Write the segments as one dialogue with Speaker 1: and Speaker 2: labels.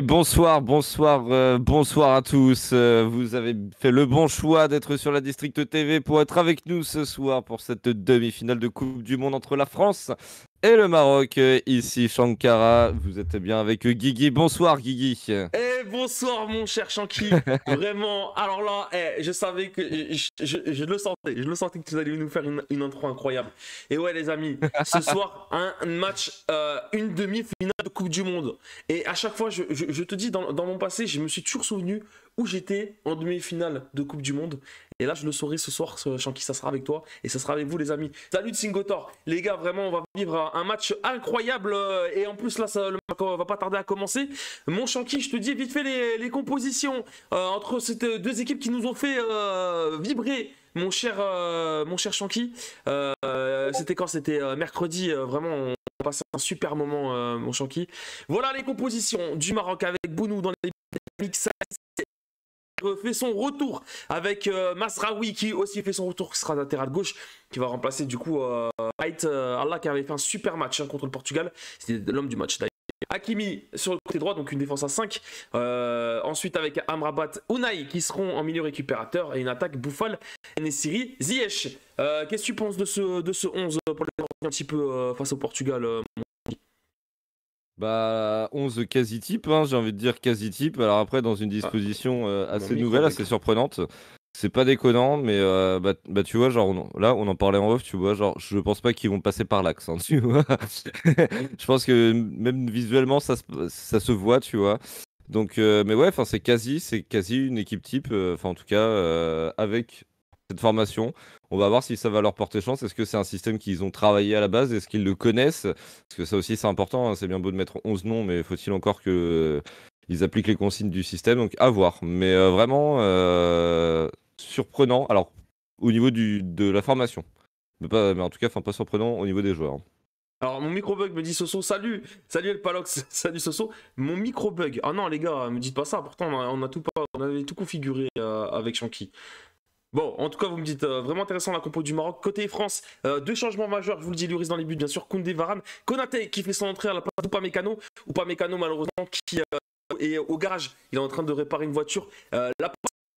Speaker 1: Bonsoir, bonsoir, euh, bonsoir à tous. Euh, vous avez fait le bon choix d'être sur la District TV pour être avec nous ce soir pour cette demi-finale de Coupe du Monde entre la France et le Maroc. Ici Shankara, vous êtes bien avec Guigui. Bonsoir Guigui.
Speaker 2: Bonsoir mon cher Shanky. Vraiment, alors là, eh, je savais que je, le sentais, je le sentais que tu allais nous faire une, intro incroyable. Et ouais les amis, ce soir un match, euh, une demi-finale de Coupe du Monde. Et à chaque fois, je, te dis dans, dans mon passé, je me suis toujours souvenu où j'étais en demi-finale de Coupe du Monde. Et là, je le saurai ce soir, Shanky, ça sera avec toi et ça sera avec vous, les amis. Salut Singotor. Les gars, vraiment, on va vivre un match incroyable. Euh, et en plus, là, ça, le match va pas tarder à commencer. Mon Shanky, je te dis vite fait les, compositions euh, entre ces deux équipes qui nous ont fait euh, vibrer. Mon cher, mon cher Shanky, c'était quand? C'était mercredi. vraiment, on passé un super moment, mon Shanky. Voilà les compositions du Maroc avec Bounou dans les mix fait son retour avec euh, Masraoui qui aussi fait son retour, qui sera latéral gauche, qui va remplacer du coup euh, euh, Allah qui avait fait un super match hein, contre le Portugal. C'était l'homme du match d'ailleurs. Hakimi sur le côté droit, donc une défense à 5. ensuite avec Amrabat, Unai qui seront en milieu récupérateur et une attaque Bouffal, Nessiri, Ziyech. Qu'est-ce que tu penses de ce, de ce 11 pour les un petit peu face au Portugal
Speaker 1: bah, 11 quasi-type, hein, j'ai envie de dire quasi-type. Alors après, dans une ah. disposition euh, assez nouvelle, assez surprenante. C'est pas déconnant, mais euh, bah, bah, tu vois, genre, là, on en parlait en off, tu vois, genre, je pense pas qu'ils vont passer par l'axe, hein, tu vois. je pense que même visuellement, ça, ça se voit, tu vois. Donc, euh, mais ouais, enfin, c'est quasi, c'est quasi une équipe type, enfin, en tout cas, avec cette formation. On va voir si ça va leur porter chance. Est-ce que c'est un système qu'ils ont travaillé à la base? Est-ce qu'ils le connaissent? Parce que ça aussi, c'est important. Hein. C'est bien beau de mettre 11 noms, mais faut-il encore qu'ils euh, appliquent les consignes du système? Donc, à voir. Mais euh, vraiment euh, surprenant. Alors, au niveau de la formation. Mais, en tout cas, pas surprenant au niveau des joueurs.
Speaker 2: Alors mon micro bug me dit Soso, salut, salut El Palox, salut Soso. Mon micro bug. Ah non les gars, me dites pas ça. Pourtant on a, tout on avait tout configuré avec Shanky. Bon, en tout cas, vous me dites euh, vraiment intéressant la compo du Maroc. Côté France, euh, deux changements majeurs, je vous le dis, Luris dans les buts, bien sûr, Koundé Varane. Konaté qui fait son entrée à la place d'Upamecano. Upamecano, malheureusement, qui euh, est au garage. Il est en train de réparer une voiture. la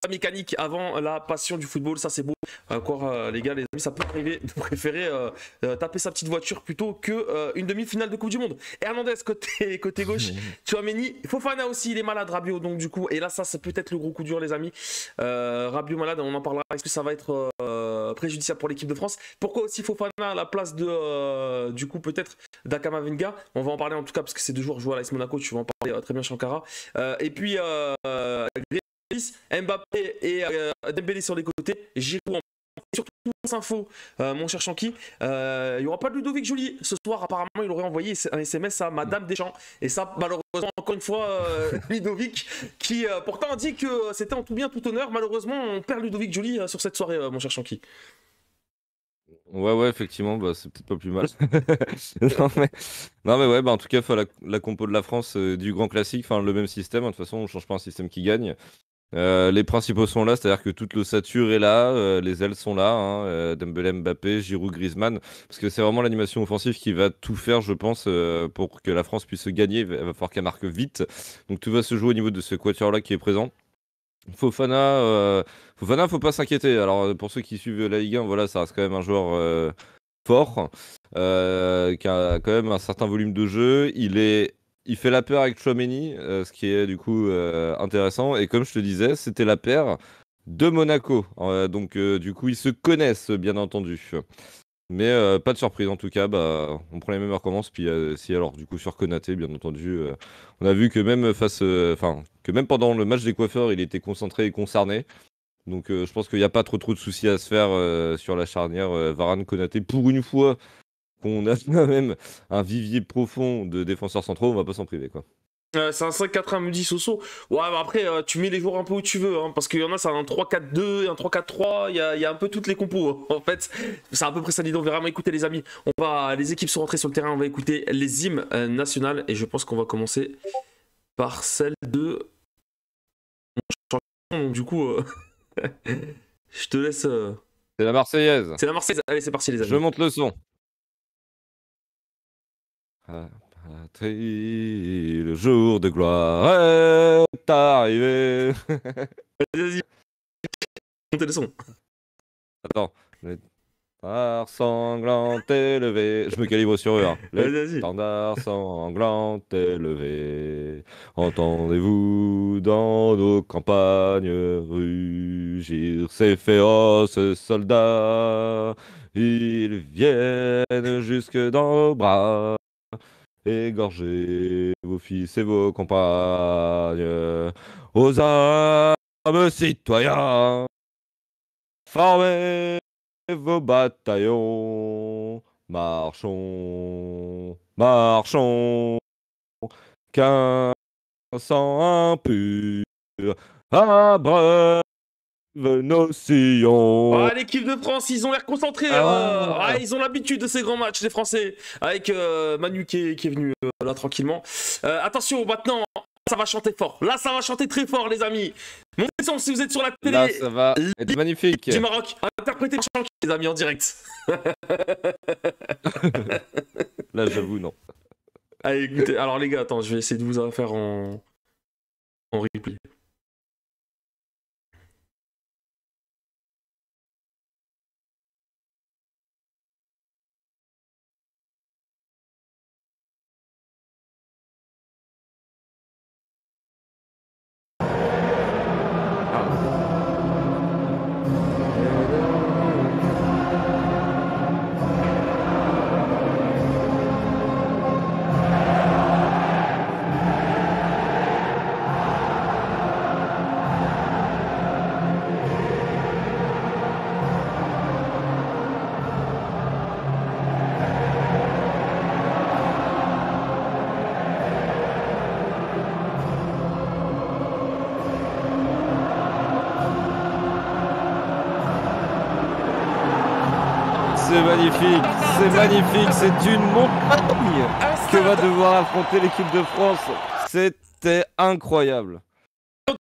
Speaker 2: mécanique avant la passion du football, ça c'est beau. Encore euh, les gars, les amis, ça peut arriver de préférer euh, euh, taper sa petite voiture plutôt que une demi-finale de Coupe du Monde. Hernandez côté côté gauche, Chouameni, Fofana aussi, il est malade, Rabiot donc du coup. Et là, ça c'est peut-être le gros coup dur, les amis. Rabiot malade, on en parlera. Est-ce que ça va être préjudiciable pour l'équipe de France? Pourquoi aussi Fofana à la place de du coup peut-être d'Akama Venga? On va en parler en tout cas parce que c'est deux joueurs joueurs à l'AS Monaco. Tu vas en parler très bien, Shankara. et puis Mbappé et euh, Dembélé sur les côtés, Giroud en surtout info, euh, mon cher Chanky, euh, il n'y aura pas de Ludovic Joly ce soir. Apparemment, il aurait envoyé un SMS à Madame Deschamps. Et ça, malheureusement, encore une fois, Ludovic, qui pourtant a dit que c'était en tout bien, tout honneur. Malheureusement, on perd Ludovic Joly sur cette soirée, mon cher Chanky.
Speaker 1: Ouais, ouais, effectivement, bah, c'est peut-être pas plus mal. non, mais... non, mais ouais, bah, en tout cas, la, compo de la France du grand classique, enfin le même système. De toute façon, on change pas un système qui gagne. Euh, les principaux sont là, c'est-à-dire que toute l'ossature est là, euh, les ailes sont là, hein, euh, Dembélé, Mbappé, Giroud, Griezmann, parce que c'est vraiment l'animation offensive qui va tout faire, je pense, pour que la France puisse gagner. Il va falloir qu'elle marque vite. Donc tout va se jouer au niveau de ce quatuor-là qui est présent. Fofana, Fofana, faut pas s'inquiéter. Alors pour ceux qui suivent la Ligue 1, voilà, ça reste quand même un joueur fort, qui a quand même un certain volume de jeu. Il est il fait la paire avec Chouameni, euh, ce qui est du coup euh, intéressant. Et comme je te disais, c'était la paire de Monaco. Euh, donc du coup, ils se connaissent, bien entendu. Mais pas de surprise en tout cas, bah, on prend les mêmes commence. Puis si alors du coup sur Konaté, bien entendu, on a vu que même face, enfin que même pendant le match des coiffeurs, il était concentré et concerné. Donc je pense qu'il n'y a pas trop trop de soucis à se faire sur la charnière Varane Konaté pour une fois qu'on a même un vivier profond de défenseurs centraux, on va pas s'en priver quoi.
Speaker 2: Euh, c'est un 5-4-1 me dit Soso. Ouais, bah après, euh, tu mets les joueurs un peu où tu veux, hein, parce qu'il y en a, c'est un 3-4-2, un 3-4-3, il y a, y a, un peu toutes les compos. Hein. En fait, c'est à peu près ça. Dis donc, vraiment écouter les amis. On va, les équipes sont rentrées sur le terrain, on va écouter les hymnes euh, nationales, et je pense qu'on va commencer par celle de. Donc, du coup, je te laisse.
Speaker 1: C'est la Marseillaise.
Speaker 2: C'est la Marseillaise. Allez, c'est parti, les amis.
Speaker 1: Je monte le son. Patrie, le jour de gloire est arrivé.
Speaker 2: Vas-y, montez le son.
Speaker 1: Attends. Standard sanglant élevé. Je me calibre sur eux. Hein.
Speaker 2: Vas-y,
Speaker 1: Standard sanglant élevé. Entendez-vous dans nos campagnes rugir ces féroces soldats Ils viennent jusque dans nos bras. Égorger vos fils et vos compagnes. Aux armes citoyens. Formez vos bataillons, marchons, marchons, qu'un sang impur abreuve
Speaker 2: Ah, l'équipe de France, ils ont l'air concentrés.
Speaker 1: Ah.
Speaker 2: euh, ah, ils ont l'habitude de ces grands matchs, les Français. Avec euh, Manu qui est, qui est venu euh, là tranquillement. Euh, attention, maintenant, ça va chanter fort. Là, ça va chanter très fort, les amis. Montez son si vous êtes sur la télé
Speaker 1: Là, ça va être magnifique.
Speaker 2: du Maroc. Interprétez le chant, les amis, en direct.
Speaker 1: Là, j'avoue, non.
Speaker 2: Allez, écoutez. Alors, les gars, attends, je vais essayer de vous en faire en, en replay.
Speaker 1: you magnifique, c'est magnifique, c'est une montagne que va devoir affronter l'équipe de France. C'était incroyable.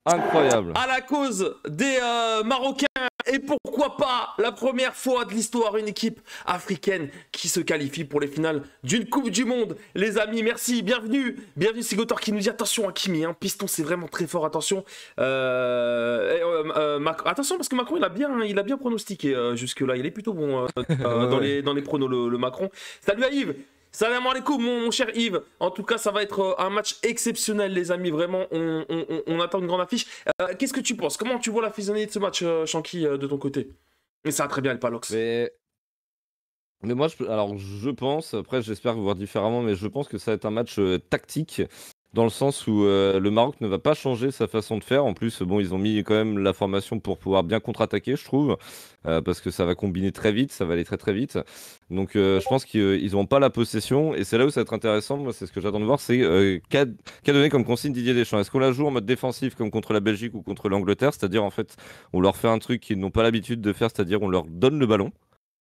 Speaker 1: Incroyable.
Speaker 2: à la cause des euh, Marocains et pourquoi pas la première fois de l'histoire une équipe africaine qui se qualifie pour les finales d'une Coupe du Monde. Les amis, merci, bienvenue, bienvenue c'est Gotor qui nous dit attention Hakimi, hein, Piston c'est vraiment très fort, attention. Euh, euh, euh, attention parce que Macron il a bien, il a bien pronostiqué jusque là, il est plutôt bon dans les dans les pronos le, le Macron. Salut à Yves. Salam alaikum, mon, mon cher Yves. En tout cas, ça va être euh, un match exceptionnel, les amis. Vraiment, on, attend une grande affiche. Euh, Qu'est-ce que tu penses? Comment tu vois la physionomie de ce match, euh, Shanky, euh, de ton côté? Mais ça va très bien, le Palox.
Speaker 1: Mais, moi, je, alors je pense, après j'espère voir différemment, mais je pense que ça va être un match tactique, dans le sens où euh, le Maroc ne va pas changer sa façon de faire. En plus, bon, ils ont mis quand même la formation pour pouvoir bien contre-attaquer, je trouve, euh, parce que ça va combiner très vite, ça va aller très très vite. Donc euh, je pense qu'ils n'ont pas la possession, et c'est là où ça va être intéressant, moi c'est ce que j'attends de voir, c'est euh, qu'a qu'a donné comme consigne Didier Deschamps? Est-ce qu'on la joue en mode défensif comme contre la Belgique ou contre l'Angleterre, c'est-à-dire en fait on leur fait un truc qu'ils n'ont pas l'habitude de faire, c'est-à-dire on leur donne le ballon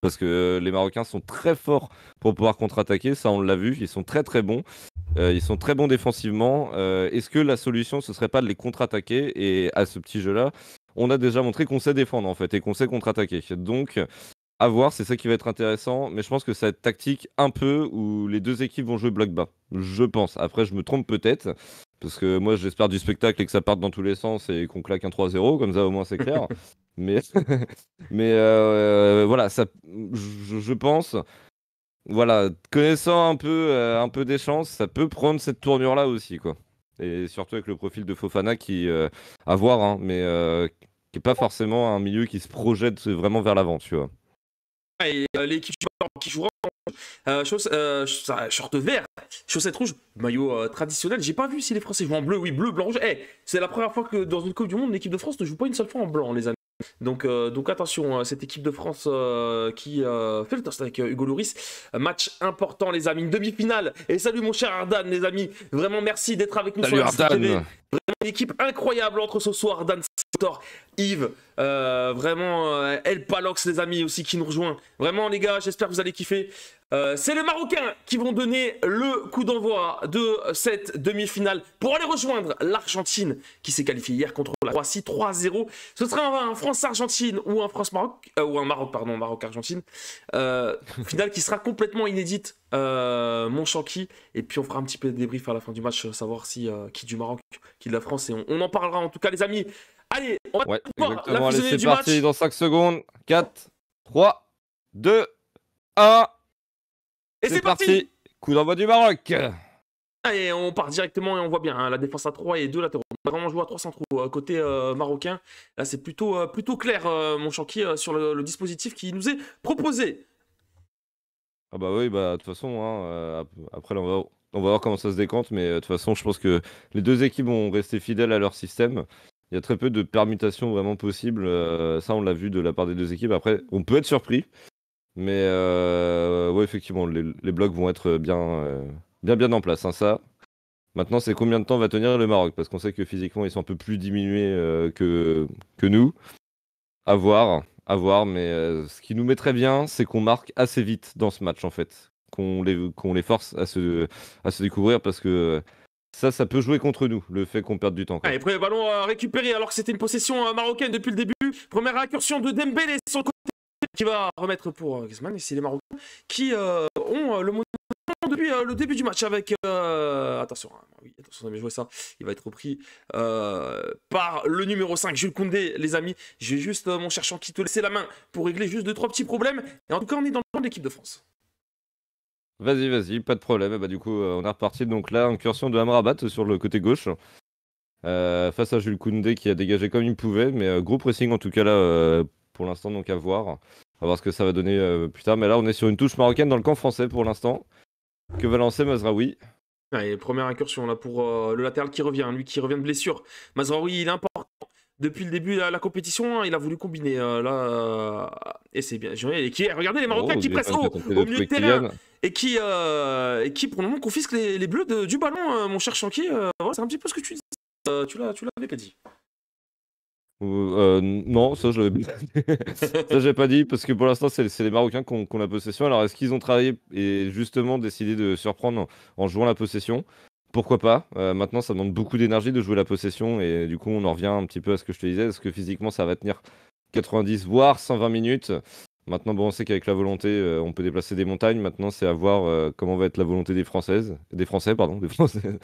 Speaker 1: parce que euh, les Marocains sont très forts pour pouvoir contre-attaquer, ça on l'a vu, ils sont très très bons, Euh, ils sont très bons défensivement. Euh, Est-ce que la solution ce serait pas de les contre-attaquer Et à ce petit jeu-là, on a déjà montré qu'on sait défendre en fait et qu'on sait contre-attaquer. Donc à voir, c'est ça qui va être intéressant, mais je pense que ça va être tactique un peu où les deux équipes vont jouer bloc bas. Je pense. Après, je me trompe peut-être, parce que moi j'espère du spectacle et que ça parte dans tous les sens et qu'on claque un 3-0, comme ça au moins c'est clair. mais mais euh, voilà, ça, je, je pense, voilà, connaissant un peu, euh, un peu des chances, ça peut prendre cette tournure-là aussi, quoi. Et surtout avec le profil de Fofana qui, euh, à voir, hein, mais euh, qui est pas forcément un milieu qui se projette vraiment vers l'avant, tu vois.
Speaker 2: Et euh, l'équipe qui jouera euh, chausse- ch- short vert, chaussette rouge, maillot traditionnel. J'ai pas vu si les Français jouent en bleu, oui, bleu, blanc, rouge. Eh, c'est la première fois que dans une Coupe du Monde, l'équipe de France ne joue pas une seule fois en blanc, les amis. Donc, euh, donc attention, euh, cette équipe de France euh, qui euh, fait le test avec HugoLouris. Euh, Match important, les amis. Une demi-finale. Et salut mon cher Ardan, les amis. Vraiment merci d'être avec nous
Speaker 1: Salut
Speaker 2: sur la TV.
Speaker 1: Ardan
Speaker 2: Une équipe incroyable entre ce soir, Dan Sator, Yves, vraiment El Palox, les amis aussi qui nous rejoint. Vraiment, les gars, j'espère que vous allez kiffer. Euh, c'est les Marocains qui vont donner le coup d'envoi de cette demi-finale pour aller rejoindre l'Argentine qui s'est qualifiée hier contre la Croatie 3-0. Ce sera un, France-Argentine ou un France-Maroc, euh, ou un Maroc, pardon, Maroc-Argentine. Euh, finale qui sera complètement inédite, mon Chanqui. Et puis on fera un petit peu de débrief à la fin du match, savoir si qui du Maroc, qui de la France. Et on, en parlera en tout cas, les amis. Allez, on va
Speaker 1: ouais, exactement. Allez, c'est parti dans 5 secondes. 4, 3, 2, 1.
Speaker 2: Et c'est parti.
Speaker 1: Coup d'envoi du Maroc
Speaker 2: Et on part directement et on voit bien hein, la défense à 3 et 2 latéraux. On va vraiment jouer à 3 centraux euh, côté euh, marocain. Là, c'est plutôt, euh, plutôt clair, mon Chanqui, sur le, dispositif qui nous est proposé.
Speaker 1: Ah bah oui, bah de toute façon, hein, après on va, on va voir comment ça se décante, mais de toute façon, je pense que les deux équipes vont rester fidèles à leur système. Il y a très peu de permutations vraiment possibles. ça, on l'a vu de la part des deux équipes. Après, on peut être surpris. Mais euh, ouais, effectivement, les, blocs vont être bien, euh, bien, bien en place. Hein, ça. Maintenant, c'est combien de temps va tenir le Maroc? Parce qu'on sait que physiquement, ils sont un peu plus diminués euh, que, que nous. À voir, à voir. Mais ce qui nous met très bien, c'est qu'on marque assez vite dans ce match, en fait. Qu'on les, les force à se, à se découvrir parce que ça, ça peut jouer contre nous, le fait qu'on perde du temps.
Speaker 2: Allez, premier ballon récupéré alors que c'était une possession marocaine depuis le début. Première incursion de Dembélé sur le côté qui va remettre pour euh, Griezmann c'est les Marocains qui euh, ont euh, le mot depuis le début du match avec attention hein, oui attention on a joué ça il va être repris par le numéro 5 Jules Koundé les amis je vais juste mon cherchant qui te laisser la main pour régler juste deux trois petits problèmes et en tout cas on est dans le plan de l'équipe de France
Speaker 1: Vas-y, vas-y, pas de problème. Bah, du coup, on est reparti. Donc là, incursion de Amrabat sur le côté gauche. face à Jules Koundé qui a dégagé comme il pouvait. Mais gros pressing en tout cas là pour l'instant, donc à voir. À voir ce que ça va donner euh, plus tard. Mais là, on est sur une touche marocaine dans le camp français pour l'instant. Que va lancer Mazraoui?
Speaker 2: Allez, première incursion là pour euh, le latéral qui revient, lui qui revient de blessure. Mazraoui, il est important. Depuis le début de la, compétition, hein, il a voulu combiner euh, là. et c'est bien. Et qui, regardez les Marocains oh, qui pressent haut au milieu de terrain. Et qui, qui, pour le moment, confisque les, bleus du ballon, mon cher Chanquier. c'est un petit peu ce que tu disais. tu l'avais pas dit.
Speaker 1: Euh, non, ça je ça j'ai pas dit parce que pour l'instant c'est les Marocains qui ont, la possession. Alors est-ce qu'ils ont travaillé et justement décidé de surprendre en, jouant la possession? Pourquoi pas? Euh, Maintenant ça demande beaucoup d'énergie de jouer la possession et du coup on en revient un petit peu à ce que je te disais. Est-ce que physiquement ça va tenir 90 voire 120 minutes? Maintenant bon on sait qu'avec la volonté euh, on peut déplacer des montagnes. Maintenant c'est à voir comment va être la volonté des Françaises, des Français pardon, des Français.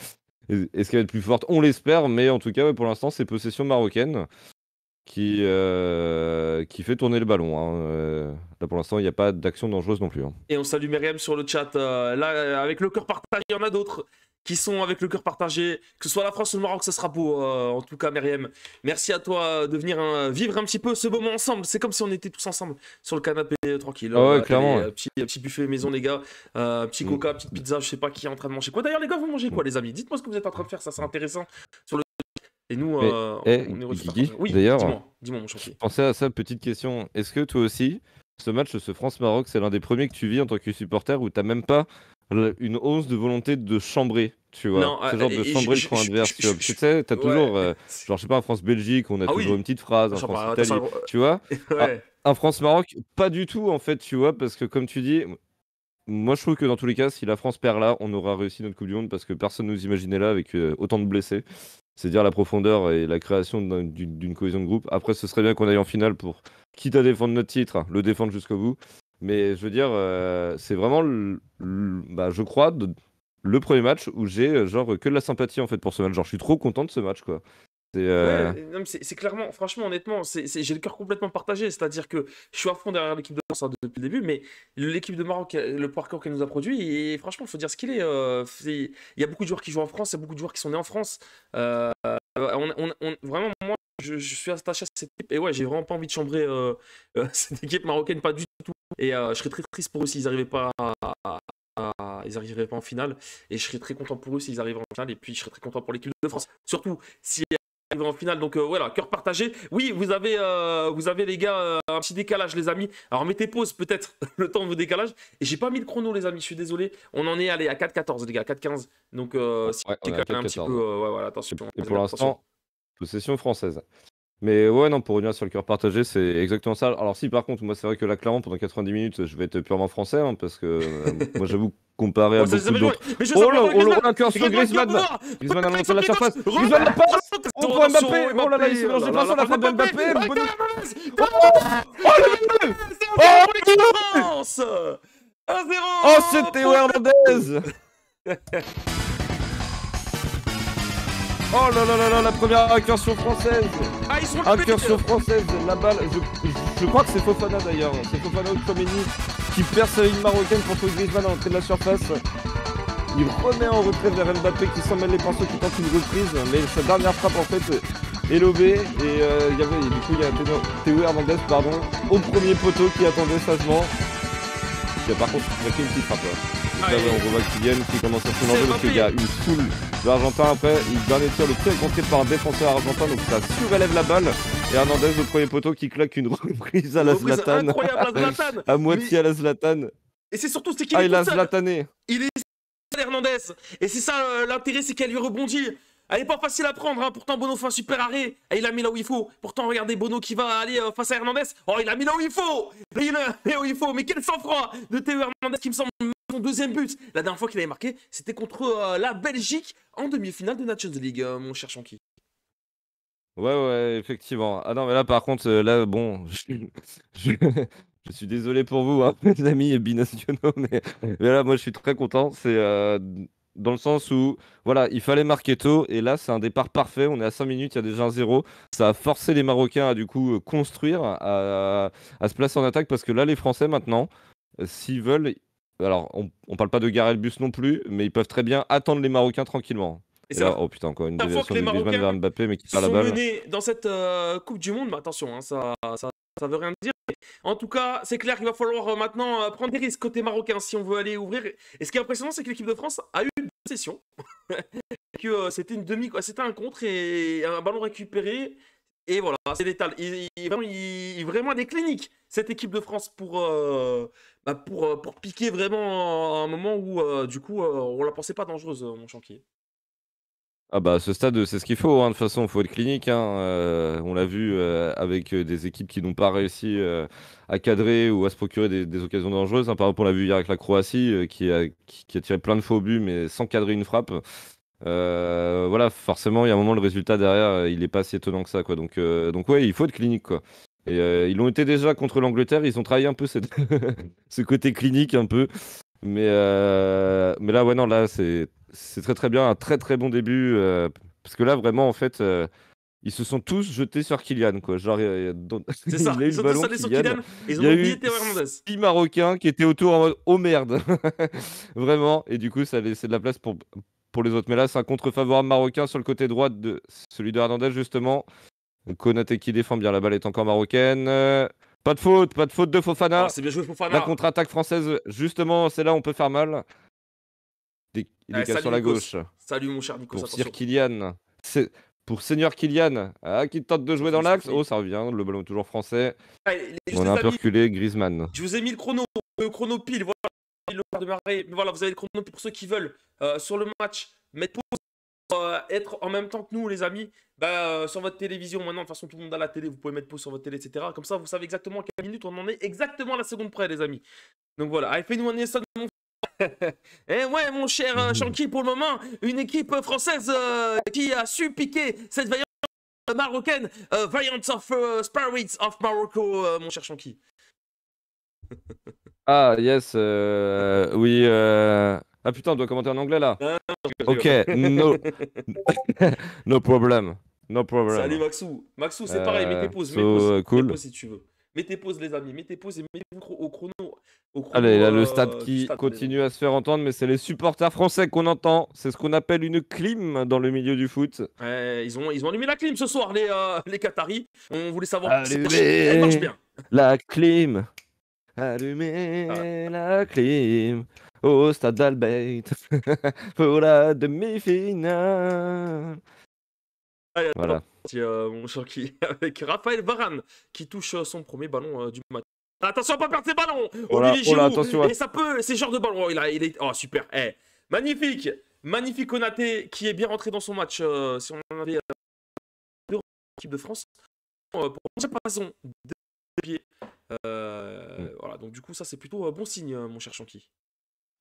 Speaker 1: Est-ce qu'elle va être plus forte? On l'espère, mais en tout cas, pour l'instant, c'est possession marocaine qui, euh, qui fait tourner le ballon. Hein. Euh, là, pour l'instant, il n'y a pas d'action dangereuse non plus. Hein.
Speaker 2: Et on salue Myriam sur le chat. Euh, là, avec le cœur partagé, il y en a d'autres qui sont avec le cœur partagé. Que ce soit la France ou le Maroc, ce sera beau. en tout cas, Myriam, merci à toi de venir vivre un petit peu ce moment ensemble. C'est comme si on était tous ensemble sur le canapé tranquille.
Speaker 1: Ah ouais, clairement.
Speaker 2: petit, petit, buffet maison, les gars. petit mm. coca, petite pizza, je sais pas qui est en train de manger quoi. D'ailleurs, les gars, vous mangez quoi, les amis? Dites-moi ce que vous êtes en train de faire, ça c'est intéressant. Sur le et nous, euh,
Speaker 1: eh, on est Oui, d'ailleurs, dis-moi, mon chantier. Pensez à ça, petite question. Est-ce que toi aussi, ce match, ce France-Maroc, c'est l'un des premiers que tu vis en tant que supporter où tu n'as même pas une hausse de volonté de chambrer, tu vois?
Speaker 2: Non,
Speaker 1: Ce genre de chambrer le camp adverse. Tu sais, tu as toujours, euh, genre, je sais pas, en France-Belgique, on a ah toujours une petite phrase, en France-Italie, tu vois? Ah, Un France-Maroc, pas du tout, en fait, tu vois, parce que comme tu dis, moi, je trouve que dans tous les cas, si la France perd là, on aura réussi notre Coupe du Monde parce que personne ne nous imaginait là avec euh, autant de blessés c'est dire la profondeur et la création d'une cohésion de groupe. Après, ce serait bien qu'on aille en finale pour, quitte à défendre notre titre, le défendre jusqu'au bout. Mais je veux dire, euh, c'est vraiment, bah, je crois, le premier match où j'ai euh, genre que de la sympathie en fait pour ce match. Genre, je suis trop content de ce match, quoi.
Speaker 2: Euh, c'est clairement, franchement, honnêtement, j'ai le cœur complètement partagé. C'est-à-dire que je suis à fond derrière l'équipe de France hein, depuis le début, mais l'équipe de Maroc, le parcours qu'elle nous a produit, et franchement, il faut dire ce qu'il est. Euh, il y a beaucoup de joueurs qui jouent en France, il y a beaucoup de joueurs qui sont nés en France. Euh, vraiment, moi, je, suis attaché à cette équipe, et ouais, j'ai vraiment pas envie de chambrer cette équipe marocaine, pas du tout. Et je serais très triste pour eux s'ils n'arrivaient pas à, ils arriveraient pas en finale et je serais très content pour eux s'ils arrivent en finale et puis je serais très content pour l'équipe de France surtout si en finale. Donc euh, voilà, cœur partagé. Oui, vous avez, euh, vous avez les gars euh, un petit décalage, les amis. Alors mettez pause peut-être le temps de vos décalages. Et j'ai pas mis le chrono, les amis. Je suis désolé. On en est allé à 4-14, les gars, 4-15. Donc si
Speaker 1: ouais, quand même un petit peu, ouais, voilà, attention. Et pour l'instant, possession française. Mais ouais, non, pour revenir sur le cœur partagé, c'est exactement ça. Alors si par contre, moi c'est vrai que là, clairement, pendant 90 minutes, je vais être purement français, hein, parce que euh, moi j'avoue, comparé à
Speaker 2: Oh,
Speaker 1: beaucoup d'autres... Oh là, oh là,
Speaker 2: Griezmann,
Speaker 1: un cœur sur
Speaker 2: Griezmann
Speaker 1: Griezmann a
Speaker 2: voir.
Speaker 1: lancé la surface Griezmann la passe Oh pour
Speaker 2: attention,
Speaker 1: Mbappé Oh là là, il s'est mélangé
Speaker 2: oh
Speaker 1: pas sur la frappe de Mbappé
Speaker 2: Mbappé,
Speaker 1: Bonne-
Speaker 2: Oh
Speaker 1: Oh,
Speaker 2: C'est un
Speaker 1: Oh là là là là, la première incursion française
Speaker 2: Ah, ils sont
Speaker 1: Incursion française, la balle, je, je crois que c'est Fofana d'ailleurs, c'est Fofana ou Chouameni qui perce la ligne marocaine trouver Griezmann à l'entrée de la surface. Il remet en retrait vers Mbappé qui s'en mêle les pinceaux qui tente une reprise, mais sa dernière frappe en fait est lobée et euh, y avait, du coup il y a Théo- Hernandez pardon, au premier poteau qui attendait sagement. Qui a par contre claqué une petite frappe. Là.
Speaker 2: Ah,
Speaker 1: on voit Kylian qui commence à se mélanger parce qu'il y a une foule d'Argentins après. Il dernier tir, le tir est contré par un défenseur argentin donc ça surélève la balle. Et Hernandez au premier poteau qui claque une reprise à la Zlatan.
Speaker 2: incroyable à Zlatan
Speaker 1: À moitié à la Zlatan.
Speaker 2: Et c'est surtout c'est qu'il
Speaker 1: Ah
Speaker 2: est
Speaker 1: il a. Zlatané.
Speaker 2: Il est Hernandez. Et c'est ça euh, l'intérêt, c'est qu'elle lui rebondit. Elle est pas facile à prendre, hein. pourtant Bono fait un super arrêt. Et il a mis là où il faut. Pourtant, regardez Bono qui va aller euh, face à Hernandez. Oh, il a mis là où il faut. Il a mis là où il faut. Mais quel sang-froid de Théo Hernandez qui me semble son deuxième but. La dernière fois qu'il avait marqué, c'était contre euh, la Belgique en demi-finale de Nations League, euh, mon cher Chanky.
Speaker 1: Ouais ouais effectivement. Ah non mais là par contre euh, là bon je, suis désolé pour vous hein, mes amis binationaux mais, mais là moi je suis très content. C'est dans le sens où voilà il fallait marquer tôt et là c'est un départ parfait. On est à 5 minutes, il y a déjà un 0. Ça a forcé les Marocains à du coup construire, à, se placer en attaque parce que là les Français maintenant s'ils veulent alors on, on parle pas de garer le bus non plus mais ils peuvent très bien attendre les Marocains tranquillement.
Speaker 2: Et
Speaker 1: Et
Speaker 2: c'est
Speaker 1: là,
Speaker 2: la
Speaker 1: oh putain encore une déviation de Griezmann vers Mbappé mais qui perd la balle.
Speaker 2: menés dans cette euh, Coupe du Monde, mais attention, hein, ça, ça, ça veut rien dire. En tout cas, c'est clair qu'il va falloir euh, maintenant euh, prendre des risques côté marocain si on veut aller ouvrir. Et ce qui est impressionnant, c'est que l'équipe de France a eu une possession. que c'était une demi. C'était un contre et un ballon récupéré. Et voilà, c'est létal. Il, il- vraiment, il, vraiment des cliniques, cette équipe de France, pour, bah, pour, euh, pour piquer vraiment à un moment où, euh, du coup, euh, on la pensait pas dangereuse, mon chanquier.
Speaker 1: Ah bah ce stade, c'est ce qu'il faut. hein. De toute façon, il faut être clinique. hein. On l'a vu avec des équipes qui n'ont pas réussi à cadrer ou à se procurer des, occasions dangereuses. hein. Par exemple, on l'a vu hier avec la Croatie qui, a, qui, a tiré plein de faux buts mais sans cadrer une frappe. Voilà, forcément, il y a un moment, le résultat derrière, il n'est pas si étonnant que ça. Quoi. Donc, donc ouais, il faut être clinique. Quoi. Et euh, ils l'ont été déjà contre l'Angleterre. Ils ont travaillé un peu cette... ce côté clinique un peu. Mais, euh, mais là, ouais, non, là, c'est très très bien, un très très bon début. euh, parce que là, vraiment, en fait, ils se sont tous jetés sur Kylian. Quoi. Genre,
Speaker 2: C'est ça,
Speaker 1: il a eu
Speaker 2: ils sont
Speaker 1: ballon,
Speaker 2: tous sur
Speaker 1: Kylian.
Speaker 2: Ils
Speaker 1: Il
Speaker 2: ont
Speaker 1: y a
Speaker 2: oublié
Speaker 1: eu
Speaker 2: Théo Hernandez.
Speaker 1: six Marocains qui étaient autour en mode oh merde. Vraiment. Et du coup, ça a laissé de la place pour, pour les autres. Mais là, c'est un contre favorable marocain sur le côté droit de celui de Hernandez, justement. Konaté qui défend bien, la balle est encore marocaine. Euh, pas de faute, pas de faute de Fofana.
Speaker 2: Ah, c'est bien joué
Speaker 1: La
Speaker 2: Fofana.
Speaker 1: contre-attaque française, justement, c'est là où on peut faire mal. Il
Speaker 2: salut,
Speaker 1: sur la
Speaker 2: Nikos.
Speaker 1: gauche
Speaker 2: Salut mon cher Nico,
Speaker 1: pour. Sir Kylian. Pour Seigneur Kylian, ah, qui tente de jouer dans l'axe. Oh, ça revient, le ballon est toujours français.
Speaker 2: Allez, les-
Speaker 1: On a un peu reculé, Griezmann.
Speaker 2: Je vous ai mis le chrono, le chrono pile, voilà, le de. Mais voilà, vous avez le chrono pile pour ceux qui veulent euh, sur le match mettre pause, euh, être en même temps que nous, les amis. Bah, euh, sur votre télévision, maintenant, de toute façon, tout le monde a la télé, vous pouvez mettre pause sur votre télé, etc. Comme ça, vous savez exactement à quelle minute on en est, exactement à la seconde près, les amis. Donc voilà, allez, fais-nous un essai, mon Eh ouais, mon cher euh, Shanky, pour le moment, une équipe française euh, qui a su piquer cette vaillante marocaine, Valiant of Spirits of Morocco, mon cher Shanky.
Speaker 1: Ah, yes, euh, oui. Euh, Ah putain, on doit commenter en anglais là. Ok, no, no problem. No problem.
Speaker 2: Salut Maxou. Maxou, c'est
Speaker 1: Euh,
Speaker 2: pareil, mettez pause,
Speaker 1: so,
Speaker 2: mets pause,
Speaker 1: euh,
Speaker 2: mets
Speaker 1: cool.
Speaker 2: pause si tu veux. Mettez pause les amis, mettez pause et mettez-vous chro- au chrono. Au chrono
Speaker 1: Allez, là,
Speaker 2: euh,
Speaker 1: le stade qui
Speaker 2: stade, les
Speaker 1: continue à se faire entendre, mais c'est les supporters français qu'on entend. C'est ce qu'on appelle une clim dans le milieu du foot.
Speaker 2: Ouais, ils, ont, ils ont allumé la clim ce soir, les, euh, les Qataris. On voulait savoir si elle marche bien.
Speaker 1: La clim. Allumez la clim au stade d'Albert pour la demi-finale.
Speaker 2: Allez,
Speaker 1: Voilà.
Speaker 2: euh, mon Shanky, avec Raphaël Varane qui touche euh, son premier ballon euh, du match. Attention à pas perdre ses ballons
Speaker 1: Oh là,
Speaker 2: Olivier
Speaker 1: oh là, attention
Speaker 2: Et ça peut, c'est ce genre de ballon. Oh, il, a, il est... Oh, super Eh, Magnifique Magnifique Konaté qui est bien rentré dans son match. euh, si on en avait deux équipe de France. pour la façon des pieds.
Speaker 1: Mm.
Speaker 2: Voilà, donc du coup, ça, c'est plutôt un bon signe, mon cher Shanky.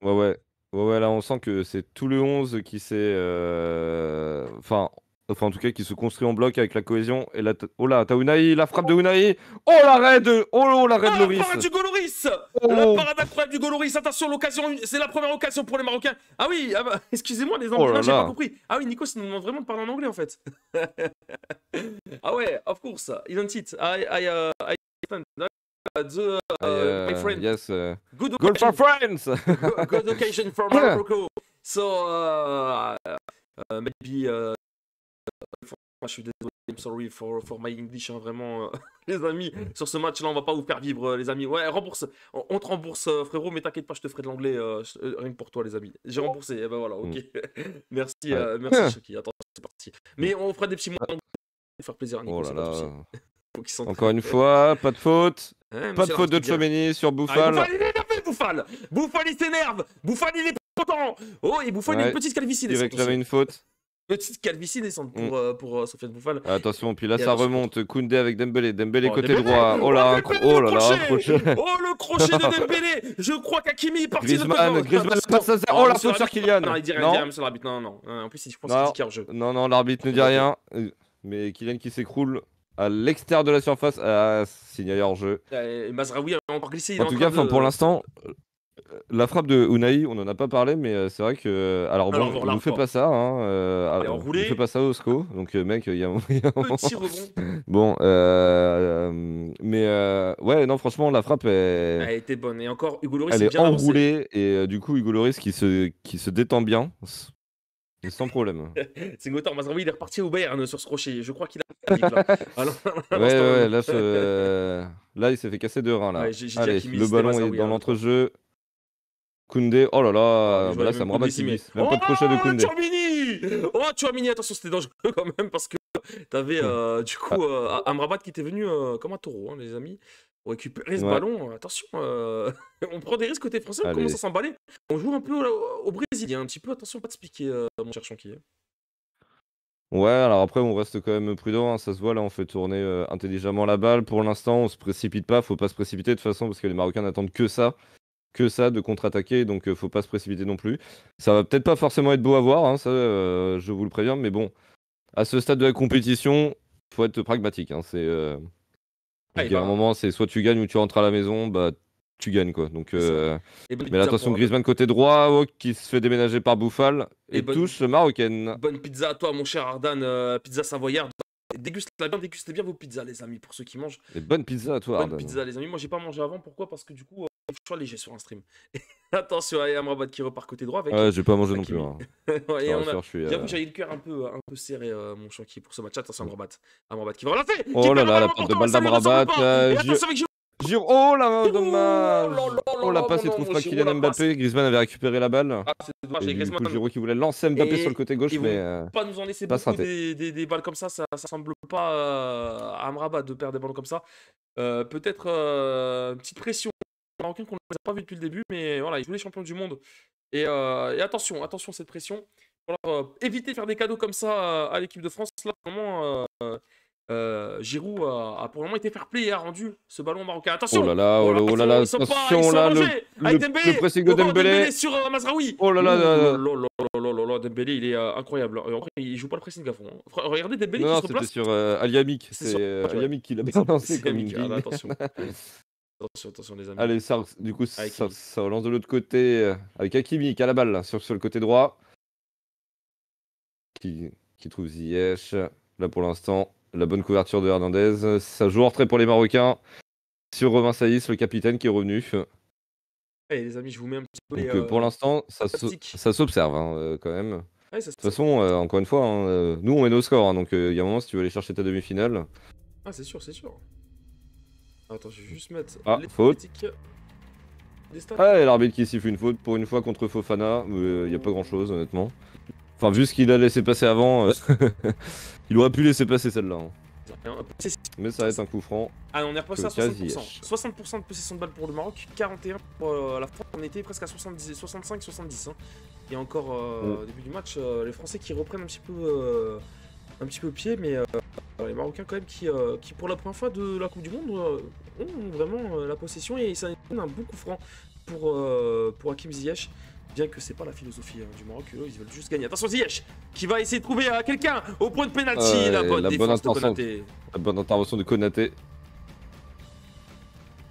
Speaker 1: Ouais, ouais. Ouais, ouais, là, on sent que c'est tout le 11 qui s'est. euh, Enfin, enfin, en tout cas, qui se construit en bloc avec la cohésion. Et là, t- oh là, t'as Unai, la frappe de Unai. Oh, l'arrêt de. Oh, l'arrêt de
Speaker 2: Ah, la
Speaker 1: Loris.
Speaker 2: parade du Goloris La
Speaker 1: Oh,
Speaker 2: parade incroyable du Goloris Attention, l'occasion, c'est la première occasion pour les Marocains. Ah oui, ah bah, excusez-moi les
Speaker 1: Oh
Speaker 2: Anglais,
Speaker 1: là
Speaker 2: j'ai
Speaker 1: là.
Speaker 2: pas compris. Ah oui, Nico, il nous demande vraiment de parler en anglais en fait. ah ouais, of course, isn't it? I, I, uh, I understand. The, uh,
Speaker 1: euh,
Speaker 2: my friend,
Speaker 1: Yes. euh,
Speaker 2: good
Speaker 1: Goal for France.
Speaker 2: good- good occasion for Morocco. So, uh, uh, maybe, uh, je suis désolé, I'm sorry for, for my English, hein, vraiment, euh, les amis. Sur ce match-là, on va pas vous faire vivre, euh, les amis. Ouais, rembourse, on, on te rembourse, euh, frérot, mais t'inquiète pas, je te ferai de l'anglais euh, je- euh, rien que pour toi, les amis. J'ai remboursé, et ben voilà, ok. merci,
Speaker 1: Mm. Ouais.
Speaker 2: euh, merci, Chucky. Attends, c'est parti. Mais on fera des petits mots pour faire plaisir à Nico,
Speaker 1: Oh là là. Encore une fois, pas de faute. Pas de faute de Chomeni sur
Speaker 2: ah,
Speaker 1: Bouffal.
Speaker 2: Bouffal, il est énervé, Bouffal Bouffal, il s'énerve Bouffal, il est content Oh, et Bouffal, il a
Speaker 1: Ouais,
Speaker 2: une petite calvitie
Speaker 1: réclamait
Speaker 2: aussi.
Speaker 1: une faute.
Speaker 2: Petite calvitie naissante pour,
Speaker 1: Mm.
Speaker 2: euh, pour euh, Sofiane Bouffal.
Speaker 1: Attention, puis là
Speaker 2: Et
Speaker 1: ça remonte. Koundé avec Dembélé. Dembélé
Speaker 2: Oh,
Speaker 1: côté
Speaker 2: Dembélé
Speaker 1: droit. Oh là,
Speaker 2: Oh,
Speaker 1: oh là là, un
Speaker 2: crochet. Oh, le crochet de Dembélé Je crois qu'Akimi est parti de
Speaker 1: Griezmann, Griezmann
Speaker 2: Attention.
Speaker 1: passe à. Oh la faute sur. Kylian.
Speaker 2: Non, il dit rien, il dit rien,
Speaker 1: Non,
Speaker 2: monsieur l'arbitre. Non, non. En plus, je pense qu'il dit qu'il y a hors-jeu.
Speaker 1: non, non, l'arbitre ne dit rien. Euh, Mais Kylian qui s'écroule à l'extérieur de la surface. Ah, signalé hors jeu.
Speaker 2: Euh, Mazraoui a encore glissé.
Speaker 1: En tout cas,
Speaker 2: de-
Speaker 1: pour l'instant, euh, la frappe de Unai, on en a pas parlé, mais euh, c'est vrai que. Alors
Speaker 2: Alors,
Speaker 1: bon,
Speaker 2: voilà,
Speaker 1: il nous fait pas ça. Hein, euh,
Speaker 2: enroulé.
Speaker 1: il nous fait pas ça au SCO. Donc, euh, mec, il y a un
Speaker 2: Petit rebond.
Speaker 1: Bon, euh, euh, mais euh, ouais, non, franchement, la frappe est.
Speaker 2: Elle a été bonne. Et encore, Hugo Lloris
Speaker 1: Elle
Speaker 2: est bien avancé.
Speaker 1: enroulée et euh, du coup Hugo Lloris qui se, qui se détend bien. Sans problème.
Speaker 2: C'est Gothard Mazraoui, il est reparti au Bayern sur ce crochet. Je crois qu'il a. là. Alors,
Speaker 1: Ouais, ouais, là, là il s'est fait casser deux reins là.
Speaker 2: Ouais,
Speaker 1: Allez, le ballon est dans l'entrejeu. Koundé, oh là là,
Speaker 2: Ah,
Speaker 1: bah là ça me rabat
Speaker 2: Koundé
Speaker 1: Même
Speaker 2: s'y
Speaker 1: pas de crochet de
Speaker 2: Oh,
Speaker 1: Koundé.
Speaker 2: Chouamini Oh, Chouamini, attention, c'était dangereux quand même parce que t'avais euh, du coup euh, Amrabat qui était venu euh, comme un taureau, hein, les amis, pour récupérer ce
Speaker 1: Ouais.
Speaker 2: ballon. Attention, euh, on prend des risques côté français, on
Speaker 1: Allez.
Speaker 2: commence à s'emballer. On joue un peu au, au Brésilien, un petit peu. Attention, pas de se piquer, euh, mon cher Chanquier.
Speaker 1: Ouais, alors après on reste quand même prudent, hein, ça se voit là, on fait tourner euh, intelligemment la balle. Pour l'instant, on se précipite pas, faut pas se précipiter de toute façon parce que les Marocains n'attendent que ça, que ça de contre-attaquer, donc euh, faut pas se précipiter non plus. Ça va peut-être pas forcément être beau à voir, hein, ça euh, je vous le préviens, mais bon, à ce stade de la compétition, faut être pragmatique. Hein, c'est euh, il y a
Speaker 2: bah.
Speaker 1: un moment, c'est soit tu gagnes ou tu rentres à la maison, bah tu gagnes quoi. Donc, euh, mais attention,
Speaker 2: pour-
Speaker 1: Griezmann côté droit, oh, qui se fait déménager par Bouffal et,
Speaker 2: Et bonne-
Speaker 1: touche marocaine.
Speaker 2: Bonne pizza à toi, mon cher Ardan, euh, pizza savoyarde. Dégustez bien, dégustez bien vos pizzas, les amis, pour ceux qui mangent.
Speaker 1: Et bonne pizza à toi,
Speaker 2: Bonne
Speaker 1: Ardan.
Speaker 2: pizza, les amis. Moi, j'ai pas mangé avant. Pourquoi? Parce que du coup, euh, je suis léger sur un stream. Attention, allez, Amrabat qui repart côté droit avec.
Speaker 1: Ouais, j'ai pas mangé non plus. Hein.
Speaker 2: Ouais, et a-
Speaker 1: suis, euh,
Speaker 2: J'avoue que j'avais le cœur un peu, un peu serré, euh, mon chanquier, pour ce match. Attention, Amrabat. Amrabat qui va relancer.
Speaker 1: Oh là là, la perte de balle d'Amrabat. euh,
Speaker 2: Et.
Speaker 1: Giroud- Oh là, dommage.
Speaker 2: là là là
Speaker 1: Oh la passe, il trouve pas Kylian. Mbappé. Griezmann avait récupéré la balle.
Speaker 2: Ah, c'est dommage,
Speaker 1: Et du coup. Giroud qui voulait lancer Mbappé
Speaker 2: Et
Speaker 1: sur le côté gauche, mais euh,
Speaker 2: pas nous en laisser beaucoup des, balles comme ça, ça, semble pas euh, à Amrabat de perdre des ballons comme ça. Euh, Peut-être euh, une petite pression marocain qu'on ne pas vu depuis le début, mais voilà, ils jouent les champions du monde. Et, euh, et attention, attention cette pression. Alors, euh, éviter de faire des cadeaux comme ça euh, à l'équipe de France. Là, vraiment, euh, euh, Giroud a, a pour le moment été fair play et a rendu ce ballon marocain. Attention
Speaker 1: oh là là, oh là, oh là là,
Speaker 2: ils sont pas- ils
Speaker 1: attention
Speaker 2: sont
Speaker 1: le, le,
Speaker 2: Dembélé.
Speaker 1: le pressing de
Speaker 2: Oh,
Speaker 1: Dembélé.
Speaker 2: sur euh, Mazraoui.
Speaker 1: Oh là là, là,
Speaker 2: Dembélé, il est incroyable. Il joue pas le pressing à fond. hein. Regardez Dembélé
Speaker 1: Non,
Speaker 2: qui
Speaker 1: non,
Speaker 2: se
Speaker 1: c'était
Speaker 2: replace.
Speaker 1: sur Aliamik.
Speaker 2: C'est.
Speaker 1: Aliamik qui l'a bien lancé
Speaker 2: C'est
Speaker 1: comme une
Speaker 2: attention. Attention, attention les amis.
Speaker 1: Allez, ça, du coup, ça, relance de l'autre côté euh, avec Hakimi qui a la balle là, sur, sur le côté droit. Qui, qui trouve Ziyech. Là pour l'instant, la bonne couverture de Hernandez. Ça joue en retrait pour les Marocains. Sur Romain Saïs, le capitaine qui est revenu.
Speaker 2: Allez les amis, je vous mets un petit peu
Speaker 1: Donc
Speaker 2: les,
Speaker 1: euh, pour
Speaker 2: euh,
Speaker 1: l'instant, ça, s'observe hein, euh, quand même. De
Speaker 2: ouais, ça se-
Speaker 1: toute façon, euh, encore une fois, hein, euh, nous on met nos scores. hein, donc euh, il y a un moment, si tu veux aller chercher ta demi-finale.
Speaker 2: Ah, c'est sûr, c'est sûr. Attends, je vais juste mettre
Speaker 1: Ah, faute. Ah, et l'arbitre qui siffle une faute pour une fois contre Fofana. Il n'y a pas grand chose, honnêtement. Enfin, vu ce qu'il a laissé passer avant, euh, il aurait pu laisser passer celle-là. hein. Mais ça va être un coup franc.
Speaker 2: Ah, on est repassé à
Speaker 1: Que
Speaker 2: 60%.
Speaker 1: Ziyech.
Speaker 2: 60% de possession de balle pour le Maroc, 41 pour euh, la France. On était presque à 70, 65-70. Hein. Et encore euh,
Speaker 1: Mm.
Speaker 2: au début du match, euh, les Français qui reprennent un petit peu euh, un petit peu au pied, mais euh, les Marocains quand même qui, euh, qui pour la première fois de la Coupe du Monde euh, ont vraiment la possession et ça donne un bon coup franc pour, pour Hakim Ziyech. Bien que c'est pas la philosophie hein, du Maroc, eux, ils veulent juste gagner. Attention Ziyech qui va essayer de trouver euh, quelqu'un au point de pénalty.
Speaker 1: Ouais,
Speaker 2: la bonne
Speaker 1: la bonne
Speaker 2: défense de. Konaté.
Speaker 1: La bonne intervention de Konaté.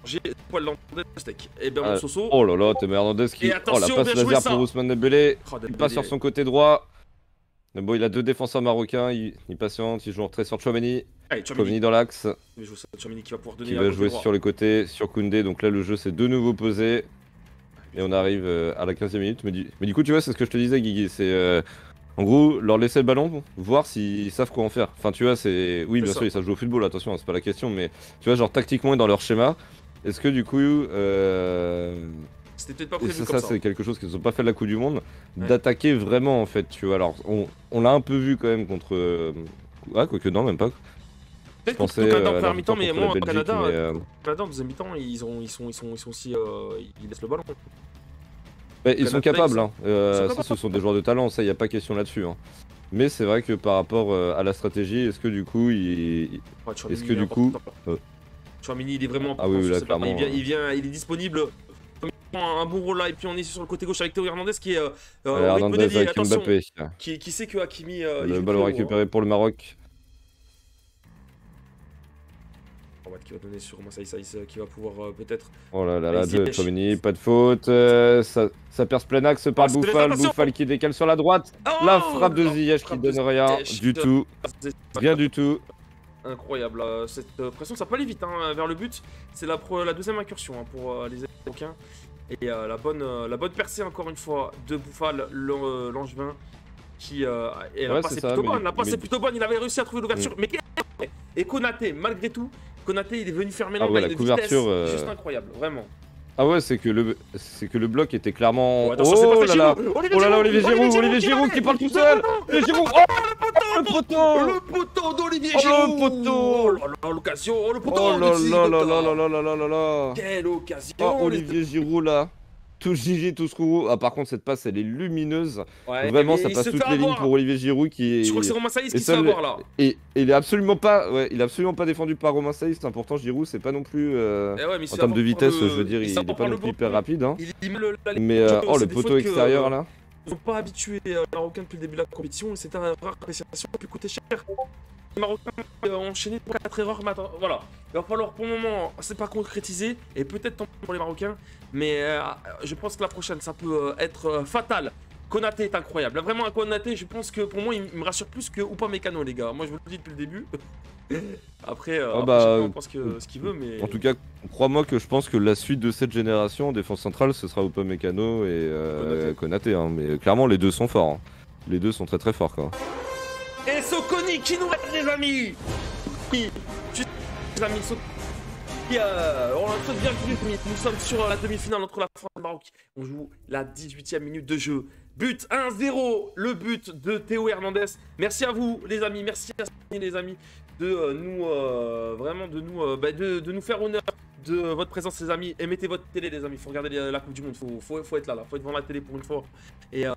Speaker 2: J'ai poil le steak. Et ben
Speaker 1: Ah,
Speaker 2: Soso.
Speaker 1: Oh là là, Théo Hernandez qui.
Speaker 2: Et
Speaker 1: Oh la
Speaker 2: attention,
Speaker 1: passe laser
Speaker 2: ça.
Speaker 1: pour Ousmane Dembélé.
Speaker 2: Oh,
Speaker 1: Il passe sur son côté droit. Bon, il a deux défenseurs marocains. Il, il patiente, il joue en retrait sur Chouameni.
Speaker 2: Allez,
Speaker 1: Chouameni dans l'axe.
Speaker 2: Il ça, qui va pouvoir donner
Speaker 1: Qui va
Speaker 2: côté
Speaker 1: jouer
Speaker 2: droit.
Speaker 1: sur les côtés, sur Koundé. Donc là, le jeu s'est de nouveau posé. Et on arrive euh, à la 15e minute. Mais du, mais du coup, tu vois, c'est ce que je te disais, Guigui. C'est. euh, en gros, leur laisser le ballon, voir s'ils savent quoi en faire. Enfin, tu vois, c'est. Oui,
Speaker 2: C'est
Speaker 1: bien
Speaker 2: ça.
Speaker 1: sûr, ils savent jouer au football, attention, hein, c'est pas la question. Mais tu vois, genre, tactiquement et dans leur schéma, est-ce que du coup. euh,
Speaker 2: C'était peut-être pas prévu
Speaker 1: ça,
Speaker 2: comme
Speaker 1: ça
Speaker 2: ça.
Speaker 1: c'est quelque chose qu'ils n'ont pas fait de la Coupe du Monde,
Speaker 2: Ouais.
Speaker 1: d'attaquer vraiment en fait, tu vois. Alors, on, on l'a un peu vu quand même contre. euh, Ah, quoique non, même pas.
Speaker 2: Peut-être contre le Canada
Speaker 1: euh,
Speaker 2: en première mi-temps, mais moi, au Canada,
Speaker 1: mais, euh,
Speaker 2: Canada, en deuxième mi-temps, ils, ont, ils, sont, ils, sont, ils sont aussi. euh, ils laissent le ballon.
Speaker 1: bah, ils sont capables, hein. Euh, ça, ce sont des joueurs de talent, ça, il n'y a pas question là-dessus. hein. Mais c'est vrai que par rapport euh, à la stratégie, est-ce que du coup, il...
Speaker 2: Ouais,
Speaker 1: Est-ce que du coup, euh,
Speaker 2: Tchouaméni, il est vraiment
Speaker 1: Ah oui, là,
Speaker 2: il,
Speaker 1: clairement,
Speaker 2: vient,
Speaker 1: euh.
Speaker 2: il vient, il est disponible. Un bon rôle là, et puis on est sur le côté gauche avec Théo Hernandez qui est. Euh, euh, au rythme
Speaker 1: Hernandez
Speaker 2: dédié.
Speaker 1: avec
Speaker 2: Attention,
Speaker 1: Mbappé
Speaker 2: qui, qui sait que Hakimi. euh,
Speaker 1: Le ballon récupéré pour le Maroc.
Speaker 2: hein. Qui va donner sur euh, qui va pouvoir euh, peut-être.
Speaker 1: Oh là là là, de. Chouameni, pas de faute. euh, ça, ça perce plein axe par
Speaker 2: Ah,
Speaker 1: Bouffal. Bouffal qui décale sur la droite. la
Speaker 2: Oh
Speaker 1: frappe de
Speaker 2: la
Speaker 1: Ziyech qui donne rien du tout. Rien du tout.
Speaker 2: Incroyable. euh, Cette pression, ça peut aller vite hein, vers le but. C'est la, la deuxième incursion hein, pour euh, les Américains. Et euh, la, bonne, euh, la bonne percée, encore une fois, de Bouffal, euh, l'Angevin. Qui. Euh, et la passe est
Speaker 1: ça,
Speaker 2: plutôt
Speaker 1: mais-
Speaker 2: bonne. La passe
Speaker 1: mais-
Speaker 2: est plutôt bonne. Il avait réussi à trouver l'ouverture. Mais quel- Et Konaté, malgré tout, Konaté, il est venu fermer
Speaker 1: Ah ouais, la
Speaker 2: vitesse
Speaker 1: couverture, euh,
Speaker 2: juste incroyable, vraiment.
Speaker 1: Ah ouais, c'est que le c'est que le bloc était clairement.
Speaker 2: Oh, c'est
Speaker 1: oh
Speaker 2: passé
Speaker 1: là là. Oh là là, Olivier Giroud, Olivier Giroud qui parle tout seul. Olivier Giroud. Oh le poteau.
Speaker 2: Le poteau d'Olivier
Speaker 1: Oh, le
Speaker 2: Giroud
Speaker 1: poteau.
Speaker 2: Oh l'occasion Oh, le poteau
Speaker 1: Oh là là là là là là là là là là.
Speaker 2: Quelle occasion
Speaker 1: Oh
Speaker 2: les-
Speaker 1: Olivier Giroud là. Tout Gigi, tout Scrou. Ah par contre cette passe elle est lumineuse.
Speaker 2: Ouais,
Speaker 1: Vraiment ça passe
Speaker 2: se
Speaker 1: toutes les lignes pour Olivier Giroud qui est.
Speaker 2: Je crois que c'est Romain Saïs qui se fait avoir là.
Speaker 1: Et, et il est absolument pas, ouais, il est absolument pas défendu par Romain Saïs. Pourtant Giroud c'est pas non plus. euh,
Speaker 2: Eh ouais,
Speaker 1: En termes de vitesse,
Speaker 2: le-
Speaker 1: je veux dire, il, est pas non plus hyper rapide. Hein.
Speaker 2: Il il met le, la-
Speaker 1: Mais euh, oh le poteau
Speaker 2: que,
Speaker 1: extérieur
Speaker 2: euh,
Speaker 1: là.
Speaker 2: Ils sont pas habitués euh, les Marocains depuis le début de la compétition c'est un rare appréciation qui peut coûter cher. Les Marocains euh, ont enchaîné 4 erreurs, attends, voilà. Il va falloir pour le moment, c'est pas concrétisé et peut-être tant pour les Marocains, mais euh, je pense que la prochaine ça peut euh, être euh, fatal. Konaté est incroyable. Là, vraiment, un Konaté, je pense que pour moi, il, me rassure plus que Oupa Mécano, les gars. Moi, je vous le dis depuis le début. après, euh,
Speaker 1: Ah
Speaker 2: après,
Speaker 1: bah,
Speaker 2: pense que, ce qu'il veut, mais.
Speaker 1: En tout cas, crois-moi que je pense que la suite de cette génération en défense centrale, ce sera Upamecano et euh, Konaté. hein. Mais clairement, les deux sont forts. hein. Les deux sont très très forts. Quoi.
Speaker 2: Et Sokoni qui nous reste, les amis Oui, les amis, Sokoni. Euh, on saute bien plus vite. Nous sommes sur la demi-finale entre la France et le Maroc. On joue la 18e minute de jeu. But 1-0, le but de Théo Hernandez. Merci à vous, les amis. Merci à vous, les amis, de euh, nous euh, vraiment de nous euh, bah, de, nous faire honneur de votre présence, les amis. Et mettez votre télé, les amis. Faut regarder la Coupe du Monde. Faut, faut, faut être là, là. Faut être devant la télé pour une fois. Et euh,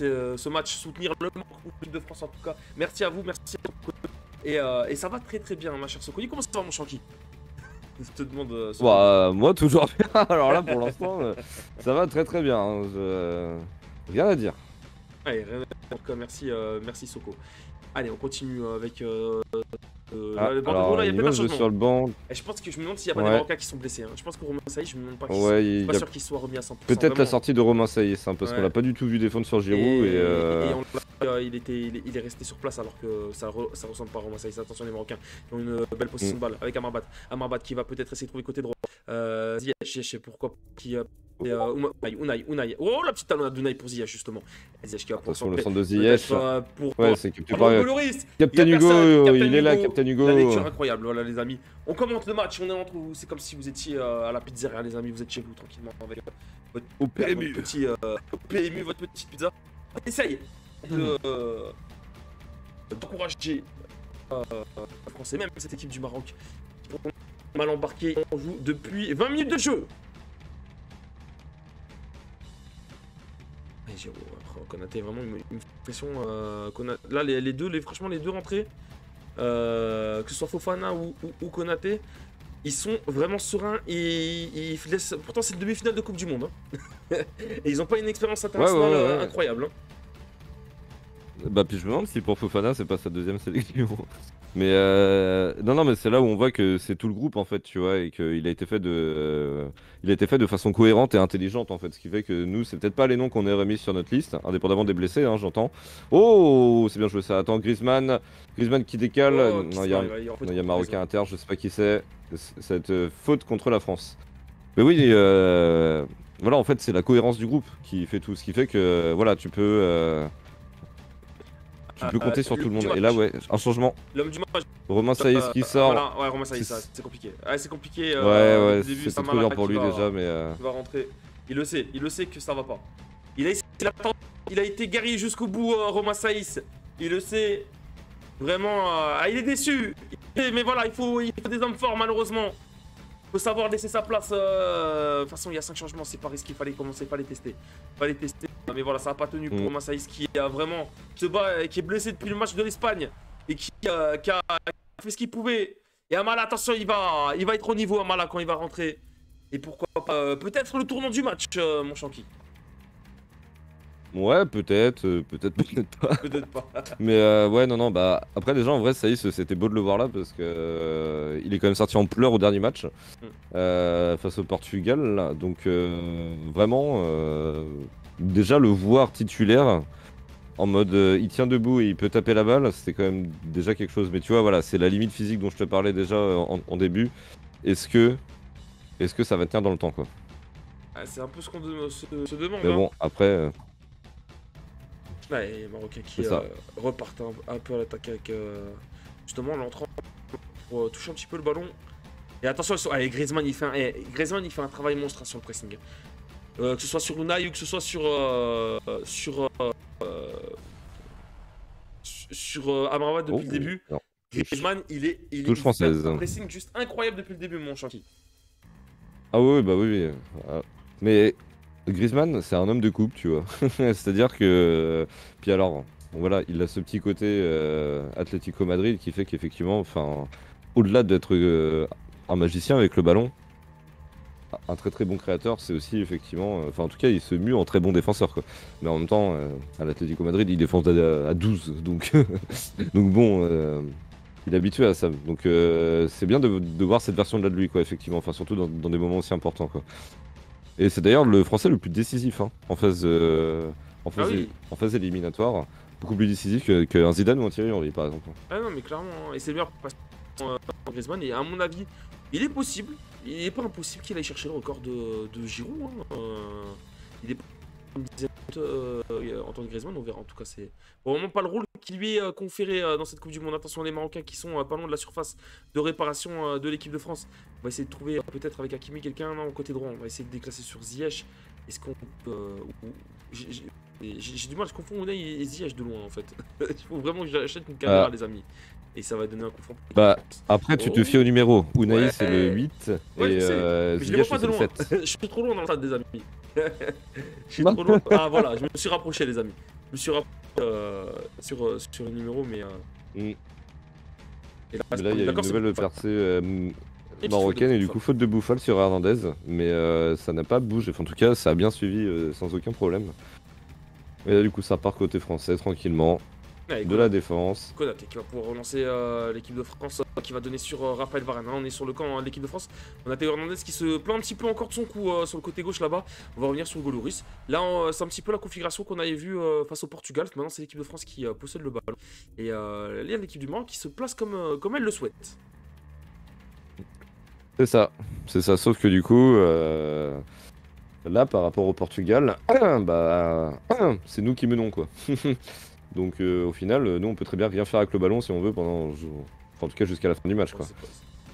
Speaker 2: euh, ce match soutenir le Maroc de France en tout cas. Merci à vous, merci à vous. Et, euh, et ça va très très bien, ma chère Sokoni. Comment ça va, mon Chanky Je te demande. euh.
Speaker 1: Bah, euh, moi, toujours bien. Alors là, pour l'instant, euh, ça va très très bien. hein. Je- Rien à dire.
Speaker 2: Allez, rien à- cas, merci, euh, merci Soko. Allez, on continue avec. Euh, euh,
Speaker 1: Ah,
Speaker 2: le
Speaker 1: alors,
Speaker 2: là, il y a
Speaker 1: sur le banc.
Speaker 2: Et je pense que je me demande s'il n'y a pas
Speaker 1: Ouais.
Speaker 2: des Marocains qui sont blessés. hein. Je pense que Romain Saïd, je me demande pas qu'il
Speaker 1: Ouais, il y
Speaker 2: pas
Speaker 1: a
Speaker 2: sûr qu'il soit remis à 100%.
Speaker 1: peut-être la sortie de Romain Saïs, hein, parce
Speaker 2: Ouais.
Speaker 1: qu'on l'a pas du tout vu défendre sur Giroud. Et,
Speaker 2: Et,
Speaker 1: euh,
Speaker 2: et on l'a- euh, il, était, il, est, il est resté sur place alors que ça, re- ça ressemble pas à Romain Saïs. Attention les Marocains. Ils ont une belle position
Speaker 1: Mm.
Speaker 2: de balle avec Amarbat. Amarbat qui va peut-être essayer de trouver côté droit. Euh, Ziyech, pourquoi qui et, euh, Unai, Unai, Unai. Oh la petite talonnade d'Unai pour Ziyech justement. Ziyech qui va
Speaker 1: attention,
Speaker 2: pouvoir
Speaker 1: le centre de Ziyech.
Speaker 2: euh, pour
Speaker 1: Ouais, c'est capté
Speaker 2: pour
Speaker 1: par
Speaker 2: Hugo Lloris.
Speaker 1: Captain
Speaker 2: Il
Speaker 1: Hugo. euh,
Speaker 2: Captain
Speaker 1: il est là,
Speaker 2: Hugo.
Speaker 1: Captain Hugo.
Speaker 2: La lecture incroyable, voilà les amis. On commente le match, on est entre vous. C'est comme si vous étiez euh, à la pizzeria, les amis. Vous êtes chez vous tranquillement avec euh, votre,
Speaker 1: Au
Speaker 2: votre
Speaker 1: PMU.
Speaker 2: petit euh, PMU, votre petite pizza. Essaye de euh, d'encourager le français, même cette équipe du Maroc. Mal embarqué, on joue depuis 20 minutes de jeu. Après, Konaté, vraiment, une, pression. euh, Là, les, les deux, les, franchement, les deux rentrées, euh, que ce soit Fofana ou, ou, ou Konaté, ils sont vraiment sereins et ils laissent. Pourtant, c'est une demi-finale de Coupe du Monde. hein. et ils n'ont pas une expérience internationale
Speaker 1: ouais, ouais,
Speaker 2: euh,
Speaker 1: ouais.
Speaker 2: incroyable. hein.
Speaker 1: Bah puis je me demande si pour Fofana c'est pas sa deuxième sélection. Mais euh, non non mais c'est là où on voit que c'est tout le groupe en fait tu vois et qu'il a été fait de euh, il a été fait de façon cohérente et intelligente en fait. Ce qui fait que nous c'est peut-être pas les noms qu'on ait remis sur notre liste indépendamment des blessés hein, j'entends. Oh c'est bien joué ça. Attends Griezmann. Griezmann qui décale.
Speaker 2: Oh,
Speaker 1: non il y a
Speaker 2: il
Speaker 1: y Marocain Inter je sais pas qui c'est. Cette euh, faute contre la France. Mais oui euh, voilà en fait c'est la cohérence du groupe qui fait tout. Ce qui fait que voilà tu peux tu peux
Speaker 2: Euh,
Speaker 1: compter sur
Speaker 2: le-
Speaker 1: tout le monde. Et là, ouais, un changement.
Speaker 2: L'homme du match.
Speaker 1: Romain Saïs
Speaker 2: euh,
Speaker 1: qui sort.
Speaker 2: Ouais, Romain Saïs,
Speaker 1: C'est-
Speaker 2: compliqué. Ouais, c'est compliqué. euh,
Speaker 1: ouais, ouais,
Speaker 2: au début,
Speaker 1: c'est trop dur pour lui déjà, mais. euh,
Speaker 2: qui va rentrer. Il le sait, il le sait que ça va pas. Il a, il il été guerrier jusqu'au bout, euh, Romain Saïs. Il le sait. Vraiment, euh, ah, il est déçu. Il Mais voilà, il faut, il faut des hommes forts, malheureusement. Il faut savoir laisser sa place. euh, De toute façon, il y a 5 changements, c'est pas risqué, il fallait commencer, il fallait tester. Il fallait tester. Mais voilà, ça n'a pas tenu pour
Speaker 1: Mm.
Speaker 2: Romain Saïs qui a vraiment qui se bat, qui est blessé depuis le match de l'Espagne et qui, euh, qui a fait ce qu'il pouvait. Et Amala, attention, il va, il va être au niveau, Amala, quand il va rentrer. Et pourquoi pas, euh, peut-être le tournant du match, mon Shanky.
Speaker 1: Ouais, peut-être, euh, peut-être, peut-être pas.
Speaker 2: Peut-être pas.
Speaker 1: Mais euh, ouais, non, non, bah. Après, déjà, en vrai, Saïs, c'était beau de le voir là parce que euh, il est quand même sorti en pleurs au dernier match euh, face au Portugal. là. Donc, vraiment, déjà, le voir titulaire en mode il tient debout et il peut taper la balle, c'était quand même déjà quelque chose. Mais tu vois, voilà, c'est la limite physique dont je te parlais déjà en, en début. Est-ce que, est-ce que ça va tenir dans le temps, quoi?
Speaker 2: Ah, c'est un peu ce qu'on de- se, se demande.
Speaker 1: Mais
Speaker 2: hein.
Speaker 1: bon, après.
Speaker 2: Ouais, et les Marocains qui euh, repartent un, un peu à l'attaque avec euh, justement l'entrant pour euh, toucher un petit peu le ballon. Et attention, allez, Griezmann, il fait un, eh, Griezmann, il fait un travail monstre hein, sur le pressing. Euh, que ce soit sur Unai ou que ce soit sur sur sur Amrabat depuis
Speaker 1: oh,
Speaker 2: le début.
Speaker 1: non.
Speaker 2: Griezmann, il est il,
Speaker 1: Touche française.
Speaker 2: un pressing juste incroyable depuis le début, mon Shanky.
Speaker 1: Ah oui, oui, bah oui, oui. Ah. Mais Griezmann, c'est un homme de coupe, tu vois. C'est-à-dire que. Puis alors, voilà, il a ce petit côté euh, Atlético Madrid qui fait qu'effectivement, au-delà d'être euh, un magicien avec le ballon, un très très bon créateur, c'est aussi effectivement. euh, Enfin, en tout cas, il se mue en très bon défenseur. Mais en même temps, à l'Atlético Madrid, il défend à, à 12, donc. bon. il est habitué à ça. Donc c'est bien de, voir cette version de là de lui, quoi, effectivement. Enfin, surtout dans, dans des moments aussi importants, quoi. Et c'est d'ailleurs le français le plus décisif hein, en phase, euh, en phase,
Speaker 2: Ah oui.
Speaker 1: en phase éliminatoire. Beaucoup plus décisif qu'un que Zidane ou un Thierry Henry, par exemple.
Speaker 2: Ah non, mais clairement, hein. et c'est le meilleur parce que Griezmann, et à mon avis, il est possible, il n'est pas impossible qu'il aille chercher le record de, de Giroud. hein. Euh, il est de minutes, euh, en tant que Griezmann, on verra. En tout cas, c'est pour le moment pas le rôle qui lui est euh, conféré euh, dans cette Coupe du Monde. Attention, les Marocains qui sont euh, pas loin de la surface de réparation de l'équipe de France. On va essayer de trouver peut-être avec Hakimi quelqu'un non, côté droit. On va essayer de déclasser sur Ziyech. Est-ce qu'on peut. j'ai- du mal à se confondre Unai et Ziyech de loin en fait. Il faut vraiment que j'achète une caméra, les amis. Et ça va donner un coup franc.
Speaker 1: Bah, Après, tu te
Speaker 2: Oh.
Speaker 1: fies au numéro. Unai,
Speaker 2: Ouais.
Speaker 1: c'est le 8
Speaker 2: Ouais,
Speaker 1: et euh,
Speaker 2: je
Speaker 1: Ziyech, c'est
Speaker 2: de
Speaker 1: le
Speaker 2: loin.
Speaker 1: 7.
Speaker 2: je suis trop loin dans le stade des amis. je suis trop loin. Ah voilà, je me suis rapproché les amis. Je me suis rapproché euh, sur, euh, sur le numéro, mais. euh,
Speaker 1: Mm.
Speaker 2: et là,
Speaker 1: Mais là, il y a une nouvelle percée euh, marocaine et du coup, faute de Bouffal sur Hernandez. Mais euh, ça n'a pas bougé. Enfin, en tout cas, ça a bien suivi euh, sans aucun problème. Et là, du coup, ça part côté français tranquillement. De la défense.
Speaker 2: Konaté qui va pouvoir relancer euh, l'équipe de France, euh, qui va donner sur euh, Raphaël Varane. hein. On est sur le camp hein, de l'équipe de France. On a Théo Hernandez qui se plaint un petit peu encore de son coup sur le côté gauche là-bas. On va revenir sur le Goloris. Là, c'est un petit peu la configuration qu'on avait vue face au Portugal. Maintenant, c'est l'équipe de France qui possède le ballon. Et il y a l'équipe du Maroc qui se place comme, comme elle le souhaite.
Speaker 1: C'est ça, c'est ça. Sauf que du coup, là, par rapport au Portugal, bah, c'est nous qui menons quoi. Donc euh, au final, nous, on peut très bien rien faire avec le ballon si on veut pendant, enfin, en tout cas jusqu'à la fin du match quoi.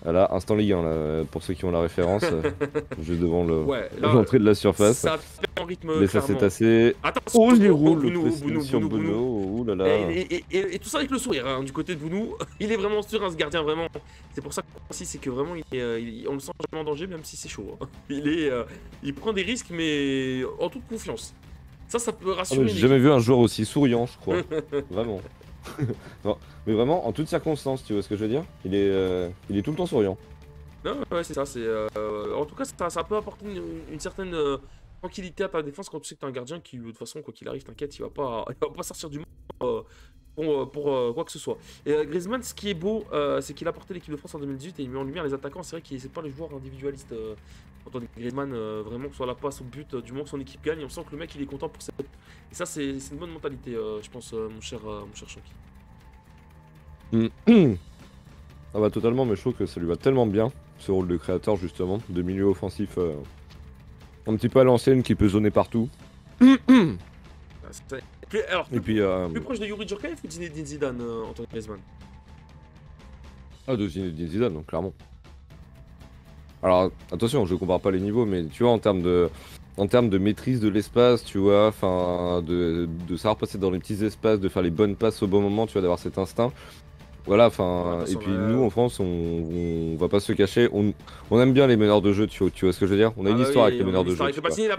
Speaker 1: Là, instant Ligue 1 là, pour ceux qui ont la référence, euh, juste devant le
Speaker 2: Ouais, là,
Speaker 1: l'entrée de la surface.
Speaker 2: ça fait en rythme.
Speaker 1: Mais ça c'est assez.
Speaker 2: Attention,
Speaker 1: Oh, le
Speaker 2: Bounou, Bounou, Bounou,
Speaker 1: là là.
Speaker 2: Et, et- et- et tout ça avec le sourire hein, du côté de Bounou. Il est vraiment serein ce gardien, vraiment. C'est pour ça que c'est que vraiment, il est, euh, il- on le sent jamais en danger, même si c'est chaud. hein. Il, est, euh, il prend des risques, mais en toute confiance. Ça, ça peut
Speaker 1: Ah,
Speaker 2: rassurer.
Speaker 1: J'ai jamais vu un joueur aussi souriant, je crois. vraiment. Non, mais vraiment, en toutes circonstances, tu vois ce que je veux dire? Il est, euh, il est tout le temps souriant.
Speaker 2: Non, ouais, c'est ça. C'est euh, en tout cas, ça, ça peut apporter une, une certaine euh, tranquillité à ta défense quand tu sais que t'as un gardien qui, de toute façon, quoi qu'il arrive, t'inquiète, il va pas, il va pas sortir du monde pour, euh, pour euh, quoi que ce soit. Et euh, Griezmann, ce qui est beau, euh, c'est qu'il a porté l'équipe de France en 2018 et il met en lumière les attaquants. C'est vrai qu'il c'est pas les joueurs individualistes. Euh, Antoine Griezmann, euh, vraiment, que ce soit la passe au but, euh, du moment que son équipe gagne, on sent que le mec il est content pour cette. Et ça, c'est une bonne mentalité, euh, je pense, euh, mon cher, euh, mon cher Chanky.
Speaker 1: Ah bah totalement, mais je trouve que ça lui va tellement bien, ce rôle de créateur justement, de milieu offensif euh, un petit peu à l'ancienne qui peut zoner partout.
Speaker 2: Ah, c'est- Plus- alors,
Speaker 1: Et puis, euh,
Speaker 2: plus proche de Yuri Djorkaeff ou Zinedine Zidane, euh, Antoine Griezmann?
Speaker 1: Ah, de Zinedine Zidane, donc, clairement. Alors attention, je compare pas les niveaux, mais tu vois, en termes de, en termes de maîtrise de l'espace, tu vois, enfin, de, de savoir passer dans les petits espaces, de faire les bonnes passes au bon moment, tu vois, d'avoir cet instinct. Voilà, enfin, et puis nous en France, on, on va pas se cacher, on, on aime bien les meneurs de jeu, tu vois, tu vois ce que je veux dire? On a
Speaker 2: Ah
Speaker 1: une
Speaker 2: bah
Speaker 1: histoire
Speaker 2: oui,
Speaker 1: avec les meneurs de jeu. vois.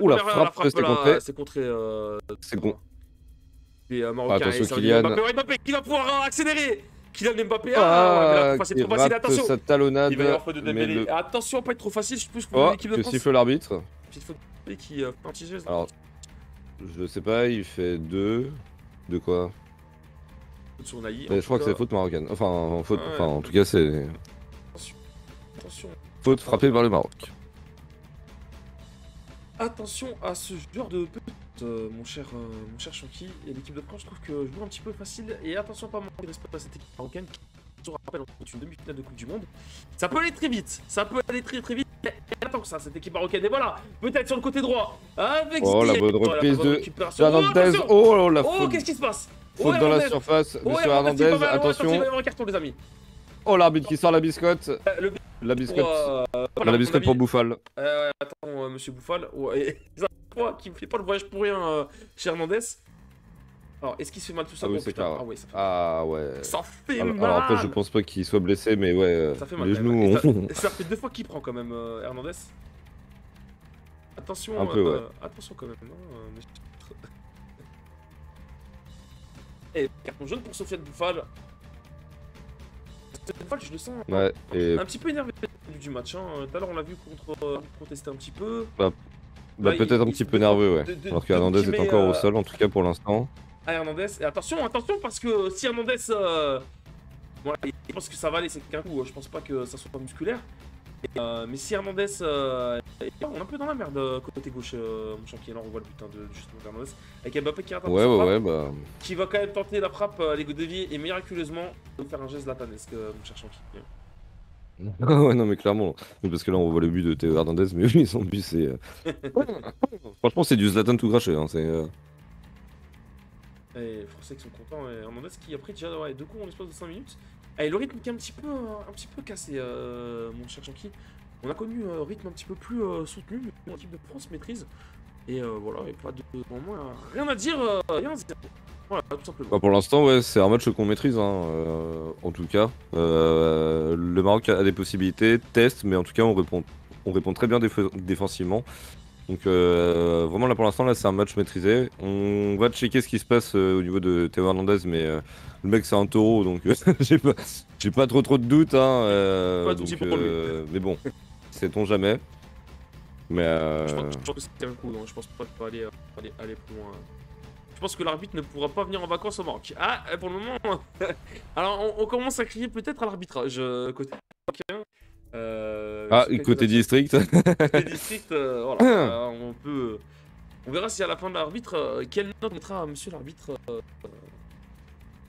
Speaker 2: la
Speaker 1: la frappe,
Speaker 2: là,
Speaker 1: contrée,
Speaker 2: c'est contré. Euh,
Speaker 1: c'est con.
Speaker 2: Euh, Marocains.
Speaker 1: Attention, Kylian.
Speaker 2: Mbappé, ouais, Mbappé qui va pouvoir euh, accélérer? Kylian Mbappé, ah,
Speaker 1: Ah,
Speaker 2: ouais, c'est trop facile, attention.
Speaker 1: sa talonnade,
Speaker 2: Il va y avoir faute de
Speaker 1: mais
Speaker 2: Dembélé.
Speaker 1: le-
Speaker 2: Attention, pas être trop facile, je pense pour
Speaker 1: Oh,
Speaker 2: l'équipe de
Speaker 1: que
Speaker 2: France.
Speaker 1: siffle l'arbitre.
Speaker 2: Petite faute de Dembélé qui euh.
Speaker 1: Alors, je sais pas, il fait deux. De quoi?
Speaker 2: Sur Naï.
Speaker 1: Je crois que c'est faute marocaine. Enfin, en faute,
Speaker 2: Ouais.
Speaker 1: enfin, en tout cas, c'est
Speaker 2: Attention. Attention.
Speaker 1: faute frappée par le Maroc.
Speaker 2: Attention à ce genre de euh, mon cher, euh, mon cher Shanky. Et l'équipe de France, je trouve que je joue un petit peu facile. Et attention pas manquer de respect à cette équipe marocaine qui, je rappelle, est une demi-finale de Coupe du Monde. Ça peut aller très vite. Ça peut aller très très vite. Et attends que ça, cette équipe marocaine. Et voilà, peut-être sur le côté droit. Avec
Speaker 1: Oh, la bonne
Speaker 2: Oh, la
Speaker 1: reprise de
Speaker 2: récupération. Oh,
Speaker 1: Hernandez.
Speaker 2: attention
Speaker 1: Oh, la
Speaker 2: Oh,
Speaker 1: faute,
Speaker 2: qu'est-ce qui se passe
Speaker 1: faute
Speaker 2: Oh,
Speaker 1: dans la surface
Speaker 2: Oh,
Speaker 1: sur
Speaker 2: Hernandez, oh, attention, il va y
Speaker 1: Attention.
Speaker 2: avoir un carton, les amis.
Speaker 1: Oh, l'arbitre qui sort la biscotte.
Speaker 2: Euh, Le
Speaker 1: La
Speaker 2: pour,
Speaker 1: biscotte.
Speaker 2: euh,
Speaker 1: La biscotte pour Bouffal.
Speaker 2: Euh, attends, euh, monsieur Bouffal. Ouais, et- qui me fait pas le voyage pour rien euh, chez Hernandez. Alors, est-ce qu'il se fait mal tout ça
Speaker 1: Ah oui, c'est
Speaker 2: putain.
Speaker 1: clair.
Speaker 2: Ah ouais, ça fait,
Speaker 1: Ah ouais.
Speaker 2: ça fait
Speaker 1: Alors,
Speaker 2: mal.
Speaker 1: alors après, je pense pas qu'il soit blessé, mais ouais, euh,
Speaker 2: Ça fait mal.
Speaker 1: les genoux.
Speaker 2: Et ça, ça fait deux fois qu'il prend quand même, euh, Hernandez. Attention,
Speaker 1: Un peu,
Speaker 2: euh,
Speaker 1: ouais.
Speaker 2: attention quand même. hein, euh, monsieur. Et carton jaune pour Sofiane Bouffal. Bouffal, je le sens
Speaker 1: ont- Ouais, et
Speaker 2: un petit peu énervé du match. Hein. Tout à l'heure, on l'a vu contre euh, protester un petit peu.
Speaker 1: bah,
Speaker 2: Là,
Speaker 1: peut-être un petit peu nerveux, ouais.
Speaker 2: de- de-
Speaker 1: Alors qu'Hernandez
Speaker 2: qui
Speaker 1: est encore
Speaker 2: euh,
Speaker 1: au sol, en tout cas pour l'instant.
Speaker 2: à Hernandez. Et attention, attention, parce que si Hernandez. Euh... Bon, là, il pense que ça va aller, c'est qu'un coup. Je pense pas que ça soit pas musculaire. Et, euh, mais si Hernandez. Euh... On est un peu dans la merde euh, côté gauche, euh, mon champion. Là, on voit le but hein, de justement Hernandez. Avec Mbappé qui rate
Speaker 1: Ouais, ouais,
Speaker 2: frappe,
Speaker 1: ouais, bah.
Speaker 2: Qui va quand même tenter la frappe, euh, les devier et miraculeusement faire un geste latanesque, euh, mon cher champion.
Speaker 1: ouais, non, mais clairement. Parce que là, on voit le but de Théo Hernandez, mais oui, son but, c'est. euh, Franchement, c'est du Zlatan tout craché. Hein, c'est, euh,
Speaker 2: les Français qui sont contents. Et Hernandez qui a pris déjà ouais, deux coups en l'espace de 5 minutes. Et le rythme qui est un petit peu, euh, un petit peu cassé, euh, mon cher Chanky. On a connu un rythme un petit peu plus euh, soutenu, mais l'équipe de France maîtrise. Et euh, voilà, et pas de. Pour moi, rien à dire, euh, rien à dire. Voilà, tout simplement.
Speaker 1: bah, pour l'instant, ouais, c'est un match qu'on maîtrise, hein, euh, en tout cas. Euh, le Maroc a des possibilités, teste, mais en tout cas, on répond, on répond très bien déf- défensivement. Donc, euh, vraiment, là, pour l'instant, là, c'est un match maîtrisé. On va checker ce qui se passe euh, au niveau de Théo Hernandez, mais euh, le mec, c'est un taureau, donc j'ai pas, trop trop de doutes. Hein,
Speaker 2: Pas de soucis
Speaker 1: donc,
Speaker 2: pour lui.
Speaker 1: mais bon, sait-on jamais. Mais
Speaker 2: Je, pense, je pense que c'était un coup, donc je pense pas qu'il faut aller, aller, aller plus loin. Je pense que l'arbitre ne pourra pas venir en vacances au Maroc. Ah, euh, pour le moment. Alors, on, on commence à crier peut-être à l'arbitrage euh, côté marocain. Euh,
Speaker 1: ah, côté district.
Speaker 2: Côté district, euh, voilà. Euh, on peut. On verra si à la fin de l'arbitre, quelle note mettra monsieur l'arbitre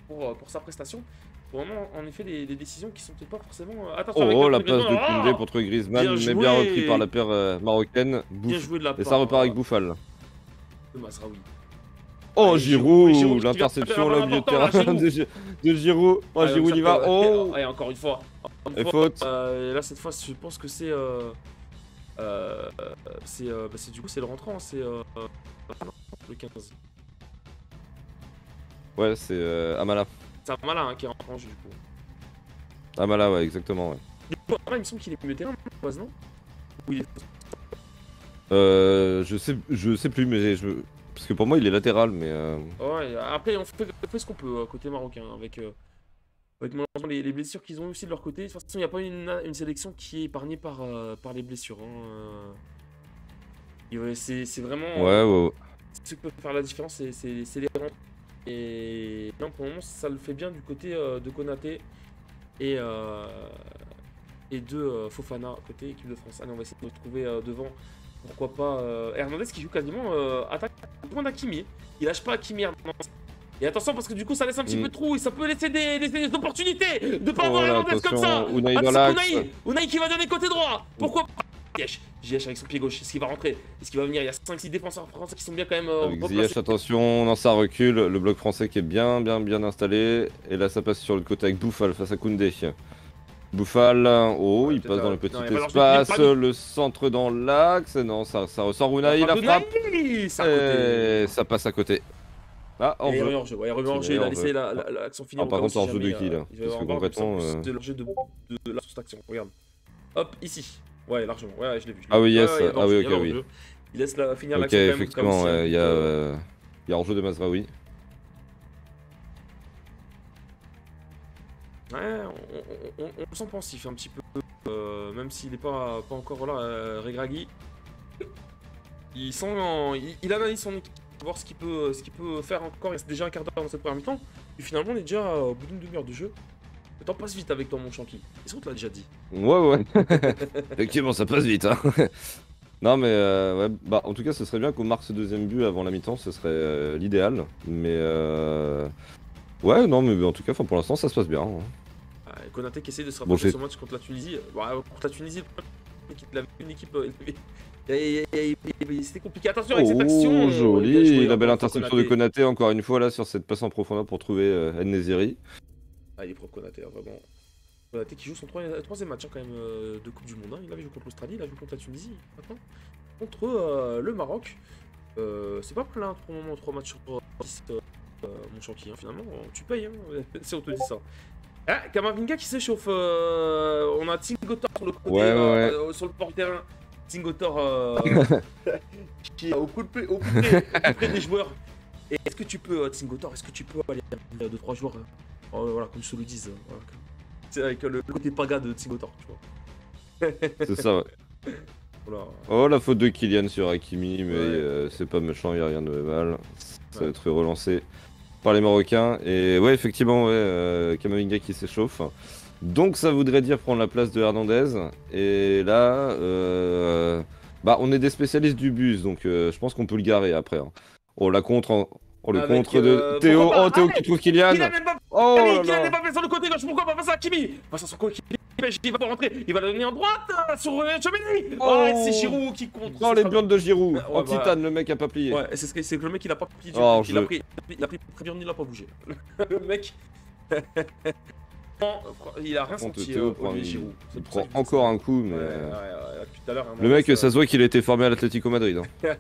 Speaker 2: pour, pour sa prestation. Pour le moment, en effet, les, les décisions qui sont peut-être pas forcément. Attention,
Speaker 1: Oh,
Speaker 2: un
Speaker 1: la passe de
Speaker 2: Griezmann.
Speaker 1: Koundé trouver Griezmann,
Speaker 2: Bien
Speaker 1: mais bien repris par la paire marocaine.
Speaker 2: Bien joué de la
Speaker 1: Et
Speaker 2: part
Speaker 1: ça repart avec Bouffal.
Speaker 2: de Mazraoui.
Speaker 1: Oh, Giroud, l'interception, le milieu de terrain de, Gi- de Giroud. Oh, Giroud, il y va. Oh,
Speaker 2: Et encore une fois. encore une
Speaker 1: et
Speaker 2: fois,
Speaker 1: faute.
Speaker 2: euh, là, cette fois, je pense que c'est. Euh, euh, c'est euh, bah, c'est du coup, c'est le rentrant. C'est euh, euh, le 15.
Speaker 1: Ouais, c'est euh, Amala.
Speaker 2: C'est malin hein, qui est rentrant, du coup.
Speaker 1: Amala, ouais, exactement. Ouais.
Speaker 2: Du coup, il me semble qu'il est milieu de terrain, non? Ou il est-
Speaker 1: Euh, je sais, je sais plus, mais je, Parce que pour moi, il est latéral, mais. euh,
Speaker 2: Ouais, après, on fait, on fait ce qu'on peut euh, côté marocain. Avec, euh, avec les, les blessures qu'ils ont aussi de leur côté. De toute façon, il n'y a pas une, une sélection qui est épargnée par, euh, par les blessures. hein, c'est vraiment.
Speaker 1: Ouais.
Speaker 2: Ce qui peut faire la différence, c'est- les rentrées. Et non, pour le moment, ça le fait bien du côté de Konaté et, et de Fofana, côté équipe de France. Allez, on va essayer de retrouver devant. Pourquoi pas euh, Hernandez qui joue quasiment euh, attaque loin d'Akimi. Il lâche pas Akimi Hernandez. Et attention parce que du coup ça laisse un petit
Speaker 1: Mm.
Speaker 2: peu de trou et ça peut laisser des, des- des opportunités de pas
Speaker 1: Oh
Speaker 2: avoir Hernandez comme ça.
Speaker 1: Unai dans
Speaker 2: Attention,
Speaker 1: l'axe.
Speaker 2: Unai, Unai qui va donner côté droit. Pourquoi pas Ziyech, Ziyech avec son pied gauche, est-ce qu'il va rentrer? Est-ce qu'il va venir? Il y a 5-6 défenseurs français qui sont bien quand même euh,
Speaker 1: Avec. Ziyech, attention, non, ça recule. Le bloc français qui est bien, bien, bien installé. Et là, ça passe sur le côté avec Bouffal face à Koundé. Bouffal, oh,
Speaker 2: Ouais,
Speaker 1: il passe dans le petit espace.
Speaker 2: le
Speaker 1: centre dans l'axe. Non, ça, ça ressort Unai, la frappe. Et ça passe à côté. Ah, en jeu.
Speaker 2: en jeu, ouais, en jeu, il a
Speaker 1: hors
Speaker 2: laissé l'action finir.
Speaker 1: Ah, par contre, hors
Speaker 2: si
Speaker 1: jeu de qui,
Speaker 2: euh,
Speaker 1: là Parce que concrètement,
Speaker 2: plus
Speaker 1: euh,
Speaker 2: C'est le jeu de, la cette action, regarde. Hop, ici. Ouais, largement. Ouais, je l'ai vu.
Speaker 1: Ah oui, yes.
Speaker 2: Ouais, ouais, il y a
Speaker 1: Ah oui, ok, oui.
Speaker 2: Il laisse la, finir
Speaker 1: Ok,
Speaker 2: l'action quand même.
Speaker 1: effectivement, il y a,
Speaker 2: euh,
Speaker 1: euh, il y a hors jeu de Mazraoui.
Speaker 2: Ouais, on, on- on- on le sent pensif un petit peu, euh, même s'il n'est pas, pas encore là, euh, Regragui. Il, sent en- il, il analyse son équipe, voir ce qu'il peut, ce qu'il peut faire encore. Il reste déjà un quart d'heure dans cette première mi-temps. Et finalement, on est déjà au bout d'une demi-heure de jeu. Le temps passe vite avec toi, mon Chanky. Est-ce qu'on te l'a déjà dit?
Speaker 1: Ouais, ouais. Effectivement, ça passe vite. Hein. non, mais euh, bah, en tout cas, ce serait bien qu'on marque ce deuxième but avant la mi-temps. Ce serait euh, l'idéal. Mais euh... ouais, non, mais en tout cas, pour l'instant, ça se passe bien. hein.
Speaker 2: Konaté qui essaie de se
Speaker 1: Bon,
Speaker 2: rapprocher de son match contre la Tunisie. Bah, contre la Tunisie, il avait une équipe. euh, C'était compliqué. Attention avec cette action.
Speaker 1: Oh,
Speaker 2: on-
Speaker 1: joli. la belle interception de Konaté, encore une fois, là, sur cette passe en profondeur pour trouver euh, Nesiri.
Speaker 2: Ah, il est propre Konaté, hein, vraiment. Konaté qui joue son troi- troisième match hein, quand même euh, de Coupe du Monde. hein. Il avait joué contre l'Australie, il a joué contre la Tunisie. Maintenant, contre euh, le Maroc. Euh, c'est pas plein pour le moment, 3 matchs sur 10, euh, euh, mon Chanky. hein, finalement, tu payes, hein, si on te dit ça. Ah, Kamavinga qui s'échauffe. euh, on a Tingotor sur le côté,
Speaker 1: Ouais, ouais,
Speaker 2: euh, euh, sur le port-terrain. Tingotor euh, qui est au coup de pied, au coup de des joueurs. Et est-ce que tu peux, euh, Tingotor, est-ce que tu peux aller à 2-3 joueurs euh, euh, voilà, comme je te le euh, voilà, C'est avec le côté paga de Tingotor, tu vois.
Speaker 1: C'est ça, ouais.
Speaker 2: Voilà.
Speaker 1: Oh, la faute de Kylian sur Hakimi, mais
Speaker 2: Ouais.
Speaker 1: c'est pas méchant, il a rien de mal. Ça va être relancé par les Marocains. Et ouais, effectivement, ouais, euh, Kamavinga qui s'échauffe. Donc ça voudrait dire prendre la place de Hernandez. Et là, euh, bah, on est des spécialistes du bus, donc euh, je pense qu'on peut le garer après. hein. Oh, la contre, en- oh, le
Speaker 2: Avec,
Speaker 1: contre
Speaker 2: euh,
Speaker 1: de Théo.
Speaker 2: pourquoi pas
Speaker 1: Oh, Théo qui trouve Kylian.
Speaker 2: Kylian Mbappé,
Speaker 1: Oh là
Speaker 2: Kylian
Speaker 1: là.
Speaker 2: Mbappé sur le côté gauche, pourquoi pas passer à Kimi? Face à son coéquipier, il va pas rentrer, il va la donner en droite euh, sur euh, Chouameni
Speaker 1: Oh.
Speaker 2: Oh, et c'est Giroud qui compte
Speaker 1: Dans
Speaker 2: Ce
Speaker 1: les burnes de Giroud. En titane, le mec a pas plié.
Speaker 2: Ouais, c'est ce que c'est que le mec il a pas plié du
Speaker 1: Oh.
Speaker 2: Il a pris, il a pris très bien, il a pas bougé. le mec. il a rien
Speaker 1: Contre
Speaker 2: senti,
Speaker 1: Théo
Speaker 2: euh, Giroud.
Speaker 1: Il prend encore un coup, mais. Euh,
Speaker 2: l'heure.
Speaker 1: Le mec, ça se voit qu'il a été formé à l'Atlético Madrid.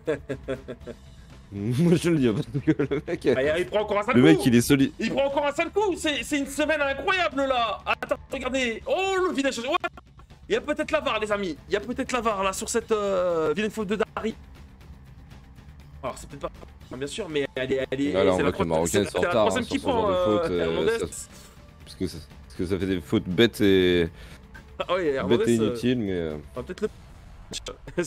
Speaker 1: Moi je le dis, hein, parce que le mec,
Speaker 2: Ah, il prend encore un sale
Speaker 1: le mec il est solide.
Speaker 2: Il prend encore un sale coup, c'est une semaine incroyable là. Attends, regardez. Oh le changé Ouais Il y a peut-être la VAR les amis. Il y a peut-être la VAR là sur cette euh, vilaine faute de Dari. Alors c'est peut-être pas... Bien sûr, mais elle est... Elle est
Speaker 1: Là, là, on
Speaker 2: c'est
Speaker 1: voit
Speaker 2: la
Speaker 1: que le
Speaker 2: troisième-
Speaker 1: Marocain
Speaker 2: c'est
Speaker 1: est en
Speaker 2: la troisième
Speaker 1: hein,
Speaker 2: qui prend, euh,
Speaker 1: faute, euh, ça- Parce que, ça, parce que ça fait des fautes bêtes et,
Speaker 2: Ah ouais, Hernandez,
Speaker 1: bêtes et
Speaker 2: euh,
Speaker 1: inutiles, mais euh,
Speaker 2: ah, peut-être le...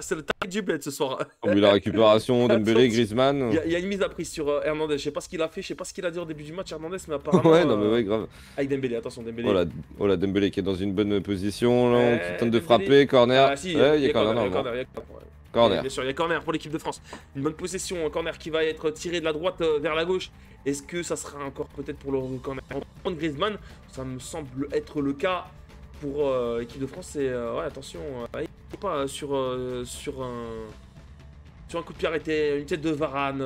Speaker 2: C'est le target du bled ce soir.
Speaker 1: bout de la récupération, Dembélé. Griezmann.
Speaker 2: Il y, a, y une mise à prise sur euh, Hernandez. Je sais pas ce qu'il a fait, je sais pas ce qu'il a dit au début du match Hernandez, mais apparemment.
Speaker 1: ouais, non mais
Speaker 2: euh,
Speaker 1: ouais, grave.
Speaker 2: Avec Dembélé, attention Dembélé.
Speaker 1: Oh là, oh là, Dembélé qui est dans une bonne position, là,
Speaker 2: Ouais,
Speaker 1: qui tente de frapper, corner.
Speaker 2: Ah, si,
Speaker 1: ouais, il y a
Speaker 2: corner,
Speaker 1: corner,
Speaker 2: il y a corner, y corner, ouais.
Speaker 1: corner.
Speaker 2: Bien sûr, il y a corner pour l'équipe de France. Une bonne possession, un corner qui va être tiré de la droite euh, vers la gauche. Est-ce que ça sera encore peut-être pour le corner de Griezmann? Ça me semble être le cas pour euh, l'équipe de France. Et euh, ouais, attention, euh, pas sur, euh, sur un. Sur un coup de pied arrêté, une tête de Varane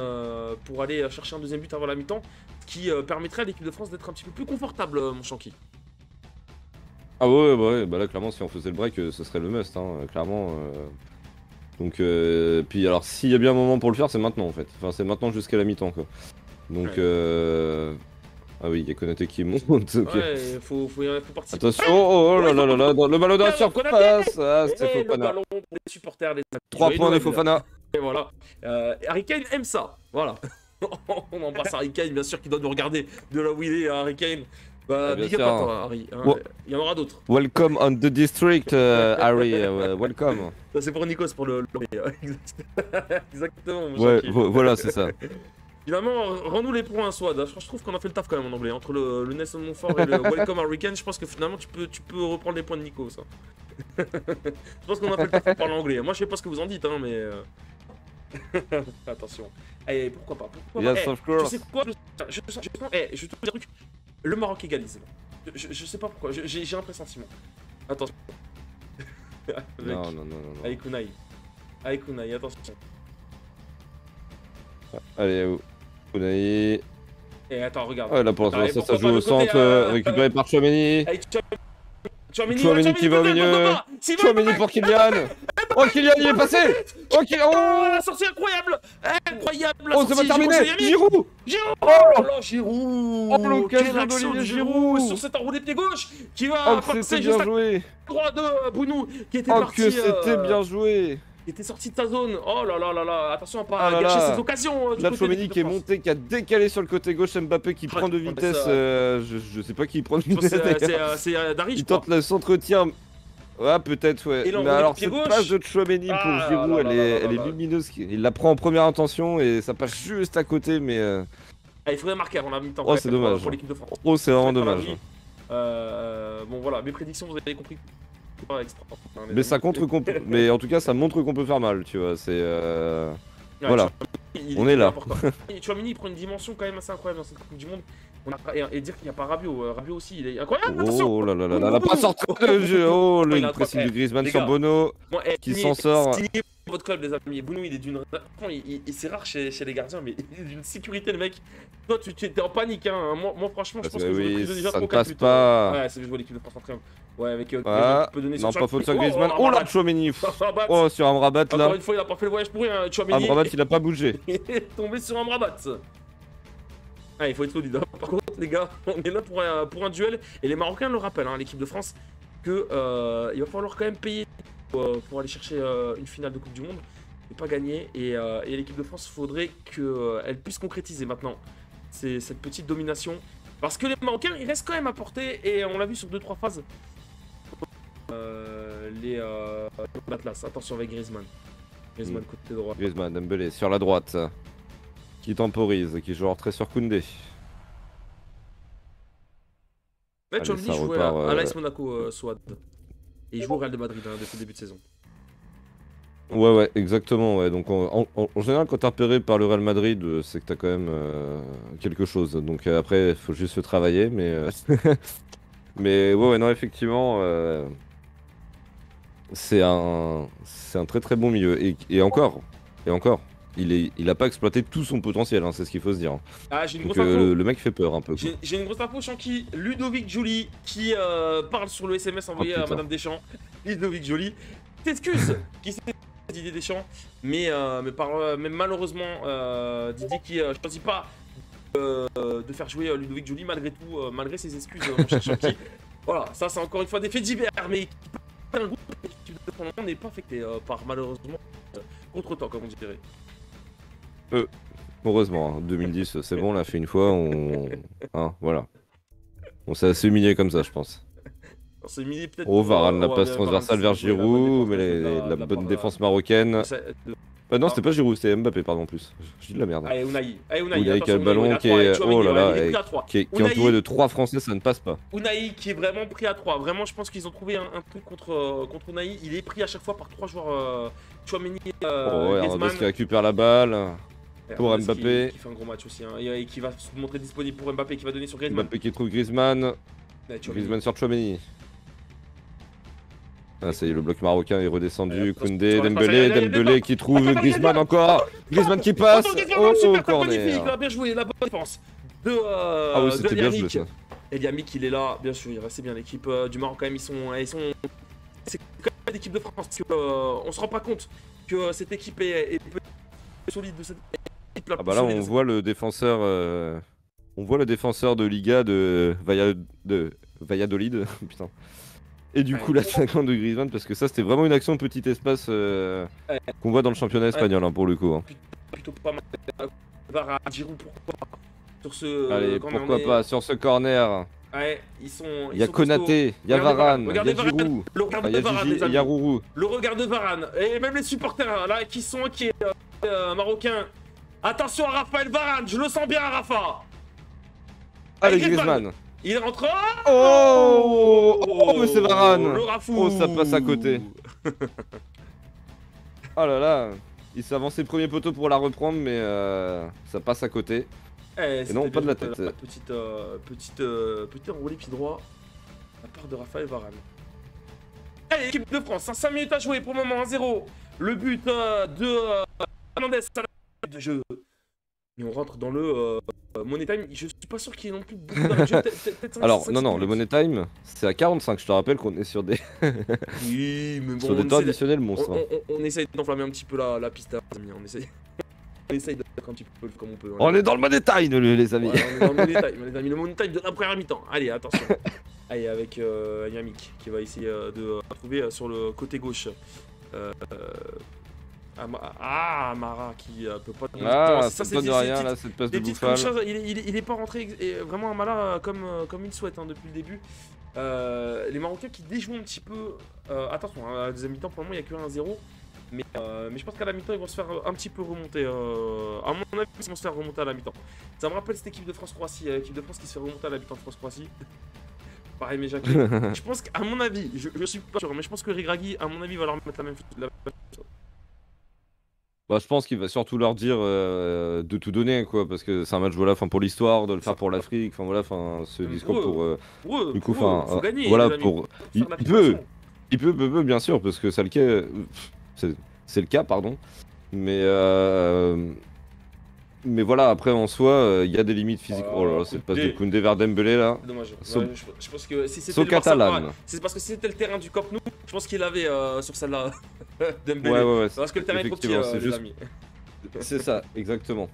Speaker 2: pour aller chercher un deuxième but avant la mi-temps, ce qui permettrait à l'équipe de France d'être un petit peu plus confortable, mon Chanky.
Speaker 1: Ah ouais, ouais, ouais, bah là clairement si on faisait le break, ce serait le must, hein, clairement. Donc, euh, puis alors s'il y a bien un moment pour le faire, c'est maintenant en fait. Enfin, c'est maintenant jusqu'à la mi-temps quoi. Donc,
Speaker 2: Ouais.
Speaker 1: Euh... ah oui, il y a Konaté qui monte. ok.
Speaker 2: Ouais, faut, faut, faut participer.
Speaker 1: Attention, oh, oh là là là là, le ballon dans la surface. Ah, c'était
Speaker 2: le ballon pour les supporters, les amis.
Speaker 1: 3
Speaker 2: Joyeux
Speaker 1: points de. Fofana.
Speaker 2: Et voilà. Euh, Harry Kane aime ça. Voilà. On embrasse Harry Kane, bien sûr, qui doit nous regarder de là où il est, Harry Kane. Bah,
Speaker 1: Ah, bien
Speaker 2: big up
Speaker 1: sûr.
Speaker 2: à toi, Harry. hein. Il y en aura d'autres.
Speaker 1: Welcome on the district, euh, Harry. euh, welcome.
Speaker 2: C'est pour Nikos, pour le. Exactement,
Speaker 1: Ouais, voilà, c'est ça.
Speaker 2: Finalement, rends-nous les points, Swad. Je trouve qu'on a fait le taf quand même en anglais. Entre le, le Nelson Montfort et le Welcome Harry Kane, je pense que finalement, tu peux, tu peux reprendre les points de Nico, ça. je pense qu'on a fait le taf pour parler anglais. Moi, je sais pas ce que vous en dites, hein, mais. euh, Attention. Allez, pourquoi pas? Pourquoi
Speaker 1: Yes,
Speaker 2: pas. Eh,
Speaker 1: of course.
Speaker 2: Tu sais quoi? Je, je, je, je, eh, je te un truc. Le Maroc égalise. Je, je, je sais pas pourquoi. J'ai un pressentiment. Attention. Avec,
Speaker 1: Non, non, non, non.
Speaker 2: avec. Avec attention.
Speaker 1: Allez, oh. Unai.
Speaker 2: Et attends, regarde.
Speaker 1: Ouais, là pour l'instant, ça, ça joue au centre,
Speaker 2: euh,
Speaker 1: euh, récupéré par Chouameni.
Speaker 2: Chouameni.
Speaker 1: Qui va au milieu. Chouameni pour Kylian. Oh, Kylian, il est passé. Oh.
Speaker 2: Oh,
Speaker 1: Oh,
Speaker 2: la sortie incroyable Incroyable
Speaker 1: oh c'est pas terminé.
Speaker 2: Giroud,
Speaker 1: Giroud. Oh
Speaker 2: Oh Giroud
Speaker 1: Oh, l'occasion d'Olivier
Speaker 2: de
Speaker 1: Giroud.
Speaker 2: Sur cet enroulé pied gauche Qui
Speaker 1: Oh,
Speaker 2: va passer
Speaker 1: c'était
Speaker 2: juste
Speaker 1: bien
Speaker 2: à
Speaker 1: joué.
Speaker 2: droite de euh, Bounou Qui était
Speaker 1: Oh,
Speaker 2: parti
Speaker 1: que c'était
Speaker 2: euh,
Speaker 1: bien joué.
Speaker 2: Qui était sorti de sa zone Oh là là là là Attention à pas
Speaker 1: Ah
Speaker 2: gâcher
Speaker 1: là.
Speaker 2: ses occasions euh,
Speaker 1: qui est monté, qui a décalé sur le côté gauche, Mbappé qui prend de
Speaker 2: mais
Speaker 1: vitesse. euh, je, je sais pas qui prend de vitesse.
Speaker 2: c'est- euh, euh, Dari,
Speaker 1: Il tente le centre-tir. Ouais, peut-être, ouais. Mais alors, cette passe de Chouameni pour
Speaker 2: Ah
Speaker 1: Giroud,
Speaker 2: là
Speaker 1: elle est, elle est lumineuse. Il la prend en première intention et ça passe juste à côté, mais. euh,
Speaker 2: Ah, il faudrait marquer avant la mi-temps.
Speaker 1: Oh, c'est
Speaker 2: pour-
Speaker 1: dommage.
Speaker 2: Pour l'équipe de France.
Speaker 1: Oh, c'est vraiment dommage.
Speaker 2: Euh, bon voilà, mes prédictions, vous avez compris. Pas
Speaker 1: Mais ça contre qu'on peut- mais en tout cas ça montre qu'on peut faire mal, tu vois, c'est euh...
Speaker 2: Ouais,
Speaker 1: voilà. On est là.
Speaker 2: important. Et Chouameni, il prend une dimension quand même assez incroyable dans cette Coupe du Monde. On a... et, dire qu'il n'y a pas Rabiot. euh, Rabiot aussi, il est incroyable.
Speaker 1: Oh là là là là, la passe sortie de jeu. Oh
Speaker 2: Il
Speaker 1: le pressing de Griezmann sur. Bono.
Speaker 2: Eh,
Speaker 1: qui s'en sort.
Speaker 2: Votre club, les amis. Bounou, il est d'une. Il, il- il- c'est rare chez, chez les gardiens, mais il est d'une sécurité, le mec. Toi, tu, tu étais en panique, hein. Moi, moi franchement, je pense
Speaker 1: que
Speaker 2: que, je
Speaker 1: oui,
Speaker 2: déjà
Speaker 1: ça ne passe
Speaker 2: calme,
Speaker 1: pas.
Speaker 2: Ouais, c'est je vois l'équipe de France en triangle. Ouais, avec. Euh,
Speaker 1: Ah,
Speaker 2: peut donner
Speaker 1: Non,
Speaker 2: sur
Speaker 1: pas faute sur. Griezmann.
Speaker 2: Oh,
Speaker 1: Oh là. Chouameni. Oh sur Amrabat
Speaker 2: Encore
Speaker 1: là.
Speaker 2: une fois, il a pas fait le voyage pour rien. Chouameni
Speaker 1: Amrabat il a pas bougé.
Speaker 2: est tombé sur un Amrabat. Ah, il faut être solide. hein. Par contre, les gars, on est là pour un, pour un duel. Et les Marocains le rappellent, hein, l'équipe de France, que euh, il va falloir quand même payer pour, euh, pour aller chercher euh, une finale de Coupe du Monde et pas gagner. Et, euh, et l'équipe de France, il faudrait qu'elle puisse concrétiser maintenant cette petite domination. Parce que les Marocains, ils restent quand même à portée. Et on l'a vu sur 2-3 phases. Euh, les euh, l'Atlas, attention avec Griezmann. Griezmann côté droit.
Speaker 1: Griezmann, Dembélé sur la droite. Qui temporise, qui joue en retrait sur Koundé.
Speaker 2: Ouais,
Speaker 1: Allez, ça repart,
Speaker 2: à,
Speaker 1: euh,
Speaker 2: Monaco, Swad. Et il joue au Real de Madrid hein, depuis le début de saison.
Speaker 1: Ouais ouais exactement ouais. Donc en, général quand t'es repéré par le Real Madrid euh, c'est que t'as quand même euh, quelque chose. Donc euh, après il faut juste le travailler mais mais ouais, ouais non effectivement c'est un un très très bon milieu. Et encore et encore il est il a pas exploité tout son potentiel hein, c'est ce qu'il faut se dire
Speaker 2: Ah, j'ai une
Speaker 1: donc
Speaker 2: grosse
Speaker 1: euh,
Speaker 2: info.
Speaker 1: le, le mec fait peur un peu.
Speaker 2: J'ai une grosse info, Shanky. Ludovic Joly qui euh, parle sur le SMS envoyé
Speaker 1: Oh,
Speaker 2: à. Madame Deschamps. Ludovic Joly s'excuse qui s'est Didier Deschamps, mais, euh, mais, par, mais malheureusement, Didier qui euh, choisit pas de faire jouer Ludovic Joly malgré tout, malgré ses excuses, mon cher Shanky. Voilà, ça c'est encore une fois des faits divers, mais un groupe n'est pas affecté par malheureusement contre-temps, comme on dirait.
Speaker 1: Heureusement hein, 2010 c'est bon on l'a fait une fois on hein, voilà on s'est assez humilié comme ça je pense
Speaker 2: On s'est mis peut-être.
Speaker 1: Oh, Varane, la passe transversale vers Giroud, mais les-
Speaker 2: la-
Speaker 1: la,
Speaker 2: la
Speaker 1: bonne
Speaker 2: euh,
Speaker 1: défense marocaine. Euh, non, c'était pas Giroud, c'était Mbappé, pardon, en plus. Je dis de la merde.
Speaker 2: Allez, Unai. Allez, Unai.
Speaker 1: Unai qui a le ballon, qui est- oh là là. Qui est, entouré de trois Français, ça ne passe pas.
Speaker 2: Unai qui est vraiment pris à 3. Vraiment, je pense qu'ils ont trouvé un, un truc contre, euh, contre Unai. Il est pris à chaque fois par trois joueurs. Euh, Chouameni, euh,
Speaker 1: oh, ouais,
Speaker 2: Griezmann.
Speaker 1: Qui récupère la balle.
Speaker 2: Et
Speaker 1: pour Mbappé.
Speaker 2: Qui, qui fait un gros match aussi. hein, et, et qui va se montrer disponible pour Mbappé, qui va donner sur Griezmann.
Speaker 1: Mbappé qui trouve Griezmann.
Speaker 2: Tchouaméni.
Speaker 1: Griezmann sur Chouameni. Ah, ça y est, le bloc marocain est redescendu. Koundé, Dembélé, Dembélé qui trouve Griezmann encore. Griezmann qui passe. Oh,
Speaker 2: magnifique,
Speaker 1: corner.
Speaker 2: bien joué, la bonne défense de, euh,
Speaker 1: Ah oui, c'était bien joué ça.
Speaker 2: Eliamik, il est là, bien sûr, il reste bien. L'équipe euh, du Maroc, quand même, ils sont. Ils sont... C'est quand même l'équipe de France, que, euh, on se rend pas compte que cette équipe est, est solide de cette
Speaker 1: Ah bah là, on
Speaker 2: de
Speaker 1: voit le défenseur. euh, On voit le défenseur de Liga de, Valla... de... Valladolid. Putain. Et du coup, l'attaquant de Griezmann, parce que ça, c'était vraiment une action petit espace euh,
Speaker 2: Ouais.
Speaker 1: qu'on voit dans le championnat espagnol, hein, pour le coup. hein.
Speaker 2: Plutôt pas mal. Varane, Giroud, pourquoi pas Sur ce.
Speaker 1: Allez,
Speaker 2: corner,
Speaker 1: pourquoi
Speaker 2: est-
Speaker 1: pas, sur ce corner,
Speaker 2: Ouais, ils sont.
Speaker 1: il y a. Konaté, il y a Varane, il y a. Giroud,
Speaker 2: Le regard
Speaker 1: y
Speaker 2: de
Speaker 1: a
Speaker 2: Varane,
Speaker 1: il y a Rourou.
Speaker 2: Le regard de Varane. Et même les supporters là qui sont euh, euh, marocains. Attention à Raphaël Varane, je le sens bien, Rafa.
Speaker 1: Allez,
Speaker 2: Griezmann. Il rentre.
Speaker 1: Oh Oh, mais c'est Varane
Speaker 2: Le Rafou.
Speaker 1: Oh, ça passe à côté. Oh là là Il s'est avancé premier poteau pour la reprendre, mais euh, ça passe à côté.
Speaker 2: Eh,
Speaker 1: non,
Speaker 2: c'était
Speaker 1: pas de la tête.
Speaker 2: Petite, euh, petite, euh, petit enroulé pied droit. À part de Raphaël Varane. Allez, équipe de France, 5 minutes à jouer pour le moment, 1-0. Le but euh, de Fernandez la de jeu. Et on rentre dans le euh, Money Time. Je suis pas sûr qu'il y ait non plus beaucoup de jeu.
Speaker 1: Alors, non, non, le. Money Time, c'est à 45. Je te rappelle qu'on est sur des,
Speaker 2: Oui, mais bon,
Speaker 1: sur des temps
Speaker 2: de-
Speaker 1: additionnels,
Speaker 2: on,
Speaker 1: monstre. hein.
Speaker 2: on- on- on essaye d'enflammer un petit peu la, la piste, hein, les amis. On essaye, on essaye d'être un petit peu comme on peut. hein.
Speaker 1: On est dans le Money Time, les amis.
Speaker 2: Ouais, on est dans le money time, les amis. Le money time de la première mi-temps. Allez, attention. Allez, avec euh, Yamik qui va essayer euh, de euh, trouver euh, sur le côté gauche. Euh, euh, ah, Amara qui euh, peut pas.
Speaker 1: Ah,
Speaker 2: Non,
Speaker 1: ça
Speaker 2: c'est
Speaker 1: donne
Speaker 2: des-
Speaker 1: rien, là, cette passe
Speaker 2: Des
Speaker 1: de
Speaker 2: choses, il, est, il, est, il est pas rentré et vraiment Amala euh, comme, euh, comme il souhaite hein, depuis le début. Euh, les Marocains qui déjouent un petit peu. euh, attention, hein, à la deuxième mi-temps pour le moment il n'y a que 1-0. Mais, mais je pense qu'à la mi-temps ils vont se faire un petit peu remonter. à mon avis, ils vont se faire remonter à la mi-temps. Ça me rappelle cette équipe de France-Croatie, l'équipe de France qui se fait remonter à la mi-temps de France-Croatie. Pareil, mais Jacques. je pense qu'à mon avis, je, je suis pas sûr, mais je pense que Regragui, à mon avis, va leur mettre la même chose.
Speaker 1: Bah, je pense qu'il va surtout leur dire euh, de tout donner, quoi, parce que c'est un match voilà, pour l'histoire, de le faire pour l'Afrique, enfin voilà, enfin ce discours
Speaker 2: pour eux.
Speaker 1: pour. euh,
Speaker 2: Pour eux,
Speaker 1: du coup, enfin, euh, voilà,
Speaker 2: les
Speaker 1: pour. Il, peut, il peut, peut, peut, bien sûr, parce que c'est le cas, euh, c'est le cas, pardon. Mais euh, mais voilà, après en soi, euh, il y a des limites physiques.
Speaker 2: Oh,
Speaker 1: Oh là là, cette passe de
Speaker 2: Koundé.
Speaker 1: Vers Dembélé là.
Speaker 2: Dommage.
Speaker 1: So-
Speaker 2: Ouais, je, je pense que si c'était le c'est parce que si c'était le terrain du Camp Nou, je pense qu'il avait euh, sur celle-là Dembélé.
Speaker 1: Ouais, ouais, ouais.
Speaker 2: Parce que le terrain est trop petit, euh,
Speaker 1: c'est
Speaker 2: les
Speaker 1: juste-
Speaker 2: amis.
Speaker 1: C'est ça, exactement.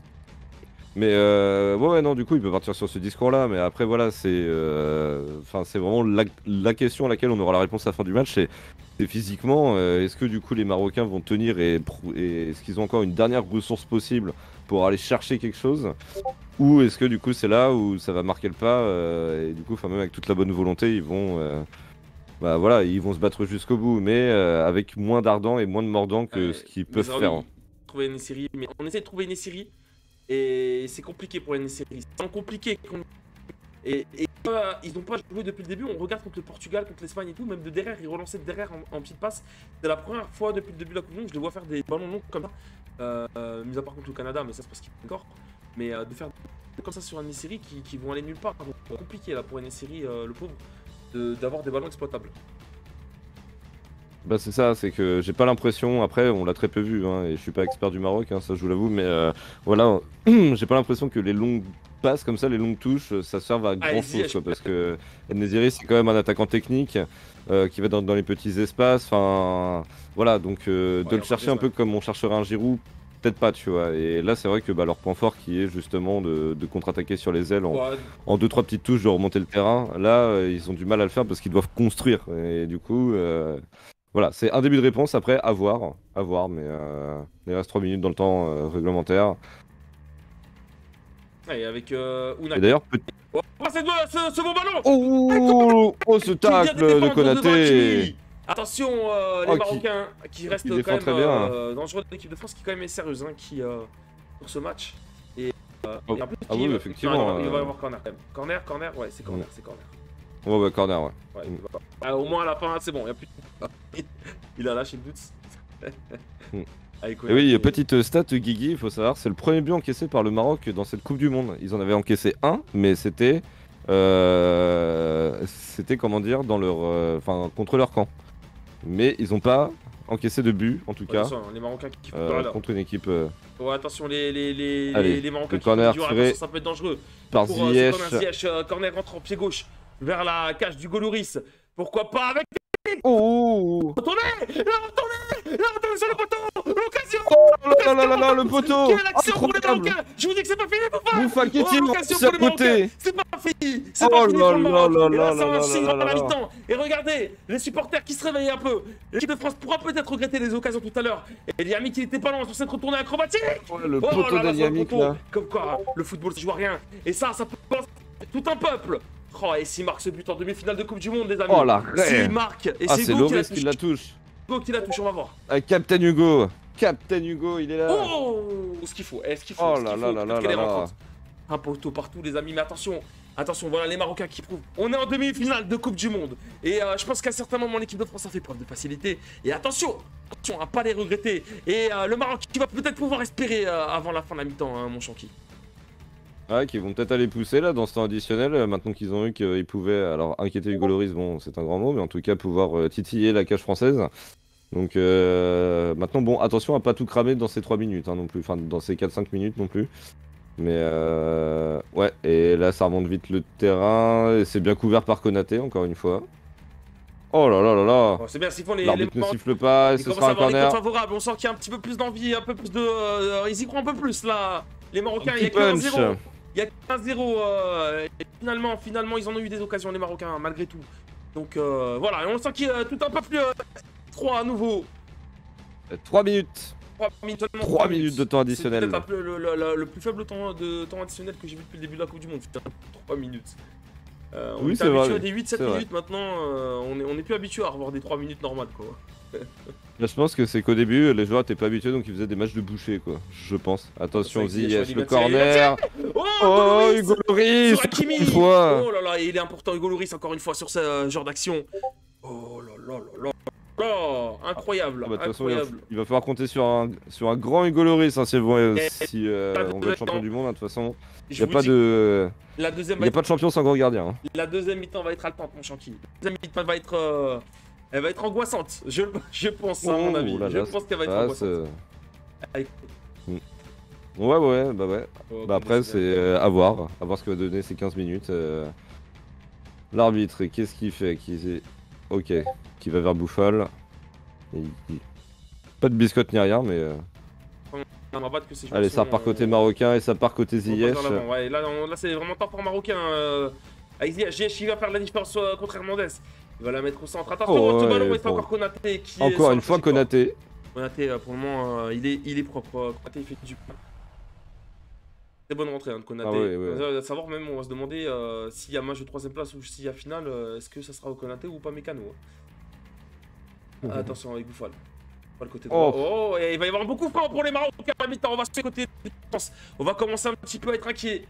Speaker 1: Mais euh, ouais, ouais, non, du coup, il peut partir sur ce discours-là. Mais après, voilà, c'est euh, enfin, c'est vraiment la, la question à laquelle on aura la réponse à la fin du match. C'est physiquement, euh, est-ce que du coup les Marocains vont tenir et, et est-ce qu'ils ont encore une dernière ressource possible pour aller chercher quelque chose Ou est-ce que du coup c'est là où ça va marquer le pas euh, et du coup, même avec toute la bonne volonté, ils vont, euh, bah voilà, ils vont se battre jusqu'au bout, mais euh, avec moins d'ardent et moins de mordant que ce qu'ils peuvent faire.
Speaker 2: Trouver une série, mais on essaie de trouver une série et c'est compliqué pour une série. C'est compliqué et, et euh, ils n'ont pas joué depuis le début. On regarde contre le Portugal, contre l'Espagne et tout, même de derrière, ils relançaient de derrière en, en petite passe. C'est la première fois depuis le début de la Coupe du Monde que je les vois faire des ballons longs comme ça. Euh, mis à part contre le Canada, mais ça c'est parce qu'il est encore. Mais euh, de faire comme ça sur une série qui, qui vont aller nulle part. Donc, c'est compliqué là pour une série, euh, le pauvre, de- d'avoir des ballons exploitables.
Speaker 1: Bah c'est ça, c'est que j'ai pas l'impression, après on l'a très peu vu, hein, et je suis pas expert du Maroc, hein, ça je vous l'avoue, mais euh, voilà, j'ai pas l'impression que les longues passes comme ça, les longues touches, ça serve à grand
Speaker 2: Allez-y,
Speaker 1: chose, quoi, parce que Nesiri c'est quand même un attaquant technique, euh, qui va dans, dans les petits espaces, enfin voilà, donc euh,
Speaker 2: Ouais,
Speaker 1: de le chercher un peu comme on chercherait un Giroud, peut-être pas, tu vois, et là c'est vrai que bah, leur point fort qui est justement de, de contre-attaquer sur les ailes en,
Speaker 2: Ouais,
Speaker 1: en deux trois petites touches de remonter le terrain. Là, euh, ils ont du mal à le faire parce qu'ils doivent construire. Et du coup, euh, voilà, c'est un début de réponse. Après, à voir, à voir. Mais il reste trois minutes dans le temps réglementaire.
Speaker 2: Allez, avec Unai.
Speaker 1: Et d'ailleurs, petit...
Speaker 2: Oh, c'est ce, ce, ce beau ballon
Speaker 1: oh, oh, ce
Speaker 2: Qui vient
Speaker 1: tacle de Konaté.
Speaker 2: Attention, euh, les
Speaker 1: Oh, qui-
Speaker 2: Marocains qui restent
Speaker 1: qui
Speaker 2: quand même
Speaker 1: très bien.
Speaker 2: euh, dangereux de l'équipe de France, qui quand même est sérieuse, hein, qui euh, pour ce match. Et, euh,
Speaker 1: Oh,
Speaker 2: et en plus,
Speaker 1: ah
Speaker 2: qui-
Speaker 1: oui, effectivement,
Speaker 2: il va y avoir corner quand même. Corner, corner, ouais, c'est corner, c'est corner.
Speaker 1: Ouais, ouais, corner, ouais.
Speaker 2: Ouais,
Speaker 1: Mm.
Speaker 2: il va- Ah, au moins à la fin, c'est bon, il y a plus. Il a lâché le but. Avec
Speaker 1: Et oui,
Speaker 2: Konaté.
Speaker 1: petite stat, Guigui, il faut savoir, c'est le premier but encaissé par le Maroc dans cette Coupe du Monde. Ils en avaient encaissé un, mais c'était. euh, c'était, comment dire, dans leur, euh, contre leur camp. Mais ils n'ont pas encaissé de but, en tout
Speaker 2: Ouais,
Speaker 1: cas,
Speaker 2: attention, les Marocains qui font
Speaker 1: euh, contre une équipe euh,
Speaker 2: Ouais, attention, les, les, les,
Speaker 1: Allez,
Speaker 2: les, Marocains
Speaker 1: le
Speaker 2: qui font
Speaker 1: corner
Speaker 2: dur,
Speaker 1: tiré.
Speaker 2: ça peut être dangereux.
Speaker 1: par
Speaker 2: euh,
Speaker 1: Ziyech.
Speaker 2: corner, euh, rentre en pied gauche vers la cage du Goloris. Pourquoi pas avec
Speaker 1: Oh
Speaker 2: retourné Il a retourné sur le poteau. L'occasion.
Speaker 1: Oh là là là là, le poteau.
Speaker 2: Quelle action pour les
Speaker 1: Incroyable.
Speaker 2: Marocains Je vous dis que c'est pas fini, Bouffal
Speaker 1: Bouffal qui
Speaker 2: Oh,
Speaker 1: à
Speaker 2: pour les Marocains. C'est pas fini. C'est
Speaker 1: Oh
Speaker 2: pas fini pour le Maroc. Et là, c'est un signe la mi-temps Et regardez, les supporters qui se réveillent un peu. L'équipe de France pourra peut-être regretter les occasions tout à l'heure. Et Liami qui n'était pas loin sur cette retournée acrobatique.
Speaker 1: Le
Speaker 2: Oh
Speaker 1: poteau
Speaker 2: là là, Comme quoi, le football, ça joue à rien. Et ça, ça peut passer tout un peuple. Oh, et s'il marque ce but en demi-finale de Coupe du Monde, les amis.
Speaker 1: Oh la
Speaker 2: S'il marque, et
Speaker 1: Ah
Speaker 2: c'est qui
Speaker 1: Loris qui
Speaker 2: touche.
Speaker 1: la touche
Speaker 2: Hugo qui la touche, on va voir.
Speaker 1: Ah, Captain Hugo Captain Hugo, il est là
Speaker 2: Oh, ce qu'il faut, eh, ce qu'il faut.
Speaker 1: Oh là là là là
Speaker 2: qu'elle est
Speaker 1: là.
Speaker 2: Un poteau partout, les amis, mais attention. Attention, voilà les Marocains qui prouvent. On est en demi-finale de Coupe du Monde. Et euh, je pense qu'à certains moments, l'équipe de France a fait preuve de facilité. Et attention, attention à pas les regretter. Et euh, le Maroc qui va peut-être pouvoir espérer euh, avant la fin de la mi-temps, hein, mon Chanky.
Speaker 1: Ouais, qui vont peut-être aller pousser là dans ce temps additionnel, euh, maintenant qu'ils ont vu qu'ils pouvaient, alors inquiéter Hugo Loris, bon, c'est un grand mot, mais en tout cas pouvoir euh, titiller la cage française. Donc euh, maintenant, bon, attention à pas tout cramer dans ces 3 minutes hein, non plus, enfin dans ces 4-5 minutes non plus. Mais euh, ouais, et là ça remonte vite le terrain, et c'est bien couvert par Konaté encore une fois. Oh là là là là
Speaker 2: oh, C'est bien font les, les
Speaker 1: ne siffle pas, et ce un corner.
Speaker 2: favorable, on sent qu'il y a un petit peu plus d'envie, un peu plus de... ils y croient un peu plus là Les Marocains, il y a
Speaker 1: que
Speaker 2: 0 il y a 15-0. euh, finalement, finalement, ils en ont eu des occasions, les Marocains, malgré tout. Donc euh, voilà, et on sent qu'il y a tout un peu plus. euh, 3 à nouveau.
Speaker 1: 3 minutes
Speaker 2: 3 minutes,
Speaker 1: de temps additionnel.
Speaker 2: C'est peut-être le, le- le- le plus faible temps de temps additionnel que j'ai vu depuis le début de la Coupe du Monde. Putain, 3 minutes. Euh, on
Speaker 1: Oui, vrai,
Speaker 2: habitué à des 8-7
Speaker 1: C'est vrai.
Speaker 2: minutes maintenant. euh, on est, on est plus habitué à revoir des 3 minutes normales quoi.
Speaker 1: Là, je pense que c'est qu'au début, les joueurs étaient pas habitués, donc ils faisaient des matchs de boucher, quoi. Je pense. Attention,
Speaker 2: Ça, il y a
Speaker 1: Ziyech, le corner.
Speaker 2: Oh,
Speaker 1: Oh,
Speaker 2: Hugo
Speaker 1: Loris
Speaker 2: sur Hakimi Oh là là, il est important Hugo Lloris encore une fois sur ce euh, genre d'action. Oh là là là là Incroyable,
Speaker 1: Ah bah, de toute façon, il va,
Speaker 2: incroyable.
Speaker 1: il va falloir compter sur un, sur un grand Hugo Loris hein, si, euh, si, euh, on veut être champion du monde. hein, De toute façon, il n'y a, pas de...
Speaker 2: la deuxième,
Speaker 1: y
Speaker 2: va
Speaker 1: a pas de champion sans grand gardien. hein.
Speaker 2: la deuxième mi-temps va être haletante mon Shanky. La deuxième mi-temps va être, euh, elle va être angoissante. Je, je pense à mon avis.
Speaker 1: là
Speaker 2: je pense qu'elle va être
Speaker 1: Ah,
Speaker 2: angoissante.
Speaker 1: c'est-
Speaker 2: Allez.
Speaker 1: ouais, ouais, bah ouais.
Speaker 2: Oh,
Speaker 1: Bah après, c'est euh, à voir. À voir ce que va donner ces 15 minutes. euh. L'arbitre, qu'est-ce qu'il fait? Ok, qui va vers Bouffal. Pas de biscotte ni rien, mais... euh, Allez, ça repart côté marocain et ça part côté Ziyech.
Speaker 2: là, c'est vraiment top pour Marocain. Avec Ziyech, Ziyech, il va faire la différence contre Hernandez. Il va la mettre au centre. Attention,
Speaker 1: Oh,
Speaker 2: ce
Speaker 1: ouais,
Speaker 2: ballon est encore Konaté qui
Speaker 1: Encore une fois. Konaté.
Speaker 2: Konaté, euh, pour le moment, euh, il, est, il est propre. euh, Konaté, il fait du Très bonne rentrée hein, de Konaté.
Speaker 1: Ah ouais,
Speaker 2: à savoir même, on va se demander euh, s'il y a match de troisième place ou s'il y a finale, euh, est-ce que ça sera au Konaté ou pas Mécano hein. Attention avec Bouffal. Pas le côté droit.
Speaker 1: Oh.
Speaker 2: Oh, et il va y avoir beaucoup de francs pour les Marocains à la mi-temps. On va se côté. On va commencer un petit peu à être inquiet.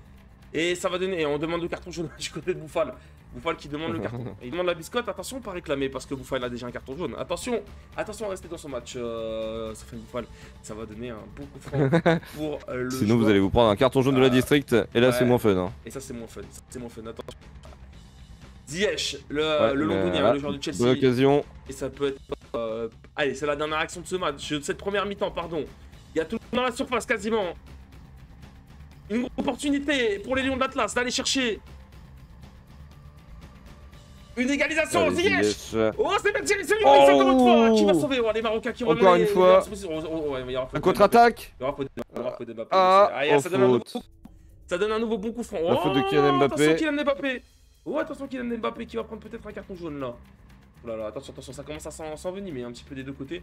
Speaker 2: Et ça va donner. On demande le carton jaune du côté de Bouffal. Bouffal qui demande le carton. Et il demande la biscotte. Attention, pas réclamer parce que Bouffal a déjà un carton jaune. Attention, attention à rester dans son match. Euh, ça fait Bouffal. Ça va donner un beau coup franc pour euh, le.
Speaker 1: Sinon, vous allez vous prendre un carton jaune de la
Speaker 2: Ah,
Speaker 1: district. Et là, c'est moins fun. Hein.
Speaker 2: Et ça, c'est moins fun. C'est moins fun. Attention. Ziyech, le,
Speaker 1: Ouais,
Speaker 2: le
Speaker 1: mais
Speaker 2: londonien,
Speaker 1: là,
Speaker 2: le joueur du Chelsea.
Speaker 1: Bonne occasion.
Speaker 2: Et ça peut être. euh, Allez, c'est la dernière action de ce match, de cette première mi-temps, pardon. Il y a tout dans la surface quasiment. Une opportunité pour les Lions de l'Atlas d'aller chercher. Une égalisation, Ziyech. Oh, c'est bien tiré, c'est lui,
Speaker 1: Oh
Speaker 2: c'est encore une fois Qui va sauver oh, Les Marocains qui vont
Speaker 1: Encore une fois.
Speaker 2: Oh, oh,
Speaker 1: Un contre-attaque. Ah, oh,
Speaker 2: ça, donne un ça donne un nouveau bon coup franc.
Speaker 1: La faute de
Speaker 2: Oh,
Speaker 1: Kylian Mbappé.
Speaker 2: Attention, Kylian Mbappé. Oh, attention, Kylian Mbappé qui va prendre peut-être un carton jaune là. Oh là là, attention, attention, ça commence à s'en- s'envenimer un petit peu des deux côtés.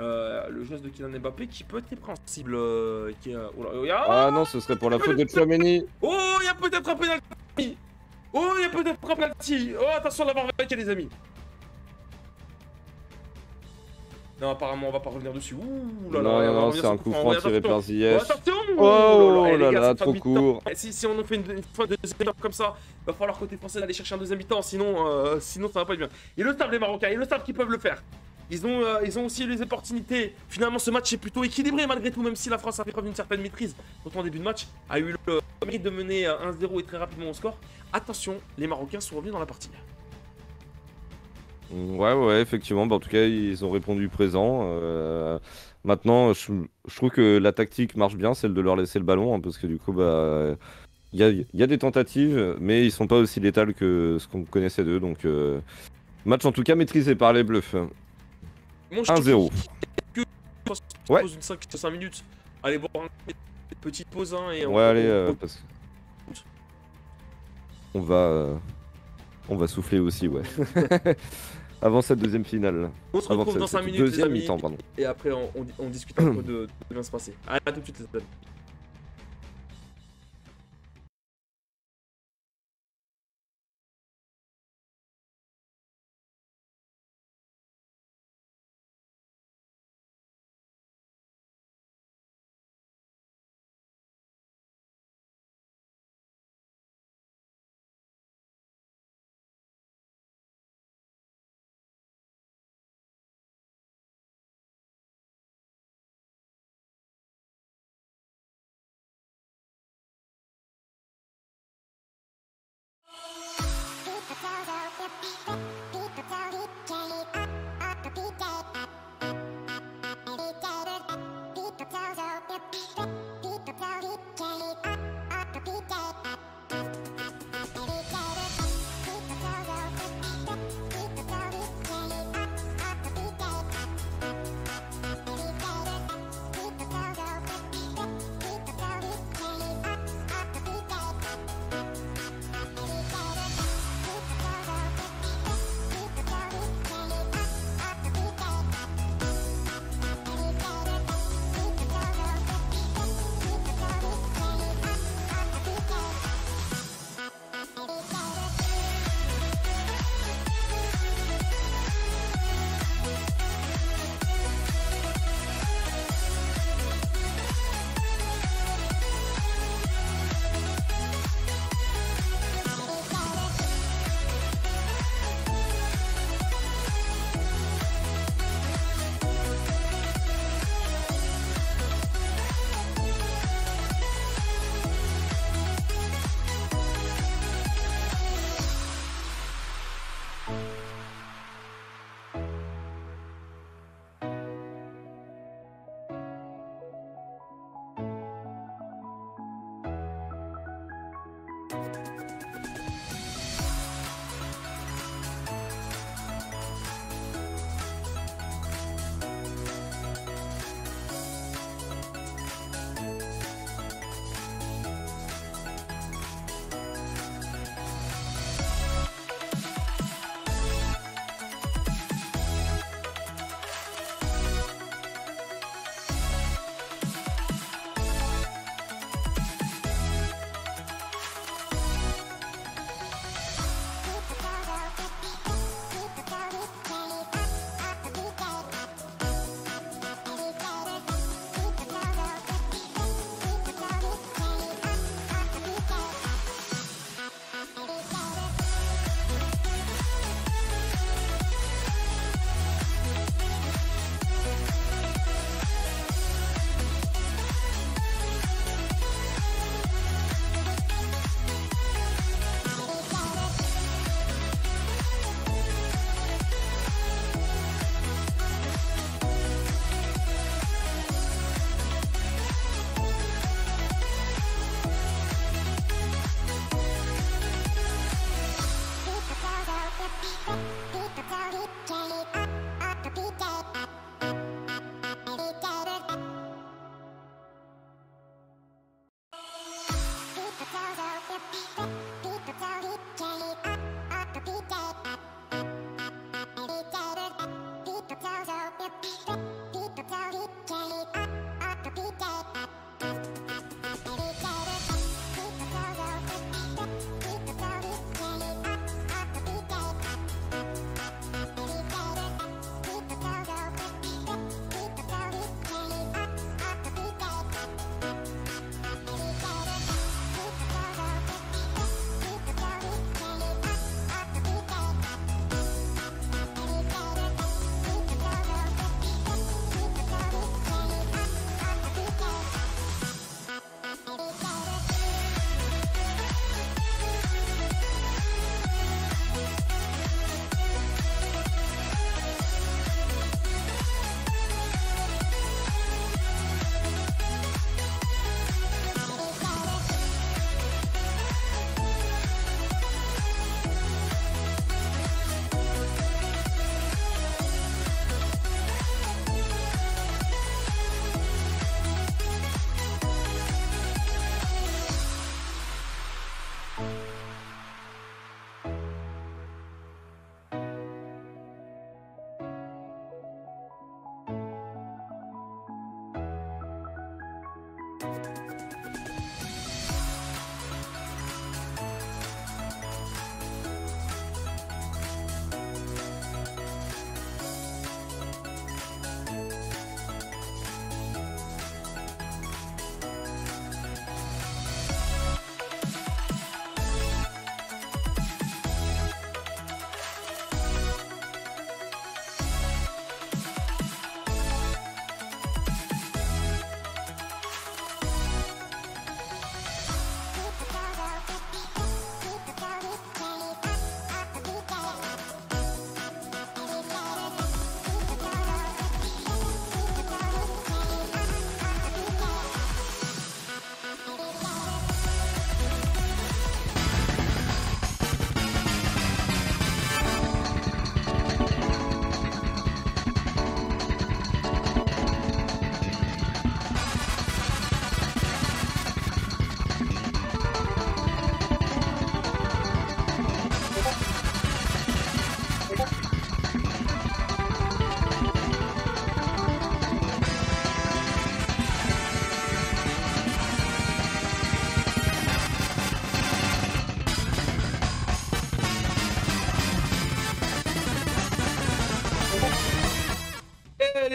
Speaker 2: Euh, le geste de Kylian Mbappé qui peut être répréhensible. euh, qui est, oh là, oh,
Speaker 1: Ah non, ce serait pour la faute de Chouameni.
Speaker 2: Oh, il y a peut-être un penalty. Oh, il y a peut-être un penalty. Oh, attention d'avoir vérifié les amis. Non, apparemment, on va pas revenir dessus. Ouh là là,
Speaker 1: Non,
Speaker 2: on va
Speaker 1: non, non, c'est un coup
Speaker 2: franc. Ouais,
Speaker 1: tiré par
Speaker 2: Oh,
Speaker 1: Ziyech.
Speaker 2: attention
Speaker 1: Oh
Speaker 2: les
Speaker 1: là
Speaker 2: gars,
Speaker 1: là,
Speaker 2: c'est
Speaker 1: trop court.
Speaker 2: Eh, Si, si on nous fait une, une fin de deuxième comme ça, va falloir côté français d'aller chercher un deuxième mi-temps, sinon, euh, sinon ça va pas être bien. Ils le savent les Marocains, ils le savent qu'ils peuvent le faire. Ils ont, euh, ils ont aussi les opportunités. Finalement, ce match est plutôt équilibré malgré tout, même si la France a fait preuve d'une certaine maîtrise. Pourtant, en début de match, a eu le mérite de mener euh, 1-0 et très rapidement au score. Attention, les Marocains sont revenus dans la partie.
Speaker 1: Ouais, ouais, effectivement. Bah, en tout cas, ils ont répondu présent. Euh, maintenant, je, trouve que la tactique marche bien, celle de leur laisser le ballon, hein, parce que du coup, bah, il y a, il y a des tentatives, mais ils sont pas aussi létales que ce qu'on connaissait d'eux. Donc, euh, match en tout cas maîtrisé par les Bluffs.
Speaker 2: Moi, je
Speaker 1: 1-0. Ouais.
Speaker 2: une 5, 5 minutes. Allez, une petite pause, hein, et on-
Speaker 1: Ouais, allez, euh, parce On va. euh, On va souffler aussi, ouais. Avant cette deuxième finale.
Speaker 2: on se retrouve dans 5
Speaker 1: cette
Speaker 2: minutes, les
Speaker 1: deuxième
Speaker 2: amis,
Speaker 1: mi-temps, pardon.
Speaker 2: et après, on, on- on discute un peu de, de ce qui vient se passer. Allez, à tout de suite, les amis.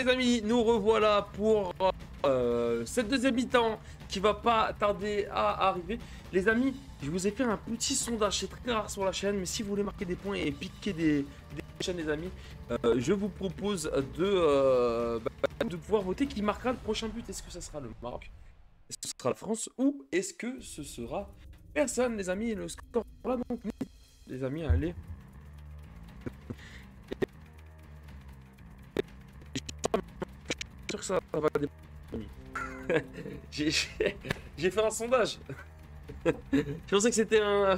Speaker 2: Les amis, nous revoilà pour euh, cette deuxième mi-temps qui va pas tarder à arriver. Les amis, je vous ai fait un petit sondage, c'est très rare sur la chaîne, mais si vous voulez marquer des points et piquer des, des chaînes, les amis, euh, je vous propose de, euh, bah, de pouvoir voter qui marquera le prochain but. Est-ce que ça sera le Maroc? Est-ce que ce sera la France? Ou est-ce que ce sera personne, les amis? Le score là, donc, les amis, allez sûr que ça va dépendre. J'ai fait un sondage. Je pensais que c'était un.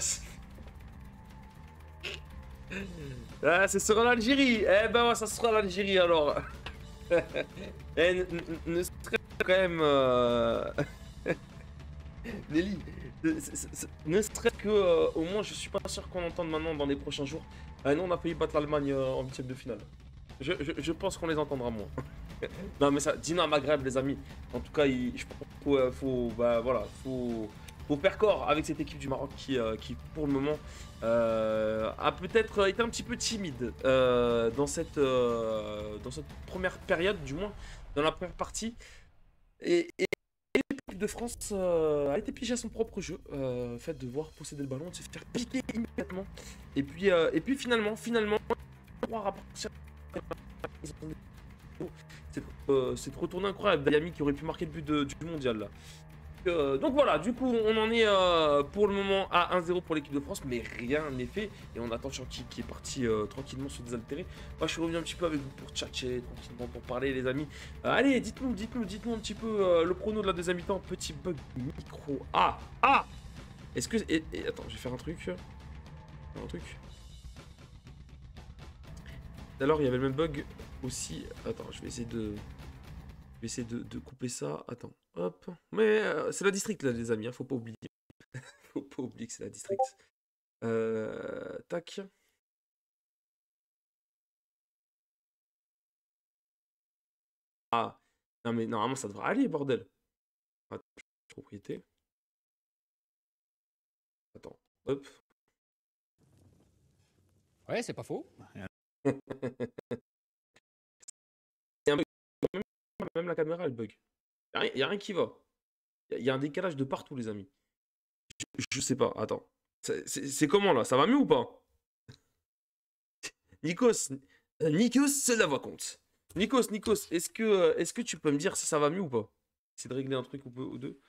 Speaker 2: Ah, ce sera l'Algérie. Eh ben, ça sera l'Algérie alors. eh, ne serait quand même. Euh... Nelly, ne serait que euh, au moins, je suis pas sûr qu'on entende maintenant dans les prochains jours. Ah non, on a failli battre l'Allemagne euh, en huitième de finale. Je, je, je pense qu'on les entendra moins. non, mais ça, Dina Maghreb, les amis. En tout cas, il, je pense qu'il faut, faut, bah, voilà, faut, faut corps avec cette équipe du Maroc qui, euh, qui pour le moment, euh, a peut-être été un petit peu timide euh, dans, cette, euh, dans cette première période, du moins, dans la première partie. Et, et, l'équipe de France euh, a été piégée à son propre jeu, euh, fait de voir posséder le ballon, de se faire piquer immédiatement. Et puis, euh, et puis finalement, finalement, c'est euh, retourné incroyable. Dayami qui aurait pu marquer le but de, du mondial là. Euh, donc voilà, du coup, on en est euh, pour le moment à 1-0 pour l'équipe de France, mais rien n'est fait. Et on attend Chanty qui est parti tranquillement se désaltérer. Moi, je suis revenu un petit peu avec vous pour tchatcher, tranquillement, pour parler, les amis. Allez, dites-nous, dites-nous, dites-nous un petit peu le prono de la deuxième mi-temps. Petit bug micro. Ah Ah Est-ce que. Et, attends, je vais faire un truc. Un truc. Alors, il y avait le même bug aussi. Attends, je vais essayer de. Je vais essayer de, couper ça. Attends. Hop. Mais euh, c'est la district là, les amis. Hein, faut pas oublier. faut pas oublier que c'est la district. Euh, tac. Ah. Non mais normalement ça devrait aller, bordel. Attends, propriété. Attends. Hop.
Speaker 3: Ouais, c'est pas faux.
Speaker 2: Même la caméra, elle bug. Il a, rien qui va. Il y, a un décalage de partout, les amis. Je, sais pas, attends. C'est comment là? Ça va mieux ou pas? Nikos, euh, Nikos, c'est la voix compte. Nikos, Nikos, est-ce que, euh, est que tu peux me dire si ça va mieux ou pas? C'est de régler un truc ou, deux.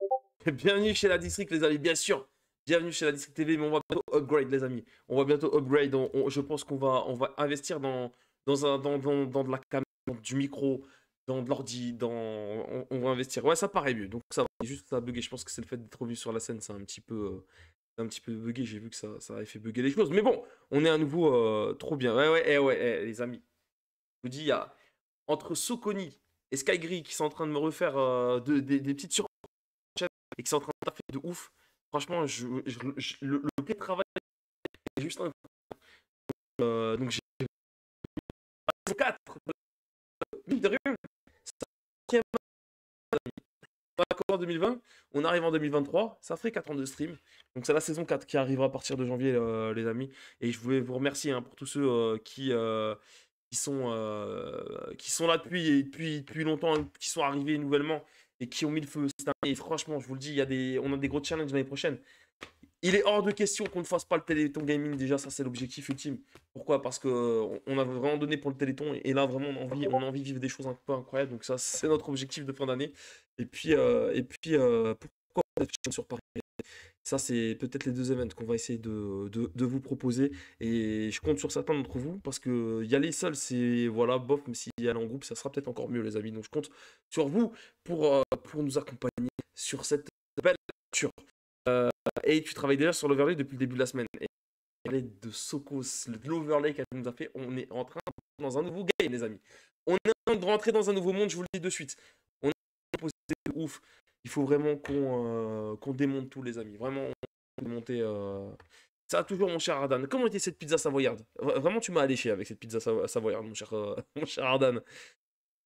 Speaker 2: Bienvenue chez la District, les amis, bien sûr. Bienvenue chez la District TV, mais on va upgrade, les amis. On va bientôt upgrade. On, je pense qu'on va, on va investir dans, dans, un, dans, dans, dans de la caméra, du micro, dans de l'ordi, dans... On, va investir. Ouais, ça paraît mieux. Donc ça va. Juste ça a bugué. Je pense que c'est le fait d'être revenu sur la scène, c'est un petit peu... Euh, un petit peu bugué. J'ai vu que ça, ça avait fait bugger les choses. Mais bon, on est à nouveau euh, trop bien. Ouais, ouais, eh, ouais, eh, les amis. Je vous dis. Entre Soconi et Skygri qui sont en train de me refaire euh, de, de, des petites sur et qui sont en train de faire de ouf. Franchement, le est juste. Euh, donc j'ai 4 de rien. On 2020, arrive en 2023, ça ferait 4 ans de stream. Donc c'est la saison 4 qui arrivera à partir de janvier, euh, les amis. Et je voulais vous remercier hein, pour tous ceux euh, qui, euh, qui, sont, qui sont là depuis, depuis, depuis longtemps, qui sont arrivés nouvellement et qui ont mis le feu cette année. Et franchement, je vous le dis, il y a des, on a des gros challenges l'année prochaine. Il est hors de question qu'on ne fasse pas le Téléthon Gaming. Déjà, ça, c'est l'objectif ultime. Pourquoi? Parce qu'on on a vraiment donné pour le Téléthon. Et là, vraiment, on a envie, on a envie de vivre des choses un peu incroyables. Donc, ça, c'est notre objectif de fin d'année. Et puis, euh, et puis euh, pourquoi sur Paris? Ça, c'est peut-être les deux événements qu'on va essayer de, de, vous proposer. Et je compte sur certains d'entre vous parce que y aller seul, c'est voilà, bof, mais s'il y aller en groupe, ça sera peut-être encore mieux, les amis. Donc, je compte sur vous pour, euh, pour nous accompagner sur cette belle aventure. Et tu travailles déjà sur l'overlay depuis le début de la semaine. Et parler de Sokos, l'overlay qu'elle nous a fait, on est en train de dans un nouveau game, les amis. On est en train de rentrer dans un nouveau monde, je vous le dis de suite. On est posé de ouf. Il faut vraiment qu'on euh, démonte tous les amis. Vraiment, démonter. Euh... Ça a toujours, mon cher Ardan. Comment était cette pizza savoyarde Vraiment, tu m'as alléché avec cette pizza savoyarde, mon cher, euh, mon cher Ardan.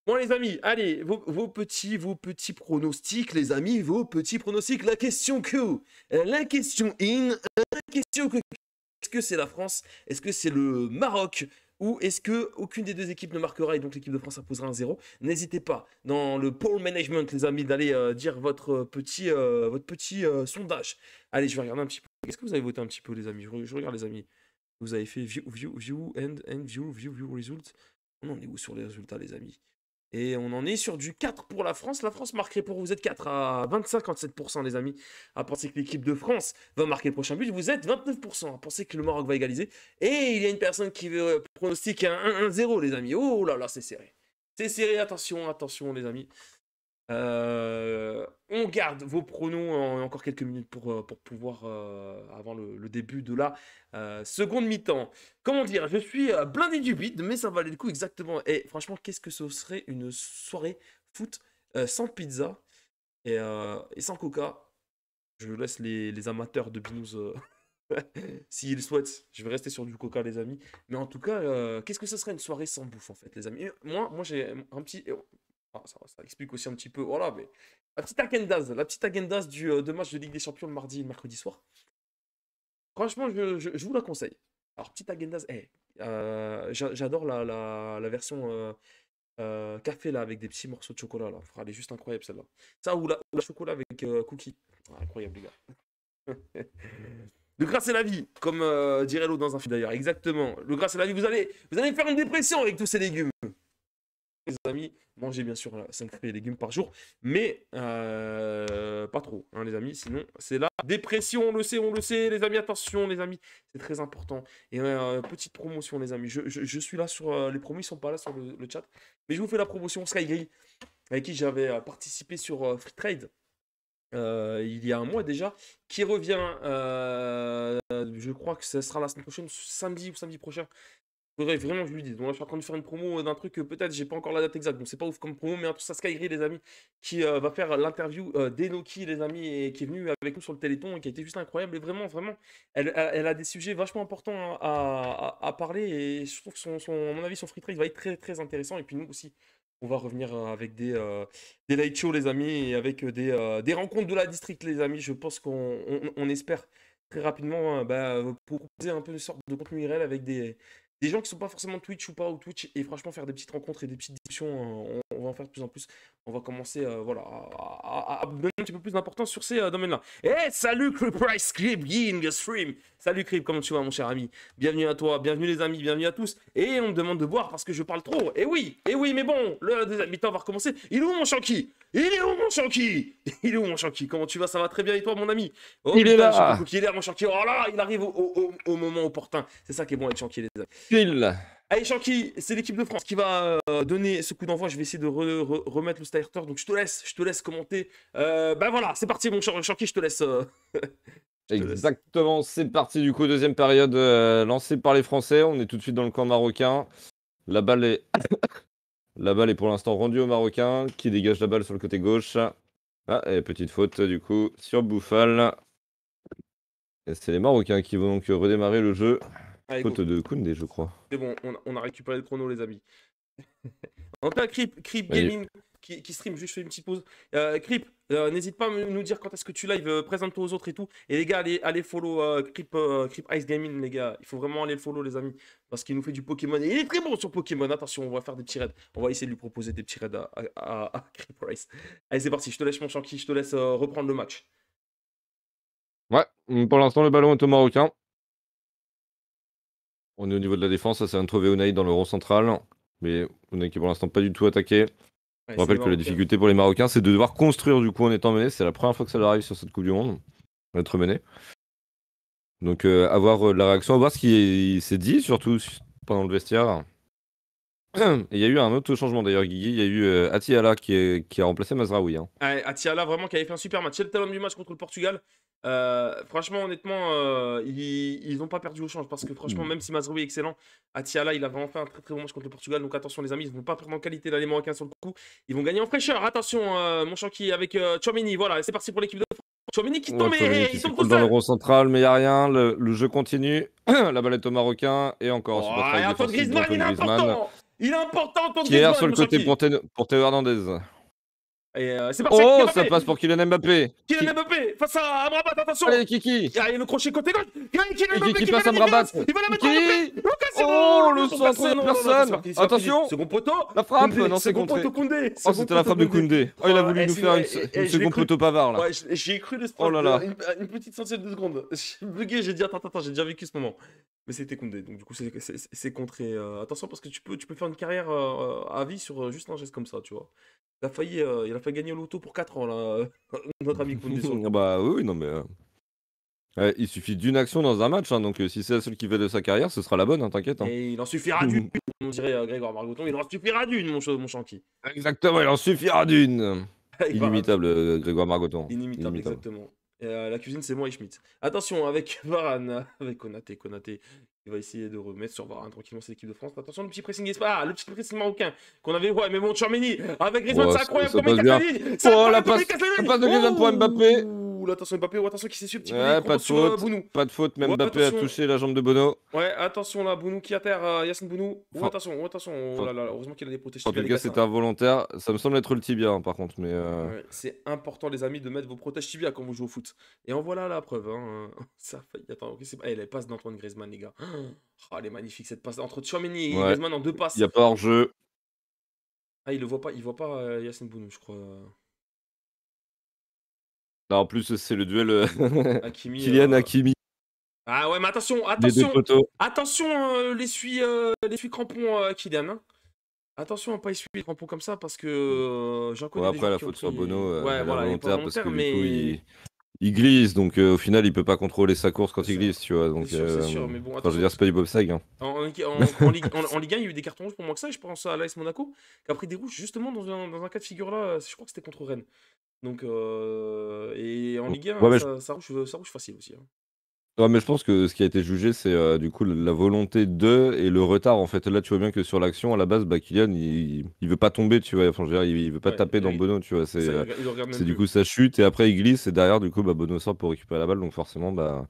Speaker 2: Bon, les amis, allez, vos, petits, vos petits pronostics, les amis, vos petits pronostics. La question Q, la question in, la question que. Est-ce que c'est la France? Est-ce que c'est le Maroc? Ou est-ce que aucune des deux équipes ne marquera et donc l'équipe de France imposera un zéro? N'hésitez pas dans le poll management, les amis, d'aller euh, dire votre petit, euh, votre petit euh, sondage. Allez, je vais regarder un petit peu. Qu'est-ce que vous avez voté un petit peu, les amis? Je, regarde, les amis. Vous avez fait view, view, view, end, end, view, view, view, result. On en est où sur les résultats, les amis? Et on en est sur du 4 pour la France. La France marquerait pour vous êtes 4 à 25-57% les amis. À penser que l'équipe de France va marquer le prochain but, vous êtes 29%. À penser que le Maroc va égaliser. Et il y a une personne qui veut pronostiquer un 1-0 les amis. Oh là là, c'est serré. C'est serré, attention, attention les amis. Euh, on garde vos pronos en encore quelques minutes pour, euh, pour pouvoir, euh, avant le, début de la seconde mi-temps. Comment dire, je suis blindé du beat, mais ça valait le coup exactement. Et franchement, qu'est-ce que ce serait une soirée foot sans pizza et, sans coca? Je laisse les, amateurs de binous. S'ils souhaitent, je vais rester sur du coca, les amis. Mais en tout cas, qu'est-ce que ce serait une soirée sans bouffe, en fait, les amis? Moi, moi j'ai un petit. Ah, ça, explique aussi un petit peu. Voilà, mais la petite agendaz, la petite agendaz du euh, de match de Ligue des Champions le mardi et le mercredi soir. Franchement, je, vous la conseille. Alors, petite agendaz, hey, eh, euh, j'adore la, version euh, café là avec des petits morceaux de chocolat là. Elle est juste incroyable celle-là. Ça ou la, chocolat avec cookie. Ah, incroyable, les gars. Le gras c'est la vie, comme dirait l'autre dans un film d'ailleurs. Exactement. Le gras c'est la vie. Vous allez, vous allez faire une dépression avec tous ces légumes les amis, mangez bien sûr 5 fruits et légumes par jour, mais euh, pas trop, hein, les amis, sinon c'est la dépression, on le sait, on le sait, les amis, attention, les amis, c'est très important. Et euh, petite promotion, les amis, je, suis là sur euh, les promos, ils sont pas là sur le, chat, mais je vous fais la promotion Sky avec qui j'avais participé sur Free Trade. il y a un mois déjà, qui revient, je crois que ce sera la semaine prochaine, samedi ou samedi prochain, Vraiment que je lui dise. Je suis en train de faire une promo d'un truc que peut-être j'ai pas encore la date exacte, donc c'est pas ouf comme promo, mais en tout cas, Skyri, les amis, qui euh, va faire l'interview euh, d'Enoki, les amis, et qui est venu avec nous sur le Téléthon et qui a été juste incroyable. Et vraiment, vraiment, elle, elle a des sujets vachement importants à, à, parler et je trouve que son, son, à mon avis, son free trade va être très, très intéressant. Et puis nous aussi, on va revenir euh, avec des, des light shows, les amis, et avec des, des rencontres de la district, les amis. Je pense qu'on on, espère très rapidement bah, proposer un peu une sorte de contenu IRL avec des des gens qui sont pas forcément Twitch ou pas ou Twitch et franchement faire des petites rencontres et des petites discussions on, va en faire de plus en plus. On va commencer euh, voilà à, donner un petit peu plus d'importance sur ces euh, domaines là et eh, salut Price Crib Ying Stream. Salut Crib comment tu vas mon cher ami? Bienvenue à toi bienvenue les amis bienvenue à tous. Et on me demande de boire parce que je parle trop. Et oui et oui mais bon le mi-temps va recommencer. Il est où mon Shanky? Il est où mon Shanky? Il est où mon Shanky? Comment tu vas? Ça va très bien et toi mon ami?
Speaker 1: Oh, il est là.
Speaker 2: il est là mon Shanky. Oh là il arrive au, moment opportun. C'est ça qui est bon avec Shanky les amis Allez, Shanky, c'est l'équipe de France qui va euh, donner ce coup d'envoi. Je vais essayer de remettre le starter. Donc, je te laisse, je te laisse commenter. Euh, ben voilà, c'est parti, mon Shanky, je te laisse. Euh,
Speaker 1: Exactement, c'est parti du coup, deuxième période lancée par les Français. On est tout de suite dans le camp marocain. La balle est, la balle est pour l'instant rendue aux Marocains qui dégage la balle sur le côté gauche. Ah, et petite faute du coup sur Bouffal. Et c'est les Marocains qui vont donc redémarrer le jeu. Faute de Koundé, je crois.
Speaker 2: C'est bon, on, a récupéré le chrono, les amis. en tout cas, Creep, Gaming qui, qui stream, juste fais une petite pause. Euh, Crip, euh, n'hésite pas à nous dire quand est-ce que tu live, euh, présente-toi aux autres et tout. Et les gars, allez, allez follow euh, Crip, euh, Crip Ice Gaming, les gars. Il faut vraiment aller le follow, les amis. Parce qu'il nous fait du Pokémon. Et il est très bon sur Pokémon. Attention, on va faire des petits raids. On va essayer de lui proposer des petits raids à, à, à- Rice. Allez, c'est parti. Je te laisse, mon Shanky. Je te laisse euh, reprendre le match.
Speaker 1: Ouais, pour l'instant, le ballon est au Marocain. On est au niveau de la défense, ça c'est un trouvé Unai dans le rond central. Mais Unai qui est pour l'instant pas du tout attaqué. Je rappelle que la difficulté pour les Marocains, c'est de devoir construire du coup en étant mené. C'est la première fois que ça leur arrive sur cette Coupe du Monde, d'être mené. Donc, euh, à voir euh, la réaction, voir ce qui est- s'est dit, surtout pendant le vestiaire. Il y a eu un autre changement d'ailleurs, Guigui. Il y a eu euh, Atiala qui, est- qui a remplacé Mazraoui. hein.
Speaker 2: Ouais, Atiala, vraiment, qui avait fait un super match. C'est le talent du match contre le Portugal. Euh, franchement, honnêtement, euh, ils n'ont pas perdu au change parce que franchement,
Speaker 1: Mm.
Speaker 2: même si Mazraoui est excellent, Atiala, il a vraiment fait un très très bon match contre le Portugal. Donc attention, les amis, ils ne vont pas perdre en qualité là, les Marocains sur le coup. Ils vont gagner en fraîcheur. Attention, euh, mon Chanky avec euh, Tchouaméni. Voilà, c'est parti pour l'équipe de France. Tchouaméni qui tombe, et-
Speaker 1: Tchouaméni
Speaker 2: et
Speaker 1: qui
Speaker 2: il tombe
Speaker 1: s'écroule
Speaker 2: tout
Speaker 1: dans le
Speaker 2: seul.
Speaker 1: rond central, mais il n'y a rien. Le, le jeu continue. la balle est au Marocain. Et encore,
Speaker 2: Oh, et Antoine Griezmann, il est
Speaker 1: Griezmann.
Speaker 2: important. Il est important, Antoine
Speaker 1: Qui
Speaker 2: Griezmann.
Speaker 1: sur le côté pour Théo Hernandez.
Speaker 2: Et euh, c'est parti.
Speaker 1: Oh, ça passe pour Kylian Mbappé.
Speaker 2: Kylian Mbappé face à Amrabat, attention.
Speaker 1: Allez, Kiki.
Speaker 2: Ah, il y a le crochet côté gauche. Kylian
Speaker 1: Kiki
Speaker 2: Mbappé
Speaker 1: qui passe Amrabat.
Speaker 2: Il va la mettre le. Lucas
Speaker 1: Oh, le centre de
Speaker 2: personne.
Speaker 1: Attention.
Speaker 2: Second poteau.
Speaker 1: La frappe, non, c'est
Speaker 2: second
Speaker 1: contré. Oh, c'était la frappe de
Speaker 2: Koundé.
Speaker 1: Oh, il a voulu nous faire une,
Speaker 2: j'ai
Speaker 1: seconde poteau pavard là.
Speaker 2: J'y ai cru l'espace
Speaker 1: Oh là là.
Speaker 2: Une, une petite centaine de secondes. J'ai bugué, j'ai dit attends, attends, j'ai déjà vécu ce moment. Mais c'était Koundé, donc du coup c'est- c'est c'est contré. euh, attention parce que tu peux, tu peux faire une carrière euh, à vie sur euh, juste un geste comme ça, tu vois. Il a failli, il a failli gagner l'auto pour 4 ans là, notre ami Koundé. sur
Speaker 1: Ah bah oui, non mais. ouais, il suffit d'une action dans un match, hein, donc euh, si c'est la seule qui fait de sa carrière, ce sera la bonne, hein, t'inquiète. hein.
Speaker 2: Et il en suffira d'une, on dirait euh, Grégoire Margoton, il en suffira d'une, mon, ch- mon.
Speaker 1: Exactement, il en suffira d'une. Inimitable, euh, Grégoire Margoton.
Speaker 2: Inimitable, exactement. Euh, la cuisine, c'est moi et Schmitt. Attention, avec Varane, avec Konaté, Konaté, il va essayer de remettre sur Varane tranquillement, c'est l'équipe de France. Attention, le petit pressing espace, ah, le petit pressing marocain qu'on avait, ouais, mais bon, Tchouaméni, avec Griezmann,
Speaker 1: Ouais,
Speaker 2: c'est
Speaker 1: ça-
Speaker 2: incroyable, comme il
Speaker 1: Oh, la passe-
Speaker 2: la
Speaker 1: passe de Griezmann pour Mbappé.
Speaker 2: Ouh, attention Mbappé, oh, attention qui s'est peu,
Speaker 1: Ouais, pas de
Speaker 2: euh,
Speaker 1: faute.
Speaker 2: Bounou.
Speaker 1: Pas de faute, même
Speaker 2: Ouais,
Speaker 1: Mbappé a touché la jambe de Bono.
Speaker 2: Ouais, attention là, Bounou qui est à terre, euh, Yacine Bounou. Oh,
Speaker 1: Enfin-
Speaker 2: attention, oh, attention, oh là là, heureusement qu'il a des protèges
Speaker 1: En tout
Speaker 2: les
Speaker 1: cas, c'était involontaire. Ça me semble être le tibia, hein, par contre, mais. euh,
Speaker 2: Ouais, c'est important, les amis, de mettre vos protèges tibia quand vous jouez au foot. Et en voilà la preuve. Hein. Ça Attends, ok, c'est- eh, la passe d'Antoine Griezmann, les gars. Oh, elle est magnifique cette passe entre Tchouaméni et
Speaker 1: Ouais.
Speaker 2: Griezmann en deux passes.
Speaker 1: Il n'y a pas hors-jeu.
Speaker 2: Ah, il le voit pas, il voit pas euh, Yacine Bounou, je crois.
Speaker 1: Là, en plus, c'est le duel euh,
Speaker 2: Hakimi.
Speaker 1: Kylian
Speaker 2: euh,
Speaker 1: Hakimi,
Speaker 2: Ah ouais, mais attention, attention, attention, euh, l'essuie euh, l'essuie crampon Kylian. hein. Attention à pas essuyer les crampons comme ça parce que j'en connais
Speaker 1: Ouais, après, la faute sur Bono,
Speaker 2: ouais, voilà,
Speaker 1: volontaire parce que du coup, il, il glisse, donc euh, au final, il peut pas contrôler sa course quand il glisse, tu vois. Donc,
Speaker 2: sûr,
Speaker 1: euh,
Speaker 2: sûr, mais bon,
Speaker 1: enfin, je veux dire, c'est pas du bobsleigh. Hein.
Speaker 2: En, en, en- en Ligue, en- en Ligue 1, il y a eu des cartons rouges pour moi que ça. et Je pense à l'AS Monaco, qui a pris des rouges justement dans un, dans un cas de figure là. Je crois que c'était contre Rennes. Donc, euh, et en Ligue 1,
Speaker 1: Ouais, mais
Speaker 2: ça, ça rouge, ça rouge facile aussi. hein.
Speaker 1: Ouais, mais je pense que ce qui a été jugé, c'est euh, du coup la volonté de et le retard. En fait, là, tu vois bien que sur l'action, à la base, bah, Kylian, il, il veut pas tomber, tu vois. Enfin, je veux dire, il, il veut pas
Speaker 2: Ouais,
Speaker 1: taper dans
Speaker 2: il-
Speaker 1: Bono, tu vois. C'est euh, du coup sa chute et après il glisse et derrière, du coup, bah, Bono sort pour récupérer la balle. Donc forcément, bah,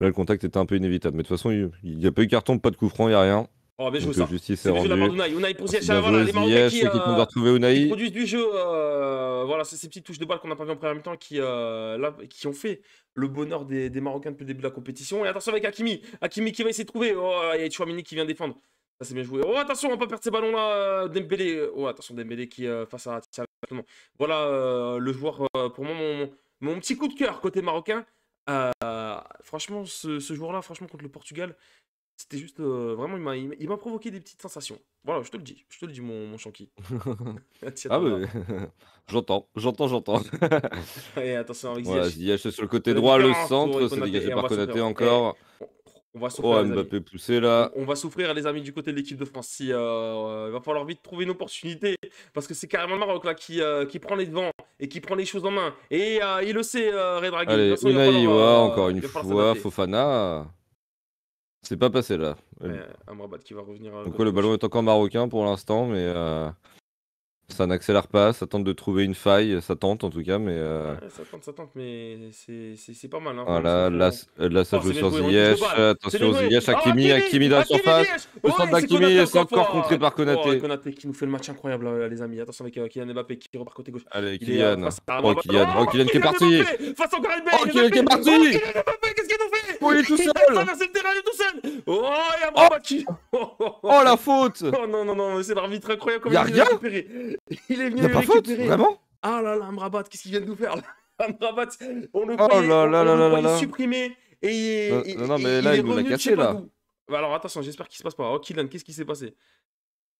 Speaker 1: là, le contact était un peu inévitable. Mais de toute façon, il n'y a pas eu carton, pas de coup franc, il n'y a rien.
Speaker 2: Oh, bien joué ça.
Speaker 1: euh, justice
Speaker 2: C'est
Speaker 1: est
Speaker 2: de la part
Speaker 1: rendue.
Speaker 2: d'Unai. Unai pour Ziyech. Voilà, les Marocains qui, euh, qui
Speaker 1: Unai.
Speaker 2: produisent du jeu. euh, voilà, c'est ces petites touches de balle qu'on n'a pas vu en première mi-temps qui, euh, là, qui ont fait le bonheur des, des Marocains depuis le début de la compétition. Et attention avec Hakimi. Hakimi qui va essayer de trouver. Oh, et Chouamini qui vient défendre. Ça, c'est bien joué. Oh, attention, on va pas perdre ces ballons-là. euh, Dembélé. Oh, attention, Dembélé qui euh, face à. Voilà euh, le joueur, euh, pour moi, mon, petit coup de cœur côté marocain. Euh, franchement, ce, ce joueur-là, franchement, contre le Portugal, c'était juste euh, vraiment, il m'a- il il provoqué des petites sensations. Voilà, je te le dis, je te le dis, mon, mon. Tiens,
Speaker 1: Ah,
Speaker 2: toi,
Speaker 1: mais j'entends, j'entends, j'entends.
Speaker 2: Et attention avec
Speaker 1: Voilà,
Speaker 2: Ziyech.
Speaker 1: Ziyech sur le côté droit, le
Speaker 2: pour
Speaker 1: centre, c'est dégagé
Speaker 2: Et on
Speaker 1: par
Speaker 2: va
Speaker 1: Konaté
Speaker 2: souffrir.
Speaker 1: encore.
Speaker 2: On va souffrir,
Speaker 1: Oh,
Speaker 2: les amis.
Speaker 1: Mbappé poussé là.
Speaker 2: On va souffrir, les amis, du côté de l'équipe de France. Si, euh, il va falloir vite trouver une opportunité. Parce que c'est carrément le Maroc là, qui, euh, qui prend les devants et qui prend les choses en main. Et euh, il le sait, euh, Redragui. De
Speaker 1: Allez,
Speaker 2: toute façon, il va
Speaker 1: Unai,
Speaker 2: falloir,
Speaker 1: ouais,
Speaker 2: euh,
Speaker 1: encore une
Speaker 2: il va falloir
Speaker 1: fois,
Speaker 2: s'adapter.
Speaker 1: Fofana. C'est pas passé là.
Speaker 2: Ouais, Amrabat qui va revenir. euh,
Speaker 1: Donc ouais, le ballon est encore marocain pour l'instant, mais euh, ça n'accélère pas, ça tente de trouver une faille, ça tente en tout cas, mais euh,
Speaker 2: Ouais, ça tente, ça tente, mais c'est pas mal. Hein,
Speaker 1: voilà, là, là, ça
Speaker 2: Oh,
Speaker 1: joue sur Ziyech, attention. Ziyech,
Speaker 2: Oh,
Speaker 1: Hakimi, Hakimi dans la surface, le centre d'Hakimi, c'est
Speaker 2: encore
Speaker 1: contré par
Speaker 2: Oh,
Speaker 1: Konaté.
Speaker 2: Konaté qui nous fait le match incroyable, euh, les amis. Attention avec euh, Kylian Mbappé qui repart côté gauche.
Speaker 1: Allez,
Speaker 2: Il est euh,
Speaker 1: Kylian.
Speaker 2: face à
Speaker 1: Oh. Kylian, oh, Kylian qui est parti.
Speaker 2: Face au
Speaker 1: Oh, Kylian qui est parti.
Speaker 2: Oh, Kylian Mbappé, qu'est-ce qu'il nous fait?
Speaker 1: Oh, il est tout
Speaker 2: Il
Speaker 1: seul.
Speaker 2: traverse le terrain, il est tout seul Oh, et Amrabat qui... Oh, oh, oh.
Speaker 1: Oh la faute
Speaker 2: Oh non, non, non, c'est l'arbitre incroyable comme
Speaker 1: Y a
Speaker 2: il est
Speaker 1: rien.
Speaker 2: Il est venu
Speaker 1: a
Speaker 2: le
Speaker 1: pas faute,
Speaker 2: récupérer.
Speaker 1: vraiment?
Speaker 2: Ah là là, Amrabat, qu'est-ce qu'il vient de nous faire là? Amrabat, on le
Speaker 1: Oh
Speaker 2: croyait,
Speaker 1: là
Speaker 2: on,
Speaker 1: là
Speaker 2: on
Speaker 1: là
Speaker 2: le
Speaker 1: là
Speaker 2: croyait
Speaker 1: là.
Speaker 2: supprimé et,
Speaker 1: Non,
Speaker 2: et-
Speaker 1: non, non, mais là,
Speaker 2: il est
Speaker 1: il nous l'a
Speaker 2: pas
Speaker 1: là.
Speaker 2: Bah alors attention, j'espère qu'il se passe pas. Oh Kylian, qu'est-ce qui s'est passé?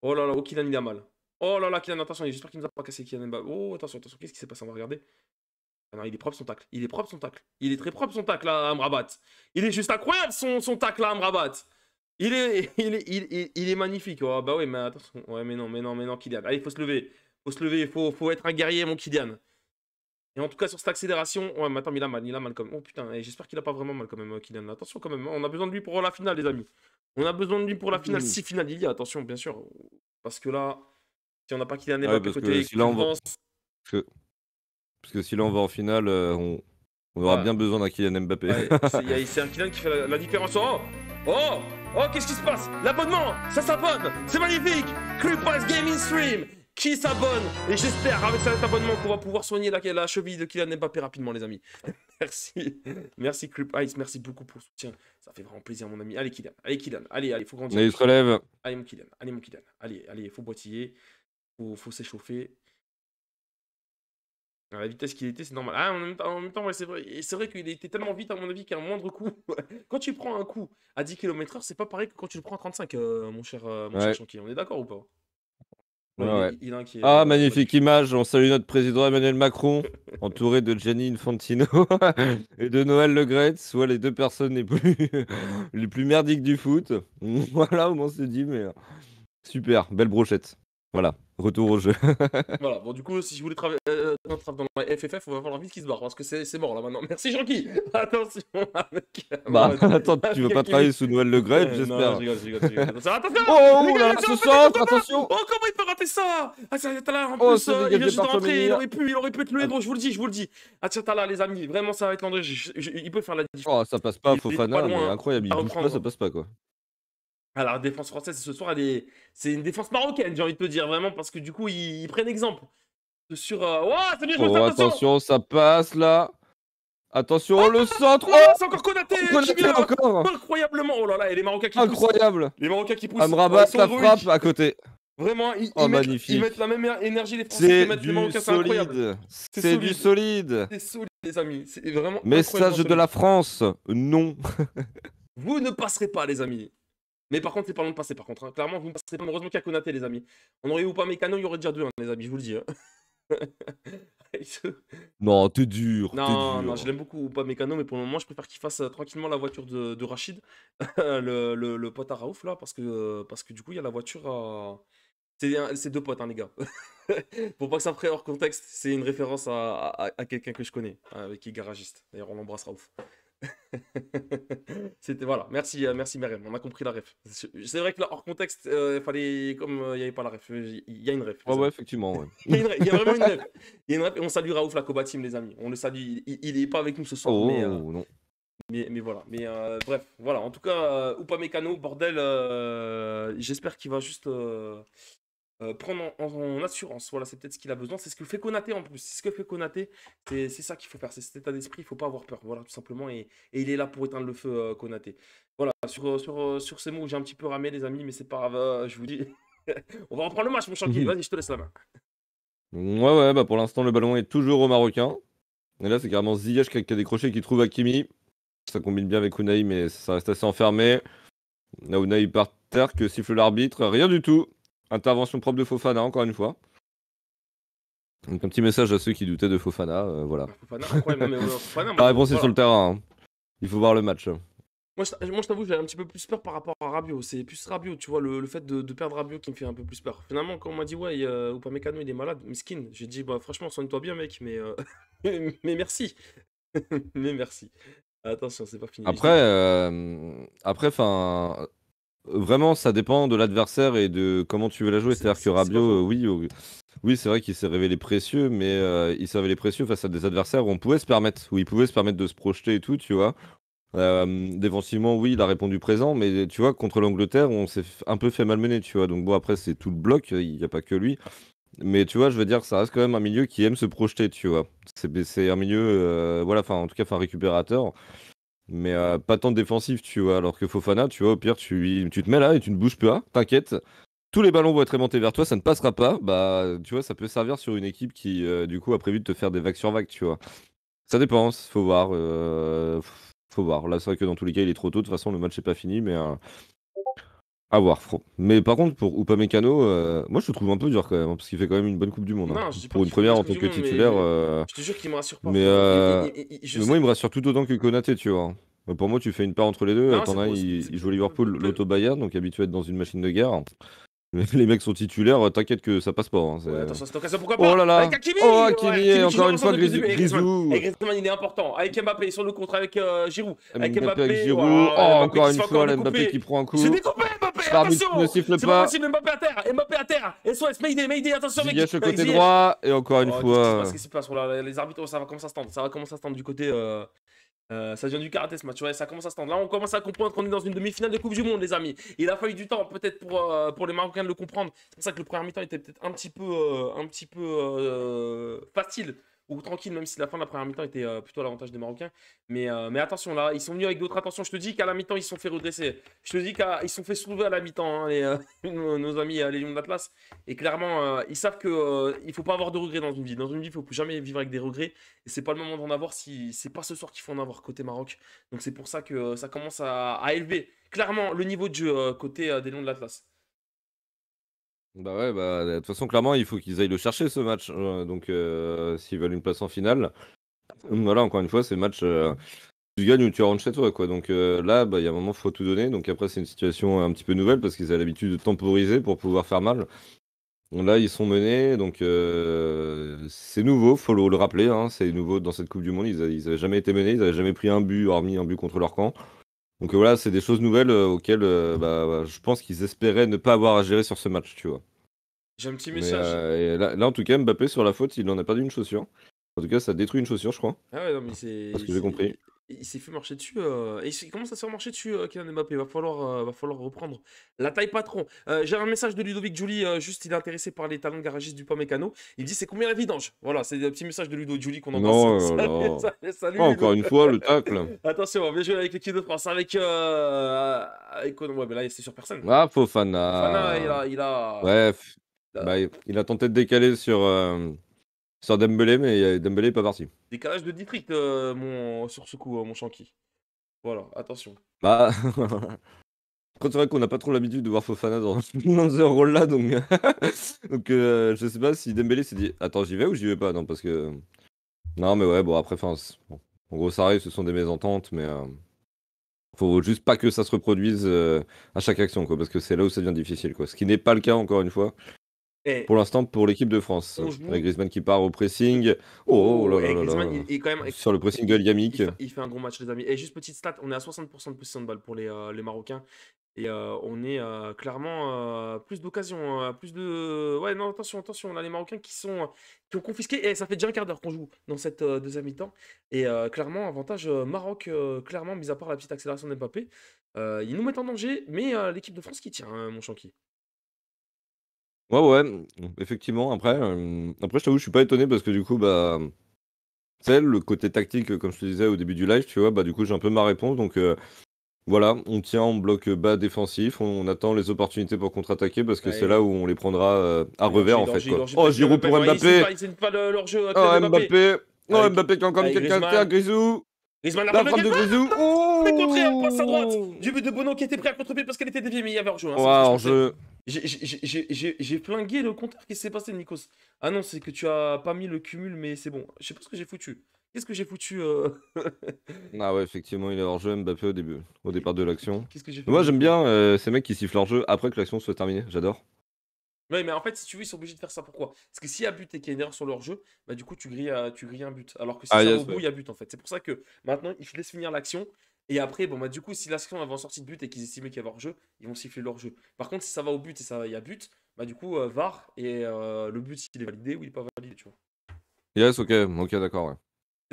Speaker 2: Oh là là, oh Kylian il a mal. Oh là là, Kylian, attention, j'espère qu'il nous a pas cassé Kylian Mbappé. Oh attention, attention, qu'est-ce qui s'est passé? On va regarder. Ah non, il est propre son tacle. Il est propre son tacle. Il est très propre son tacle là, Amrabat. Il est juste incroyable son, son tacle là, Amrabat. Il est, il est, il, est magnifique. Oh, bah oui, mais attention. Ouais, mais non, mais non, mais non, Kylian. Allez, il faut se lever. faut se lever. Il faut, faut être un guerrier, mon Kylian. Et en tout cas, sur cette accélération. Ouais, mais attends, il a mal. Il a mal quand même. Oh putain, et j'espère qu'il a pas vraiment mal quand même, euh, Kylian. Attention quand même. hein, On a besoin de lui pour la finale, les amis. On a besoin de lui pour la finale. Si finale il y a, attention, bien sûr. Parce que là, si on n'a pas Kylian
Speaker 1: Ouais,
Speaker 2: Mbappé côté
Speaker 1: si là, on va- Parce que, parce que si là on va en finale, euh, on, on aura
Speaker 2: Ouais.
Speaker 1: bien besoin d'un Kylian Mbappé.
Speaker 2: Ouais, c'est un Kylian qui fait la, la différence. Oh Oh Oh, qu'est-ce qui se passe? L'abonnement Ça s'abonne C'est magnifique Clubhouse Gaming Stream qui s'abonne? Et j'espère avec cet abonnement qu'on va pouvoir soigner la, la cheville de Kylian Mbappé rapidement les amis. merci. Merci Club Ice, merci beaucoup pour le soutien. Ça fait vraiment plaisir mon ami. Allez Kylian, allez Kylian, allez, allez, faut qu'on
Speaker 1: Allez, il se relève.
Speaker 2: Allez mon Kylian, allez mon Kylian. Allez, allez, faut boitiller. Faut, faut s'échauffer. À la vitesse qu'il était, c'est normal. Ah, en même temps, en même temps ouais, c'est vrai. C'est vrai qu'il était tellement vite, à mon avis, qu'à un moindre coup. quand tu prends un coup à 10 km/h, c'est pas pareil que quand tu le prends à 35, euh, mon cher, euh, mon cher. On est d'accord ou pas?
Speaker 1: Ouais,
Speaker 2: il, est-
Speaker 1: ouais.
Speaker 2: il est-
Speaker 1: Ah,
Speaker 2: euh,
Speaker 1: magnifique image. On salue notre président Emmanuel Macron, entouré de Gianni Infantino et de Noël Le Graët, soit les deux personnes les plus, les plus merdiques du foot. Voilà, au moins c'est dit, mais euh, super, belle brochette. Voilà, retour au jeu.
Speaker 2: Voilà, bon, du coup, si je voulais travailler euh, dans la FFF, on va falloir vite qu'il se barre parce que c'est mort là maintenant. Merci Jean-Guy Attention avec.
Speaker 1: Bah,
Speaker 2: avec-
Speaker 1: attends, tu veux pas travailler sous Noël Le
Speaker 2: non,
Speaker 1: j'espère.
Speaker 2: je rigole, je rigole, je rigole. Attention,
Speaker 1: Oh, oh là, ce centre, attention
Speaker 2: Oh, comment il peut rater ça Ah, tiens, t'as là, en
Speaker 1: Oh,
Speaker 2: plus, euh, il vient juste de rentrer, il aurait pu, il aurait pu être le héros, je vous le dis, je vous le dis. Ah, tiens, t'as là, les amis, vraiment, ça va être je- il peut faire la différence.
Speaker 1: Oh, ça passe pas, Fofana,
Speaker 2: loin
Speaker 1: incroyable. Il bouge pas, ça passe pas, quoi.
Speaker 2: Alors, la défense française, ce soir, est... c'est une défense marocaine, j'ai envie de te dire, vraiment, parce que du coup, ils, ils prennent exemple. Sur. Euh... Ouah, c'est bien joué,
Speaker 1: Oh,
Speaker 2: ça, attention
Speaker 1: attention, ça passe là. Attention, le centre.
Speaker 2: Oh,
Speaker 1: Oh,
Speaker 2: c'est encore Konaté
Speaker 1: encore.
Speaker 2: incroyablement. Oh là là, et les Marocains qui poussent.
Speaker 1: Incroyable.
Speaker 2: Les Marocains qui poussent.
Speaker 1: Amrabat, la frappe à côté.
Speaker 2: Vraiment, ils,
Speaker 1: Oh,
Speaker 2: ils mettent, ils mettent la même énergie les Français que mettent les Marocains, c'est incroyable.
Speaker 1: solide.
Speaker 2: C'est
Speaker 1: du solide.
Speaker 2: C'est solide, les amis. C'est vraiment.
Speaker 1: Message de la France. Non.
Speaker 2: Vous ne passerez pas, les amis. Mais par contre, c'est pas long de passer, par contre. hein. Clairement, vous ne passerez pas. Heureusement qu'il y a Konaté, les amis. On aurait eu ou pas Mécano, il y aurait déjà deux, hein, les amis, je vous le dis. hein.
Speaker 1: Non, t'es dur.
Speaker 2: non,
Speaker 1: dur.
Speaker 2: non, je l'aime beaucoup ou pas Mécano, mais pour le moment, je préfère qu'il fasse euh, tranquillement la voiture de, de Rachid, le, le, le pote à Raouf, là, parce que, euh, parce que du coup, il y a la voiture à. C'est deux potes, hein, les gars. Pour pas que ça ferait hors contexte, c'est une référence à, à- à quelqu'un que je connais, avec qui est garagiste. D'ailleurs, on l'embrasse, Raouf. C'était voilà, merci, euh, merci Merem, on a compris la ref. C'est vrai que là, hors contexte, euh, fallait comme euh, il n'y avait pas la ref, il y a une ref. les
Speaker 1: Ouais, effectivement. ouais.
Speaker 2: Il y, a y vraiment une ref. Il y a une ref, et on salue Raouf Lacoba Team, les amis. On le salue, il, il est pas avec nous ce soir,
Speaker 1: Oh,
Speaker 2: mais, euh,
Speaker 1: non.
Speaker 2: mais, mais voilà. Mais bref, voilà. En tout cas, euh, Upamecano, bordel, euh, j'espère qu'il va juste euh, prendre en, en assurance. Voilà, c'est peut-être ce qu'il a besoin. C'est ce que fait Konaté en plus. C'est ce que fait Konaté. C'est ça qu'il faut faire. C'est cet état d'esprit. Il faut pas avoir peur. Voilà, tout simplement. Et, et il est là pour éteindre le feu, euh, Konaté. Voilà, sur, euh, sur, euh, sur ces mots, j'ai un petit peu ramé, les amis, mais c'est pas grave. euh, je vous dis. On va reprendre le match, mon chantier. Vas-y, je te laisse la main.
Speaker 1: Ouais, ouais, bah pour l'instant, le ballon est toujours au Marocain. Et là, c'est carrément Ziyech qui a, qui a décroché, qui trouve Hakimi. Ça combine bien avec Unai, mais ça reste assez enfermé. Là, Unai par terre, que siffle l'arbitre. Rien du tout. Intervention propre de Fofana, encore une fois. Donc, un petit message à ceux qui doutaient de Fofana. euh, voilà.
Speaker 2: Fofana, incroyable. Non, mais, ouais, Fofana,
Speaker 1: La réponse est
Speaker 2: voilà.
Speaker 1: sur le terrain. hein. Il faut voir le match.
Speaker 2: Moi, je, t'avoue, j'ai un petit peu plus peur par rapport à Rabiot. C'est plus Rabiot, tu vois, le, le fait de, de perdre Rabiot qui me fait un peu plus peur. Finalement, quand on m'a dit, ouais, euh, Upamecano, il est malade, miskin, j'ai dit, bah, franchement, soigne-toi bien, mec, mais, euh, mais merci. mais merci. Attention, c'est pas fini.
Speaker 1: Après, euh, après, enfin, vraiment, ça dépend de l'adversaire et de comment tu veux la jouer.
Speaker 2: C'est-
Speaker 1: C'est-à-dire
Speaker 2: c'est-
Speaker 1: que Rabiot, euh, oui, oui, c'est vrai qu'il s'est révélé précieux, mais euh, il s'est révélé précieux face à des adversaires où on pouvait se permettre, où il pouvait se permettre de se projeter et tout, tu vois. Euh, défensivement, oui, il a répondu présent, mais tu vois, contre l'Angleterre, on s'est un peu fait malmener, tu vois. Donc bon, après, c'est tout le bloc, il n'y a pas que lui. Mais tu vois, je veux dire, ça reste quand même un milieu qui aime se projeter, tu vois. C'est un milieu, euh, voilà, enfin, en tout cas, un récupérateur, mais euh, pas tant défensif, tu vois. Alors que Fofana, tu vois, au pire, tu, tu te mets là et tu ne bouges pas, t'inquiète. Tous les ballons vont être remontés vers toi, ça ne passera pas. Bah, tu vois, ça peut servir sur une équipe qui, du coup, a prévu de te faire des vagues sur vagues, tu vois. Ça dépend, faut voir. Faut voir. Là, c'est vrai que dans tous les cas, il est trop tôt. De toute façon, le match n'est pas fini, mais euh, à voir. Mais par contre, pour Upamecano, euh, moi, je le trouve un peu dur quand même, hein, parce qu'il fait quand même une bonne Coupe du Monde. Hein. pour une première en tant que titulaire. Euh,
Speaker 2: je te jure qu'il me rassure pas.
Speaker 1: Mais, moi, il me rassure tout autant que Konaté, tu vois. Pour moi, tu fais une paire entre les deux. Attends, il, il, joue Liverpool, l'Auto Bayern, donc habitué à être dans une machine de guerre. Les mecs sont titulaires, t'inquiète que ça passe pas. Hein,
Speaker 2: ouais, attention, occasion, pourquoi pas
Speaker 1: Oh là là
Speaker 2: Avec Hakimi
Speaker 1: Oh, Hakimi, encore une fois, Grisou
Speaker 2: Avec Griezmann, il est important. Avec Mbappé, sur le contre avec euh, Giroud. Avec
Speaker 1: Mbappé, avec Giroud. oh, encore une fois, Mbappé qui prend un coup.
Speaker 2: C'est découpé, Mbappé, attention
Speaker 1: ne siffle pas.
Speaker 2: C'est pas possible, Mbappé à terre, Mbappé à terre. Et SOS, Mayday, Mayday, attention, mec.
Speaker 1: Ziyech côté droit, et encore une
Speaker 2: oh,
Speaker 1: fois.
Speaker 2: Qu'est-ce qui se passe Les arbitres, ça va commencer à se tendre. Ça va commencer à se tendre du côté... Euh, ça vient du karaté ce match, ouais, ça commence à se tendre. Là, on commence à comprendre qu'on est dans une demi-finale de Coupe du Monde, les amis. Il a fallu du temps, peut-être, pour, euh, pour les Marocains de le comprendre. C'est pour ça que le premier mi-temps était peut-être un petit peu, euh, un petit peu facile ou tranquille, même si la fin de la première mi-temps était euh, plutôt à l'avantage des Marocains. Mais, euh, mais attention, là, ils sont venus avec d'autres attentions. Je te dis qu'à la mi-temps, ils se sont fait redresser. Je te dis qu'ils se sont fait soulever à la mi-temps, hein, euh, nos, amis les Lions d'Atlas. Et clairement, ils savent qu'il ne faut pas avoir de regrets dans une vie. Dans une vie, il ne faut jamais vivre avec des regrets. Et c'est pas le moment d'en avoir si c'est pas ce soir qu'il faut en avoir côté Maroc. Donc c'est pour ça que ça commence à, à élever clairement le niveau de jeu côté des Lions de l'Atlas.
Speaker 1: Bah ouais, bah, de toute façon, clairement, il faut qu'ils aillent le chercher ce match. Euh, donc, euh, s'ils veulent une place en finale, voilà, encore une fois, c'est match. Euh, tu gagnes ou tu rentres chez toi, quoi. Donc là, bah, il y a un moment, faut tout donner. Donc après, c'est une situation un petit peu nouvelle parce qu'ils ont l'habitude de temporiser pour pouvoir faire mal. Là, ils sont menés, donc c'est nouveau, faut le, rappeler. Hein, c'est nouveau dans cette Coupe du Monde. Ils n'avaient jamais été menés, ils n'avaient jamais pris un but, hormis un but contre leur camp. Donc voilà, c'est des choses nouvelles auxquelles bah, je pense qu'ils espéraient ne pas avoir à gérer sur ce match, tu vois.
Speaker 2: J'ai un petit message.
Speaker 1: Euh, là, en tout cas, Mbappé, sur la faute, il n'en a pas d'une chaussure. En tout cas, ça détruit une chaussure, je crois.
Speaker 2: Ah ouais, non, mais c'est.
Speaker 1: Parce que j'ai compris.
Speaker 2: Il s'est fait marcher dessus. Euh, et il commence à se faire marcher dessus, euh, Kylian Mbappé. Va falloir, va falloir reprendre la taille patron. j'ai un message de Ludovic Julie. juste, il est intéressé par les talents garagistes du Pamécano. Il dit c'est combien la vidange? Voilà, c'est un petit message de Ludo Julie qu'on
Speaker 1: entend. Non, salut, salut, encore une fois, le tacle.
Speaker 2: Attention, bien joué avec l'équipe de France. Avec. avec... Ouais, mais là, c'est sur personne.
Speaker 1: Ah, Fofana.
Speaker 2: Fofana, il a. Il a...
Speaker 1: Bref. Bah, il a tenté de décaler sur, euh, sur Dembélé, mais euh, Dembélé n'est pas parti.
Speaker 2: Décalage de district euh, mon... sur ce coup, mon Shanky. Voilà, attention.
Speaker 1: Bah, c'est vrai qu'on n'a pas trop l'habitude de voir Fofana dans, ce rôle-là, donc, donc je sais pas si Dembélé s'est dit Attends, j'y vais ou j'y vais pas? Non, parce que. Non, mais ouais, bon, après, fin, en gros, ça arrive, ce sont des mésententes, mais. Faut juste pas que ça se reproduise à chaque action, quoi, parce que c'est là où ça devient difficile, quoi. Ce qui n'est pas le cas, encore une fois. Pour l'instant, pour l'équipe de France. Avec Griezmann qui part au pressing. Oh, oh là là là
Speaker 2: quand même...
Speaker 1: Sur le pressing de Yamik.
Speaker 2: Il, fait, un gros match, les amis. Et juste petite stat, on est à 60% de position de balle pour les, euh, les Marocains. Et euh, on est euh, clairement plus d'occasions, plus de. Ouais, non, attention, attention, on a les Marocains qui sont qui ont confisqué. Et ça fait déjà un quart d'heure qu'on joue dans cette deuxième mi-temps. Et clairement, avantage Maroc, clairement, mis à part la petite accélération d'Mbappé. ils nous mettent en danger, mais l'équipe de France qui tient, hein, mon Chanky.
Speaker 1: Ouais, ouais, effectivement. Après, après je t'avoue, je suis pas étonné parce que du coup, bah, tu le côté tactique, comme je te disais au début du live, tu vois, bah, du coup, j'ai un peu ma réponse. Donc, voilà, on tient, on bloque bas défensif, on, attend les opportunités pour contre-attaquer parce que c'est là où on les prendra à revers, en fait, quoi. Oh, Giroud pour Mbappé! Oh, Mbappé! Oh, Mbappé qui a encore mis quelqu'un à terre, Grisou!
Speaker 2: Griezmann
Speaker 1: la frappe de Grisou!
Speaker 2: Oh! Contré, passe à droite! Du but de Bono qui était prêt à contre-pied parce qu'elle était déviée, mais il y avait hors-jeu.
Speaker 1: Hein, hors-jeu.
Speaker 2: J'ai flingué le compteur. Qu'est-ce qui s'est passé, Nikos? Ah non, c'est que tu as pas mis le cumul, mais c'est bon. Je sais pas ce que j'ai foutu. Qu'est-ce que j'ai foutu euh
Speaker 1: Ah ouais, effectivement, il est hors jeu Mbappé au début, au départ de l'action. Qu'est-ce que j'ai Moi, j'aime bien euh, ces mecs qui sifflent leur jeu après que l'action soit terminée. J'adore.
Speaker 2: Ouais, mais en fait, si tu veux, ils sont obligés de faire ça. Pourquoi? Parce que s'il y a but et qu'il y a une erreur sur leur jeu, bah du coup, tu grilles, tu grilles un but. Alors que si ah, ça va au bout, il y a but en fait. C'est pour ça que maintenant, ils laissent finir l'action. Et après, bon, bah, du coup, si l'action avait en sortie de but et qu'ils estimaient qu'il y avait hors-jeu, ils vont siffler leur jeu. Par contre, si ça va au but et ça il y a but, bah du coup, euh, VAR et euh, le but s'il est validé ou il est pas validé, tu vois.
Speaker 1: Yes, ok, ok, d'accord, ouais.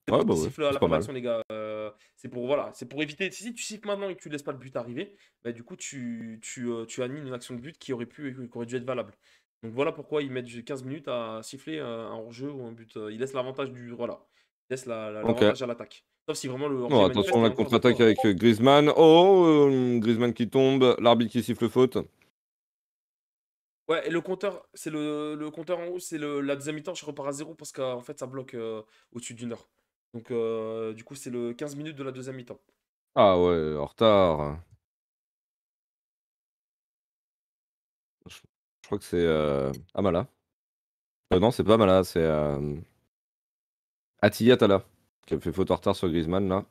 Speaker 2: C'est
Speaker 1: Ouais, bah ouais,
Speaker 2: la
Speaker 1: pas mal.
Speaker 2: les gars. euh, c'est pour voilà, c'est pour éviter. Si tu siffles maintenant et que tu laisses pas le but arriver, bah du coup tu tu, euh, tu annules une action de but qui aurait pu qui aurait dû être valable. Donc voilà pourquoi ils mettent 15 minutes à siffler un hors-jeu ou un but. Ils laissent l'avantage du voilà, ils laissent la- la-
Speaker 1: Ok.
Speaker 2: l'avantage à l'attaque. Sauf si vraiment le manifeste
Speaker 1: attention, la contre-attaque avec euh, Griezmann. Oh, euh, Griezmann qui tombe, l'arbitre qui siffle faute.
Speaker 2: Ouais, et le compteur, c'est le, le compteur en haut, c'est la deuxième mi-temps, je repars à zéro parce qu'en fait ça bloque euh, au-dessus d'une heure. Donc euh, du coup c'est le 15 minutes de la deuxième mi-temps.
Speaker 1: Ah ouais, en retard. Je, je crois que c'est euh, Amala. Non, c'est pas Amala, c'est euh, Attila Tala qui a fait faute en retard sur Griezmann là.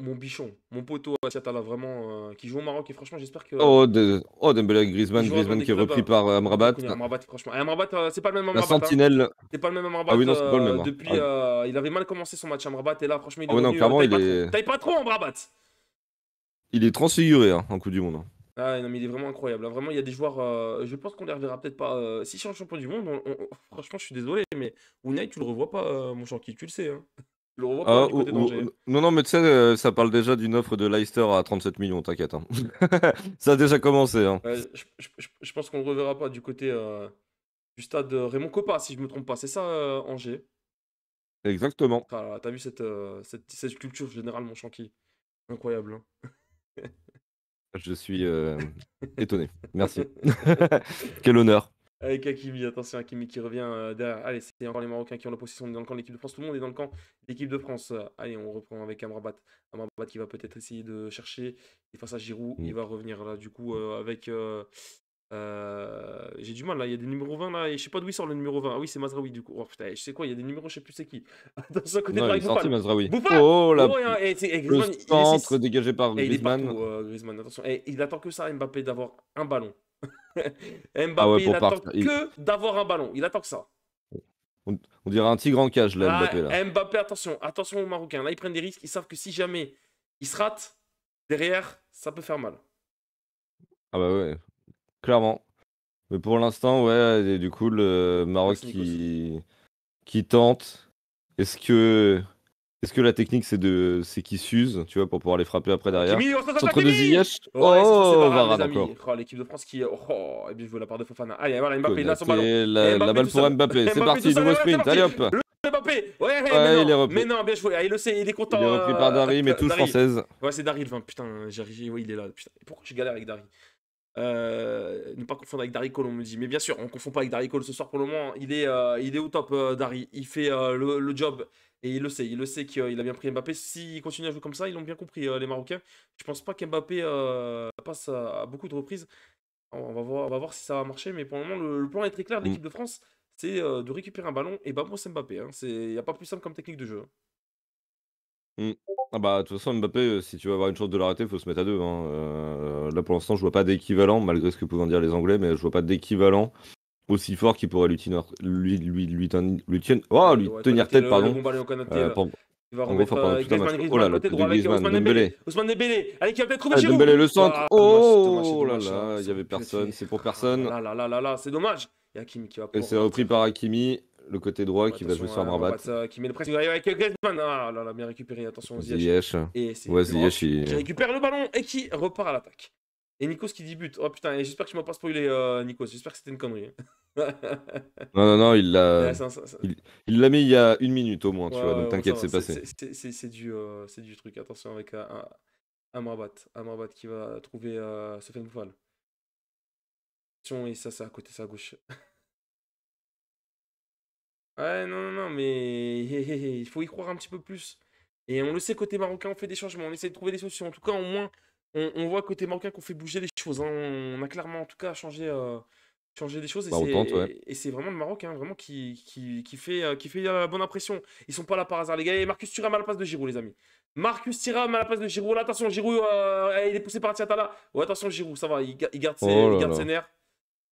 Speaker 2: Mon bichon, mon poteau Atiatala, vraiment, euh, qui joue au Maroc et franchement j'espère que...
Speaker 1: Oh, de... oh Dembélé Griezmann, Griezmann qui est repris
Speaker 2: euh,
Speaker 1: par euh, Amrabat.
Speaker 2: Konya, Amrabat, franchement. Et Amrabat, euh, c'est pas le même
Speaker 1: La
Speaker 2: Amrabat. hein.
Speaker 1: sentinelle.
Speaker 2: C'est pas le même Amrabat.
Speaker 1: Ah oui, non, c'est pas le
Speaker 2: euh,
Speaker 1: même. hein.
Speaker 2: Depuis,
Speaker 1: Ah,
Speaker 2: euh, il avait mal commencé son match Amrabat et là franchement il est
Speaker 1: Ah ouais, non,
Speaker 2: revenu, euh,
Speaker 1: clairement,
Speaker 2: taille
Speaker 1: il est-.
Speaker 2: Taille pas trop Amrabat
Speaker 1: Il est transfiguré hein, en Coupe du Monde. hein.
Speaker 2: Ah non mais il est vraiment incroyable. Là, Vraiment il y a des joueurs, euh, je pense qu'on les reverra peut-être pas. euh, si je suis champion du monde, on- on- franchement je suis désolé mais Unai tu le revois pas euh, mon Chanky, tu le sais. Hein. Tu le revois pas
Speaker 1: Ah,
Speaker 2: du côté
Speaker 1: ou- non, non, mais tu sais, euh, ça parle déjà d'une offre de Leicester à 37 millions, t'inquiète. hein. ça a déjà commencé. Hein.
Speaker 2: Ouais, je, je- je- je pense qu'on le reverra pas du côté euh, du stade euh, Raymond Coppa si je me trompe pas. C'est ça euh, Angers?
Speaker 1: Exactement.
Speaker 2: Ah T'as vu cette, euh, cette, cette culture générale mon Chanky Incroyable. hein.
Speaker 1: Je suis euh, étonné. Merci. Quel honneur.
Speaker 2: Avec Hakimi, attention, Hakimi qui revient euh, derrière. Allez, c'est encore les Marocains qui ont la possession dans le camp de l'équipe de France. Tout le monde est dans le camp de l'équipe de France. Euh, Allez, on reprend avec Amrabat. Amrabat qui va peut-être essayer de chercher. Et face à Giroud,
Speaker 1: Mm.
Speaker 2: il va revenir là, du coup, euh, avec. euh, euh, J'ai du mal là, il y a des numéros 20 là, et je sais pas d'où il sort le numéro 20. Ah oui, c'est Mazraoui du coup. Oh putain, je sais quoi, il y a des numéros, je sais plus c'est qui. Côté
Speaker 1: Non,
Speaker 2: de
Speaker 1: il est sorti. Mazraoui.
Speaker 2: Bouffal
Speaker 1: Oh, la...
Speaker 2: Oh, et, et
Speaker 1: le
Speaker 2: Griezmann, il est
Speaker 1: centre dégagé par
Speaker 2: il est
Speaker 1: Griezmann.
Speaker 2: partout, euh, Griezmann, attention. Et il attend que ça, Mbappé, d'avoir un ballon. Mbappé,
Speaker 1: Ah ouais,
Speaker 2: il attend
Speaker 1: partir. Il-
Speaker 2: que d'avoir un ballon. Il attend que ça.
Speaker 1: On dirait un tigre en cage, là,
Speaker 2: Ah,
Speaker 1: Mbappé. Là.
Speaker 2: Mbappé, attention, attention aux Marocains. Là, ils prennent des risques. Ils savent que si jamais ils se ratent, derrière, ça peut faire mal.
Speaker 1: Ah bah ouais, clairement. Mais pour l'instant, ouais, et du coup, le Maroc
Speaker 2: Merci, Nikos.
Speaker 1: qui... qui tente. Est-ce que... Est-ce que la technique, c'est de... c'est qu'ils s'usent, tu vois, pour pouvoir les frapper après derrière
Speaker 2: Kimi, oh, ça, ça,
Speaker 1: Centre de Ziyech.
Speaker 2: Ouais, c'est
Speaker 1: Oh,
Speaker 2: Varane,
Speaker 1: encore.
Speaker 2: Oh, L'équipe de France qui. Oh, oh, et bien joué la part de Fofana. Allez, voilà, Mbappé, il a son ballon.
Speaker 1: La,
Speaker 2: Et Mbappé
Speaker 1: la balle pour. Mbappé. C'est parti, nouveau
Speaker 2: ouais,
Speaker 1: sprint. Allez hop.
Speaker 2: Mbappé Ouais, ouais,
Speaker 1: Ouais,
Speaker 2: mais,
Speaker 1: il est
Speaker 2: non,
Speaker 1: repris.
Speaker 2: mais non, bien joué. Ah, il le sait, il est content.
Speaker 1: Il est repris par
Speaker 2: euh,
Speaker 1: Dari, mais touche française.
Speaker 2: Ouais, c'est Dari le 20. Putain, j'ai. Oui, il est là. Putain, pourquoi je galère avec Dari Euh, Ne pas confondre avec Dari Cole, on me dit. Mais bien sûr, on confond pas avec Dari Cole ce soir pour le moment. Il est, euh, il est au top, euh, Dari. Il fait euh, le, le job. Et il le sait. Il le sait qu'il a bien pris Mbappé. S'il continue à jouer comme ça, ils l'ont bien compris, euh, les Marocains. Je pense pas qu'Mbappé euh, passe à, beaucoup de reprises. On va, voir, on va voir si ça va marcher. Mais pour le moment, le, le plan est très clair de l'équipe de France. C'est euh, de récupérer un ballon et Bamos Mbappé. hein. Il n'y a pas plus simple comme technique de jeu.
Speaker 1: Ah bah, de toute façon, Mbappé, euh, si tu veux avoir une chance de l'arrêter, il faut se mettre à deux. hein. Euh, là, pour l'instant, je vois pas d'équivalent, malgré ce que pouvaient en dire les Anglais, mais je vois pas d'équivalent aussi fort qui pourrait lui tenir, lui, lui, lui, ten- lui, tien- oh, lui
Speaker 2: Ouais,
Speaker 1: tenir tête,
Speaker 2: le-
Speaker 1: pardon.
Speaker 2: Le
Speaker 1: Euh,
Speaker 2: Il va remettre euh, Griezmann. Griezmann,
Speaker 1: Oh là là,
Speaker 2: côté droit avec Ousmane
Speaker 1: Dembélé.
Speaker 2: Ousmane Dembélé. Allez, qui va peut-être trouver
Speaker 1: Ah,
Speaker 2: Giroud.
Speaker 1: Dembélé, le centre.
Speaker 2: Ah, dommage, dommage,
Speaker 1: Oh là là,
Speaker 2: ça,
Speaker 1: il y avait personne, c'est pour
Speaker 2: Ah
Speaker 1: personne.
Speaker 2: Là, là, là, là, là, c'est dommage. Il y a Hakimi qui va
Speaker 1: Et c'est repris par Hakimi, le côté droit, qui va jouer sur
Speaker 2: euh,
Speaker 1: Amrabat.
Speaker 2: Amrabat, euh, Qui met le pressing avec Griezmann. Ah là là, bien récupéré. Attention, Ziyech.
Speaker 1: Ziyech.
Speaker 2: Et c'est
Speaker 1: Ouais, Ziyech, il-
Speaker 2: qui récupère le ballon et qui repart à l'attaque. Et Nikos qui dit but. Oh putain, et j'espère que je m'as pas spoilé, euh, Nikos. J'espère que c'était une connerie.
Speaker 1: Non, non, non, il l'a
Speaker 2: Ouais,
Speaker 1: il il l'a mis il y a une minute au moins, tu
Speaker 2: Ouais,
Speaker 1: vois, donc t'inquiète, c'est passé.
Speaker 2: c'est- du, euh, du truc. Attention avec euh, Amrabat. Amrabat qui va trouver euh, Sofiane Boufal. Attention, et ça, c'est à côté, c'est à gauche. Ouais, non, non, non, mais il faut y croire un petit peu plus. Et on le sait, côté marocain, on fait des changements, on essaie de trouver des solutions. En tout cas, au moins, on, on voit côté marocain qu'on fait bouger les choses. hein. On a clairement, en tout cas, changé, euh, changé des choses. Et
Speaker 1: Bah,
Speaker 2: c'est
Speaker 1: ouais.
Speaker 2: et c'est vraiment le Maroc, hein, vraiment, qui, qui, qui fait, euh, qui fait la bonne impression. Ils sont pas là par hasard, les gars. Et Marcus Thuram à la place de Giroud, les amis. Marcus Thuram à la place de Giroud. Là, attention, Giroud, euh, il est poussé par Tiatala. Ouais, attention, Giroud, ça va, il, ga- il garde, ses,
Speaker 1: Oh
Speaker 2: il garde
Speaker 1: là.
Speaker 2: ses nerfs.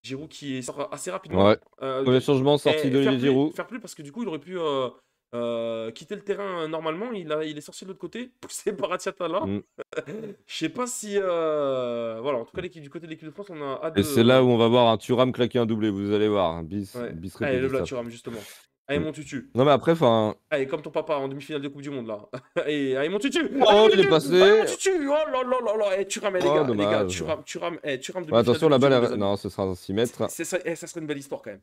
Speaker 2: Giroud qui sort assez rapidement.
Speaker 1: Ouais,
Speaker 2: Euh,
Speaker 1: premier changement, sortie
Speaker 2: eh,
Speaker 1: de Giroud.
Speaker 2: fair play parce que du coup, il aurait pu euh, euh, quitter le terrain euh, normalement. Il, a, il est sorti de l'autre côté, poussé par Atiatala.
Speaker 1: Mm.
Speaker 2: Je sais pas si. euh, Voilà, en tout cas, du côté de l'équipe de France, on a hâte
Speaker 1: Et
Speaker 2: de.
Speaker 1: c'est là où on va voir un Thuram claquer un doublé, vous allez voir. un Bis,
Speaker 2: Ouais.
Speaker 1: bis
Speaker 2: Allez, le là,
Speaker 1: ça.
Speaker 2: tu rames justement. Allez,
Speaker 1: Mm.
Speaker 2: mon tutu.
Speaker 1: Non mais après, enfin,
Speaker 2: Allez, comme ton papa en demi-finale de Coupe du Monde là. allez, allez, mon tutu.
Speaker 1: Oh,
Speaker 2: Allez,
Speaker 1: est
Speaker 2: tutu.
Speaker 1: passé.
Speaker 2: Allez, mon tutu. Oh là là là là. Eh, tu rames, eh, les
Speaker 1: Oh,
Speaker 2: gars. Les gars,
Speaker 1: dommage.
Speaker 2: tu rames, tu rames, eh, tu rames
Speaker 1: ouais, attention, la
Speaker 2: de
Speaker 1: balle, elle-
Speaker 2: les
Speaker 1: non, ce sera un 6 mètres.
Speaker 2: Ça, eh, ça serait une belle histoire quand même.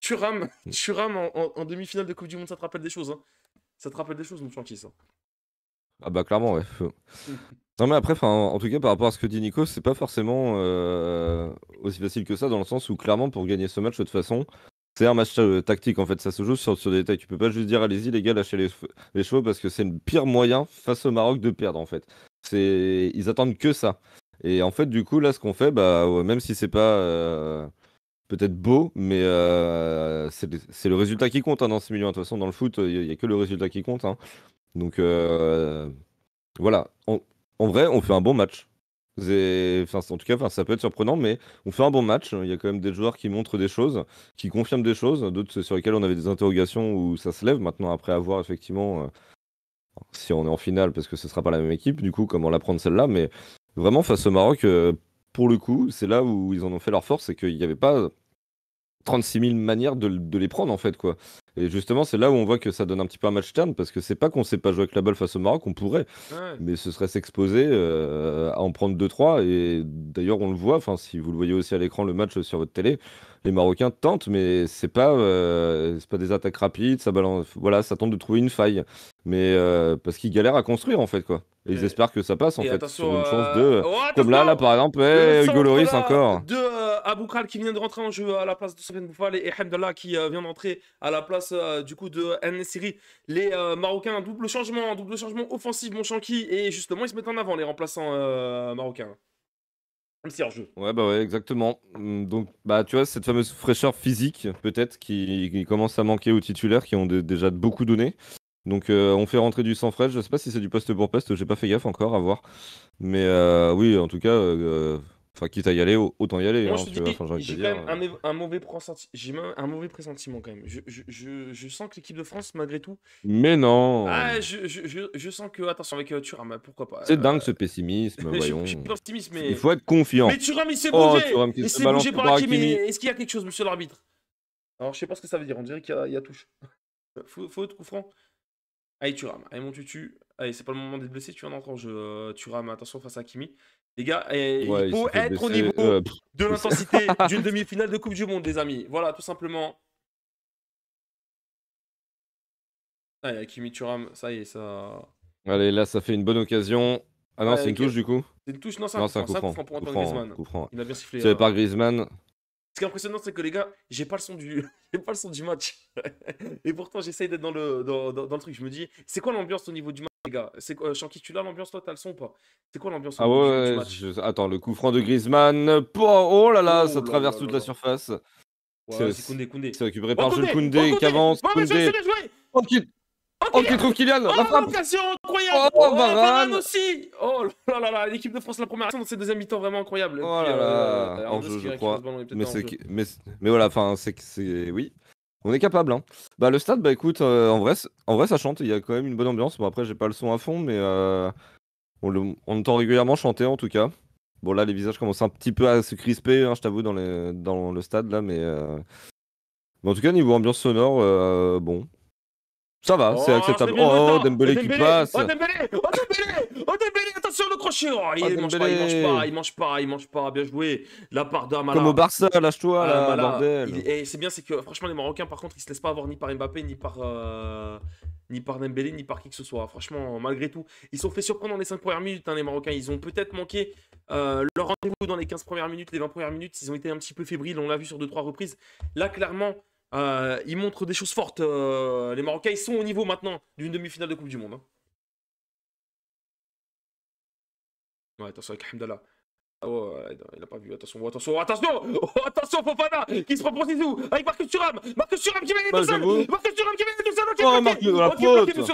Speaker 2: Tu rames, tu rames en, en- en demi-finale de Coupe du Monde, ça te rappelle des choses. Hein. Ça te rappelle des choses, mon chantier, ça.
Speaker 1: Ah bah clairement, ouais. Non mais après, en tout cas, par rapport à ce que dit Nico, c'est pas forcément euh, aussi facile que ça, dans le sens où clairement, pour gagner ce match, de toute façon, c'est un match euh, tactique, en fait, ça se joue sur, sur des détails. Tu peux pas juste dire, allez-y les gars, lâchez les, chevaux, parce que c'est le pire moyen face au Maroc de perdre, en fait. C'est, Ils attendent que ça. Et en fait, du coup, là, ce qu'on fait, bah, ouais, même si c'est pas euh, peut-être beau, mais euh, c'est le- résultat qui compte hein, dans ce milieu. De toute façon, dans le foot, il n'y a, que le résultat qui compte. hein. Donc, euh, voilà. En, en vrai, on fait un bon match. En tout cas, ça peut être surprenant, mais on fait un bon match. Il y a quand même des joueurs qui montrent des choses, qui confirment des choses, d'autres sur lesquelles on avait des interrogations où ça se lève. Maintenant, après avoir effectivement, euh, si on est en finale, parce que ce sera pas la même équipe, du coup, comment la prendre celle-là. Mais vraiment, face au Maroc, pour le coup, c'est là où ils en ont fait leur force, c'est qu'il n'y avait pas 36 000 manières de, de les prendre, en fait, quoi. Et justement, c'est là où on voit que ça donne un petit peu un match terne, parce que c'est pas qu'on sait pas jouer avec la balle face au Maroc, on pourrait
Speaker 2: Ouais.
Speaker 1: mais ce serait s'exposer euh, à en prendre 2-3. Et d'ailleurs, on le voit, enfin, si vous le voyez aussi à l'écran, le match sur votre télé, les Marocains tentent, mais c'est pas, euh, c'est pas des attaques rapides, ça balance, voilà, ça tente de trouver une faille. Mais euh, parce qu'ils galèrent à construire, en fait, quoi. Et ils espèrent que ça passe, en
Speaker 2: Et
Speaker 1: fait, sur une chance de.
Speaker 2: oh,
Speaker 1: Comme là, là, par exemple,
Speaker 2: Le
Speaker 1: hey, Hugo encore.
Speaker 2: De Aboukral qui vient de rentrer en jeu à la place de Sofiane Bouffal et Hamdallah qui vient d'entrer à la place du coup de Nesiri. Les Marocains, un double changement, un double changement offensif, mon Chanki. Et justement, ils se mettent en avant, les remplaçants marocains.
Speaker 1: Ouais, bah ouais, exactement. Hum, Donc, bah, tu vois, cette fameuse fraîcheur physique, peut-être, qui, commence à manquer aux titulaires qui ont déjà beaucoup donné. Donc, euh, on fait rentrer du sang frais. Je sais pas si c'est du poste pour poste, j'ai pas fait gaffe encore à voir. Mais euh, oui, en tout cas, euh, enfin, quitte à y aller, au- autant y aller.
Speaker 2: Moi,
Speaker 1: hein,
Speaker 2: je te
Speaker 1: tu vois,
Speaker 2: dis,
Speaker 1: enfin, j'ai
Speaker 2: quand
Speaker 1: dire,
Speaker 2: même un, mauvais pressenti- j'ai même un mauvais pressentiment quand même. Je, je, je, je sens que l'équipe de France, malgré tout,
Speaker 1: Mais non
Speaker 2: ah, je, je, je, je sens que, attention, avec euh, Thuram, pourquoi pas.
Speaker 1: C'est
Speaker 2: euh,
Speaker 1: dingue ce pessimisme,
Speaker 2: je,
Speaker 1: voyons.
Speaker 2: je suis pas optimiste, mais.
Speaker 1: Il faut être confiant.
Speaker 2: Mais Thuram, il s'est
Speaker 1: Oh,
Speaker 2: bougé
Speaker 1: Thuram
Speaker 2: Il
Speaker 1: se
Speaker 2: s'est bougé par Hakimi.
Speaker 1: Hakimi.
Speaker 2: Est-ce qu'il y a quelque chose, monsieur l'arbitre? Alors, je sais pas ce que ça veut dire. On dirait qu'il y, a- il y a touche. Faut- Faute, coup franc. Allez, Thuram. Allez, mon tutu. Allez, c'est pas le moment d'être blessé. Tu viens d'entrer en jeu. euh, Thuram, attention face à Hakimi. Les gars,
Speaker 1: Ouais,
Speaker 2: il faut être au niveau
Speaker 1: euh,
Speaker 2: de l'intensité d'une demi-finale de Coupe du Monde, les amis. Voilà, tout simplement. Hakimi, Thuram, ça y est, ça.
Speaker 1: Allez, là, ça fait une bonne occasion. Ah non,
Speaker 2: Ouais,
Speaker 1: c'est une touche du coup
Speaker 2: C'est une touche Non, c'est un
Speaker 1: c'est un
Speaker 2: franc,
Speaker 1: coup
Speaker 2: c'est
Speaker 1: franc.
Speaker 2: pour Antoine Griezmann.
Speaker 1: coup franc.
Speaker 2: Il a bien sifflé.
Speaker 1: Tiré
Speaker 2: euh.
Speaker 1: par Griezmann.
Speaker 2: Ce qui est impressionnant, c'est que les gars, j'ai pas le son du, pas le son du match. Et pourtant, j'essaye d'être dans le, dans, dans- dans le truc. Je me dis, c'est quoi l'ambiance au niveau du match, les gars C'est quoi, Shanky, tu l'as l'ambiance, toi, t'as le son ou pas? C'est quoi l'ambiance
Speaker 1: Ah ouais, ouais, je- attends, le coup franc de Griezmann. Oh là là,
Speaker 2: Oh
Speaker 1: ça
Speaker 2: là
Speaker 1: traverse
Speaker 2: là
Speaker 1: toute
Speaker 2: là
Speaker 1: la surface.
Speaker 2: Ouais,
Speaker 1: c'est-
Speaker 2: c'est Koundé, Koundé.
Speaker 1: C'est récupéré
Speaker 2: Oh,
Speaker 1: par Jules
Speaker 2: oh,
Speaker 1: Koundé qui avance.
Speaker 2: Oh, mais je
Speaker 1: Koundé.
Speaker 2: jouer
Speaker 1: Oh, qui... oh, qui trouve Kylian
Speaker 2: Oh,
Speaker 1: La frappe
Speaker 2: l'occasion incroyable
Speaker 1: Oh,
Speaker 2: Oh,
Speaker 1: Varane.
Speaker 2: Aussi Oh là là là, l'équipe de France, la première action dans ces deuxième mi-temps, vraiment incroyable.
Speaker 1: Oh là
Speaker 2: euh,
Speaker 1: là,
Speaker 2: Arnaud
Speaker 1: en jeu, je crois. Mais, voilà, enfin, c'est que c'est. Oui. On est capable, hein. Bah, le stade, bah écoute, euh, en, vrai, en vrai, ça chante. Il y a quand même une bonne ambiance. Bon, après, j'ai pas le son à fond, mais euh, on, entend régulièrement chanter en tout cas. Bon, là, les visages commencent un petit peu à se crisper, hein, je t'avoue, dans, dans le stade, là, mais. euh, mais en tout cas, niveau ambiance sonore, bon. Ça va, c'est
Speaker 2: Oh,
Speaker 1: acceptable. Oh. Dembélé qui passe.
Speaker 2: Oh Dembélé Oh Dembélé Oh Dembélé Attention le crochet Oh, il,
Speaker 1: Oh,
Speaker 2: mange pas, il mange pas, il mange pas, il mange pas. Bien joué. La part d'Amala.
Speaker 1: Comme au Barça, lâche-toi, là, bordel.
Speaker 2: Et c'est bien, c'est que franchement les Marocains par contre ils se laissent pas avoir ni par Mbappé ni par euh, ni par Dembélé ni par qui que ce soit. Franchement malgré tout, ils sont fait surprendre dans les 5 premières minutes hein, les Marocains. Ils ont peut-être manqué euh, leur rendez-vous dans les 15 premières minutes, les 20 premières minutes. Ils ont été un petit peu fébriles. On l'a vu sur 2-3 reprises. Là clairement. Euh, ils montrent des choses fortes. euh, les Marocains, sont au niveau maintenant d'une demi-finale de Coupe du Monde. hein. Ouais, attention avec Hamdallah. Ah non, il a pas vu. Attention, oh, attention, attention oh, Attention, Fofana qui se pour Zizou avec Marcus Thuram Marcus Thuram qui
Speaker 1: Bah,
Speaker 2: tout seul. Marcus Thuram qui les tout seul plaqué,
Speaker 1: Oh,
Speaker 2: plaqué.
Speaker 1: Marcus, la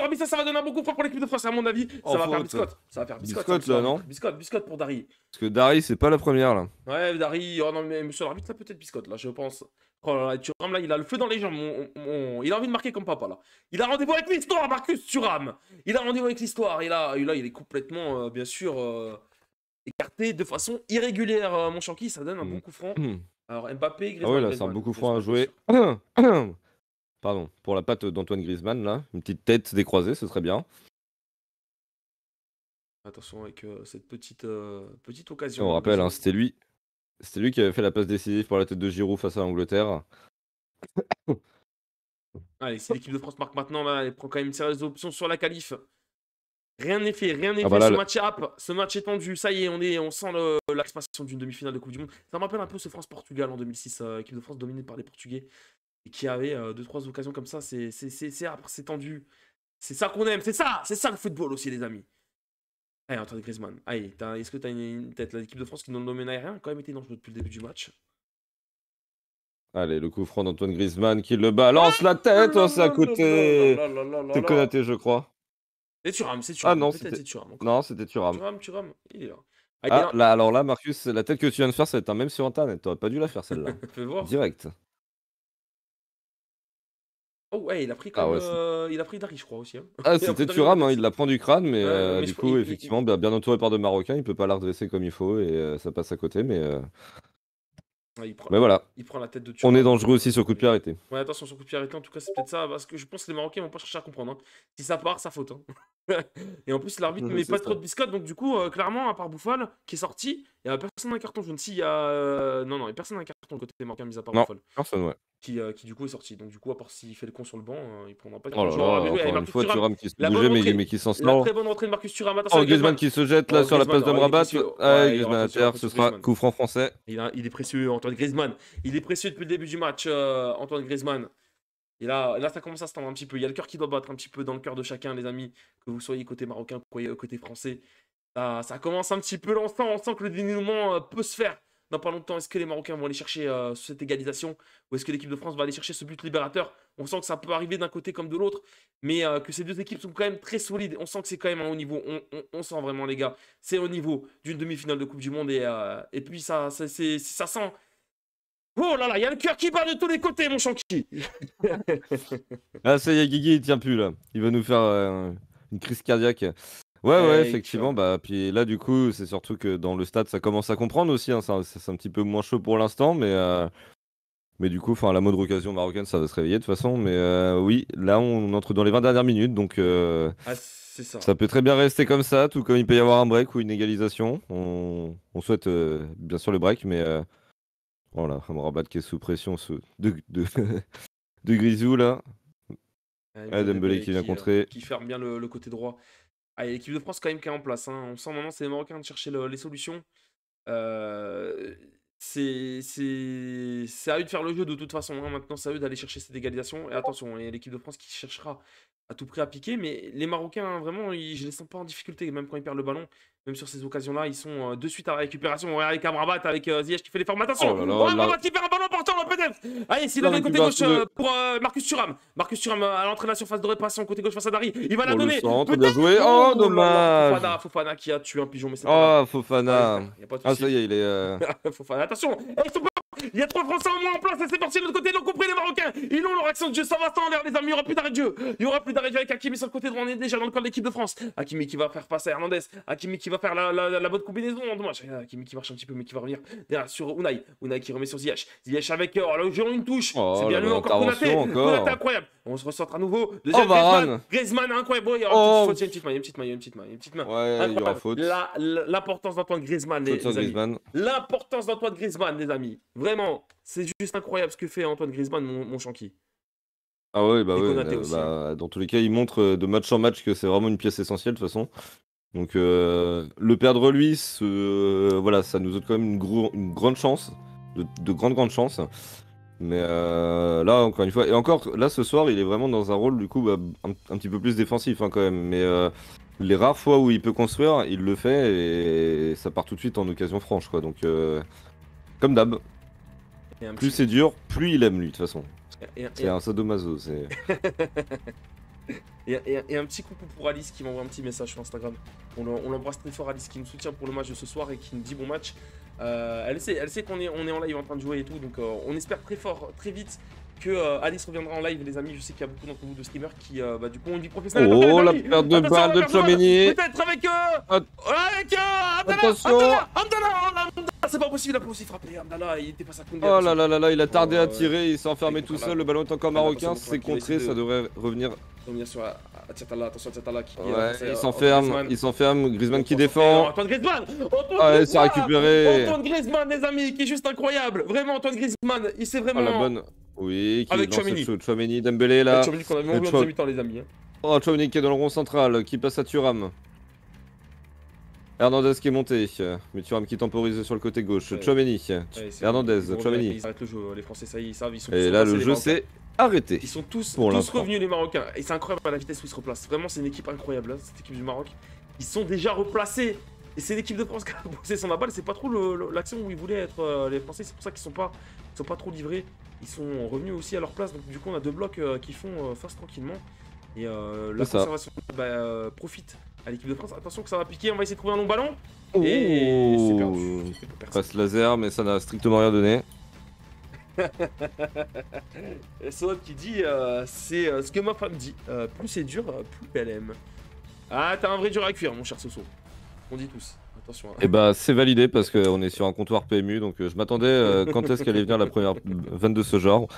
Speaker 2: Ok, ça, ça va donner un bon coup pour l'équipe de France, à mon avis. Ça
Speaker 1: Oh,
Speaker 2: va faire biscotte. Ça va faire biscotte.
Speaker 1: Biscotte, là, non.
Speaker 2: Biscotte, biscotte pour Dari.
Speaker 1: Parce que Dari, c'est pas la première là.
Speaker 2: Ouais, Dari, oh non, mais monsieur l'arbitre, là, peut-être biscotte, là, je pense. Oh là là, Thuram, là, il a le feu dans les jambes. mon- Il a envie de marquer comme papa, là. Il a rendez-vous avec l'histoire, Marcus Thuram. Il a rendez-vous avec l'histoire. Et là, et là, il est complètement, euh, bien sûr, euh, écarté de façon irrégulière, euh, mon Chanky. Ça donne un bon
Speaker 1: Mhm.
Speaker 2: coup franc.
Speaker 1: Ah
Speaker 2: Alors, Mbappé, Griezmann.
Speaker 1: ouais, là, c'est un beau coup franc à jouer. Pardon, pour la patte d'Antoine Griezmann là. Une petite tête décroisée, ce serait bien.
Speaker 2: Attention avec euh, cette petite, euh, petite occasion.
Speaker 1: On rappelle, hein, c'était lui. C'était lui qui avait fait la passe décisive pour la tête de Giroud face à l'Angleterre.
Speaker 2: Allez, si l'équipe de France marque maintenant, là, elle prend quand même une sérieuse option sur la qualif. Rien n'est fait, rien n'est
Speaker 1: Ah
Speaker 2: fait.
Speaker 1: bah là,
Speaker 2: ce
Speaker 1: le-
Speaker 2: match est ap, ce match est tendu. Ça y est, on, est, on sent le- l'expansion d'une demi-finale de Coupe du Monde. Ça me rappelle un peu ce France-Portugal en 2006, euh, équipe de France dominée par les Portugais et qui avait euh, deux trois occasions comme ça. C'est c'est- c'est- c'est âpre, c'est tendu. C'est ça qu'on aime, c'est ça, c'est ça le football aussi, les amis. Allez, Antoine Griezmann. Allez, est-ce que tu as une, une tête L'équipe de France qui dans le domaine aérien a quand même été dangereux depuis le début du match.
Speaker 1: Allez, le coup franc d'Antoine Griezmann qui le balance la tête, oh, c'est à côté. C'est Konaté, je crois.
Speaker 2: C'est Thuram, c'est Thuram.
Speaker 1: Ah non, c'était-
Speaker 2: Thuram. encore.
Speaker 1: Non, c'était Thuram.
Speaker 2: Thuram, Thuram, il est là. Ah,
Speaker 1: Ah,
Speaker 2: là.
Speaker 1: alors là, Marcus, la tête que tu viens de faire, ça va être un même sur internet. T'aurais pas dû la faire celle-là.
Speaker 2: Voir.
Speaker 1: Direct.
Speaker 2: Oh ouais, il a pris
Speaker 1: Ah
Speaker 2: comme
Speaker 1: ouais,
Speaker 2: euh, il a pris Dari, je crois aussi. hein.
Speaker 1: Ah, c'était Thuram, hein, il la prend du crâne, mais
Speaker 2: Ouais,
Speaker 1: euh,
Speaker 2: mais
Speaker 1: du coup,
Speaker 2: il- il-
Speaker 1: effectivement, bien, bien entouré par de Marocains, il peut pas la redresser comme il faut et euh, ça passe à côté, mais,
Speaker 2: Ouais, il, prend,
Speaker 1: mais voilà.
Speaker 2: il prend la tête de Thuram.
Speaker 1: On est dangereux aussi sur coup de pied arrêté.
Speaker 2: Ouais, attention sur coup de pied arrêté, en tout cas, c'est peut-être ça, parce que je pense que les Marocains vont pas chercher à comprendre. hein. Si ça part, ça faute. Et en plus, l'arbitre ne met pas
Speaker 1: ça.
Speaker 2: trop de biscottes, donc du coup, euh, clairement, à part Bouffal, qui est sorti, il y a personne d'un carton jaune. Si, il y a. euh, Non, non, il y a personne d'un carton côté marocain, mis à part
Speaker 1: Non.
Speaker 2: Bouffal,
Speaker 1: Personne, ouais.
Speaker 2: qui, euh, qui du coup est sorti. Donc du coup, à part s'il fait le con sur le banc, il prendra pas de
Speaker 1: Oh là
Speaker 2: Ah,
Speaker 1: une fois,
Speaker 2: Thuram,
Speaker 1: Thuram qui se
Speaker 2: la
Speaker 1: bougeait, mais, mais qui s'en
Speaker 2: La
Speaker 1: sort.
Speaker 2: très bonne entrée de Marcus Thuram. Attention,
Speaker 1: Oh, Griezmann qui se jette là
Speaker 2: Oh,
Speaker 1: sur la place de
Speaker 2: il est
Speaker 1: Mrabat.
Speaker 2: précieux.
Speaker 1: Ah, Griezmann à
Speaker 2: la
Speaker 1: terre, ce sera coup franc français.
Speaker 2: Il, est précieux, Antoine Griezmann. Il est précieux depuis le début du match, Antoine Griezmann. Et là, là, ça commence à se tendre un petit peu. Il y a le cœur qui doit battre un petit peu dans le cœur de chacun, les amis. Que vous soyez côté marocain, côté côté français. Ça, commence un petit peu. Là, on sent, que le dénouement euh, peut se faire dans pas longtemps. Est-ce que les Marocains vont aller chercher euh, cette égalisation? Ou est-ce que l'équipe de France va aller chercher ce but libérateur? On sent que ça peut arriver d'un côté comme de l'autre. Mais euh, que ces deux équipes sont quand même très solides. On sent que c'est quand même un haut niveau. On, sent vraiment, les gars. C'est au niveau d'une demi-finale de Coupe du Monde. Et, euh, et puis, ça, ça sent. Oh là là, il y a le cœur qui bat de tous les côtés, mon Chanky.
Speaker 1: Ah, ça y est, Guigui, il tient plus là. Il va nous faire euh, une crise cardiaque. Ouais, ouais, effectivement.
Speaker 2: tient.
Speaker 1: Bah, puis là, du coup, c'est surtout que dans le stade, ça commence à comprendre aussi. hein, ça- C'est un petit peu moins chaud pour l'instant, mais, euh, mais du coup, enfin, la mode occasion marocaine, ça va se réveiller de toute façon. Mais euh, oui, là, on entre dans les 20 dernières minutes, donc
Speaker 2: Ah, ça.
Speaker 1: ça peut très bien rester comme ça, tout comme il peut y avoir un break ou une égalisation. On, on souhaite bien sûr le break, mais voilà, Amrabat qui est sous pression sous- de, de, de Grisou là.
Speaker 2: Ouais,
Speaker 1: Ah, Dembélé qui vient
Speaker 2: euh,
Speaker 1: contrer.
Speaker 2: qui ferme bien le, le côté droit. Ah, l'équipe de France, quand même, qui est en place. hein. On sent maintenant, c'est les Marocains de chercher le- les solutions. Euh, c'est à eux de faire le jeu de toute façon. hein. Maintenant, c'est à eux d'aller chercher cette égalisation. Et attention, il y a l'équipe de France qui cherchera à tout prix à piquer. Mais les Marocains, vraiment, ils- je les sens pas en difficulté, même quand ils perdent le ballon. Même sur ces occasions-là, ils sont euh, de suite à la récupération. Ouais, avec Amrabat, avec euh, Ziyech qui fait les formes. Attention,
Speaker 1: Oh là là,
Speaker 2: oh,
Speaker 1: là.
Speaker 2: Amrabat qui perd un ballon portant, peut-être. Allez, s'il donne le côté gauche euh, pour Marcus Thuram. Marcus Thuram à l'entrée de la surface de réparation, côté gauche face à Dari. Il va la donner.
Speaker 1: bien joué. Oh,
Speaker 2: là là,
Speaker 1: dommage.
Speaker 2: Fofana, Fofana qui a tué un pigeon, mais c'est pas
Speaker 1: Oh, Fofana.
Speaker 2: grave. Y a pas de
Speaker 1: Ah, ça y est, il est. euh,
Speaker 2: Fofana, attention. Il y a trois Français en moins en place et c'est parti de l'autre côté. Ils ont compris les Marocains. Ils ont leur action de jeu. Ça va l'air, les amis. Il n'y aura plus d'arrêt de jeu. Il n'y aura plus d'arrêt de jeu avec Hakimi sur le côté droit. On est déjà dans le camp de l'équipe de France. Hakimi qui va faire passer à Hernandez. Hakimi qui va faire la, la- la bonne combinaison. Dommage. Hakimi qui marche un petit peu, mais qui va revenir derrière sur Unai. Unai qui remet sur Ziyech. Ziyech avec euh, jeu en une touche.
Speaker 1: Oh,
Speaker 2: c'est bien lui encore Konaté. Konaté incroyable. On se recentre à nouveau. Deuxième
Speaker 1: Oh.
Speaker 2: Griezmann. Griezmann incroyable. Il y aura
Speaker 1: Oh.
Speaker 2: une petite a main. Il y a une petite main. A une petite main. A une petite main.
Speaker 1: Ouais, il y aura faute.
Speaker 2: L'importance d'Antoine Griezmann, les, amis. L'importance d'Antoine Griezmann, les amis. Vraiment, c'est juste incroyable ce que fait Antoine Griezmann, mon, mon Chanky.
Speaker 1: Ah ouais, bah ouais. Euh,
Speaker 2: aussi,
Speaker 1: bah, dans tous les cas, il montre euh, de match en match que c'est vraiment une pièce essentielle de toute façon. Donc euh, le perdre lui, euh, voilà, ça nous donne quand même une, gros- une grande chance, de, de grandes grandes chances. Mais euh, là, encore une fois, et encore, là ce soir, il est vraiment dans un rôle du coup bah, un, un petit peu plus défensif hein, quand même. Mais euh, les rares fois où il peut construire, il le fait et ça part tout de suite en occasion franche quoi. Donc euh, comme d'hab, plus c'est dur, plus il aime lui de toute façon. C'est un sadomaso. C'est.
Speaker 2: et- et- et un petit coucou pour Alice qui m'envoie un petit message sur Instagram. On l'embrasse très fort, Alice, qui nous soutient pour le match de ce soir et qui nous dit bon match. Euh, elle sait, qu'on est, est en live en train de jouer et tout, donc euh, on espère très fort, très vite que euh, Alice reviendra en live, les amis. Je sais qu'il y a beaucoup d'entre vous de streamers qui, euh, bah, du coup, ont une vie professionnelle.
Speaker 1: Oh, la perte de balle de. Tchouaméni.
Speaker 2: Peut-être avec. Euh, avec. Euh, Abdallah,
Speaker 1: Attention.
Speaker 2: Oh, Abdallah, C'est pas possible, il a pas aussi frappé. Abdallah, il était pas sa
Speaker 1: Oh là là là là, il a tardé
Speaker 2: Oh,
Speaker 1: à
Speaker 2: ouais.
Speaker 1: tirer, il s'est enfermé tout seul, le ballon est encore marocain, c'est contré, ça
Speaker 2: de-
Speaker 1: devrait revenir.
Speaker 2: À- à Tchatala, attention à Tchatala qui
Speaker 1: Ouais, il
Speaker 2: euh,
Speaker 1: s'enferme, il s'enferme, Griezmann qui défend.
Speaker 2: Antoine Griezmann Antoine
Speaker 1: Ah, c'est récupéré.
Speaker 2: Antoine Griezmann, les amis, qui est juste incroyable. Vraiment, Antoine Griezmann, il s'est
Speaker 1: Ah,
Speaker 2: vraiment.
Speaker 1: la bonne. Oui, qui
Speaker 2: Avec
Speaker 1: Chouameni, Dembélé là.
Speaker 2: Qu'on avait
Speaker 1: Le
Speaker 2: vu en deuxième mi-temps, les amis. hein.
Speaker 1: Oh, Chouameni qui est dans le rond central, qui passe à Thuram. Hernandez qui est monté, mais Thuram qui temporise sur le côté gauche.
Speaker 2: Ouais.
Speaker 1: Chouameni,
Speaker 2: Ouais, c'est-
Speaker 1: Hernandez,
Speaker 2: revenir, Ils arrêtent le jeu, les Français, ça y est, ils savent, ils sont
Speaker 1: Et
Speaker 2: tous
Speaker 1: là, le jeu s'est arrêté.
Speaker 2: Ils sont tous,
Speaker 1: pour
Speaker 2: tous
Speaker 1: l'instant.
Speaker 2: revenus, les Marocains. Et c'est incroyable à la vitesse où ils se replacent. Vraiment, c'est une équipe incroyable, hein, cette équipe du Maroc. Ils sont déjà replacés. Et c'est l'équipe de France qui a posé son balle. C'est pas trop l'action où ils voulaient être euh, les Français. C'est pour ça qu'ils sont pas, ils sont pas trop livrés. Ils sont revenus aussi à leur place. Donc, du coup, on a deux blocs euh, qui font euh, face tranquillement. Et euh, la conservation bah, profite à l'équipe de France. Attention que ça va piquer. On va essayer de trouver un long ballon.
Speaker 1: Oh.
Speaker 2: Et c'est perdu.
Speaker 1: Passe laser, mais ça n'a strictement rien donné.
Speaker 2: Et Sohab qui dit euh, c'est euh, ce que ma femme dit. Euh, plus c'est dur, plus elle aime. Ah, t'as un vrai dur à cuire, mon cher Soso. On dit tous. Attention. hein.
Speaker 1: Et bah, c'est validé parce qu'on est sur un comptoir PMU, donc euh, je m'attendais euh, quand est-ce qu'allait venir la première vanne de ce genre?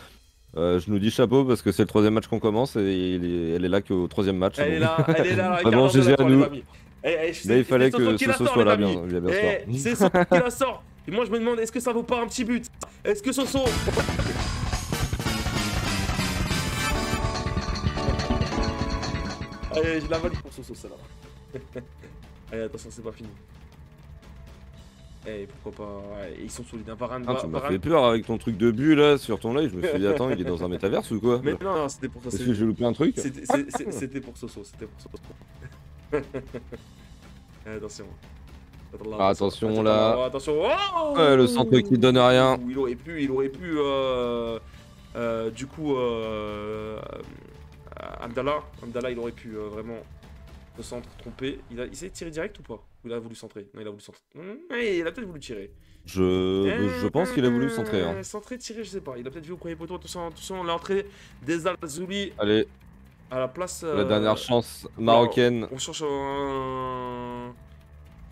Speaker 1: Euh, je nous dis chapeau parce que c'est le troisième match qu'on commence et il est- elle est là qu'au troisième match.
Speaker 2: Elle est
Speaker 1: donc-
Speaker 2: là, elle est là.
Speaker 1: Vraiment, GG à nous.
Speaker 2: Eh, eh,
Speaker 1: Mais il fallait que ce soit là, bien, bien, bien
Speaker 2: Eh, c'est Soso qui la sort. Et moi, je me demande, est-ce que ça vaut pas un petit but? Est-ce que Soso. Allez, je la valide pour Soso, celle-là. Allez, attention, c'est pas fini. Eh, pourquoi pas Ils sont solides. Hein. Varane,
Speaker 1: Ah, tu m'as fait peur avec ton truc de but là sur ton live. Je me suis dit, attends, il est dans un métaverse ou quoi
Speaker 2: Mais non, non, c'était pour ça.
Speaker 1: Est-ce que j'ai loupé un truc
Speaker 2: C'était pour Soso, c'était pour Soso. Eh, attention.
Speaker 1: Ah, attention, là.
Speaker 2: Oh, attention. Oh
Speaker 1: Ouais, le centre qui donne rien.
Speaker 2: Il aurait pu, il aurait pu. Euh, euh, du coup, euh, euh, Abdallah, Abdallah, il aurait pu vraiment le centre tromper. Il a, il s'est tiré direct ou pas? Ou il a voulu centrer? Non, il a voulu centrer. Mmh, il a peut-être voulu tirer.
Speaker 1: Je, je pense qu'il a voulu centrer. hein.
Speaker 2: Euh, Centrer, tirer, je sais pas. Il a peut-être vu au premier poteau. Attention, attention, l'entrée des Al-Zouli
Speaker 1: Allez,
Speaker 2: à la place.
Speaker 1: la
Speaker 2: euh,
Speaker 1: dernière chance marocaine.
Speaker 2: on cherche un.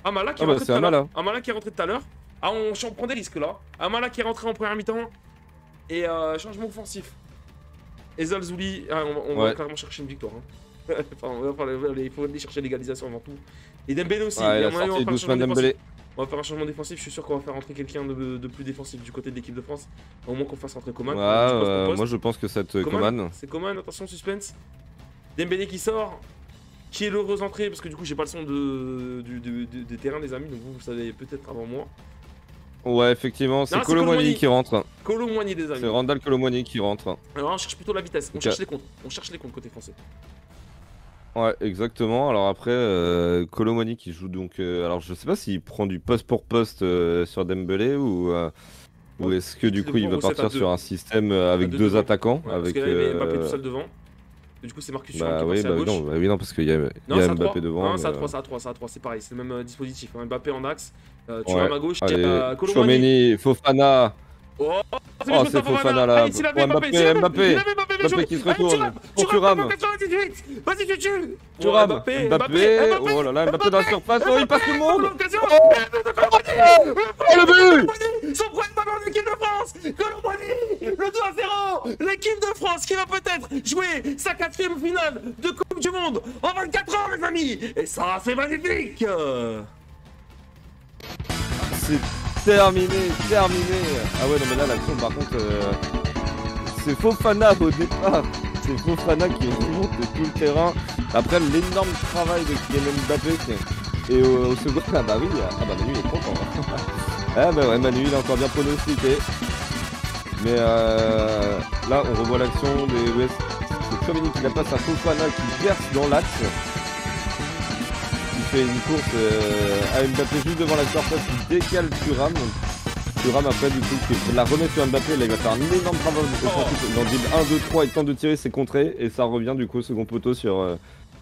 Speaker 2: Amala qui
Speaker 1: Ah
Speaker 2: est
Speaker 1: bah,
Speaker 2: rentré l'heure.
Speaker 1: Amala.
Speaker 2: Amala qui est rentré tout à l'heure. Ah, on, on prend des risques là. Amala qui est rentré en première mi-temps. Et euh, changement offensif. Ezal Zouli, ah, on, on va clairement chercher une victoire. hein. enfin, il faut aller chercher l'égalisation avant tout. Et Dembélé aussi.
Speaker 1: Ouais, il a
Speaker 2: on va
Speaker 1: sorti
Speaker 2: faire un
Speaker 1: doucement
Speaker 2: changement
Speaker 1: Dembélé.
Speaker 2: défensif. On va faire un changement défensif. Je suis sûr qu'on va faire rentrer quelqu'un de, de plus défensif du côté de l'équipe de France. Au moins qu'on fasse rentrer Coman.
Speaker 1: Ouais, euh, moi je pense que cette euh,
Speaker 2: Coman. C'est Coman, attention, suspense. Dembélé qui sort. Qui est l'heureuse entrée Parce que du coup, j'ai pas le son de, du, des terrains, les amis. Donc vous, vous savez peut-être avant moi.
Speaker 1: Ouais, effectivement, c'est
Speaker 2: c'est
Speaker 1: Colomani. qui rentre.
Speaker 2: Colo Moigny, des
Speaker 1: C'est
Speaker 2: amis.
Speaker 1: Randall Colomani qui rentre.
Speaker 2: Alors, on cherche plutôt la vitesse. On cherche les comptes. On cherche les comptes côté français.
Speaker 1: Ouais, exactement. Alors après, euh, Colomani qui joue donc. euh, alors je sais pas s'il prend du poste pour poste euh, sur Dembélé ou. euh, ou est-ce que du
Speaker 2: il
Speaker 1: coup il va partir sur un système euh, avec
Speaker 2: deux
Speaker 1: deux attaquants
Speaker 2: Ouais, parce
Speaker 1: avec
Speaker 2: qu'il y avait Mbappé
Speaker 1: euh,
Speaker 2: tout seul devant. Et du coup, c'est Marcus Thuram
Speaker 1: Bah
Speaker 2: qui est
Speaker 1: oui, bah
Speaker 2: à gauche.
Speaker 1: non, bah oui, non, parce qu'il y a, il
Speaker 2: Non,
Speaker 1: y a
Speaker 2: c'est à 3.
Speaker 1: Mbappé devant.
Speaker 2: Non, c'est à
Speaker 1: mais,
Speaker 2: 3, c'est à 3, c'est à 3. C'est pareil, c'est le même dispositif. hein. Mbappé en axe. Euh,
Speaker 1: Ouais.
Speaker 2: Thuram à gauche.
Speaker 1: euh,
Speaker 2: il y a.
Speaker 1: Chouameni, Fofana.
Speaker 2: Oh,
Speaker 1: Oh, c'est
Speaker 2: Fofana.
Speaker 1: Là.
Speaker 2: Mbappé,
Speaker 1: Mbappé, Mbappé.
Speaker 2: Mbappé,
Speaker 1: qui se retourne. Pour
Speaker 2: Thuram,
Speaker 1: Thuram.
Speaker 2: 98. Vas-y, tu tues.
Speaker 1: Thuram,
Speaker 2: Mbappé,
Speaker 1: Mbappé,
Speaker 2: Mbappé,
Speaker 1: oh là là, Mbappé dans la surface, oh il passe tout le monde. Oh le but
Speaker 2: Son premier ballon l'équipe de France Colomboigny Le 2 à 0 L'équipe de France qui va peut-être jouer sa quatrième finale de Coupe du Monde en 24 ans, les amis Et ça, c'est magnifique
Speaker 1: C'est terminé, terminé Ah ouais, non mais là l'action par contre, euh, c'est Fofana au départ. C'est Fofana qui remonte de tout le terrain. Après l'énorme travail de Kylian Mbappé. Et au, second, ah bah oui, ah bah Manu il est content. ah bah ouais, Manu il est encore bien pronostiqué. Mais euh, là on revoit l'action des West. C'est Chouameni qui la passe à Fofana qui perce dans l'axe. Fait une course euh, à Mbappé juste devant la surface qui décale Thuram. Thuram après du coup qui la remet sur Mbappé, là il va faire un énorme travail
Speaker 2: Oh.
Speaker 1: dans dribble 1, 2, 3, il tente de tirer, c'est contré et ça revient du coup second poteau sur euh,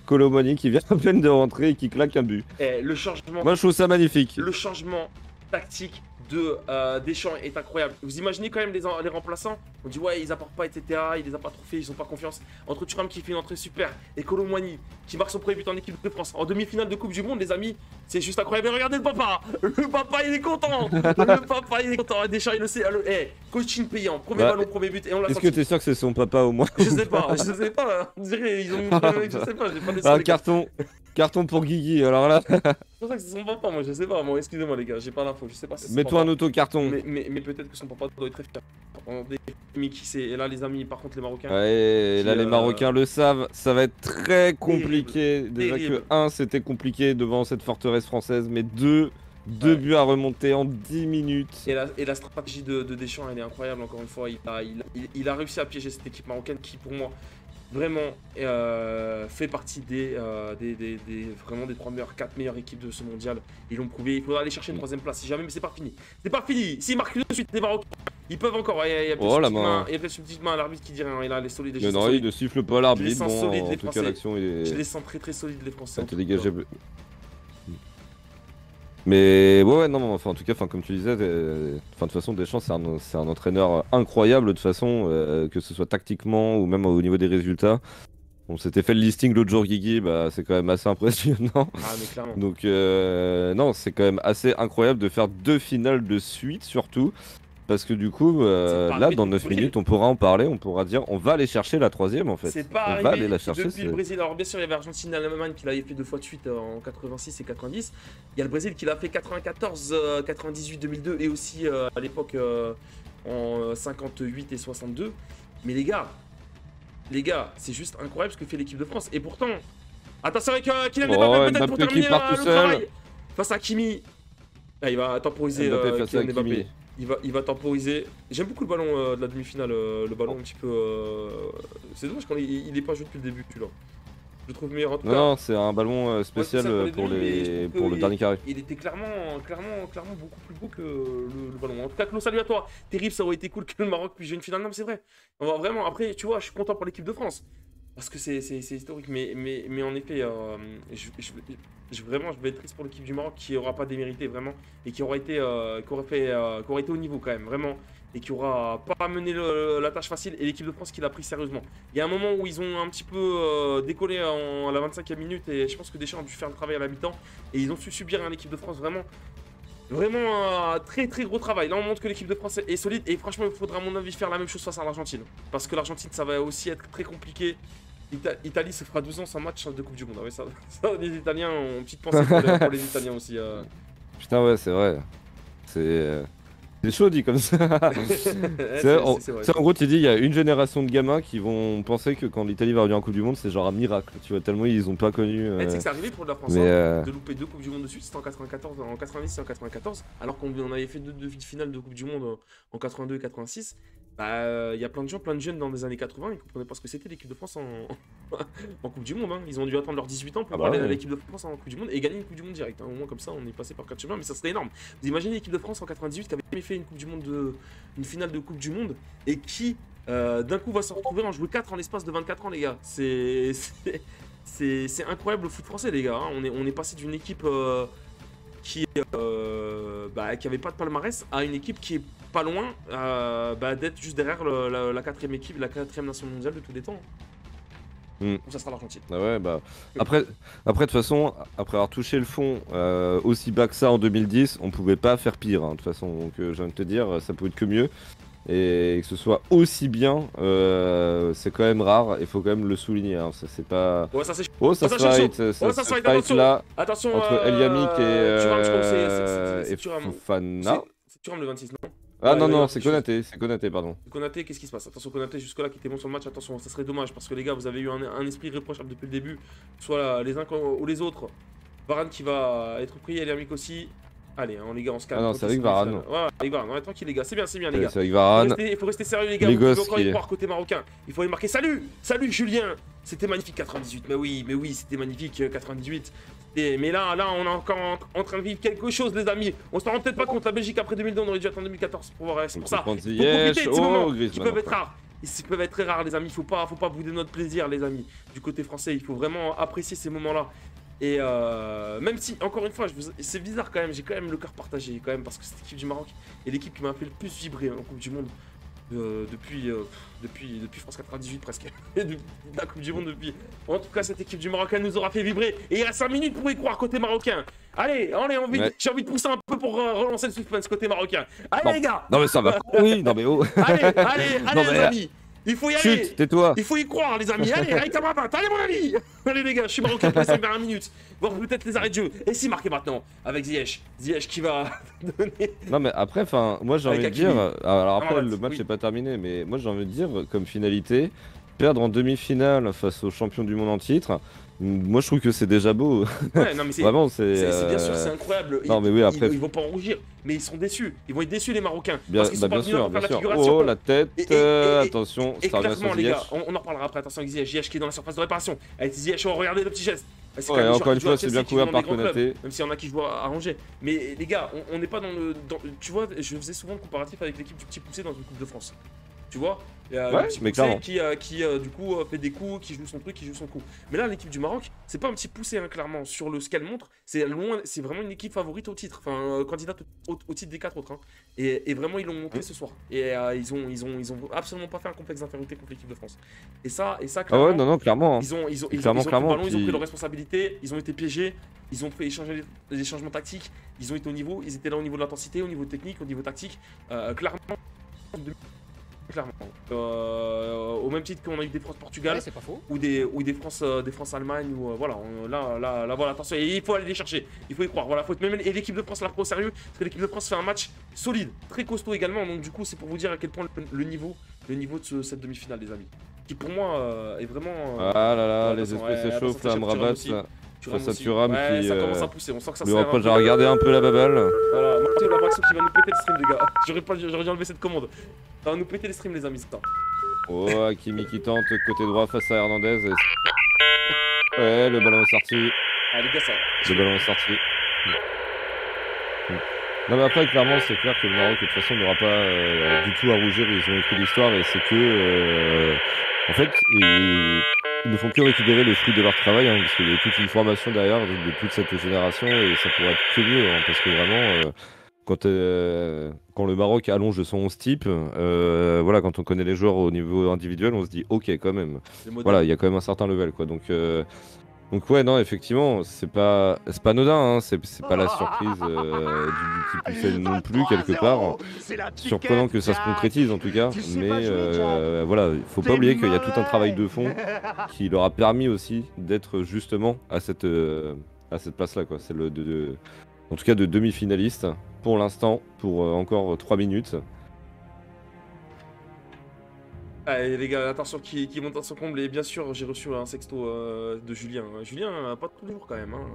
Speaker 1: Colomoni qui vient à peine de rentrer et qui claque un but.
Speaker 2: Eh, le changement,
Speaker 1: Moi je trouve ça magnifique.
Speaker 2: le changement tactique de euh, Deschamps est incroyable. Vous imaginez quand même les, les remplaçants? On dit ouais, ils apportent pas, etc. Ils les a pas trop fait, ils ont pas confiance. Entre Thuram qui fait une entrée super et Colomwani qui marque son premier but en équipe de France en demi-finale de Coupe du Monde, les amis, c'est juste incroyable. Et regardez le papa Le papa, il est content Le papa, il est content. Deschamps, il le sait. Allô, eh, coaching payant, premier
Speaker 1: Bah,
Speaker 2: ballon, premier but. Et on l'a
Speaker 1: Est-ce que t'es sûr que c'est son papa au moins?
Speaker 2: Je sais pas, je sais pas. On dirait, ils ont. Je sais pas, j'ai pas gars.
Speaker 1: carton, carton pour Guigui, alors là,
Speaker 2: C'est pour ça que c'est son papa, moi, je sais pas. Moi, excusez-moi, les gars, j'ai pas l'info. Je sais pas si c'est
Speaker 1: mets-toi un auto-carton.
Speaker 2: Mais, mais, mais peut-être que son papa doit être très fier. Qui sait. Et là, les amis, par contre, les Marocains.
Speaker 1: Ouais, et là les
Speaker 2: euh,
Speaker 1: Marocains le savent, ça va être très compliqué. Déjà
Speaker 2: Terrible.
Speaker 1: que 1 c'était compliqué devant cette forteresse française, mais 2 deux
Speaker 2: Ouais.
Speaker 1: buts à remonter en 10 minutes.
Speaker 2: Et la, et la stratégie de, de Deschamps, elle est incroyable, encore une fois. Il a, il, il- il a réussi à piéger cette équipe marocaine qui, pour moi, vraiment euh, fait partie des, euh, des, des- des- vraiment des 3 meilleures, 4 meilleures équipes de ce mondial. Ils l'ont prouvé. Il faudra aller chercher une troisième place si jamais, mais c'est pas fini. C'est pas fini. S'ils marquent de suite, les Marocains, ils peuvent encore. Il y a,
Speaker 1: Oh, la main.
Speaker 2: Il y a peut-être une petite main à l'arbitre qui dit rien. Il a les solides. les
Speaker 1: non,
Speaker 2: sens
Speaker 1: il
Speaker 2: solides.
Speaker 1: ne siffle pas l'arbitre. Bon,
Speaker 2: solides,
Speaker 1: en
Speaker 2: les
Speaker 1: tout cas,
Speaker 2: Français.
Speaker 1: l'action est.
Speaker 2: Je les sens très très solides, les Français.
Speaker 1: Ça
Speaker 2: en
Speaker 1: dégage.
Speaker 2: cas.
Speaker 1: Mais ouais, ouais, non, enfin, en tout cas, enfin, comme tu disais, euh, enfin, de toute façon, Deschamps, c'est un, c'est un entraîneur incroyable, de toute façon, euh, que ce soit tactiquement ou même au niveau des résultats. On s'était fait le listing l'autre jour, Guigui, bah, c'est quand même assez impressionnant.
Speaker 2: Ah, mais clairement.
Speaker 1: Donc, euh, non, c'est quand même assez incroyable de faire deux finales de suite, surtout. Parce que du coup, euh, là, dans
Speaker 2: depuis
Speaker 1: 9
Speaker 2: le Brésil.
Speaker 1: minutes, on pourra en parler, on pourra dire, on va aller chercher la troisième en fait.
Speaker 2: C'est pas
Speaker 1: on va aller la chercher.
Speaker 2: depuis le Brésil. Alors bien sûr, il y avait Argentine et l'Allemagne qui l'avaient fait deux fois de suite euh, en 86 et 90. Il y a le Brésil qui l'a fait 94, euh, 98, 2002 et aussi euh, à l'époque euh, en 58 et 62. Mais les gars, les gars, c'est juste incroyable ce que fait l'équipe de France. Et pourtant, attention avec Kylian
Speaker 1: Oh,
Speaker 2: Mbappé peut-être pour terminer
Speaker 1: part tout
Speaker 2: le
Speaker 1: seul.
Speaker 2: travail. Face à Kimi. Ah, il va temporiser
Speaker 1: Mbappé face à
Speaker 2: Mbappé. Il va, il va temporiser. J'aime beaucoup le ballon euh, de la demi-finale, euh, le ballon un petit peu. euh, C'est dommage qu'il il est pas joué depuis le début, celui-là. Je le trouve meilleur en tout
Speaker 1: Non,
Speaker 2: cas.
Speaker 1: non, c'est un ballon spécial
Speaker 2: Ouais,
Speaker 1: pour, les... pour le dernier carré.
Speaker 2: Il était clairement, clairement, clairement beaucoup plus beau que le, le ballon. En tout cas, Claude, salut à toi. Terrible, ça aurait été cool que le Maroc puisse jouer une finale. Non, mais c'est vrai. On va vraiment. Après, tu vois, je suis content pour l'équipe de France. Parce que c'est historique. Mais, en effet, euh, je, vraiment, je vais être triste pour l'équipe du Maroc qui aura pas démérité vraiment. Et qui aura été, euh, qui aurait fait, euh, qui aurait été au niveau quand même, vraiment. Et qui aura pas mené la tâche facile. Et l'équipe de France qui l'a pris sérieusement. Il y a un moment où ils ont un petit peu décollé à la 25e minute. Et je pense que Deschamps a dû faire le travail à la mi-temps. Et ils ont su subir hein, l'équipe de France vraiment. Vraiment un très très gros travail. Là, on montre que l'équipe de France est solide. Et franchement, il faudra, à mon avis, faire la même chose face à l'Argentine. Parce que l'Argentine, ça va aussi être très compliqué. Ita- Italie se fera 12 ans sans match de Coupe du Monde. Ah ouais, ça, ça, les Italiens ont une petite pensée pour les, pour les Italiens aussi. euh.
Speaker 1: Putain, ouais, c'est vrai. C'est. euh, C'est chaud dit comme ça.
Speaker 2: C'est-
Speaker 1: en, en gros, tu dis, il y a une génération de gamins qui vont penser que quand l'Italie va revenir en Coupe du Monde, c'est genre un miracle. Tu vois, tellement ils ont pas connu.
Speaker 2: Eh,
Speaker 1: euh,
Speaker 2: que c'est arrivé pour la France hein,
Speaker 1: euh,
Speaker 2: de louper deux Coupes du Monde de suite. C'était en 94, en 90 et en 94. Alors qu'on on avait fait deux, deux finales de Coupe du Monde en 82 et 86. Bah, euh, il y a plein de gens, plein de jeunes dans les années 80, ils comprenaient pas ce que c'était l'équipe de France en, en Coupe du Monde. hein. Ils ont dû attendre leurs 18 ans pour
Speaker 1: Ah bah
Speaker 2: aller à
Speaker 1: ouais.
Speaker 2: l'équipe de France en Coupe du Monde et gagner une Coupe du Monde direct. hein. Au moins comme ça, on est passé par quatre chemins, mais ça serait énorme. Vous imaginez l'équipe de France en 98 qui avait jamais fait une Coupe du Monde de, une finale de Coupe du Monde et qui euh, d'un coup va se retrouver en jouer 4 en l'espace de 24 ans, les gars. C'est c'est- c'est c'est incroyable le foot français, les gars. hein. On est on est passé d'une équipe euh, qui euh, bah, qui avait pas de palmarès à une équipe qui est pas loin euh, bah, d'être juste derrière le- la, la quatrième équipe, la quatrième nation mondiale de tous les temps.
Speaker 1: Hmm.
Speaker 2: Ça sera l'Argentine.
Speaker 1: Ah ouais, bah. Après, après, de toute façon, après avoir touché le fond euh, aussi bas que ça en 2010, on pouvait pas faire pire, hein, de toute façon. Donc, euh, j'ai envie de te dire, ça pouvait être que mieux. Et que ce soit aussi bien, euh, c'est quand même rare, il faut quand même le souligner. hein, Ça, c'est pas.
Speaker 2: Ouais, ça c'est
Speaker 1: Oh, ça
Speaker 2: Oh, ça,
Speaker 1: fight, ça,
Speaker 2: Oh, fight,
Speaker 1: fight là,
Speaker 2: Attention
Speaker 1: entre
Speaker 2: euh,
Speaker 1: El Yamik et, euh, et. Fofana.
Speaker 2: C'est- Thuram le 26, non
Speaker 1: Ah
Speaker 2: Ouais,
Speaker 1: non,
Speaker 2: ouais,
Speaker 1: non, c'est. Konaté, c'est Konaté, pardon.
Speaker 2: Konaté, qu'est-ce qui se passe? Attention, Konaté, jusque-là, qui était bon sur le match, attention, ça serait dommage parce que les gars, vous avez eu un, un esprit réprochable depuis le début, soit les uns ou les autres. Varane qui va être pris, Eliamik aussi. Allez, hein, les gars, on se calme.
Speaker 1: Ah non, c'est avec Varane.
Speaker 2: Ouais, avec Varane, ouais, tranquille, les gars, c'est bien, c'est bien, les gars.
Speaker 1: C'est avec
Speaker 2: Il faut,
Speaker 1: Varane.
Speaker 2: rester, il faut rester sérieux, les gars.
Speaker 1: Les
Speaker 2: Vous pouvez
Speaker 1: gosses
Speaker 2: encore y croire côté marocain. Il faut aller marquer. Salut Salut, Julien C'était magnifique, 98. Mais oui, mais oui, c'était magnifique, euh, 98. Et, mais là, là, on est encore en, en train de vivre quelque chose, les amis. On se rend peut-être pas compte. La Belgique après 2002, on aurait dû attendre 2014 pour voir. C'est pour ça.
Speaker 1: Contre
Speaker 2: Faut
Speaker 1: Ziyech,
Speaker 2: profiter de ces
Speaker 1: oh,
Speaker 2: moments qui
Speaker 1: Griezmann.
Speaker 2: peuvent être rares. Ils peuvent être très rares, les amis. Faut pas, faut pas bouder notre plaisir, les amis. Du côté français, il faut vraiment apprécier ces moments-là. Et euh, même si, encore une fois, c'est bizarre quand même. J'ai quand même le cœur partagé, quand même, parce que cette équipe du Maroc est l'équipe qui m'a fait le plus vibrer en Coupe du Monde euh, depuis, euh, depuis, depuis France 98 presque. Depuis la Coupe du Monde depuis. En tout cas, cette équipe du Maroc, elle nous aura fait vibrer. Et il reste 5 minutes pour y croire côté marocain. Allez, allez, envie
Speaker 1: Ouais.
Speaker 2: j'ai envie de pousser un peu pour euh, relancer le suspense côté marocain. Allez,
Speaker 1: Non.
Speaker 2: les gars,
Speaker 1: Non mais ça va. Oui, non mais oh.
Speaker 2: allez, allez, allez,
Speaker 1: Non,
Speaker 2: les
Speaker 1: mais-
Speaker 2: amis. Il faut y aller.
Speaker 1: Chut, tais-toi.
Speaker 2: Il faut y croire, les amis. Allez, allez, camarade, allez, mon ami. Allez, les gars, je suis marocain pour les 5 dernières minutes. Voir peut-être les arrêts de jeu. Et si marqué maintenant avec Ziyech. Ziyech qui va donner.
Speaker 1: Non mais après, enfin, moi j'ai envie de dire,
Speaker 2: Hakimi.
Speaker 1: alors après
Speaker 2: Ah, ouais,
Speaker 1: le match
Speaker 2: oui.
Speaker 1: n'est pas terminé, mais moi j'ai envie de dire comme finalité, perdre en demi-finale face au champion du monde en titre, moi je trouve que c'est déjà beau.
Speaker 2: Ouais, non, mais c'est.
Speaker 1: Vraiment, c'est.
Speaker 2: C'est c'est bien sûr,
Speaker 1: euh,
Speaker 2: c'est incroyable.
Speaker 1: non,
Speaker 2: Ils-
Speaker 1: mais oui, après-
Speaker 2: Ils, vont pas en rougir, mais ils sont déçus. Ils vont être déçus, les Marocains.
Speaker 1: Bien,
Speaker 2: parce qu'ils
Speaker 1: bah,
Speaker 2: sont pas
Speaker 1: bien
Speaker 2: venus
Speaker 1: sûr, bien
Speaker 2: la
Speaker 1: sûr.
Speaker 2: figuration.
Speaker 1: Oh la tête,
Speaker 2: Et- et- et-
Speaker 1: attention,
Speaker 2: Et
Speaker 1: ça
Speaker 2: clairement, les gars, on, on en reparlera après. Attention, avec. Ziyech qui est dans la surface de réparation. Avec Ziyech, oh, regardez le petit geste. C'est
Speaker 1: Ouais,
Speaker 2: le
Speaker 1: encore une fois, c'est bien couvert par Konaté.
Speaker 2: Même s'il y en a qui jouent à Angers. Mais les gars, on n'est pas dans le. tu vois, je faisais souvent le comparatif avec l'équipe du petit poussé dans une Coupe de France. Tu vois Il y a
Speaker 1: Ouais,
Speaker 2: le petit
Speaker 1: mais
Speaker 2: poussé qui, euh, qui euh, du coup, euh, fait des coups, qui joue son truc, qui joue son coup. Mais là, l'équipe du Maroc, c'est pas un petit poussé, hein, clairement. Sur le, ce qu'elle montre, c'est loin, c'est vraiment une équipe favorite au titre. Enfin, euh, candidate au, au titre des quatre autres. hein. Et, et vraiment, ils l'ont montré ce soir. Et ils, ont, ils, ont, ils ont absolument pas fait un complexe d'infériorité contre l'équipe de France. Et ça, et ça
Speaker 1: Ah
Speaker 2: clairement,
Speaker 1: ouais, non, non, clairement. hein.
Speaker 2: ils ont, ils ont, ils ont,
Speaker 1: Clairement,
Speaker 2: ils ont pris le ballon, ils ont pris leurs responsabilités, ils ont été piégés, ils ont fait échanger les, les changements tactiques, ils ont été au niveau, ils étaient là au niveau de l'intensité, au niveau technique, au niveau tactique, clairement. Clairement. Euh, au même titre qu'on a eu des France-Portugal
Speaker 3: Ouais, c'est pas faux.
Speaker 2: ou des, ou des France, euh, des France-Allemagne ou euh, voilà, on- là, là, là, voilà, attention, et il faut aller les chercher, il faut y croire, voilà, faut même et l'équipe de France l'a pris au sérieux parce que l'équipe de France fait un match solide, très costaud également, donc du coup c'est pour vous dire à quel point le, le niveau, le niveau de ce- cette demi-finale, les amis, qui pour moi euh, est vraiment. euh,
Speaker 1: Ah là là, les rabattent.
Speaker 2: aussi.
Speaker 1: Face à
Speaker 2: aussi.
Speaker 1: Thuram
Speaker 2: ouais,
Speaker 1: qui,
Speaker 2: ça commence à pousser, on sent que ça sert un
Speaker 1: après,
Speaker 2: peu.
Speaker 1: j'ai regardé un peu la baballe.
Speaker 2: Voilà, Labraxo qui va nous péter le stream, les gars. J'aurais pas, j'aurais dû enlever cette commande. Ça va nous péter les streams, les amis, ça.
Speaker 1: Oh, Hakimi qui tente, côté droit face à Hernandez. et- Ouais, le ballon est sorti.
Speaker 2: Ah, les gars, ça.
Speaker 1: Le ballon est sorti. Non mais après clairement c'est clair que le Maroc de toute façon n'aura pas euh, du tout à rougir, ils ont écrit l'histoire et c'est que euh, en fait ils, ils ne font que récupérer les fruits de leur travail hein, parce qu'il y a toute une formation derrière de, de toute cette génération et ça pourrait être que mieux hein, parce que vraiment euh, quand, euh, quand le Maroc allonge de son 11 type, euh, voilà quand on connaît les joueurs au niveau individuel on se dit ok quand même voilà, il y a quand même un certain level, quoi. Donc, euh, donc ouais, non, effectivement, c'est pas, c'est pas anodin, hein. c'est, c'est pas la surprise euh, du, petit non plus quelque part. Surprenant que ça se concrétise en tout cas, mais voilà, il faut pas oublier qu'il y a tout un travail de fond qui leur a permis aussi d'être justement à cette, à cette place-là, quoi. C'est le, de, de- en tout cas, de demi-finaliste pour l'instant, pour euh, encore 3 minutes.
Speaker 2: Allez, les gars, attention qui, qui monte à son comble. Et bien sûr, j'ai reçu un sexto euh, de Julien. Julien, euh, pas tous les jours quand même. Hein.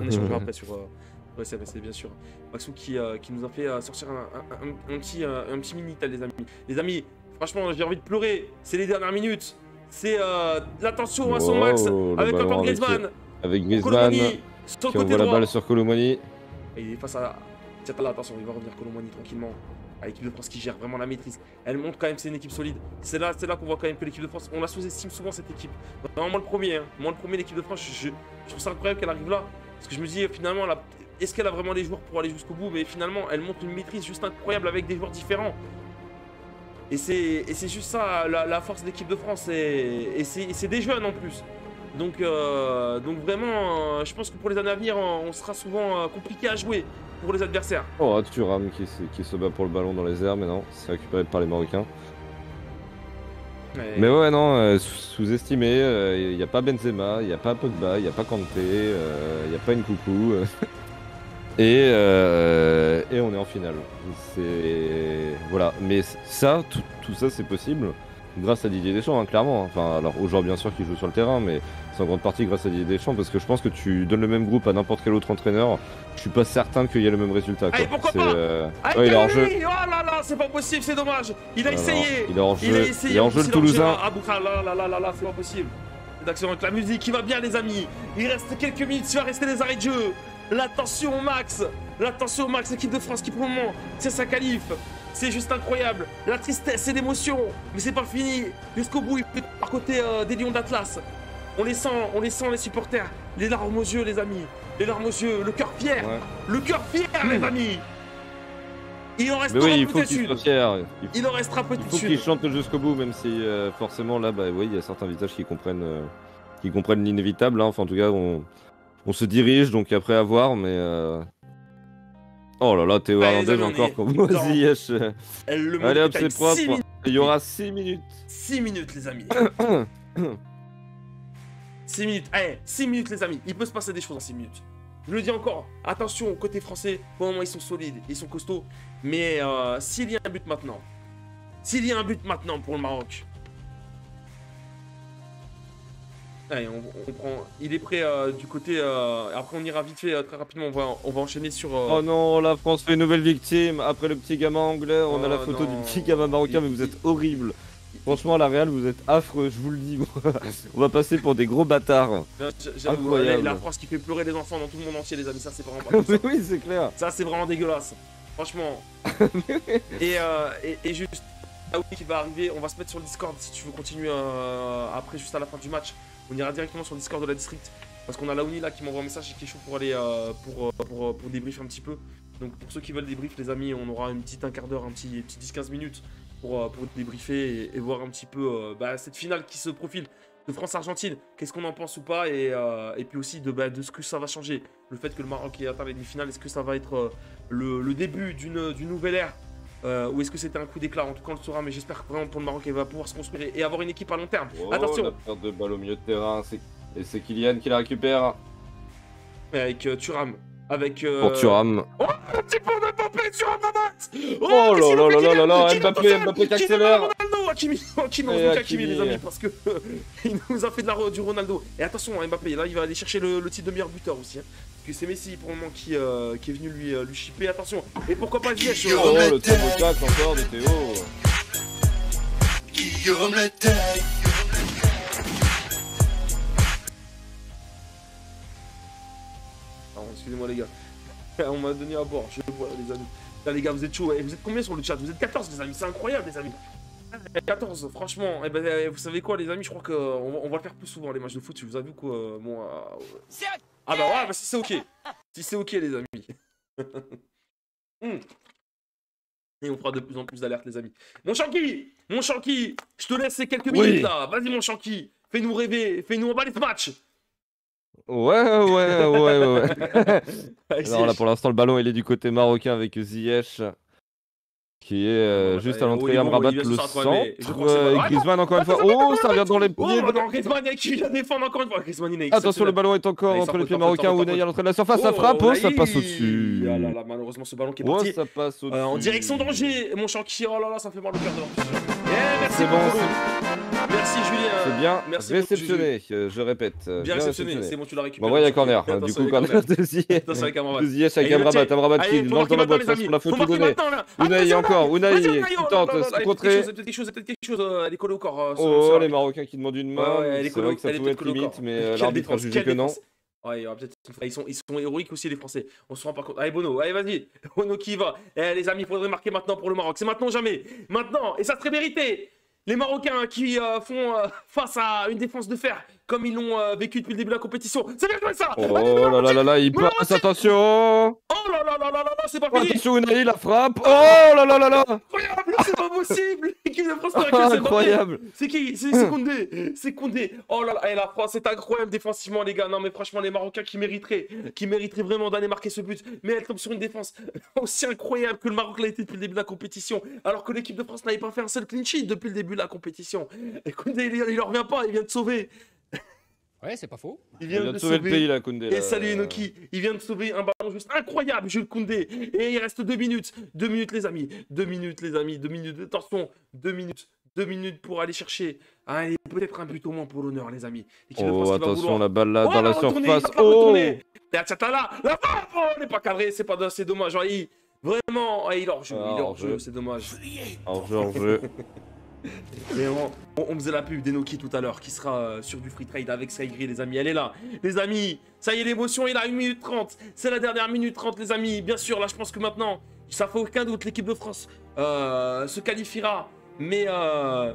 Speaker 2: On, on échangera après sur, euh, sur SMS, bien sûr. Maxou qui, euh, qui nous a fait euh, sortir un, un- un- un petit, euh, un petit mini-tel, les amis. Les amis, franchement, j'ai envie de pleurer. C'est les dernières minutes. C'est euh, l'attention à son max.
Speaker 1: Wow,
Speaker 2: Avec
Speaker 1: avec-
Speaker 2: Griezmann.
Speaker 1: Avec Griezmann
Speaker 2: Colomani, sur
Speaker 1: qui
Speaker 2: côté
Speaker 1: la balle sur Colomani.
Speaker 2: Et il est face à. Tiens, là, attention, il va revenir Colomani tranquillement. À l'équipe de France qui gère vraiment la maîtrise. Elle montre quand même que c'est une équipe solide. C'est là, là qu'on voit quand même que l'équipe de France, on la sous-estime souvent cette équipe. Vraiment, moi le premier, hein. moi le premier, l'équipe de France, je, je trouve ça incroyable qu'elle arrive là. Parce que je me dis, finalement, est-ce qu'elle a vraiment les joueurs pour aller jusqu'au bout? Mais finalement, elle montre une maîtrise juste incroyable avec des joueurs différents. Et c'est, juste ça, la, la force de l'équipe de France. Et c'est des jeunes en plus. Donc, euh, donc vraiment, euh, je pense que pour les années à venir, on, sera souvent euh, compliqué à jouer pour les adversaires.
Speaker 1: Oh, Thuram qui, qui se bat pour le ballon dans les airs, mais non, c'est récupéré par les Marocains.
Speaker 2: Mais-
Speaker 1: Mais ouais, non, euh, sous- sous-estimé, il n'y a pas Benzema, il n'y a pas Pogba, il n'y a pas Kanté, il n'y a pas Nkoukou. et, euh, et on est en finale. C'est. Voilà, mais ça, tout, tout ça, c'est possible grâce à Didier Deschamps, hein, clairement. Enfin, alors aux joueurs, bien sûr, qui jouent sur le terrain, mais c'est en grande partie grâce à Didier Deschamps parce que je pense que tu donnes le même groupe à n'importe quel autre entraîneur, je suis pas certain qu'il y ait le même résultat. Quoi.
Speaker 2: Allez, pourquoi
Speaker 1: C'est,
Speaker 2: pas
Speaker 1: euh, ouais, il est hors jeu.
Speaker 2: Oh là là, c'est pas possible, c'est dommage. Il a
Speaker 1: Alors,
Speaker 2: essayé.
Speaker 1: Il est hors
Speaker 2: Il a
Speaker 1: jeu,
Speaker 2: essayé.
Speaker 1: il est en
Speaker 2: en
Speaker 1: jeu le
Speaker 2: il a
Speaker 1: Toulousain.
Speaker 2: Ah, là là là là là, c'est pas possible. D'action avec la musique qui va bien, les amis. Il reste quelques minutes, il va rester des arrêts de jeu. L'attention max. L'attention max, l'équipe de France qui pour le moment, c'est sa qualif. C'est juste incroyable. La tristesse et l'émotion. Mais c'est pas fini. Jusqu'au bout, il fait par côté euh, des Lions d'Atlas. On les sent, on les sent, les supporters. Les larmes aux yeux, les amis. Les larmes aux yeux, le cœur fier.
Speaker 1: Ouais.
Speaker 2: Le cœur fier, les amis. Il en restera
Speaker 1: oui, il faut qu'il
Speaker 2: une.
Speaker 1: soit fier. Il faut,
Speaker 2: Il en restera
Speaker 1: il
Speaker 2: peut-être
Speaker 1: faut qu'il chante jusqu'au bout, même si euh, forcément là, bah oui, il y a certains visages qui comprennent, euh, qui comprennent l'inévitable. hein. Enfin, en tout cas, on, on se dirige, donc après à voir, mais. Oh là là,
Speaker 2: Allez,
Speaker 1: Hernandez
Speaker 2: les amis,
Speaker 1: encore
Speaker 2: est
Speaker 1: comme
Speaker 2: dans-
Speaker 1: euh.
Speaker 2: Elle le
Speaker 1: Allez hop, c'est propre.
Speaker 2: 6 minutes.
Speaker 1: Il y aura 6 minutes.
Speaker 2: 6 minutes, les amis. 6 minutes. Allez, 6 minutes, les amis. Il peut se passer des choses en 6 minutes. Je le dis encore, attention, côté français, pour le moment, ils sont solides, ils sont costauds. Mais euh, s'il y a un but maintenant, s'il y a un but maintenant pour le Maroc. Allez, on, on prend. Il est prêt euh, du côté. euh, après, on ira vite fait, euh, très rapidement. On va, on va enchaîner sur.
Speaker 1: Oh non, la France fait une nouvelle victime. Après le petit gamin anglais, on a la
Speaker 2: Oh
Speaker 1: photo
Speaker 2: non.
Speaker 1: du petit gamin marocain, mais vous êtes horrible. Franchement, à la Real, vous êtes affreux, je vous le dis. on va passer pour des gros bâtards. Incroyable.
Speaker 2: la, la France qui fait pleurer les enfants dans tout le monde entier, les amis, ça c'est vraiment pas ça.
Speaker 1: oui, c'est clair.
Speaker 2: Ça, c'est vraiment dégueulasse. Franchement. et, et, et juste, là où qui va arriver, on va se mettre sur le Discord si tu veux continuer euh, après, juste à la fin du match. On ira directement sur le Discord de la district. Parce qu'on a Laouni là qui m'envoie un message et qui est chaud pour aller euh, pour, euh, pour, euh, un petit peu. Donc pour ceux qui veulent débrief, les amis, on aura une petite un quart d'heure, un petit, petit 10-15 minutes pour, pour débriefer et, voir un petit peu bah, cette finale qui se profile de France-Argentine. Qu'est-ce qu'on en pense ou pas et, puis aussi de, bah, de ce que ça va changer. Le fait que le Maroc ait atteint les demi-finales, est-ce que ça va être le, début d'une nouvelle ère euh, ou est-ce que c'était un coup d'éclat En tout cas, on le saura, mais j'espère que vraiment pour le Maroc, il va pouvoir se construire et- avoir une équipe à long terme.
Speaker 1: Oh,
Speaker 2: Attention,
Speaker 1: la perte de balle au milieu de terrain. Et c'est Kylian qui la récupère.
Speaker 2: avec euh, Thuram. Avec. Euh...
Speaker 1: Pour Thuram.
Speaker 2: Oh, un petit peu de Mbappé, Thuram Mamat
Speaker 1: Oh là là là là là là, Mbappé,
Speaker 2: Mbappé
Speaker 1: qui accélère.
Speaker 2: Ronaldo, Hakimi, Hakimi, on
Speaker 1: Hakimi.
Speaker 2: les amis, parce que il nous a fait de la, du Ronaldo. Et attention, hein, Mbappé, là, il va aller chercher le, le titre de meilleur buteur aussi. hein. Parce que c'est Messi pour le moment qui, euh, qui est venu lui, euh, lui chipper. Attention, et pourquoi pas Ziyech
Speaker 1: Oh, le turbo 4 encore de Théo.
Speaker 3: Guillaume le
Speaker 2: excusez-moi les gars. On m'a donné à boire, je vois les amis. Là les gars, vous êtes chaud. Et vous êtes combien sur le chat? Vous êtes 14 les amis, c'est incroyable les amis. 14, franchement. Eh ben, eh, vous savez quoi les amis, je crois qu'on va, on va le faire plus souvent les matchs de foot. Je vous avoue quoi. bon, euh, Ah bah ouais, bah si c'est ok. Si c'est ok les amis. Hmm. Et on fera de plus en plus d'alertes les amis. Mon Shanky Mon Shanky Je te laisse ces quelques
Speaker 1: Oui.
Speaker 2: minutes là. Vas-y mon Shanky Fais-nous rêver, fais-nous emballer ce match
Speaker 1: Ouais, ouais, ouais, ouais, ouais. Alors là, pour l'instant, le ballon, il est du côté marocain avec Ziyech. Qui est euh,
Speaker 2: Ouais,
Speaker 1: juste
Speaker 2: ouais,
Speaker 1: à l'entrée,
Speaker 2: bon,
Speaker 1: Amrabat
Speaker 2: vient
Speaker 1: le centre.
Speaker 2: mais
Speaker 1: euh, et Griezmann encore une fois. Oh, ça revient dans les
Speaker 2: Oh,
Speaker 1: pieds.
Speaker 2: bah non, Griezmann qui vient défendre encore une fois. Griezmann, il
Speaker 1: Attention, le ballon est encore entre les pieds marocains.
Speaker 2: sort.
Speaker 1: à l'entrée de la surface, ça
Speaker 2: Oh,
Speaker 1: frappe. Oh, ça
Speaker 2: Naï.
Speaker 1: passe au-dessus.
Speaker 2: Ah là là, malheureusement, ce ballon qui est
Speaker 1: Oh,
Speaker 2: parti.
Speaker 1: ça passe au-dessus.
Speaker 2: Euh, en direction danger, mon Chanqui. Oh là là, ça fait mal au cœur Eh, merci
Speaker 1: C'est bon,
Speaker 2: beaucoup.
Speaker 1: c'est-
Speaker 2: Merci Julien.
Speaker 1: C'est bien
Speaker 2: Merci
Speaker 1: réceptionné, euh, je répète. euh,
Speaker 2: Bien réceptionné. C'est bon, tu l'as récupéré.
Speaker 1: Bon, ouais, il y a corner. hein, Du coup, corner de Ziyech.
Speaker 2: Attention avec Amrabat.
Speaker 1: Amrabat. qui lance dans la boîte
Speaker 2: amis.
Speaker 1: pour la
Speaker 2: là.
Speaker 1: Unai
Speaker 2: Attention,
Speaker 1: encore,
Speaker 2: Vas-y,
Speaker 1: qui tente,
Speaker 2: Oh
Speaker 1: c'est
Speaker 2: est
Speaker 1: contré.
Speaker 2: peut-être quelque chose, peut-être quelque chose, euh, Elle est collée au corps. euh,
Speaker 1: Oh, les Marocains qui demandent une main. C'est vrai que ça pouvait être limite, mais euh, l'arbitre a jugé que non.
Speaker 2: Ouais, ils sont, ils sont héroïques aussi les Français. On se rend pas compte. Allez Bono, allez vas-y. Bono qui va. Eh, les amis, il faudrait marquer maintenant pour le Maroc. C'est maintenant ou jamais. Maintenant, et ça serait mérité. Les Marocains qui euh, font euh, face à une défense de fer comme ils l'ont euh, vécu depuis le début de la compétition. C'est bien joué ça.
Speaker 1: Oh là là là là, il passe, attention
Speaker 2: Oh là là là là là là, c'est pas fini.
Speaker 1: Attention, Unai, la frappe Oh là là là là
Speaker 2: Incroyable, c'est pas possible. L'équipe de France c'est
Speaker 1: Incroyable
Speaker 2: C'est qui? C'est c'est Koundé C'est Koundé Oh là là, et la France, c'est incroyable défensivement, les gars. Non, mais franchement, les Marocains qui mériteraient, qui mériteraient vraiment d'aller marquer ce but. Mais elle tombe sur une défense aussi incroyable que le Maroc l'a été depuis le début de la compétition. Alors que l'équipe de France n'avait pas fait un seul clean sheet depuis le début de la compétition. Et Koundé, il, il en revient pas, il vient de sauver.
Speaker 4: Ouais, c'est pas faux.
Speaker 2: Il
Speaker 1: Il
Speaker 2: vient, de
Speaker 1: de sauver le pays, là, Koundé.
Speaker 2: Et
Speaker 1: là.
Speaker 2: salut Enoki, il vient de sauver un ballon juste incroyable, Jules Koundé. Et il reste deux minutes, deux minutes les amis, deux minutes les amis, deux minutes, attention, deux minutes, deux minutes pour aller chercher. Allez, peut-être un but au moins pour l'honneur les amis. De
Speaker 1: Oh, attention, la balle là,
Speaker 2: Oh,
Speaker 1: dans la
Speaker 2: retourner,
Speaker 1: surface. Oh.
Speaker 2: Et Atchatala, la frappe, oh, on n'est pas cadré, c'est pas c'est dommage. il- Vraiment, il est hors jeu,
Speaker 1: Ah,
Speaker 2: il est hors
Speaker 1: hors-jeu.
Speaker 2: jeu, c'est dommage.
Speaker 1: Hors jeu, hors jeu.
Speaker 2: Vraiment, on, on faisait la pub d'Enoki tout à l'heure, qui sera euh, sur du free trade avec Skygree, les amis. Elle est là. Les amis, ça y est, l'émotion est là, 1 minute 30. C'est la dernière minute 30, les amis. Bien sûr, là, je pense que maintenant, ça fait aucun doute, l'équipe de France euh, se qualifiera. Mais, euh,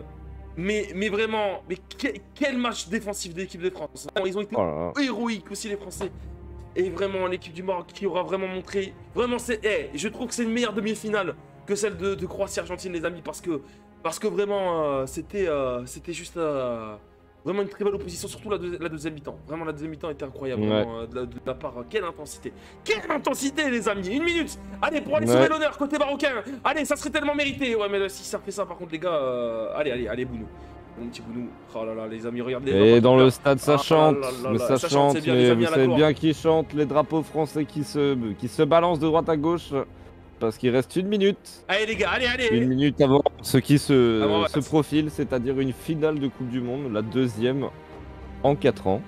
Speaker 2: mais, mais vraiment, mais que- quel match défensif de l'équipe de France. Ils ont été
Speaker 1: Oh
Speaker 2: héroïques aussi, les Français. Et vraiment, l'équipe du Maroc qui aura vraiment montré. Vraiment, c'est. je trouve que c'est une meilleure demi-finale que celle de, de Croatie-Argentine, les amis, parce que, parce que vraiment, euh, c'était euh, c'était juste. euh, Vraiment une très belle opposition, surtout la, deux- la deuxième mi-temps. Vraiment, la deuxième mi-temps était incroyable.
Speaker 1: Ouais.
Speaker 2: vraiment, de, la, de la part. Quelle intensité Quelle intensité, les amis Une minute Allez, pour aller
Speaker 1: Ouais.
Speaker 2: sauver l'honneur côté marocain Allez, ça serait tellement mérité Ouais, mais là, si ça fait ça, par contre, les gars. euh, Allez, allez, allez, Bounou. Mon petit Bounou. Oh là là, les amis, regardez.
Speaker 1: Et dans le stade, ça
Speaker 2: Ah
Speaker 1: chante,
Speaker 2: là là
Speaker 1: mais ça,
Speaker 2: ça chante, bien,
Speaker 1: mais vous savez bien qui chante, les drapeaux français qui se, qui se balancent de droite à gauche, parce qu'il reste une minute,
Speaker 2: Allez, les gars, allez, allez
Speaker 1: une minute avant ce qui se, se profile, c'est-à-dire une finale de Coupe du Monde, la deuxième en 4 ans.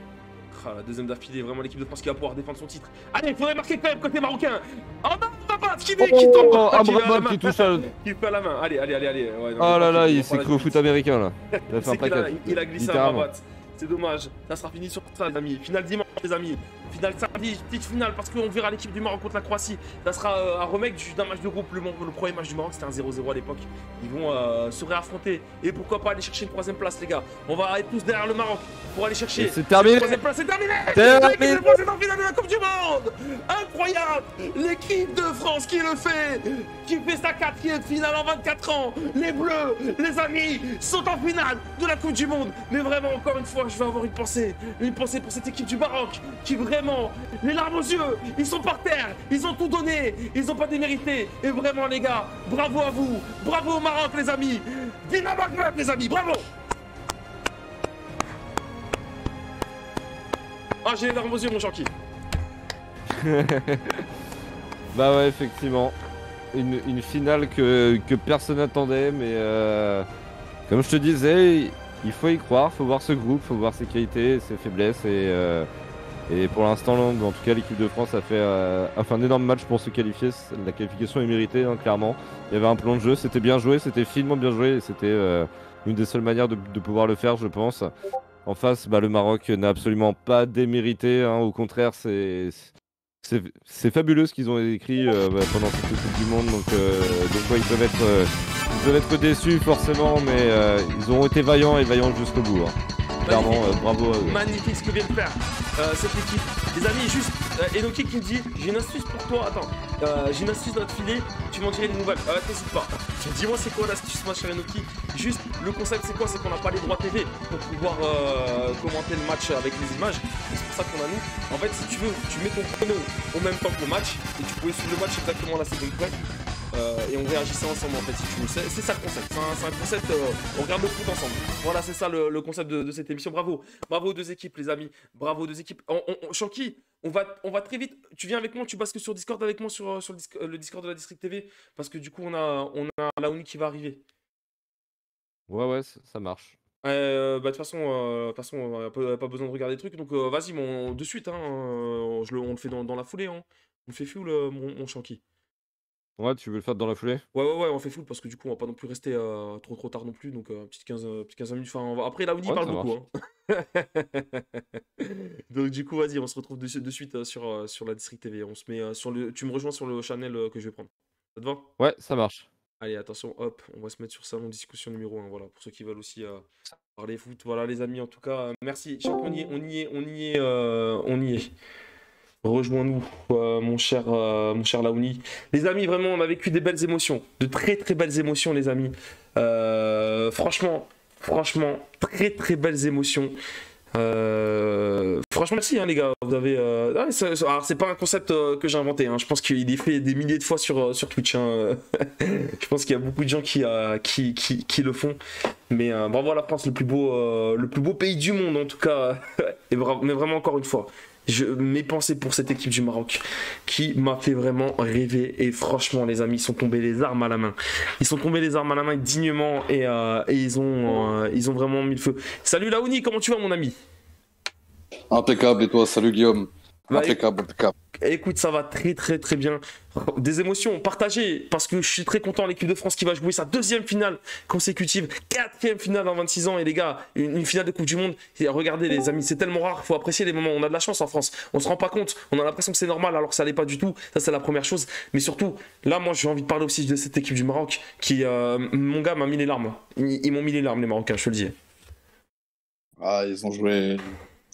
Speaker 2: Ah, la deuxième d'affilée, vraiment l'équipe de France qui va pouvoir défendre son titre. Allez, il faudrait marquer quand même côté marocain. Oh non, Rabat qui, met- qui tombe
Speaker 1: Oh,
Speaker 2: qui à la
Speaker 1: Amrabat
Speaker 2: main.
Speaker 1: qui touche à...
Speaker 2: Qui fait à la main. Allez, allez, allez, allez. Ouais, non,
Speaker 1: Oh là là, il s'est cru au foot américain là. Il a fait un
Speaker 2: C'est qu'il a,
Speaker 1: plaquage.
Speaker 2: il a glissé
Speaker 1: littéralement.
Speaker 2: Rabat. C'est dommage. Ça sera fini sur ça, les amis. Finale dimanche, les amis. Finale samedi, petite finale parce qu'on verra l'équipe du Maroc contre la Croatie. Ça sera euh, un remake du- d'un match de groupe. Le, le premier match du Maroc, c'était un 0-0 à l'époque. Ils vont euh, se réaffronter. Et pourquoi pas aller chercher une troisième place, les gars. On va être tous derrière le Maroc pour aller chercher.
Speaker 1: C'est terminé
Speaker 2: Troisième place, c'est terminé
Speaker 1: Terminé
Speaker 2: L'équipe de France est en finale de la Coupe du Monde Incroyable L'équipe de France qui le fait Qui fait sa quatrième finale en 24 ans Les Bleus, les amis, sont en finale de la Coupe du Monde Mais vraiment, encore une fois, je vais avoir une pensée. Une pensée pour cette équipe du Maroc qui vraiment, les larmes aux yeux, ils sont par terre, ils ont tout donné, ils ont pas démérité. Et vraiment, les gars, bravo à vous Bravo au Maroc, les amis Maghreb, les amis, bravo Ah, j'ai les larmes aux yeux, mon Chanky.
Speaker 1: Bah ouais, effectivement. Une, une finale que, que personne n'attendait, mais euh, comme je te disais, il faut y croire, faut voir ce groupe, faut voir ses qualités, ses faiblesses. Et, euh, et pour l'instant, en tout cas, l'équipe de France a fait, euh, a fait un énorme match pour se qualifier. La qualification est méritée, hein, clairement. Il y avait un plan de jeu, c'était bien joué, c'était finement bien joué, et c'était euh, une des seules manières de, de pouvoir le faire, je pense. En face, bah, le Maroc n'a absolument pas démérité, hein, au contraire, c'est fabuleux ce qu'ils ont écrit euh, bah, pendant cette Coupe du Monde, donc, euh, donc ouais, ils, peuvent être, euh, ils peuvent être déçus forcément, mais euh, ils ont été vaillants et vaillants jusqu'au bout. hein. Euh, bravo.
Speaker 2: Magnifique ce que vient de faire euh, cette équipe. Les amis, juste, euh, qui me dit J'ai une astuce pour toi. Attends, euh, j'ai une astuce dans notre filet. Tu m'en dirais des nouvelles. Euh, T'hésites pas. Dis-moi, c'est quoi l'astuce, ma chère Enoki? Juste, le concept, c'est quoi? C'est qu'on n'a pas les droits TV pour pouvoir commenter le match avec les images. C'est pour ça qu'on a nous. En fait, si tu veux, tu mets ton chrono au même temps que le match et tu pouvais suivre le match exactement à la seconde près. Euh, et on réagissait ensemble en fait si tu veux. C'est ça le concept. C'est un, concept. euh, on regarde le foot ensemble. Voilà, c'est ça le, le concept de, de cette émission. Bravo, bravo aux deux équipes, les amis. Bravo aux deux équipes. On, on, on- Shanky, on va, on va très vite. Tu viens avec moi, tu basques sur Discord avec moi sur, euh, sur le, Disc- euh, le Discord de la District TV parce que du coup on a, on a Laouni qui va arriver.
Speaker 1: Ouais, ouais, ça marche.
Speaker 2: Euh, bah de toute façon, euh, façon, on a pas, pas besoin de regarder le truc. Donc euh, vas-y, de suite. Hein, euh, je le, on le fait dans, dans la foulée. Hein. On le fait full, euh, mon, mon Shanky.
Speaker 1: Ouais, tu veux le faire dans la foulée?
Speaker 2: Ouais, ouais, ouais, on fait full parce que du coup, on va pas non plus rester euh, trop trop tard non plus. Donc, euh, petite 15, euh, petite 15 minutes. Enfin, on va- après, là, on y
Speaker 1: Ouais,
Speaker 2: parle beaucoup. hein. donc, du coup, vas-y, on se retrouve de, de suite euh, sur, sur la District TV. On se met sur le. Tu me rejoins sur le channel que je vais prendre. Ça te va?
Speaker 1: Ouais, ça marche.
Speaker 2: Allez, attention, hop, on va se mettre sur salon discussion numéro 1. Voilà, pour ceux qui veulent aussi parler foot. Voilà, les amis, en tout cas, merci. Chaque on y est, on y est, on y est, on y est. Rejoins-nous, mon cher, euh, mon cher Laouni. Les amis, vraiment, on a vécu des belles émotions, de très très belles émotions, les amis. Euh, franchement, franchement, très très belles émotions. Euh, franchement, merci, hein, les gars. Vous avez. ah, c'est- pas un concept que j'ai inventé. hein. Je pense qu'il est fait des milliers de fois sur, sur Twitch. hein. Je pense qu'il y a beaucoup de gens qui, qui, qui, le font. Mais bravo à la France, le plus beau, le plus beau pays du monde en tout cas. Mais vraiment encore une fois, je, mes pensées pour cette équipe du Maroc qui m'a fait vraiment rêver. Et franchement, les amis, ils sont tombés les armes à la main. Ils sont tombés les armes à la main dignement et, euh, ils, ont, euh, ils ont vraiment mis le feu. Salut Laouni, comment tu vas mon ami?
Speaker 3: Impeccable, et toi, salut Guillaume.
Speaker 2: Bah,
Speaker 3: Impeccable, impeccable.
Speaker 2: Écoute, ça va très très très bien. Des émotions partagées parce que je suis très content. L'équipe de France qui va jouer sa deuxième finale consécutive, quatrième finale en 26 ans. Et les gars, une, une finale de Coupe du Monde. Et regardez les amis, c'est tellement rare. Faut apprécier les moments. On a de la chance en France. On se rend pas compte. On a l'impression que c'est normal alors que ça l'est pas du tout. Ça c'est la première chose. Mais surtout, là, moi, j'ai envie de parler aussi de cette équipe du Maroc qui, euh, mon gars, m'a mis les larmes. Ils, ils m'ont mis les larmes les Marocains, je te le dis.
Speaker 3: Ah, ils ont joué,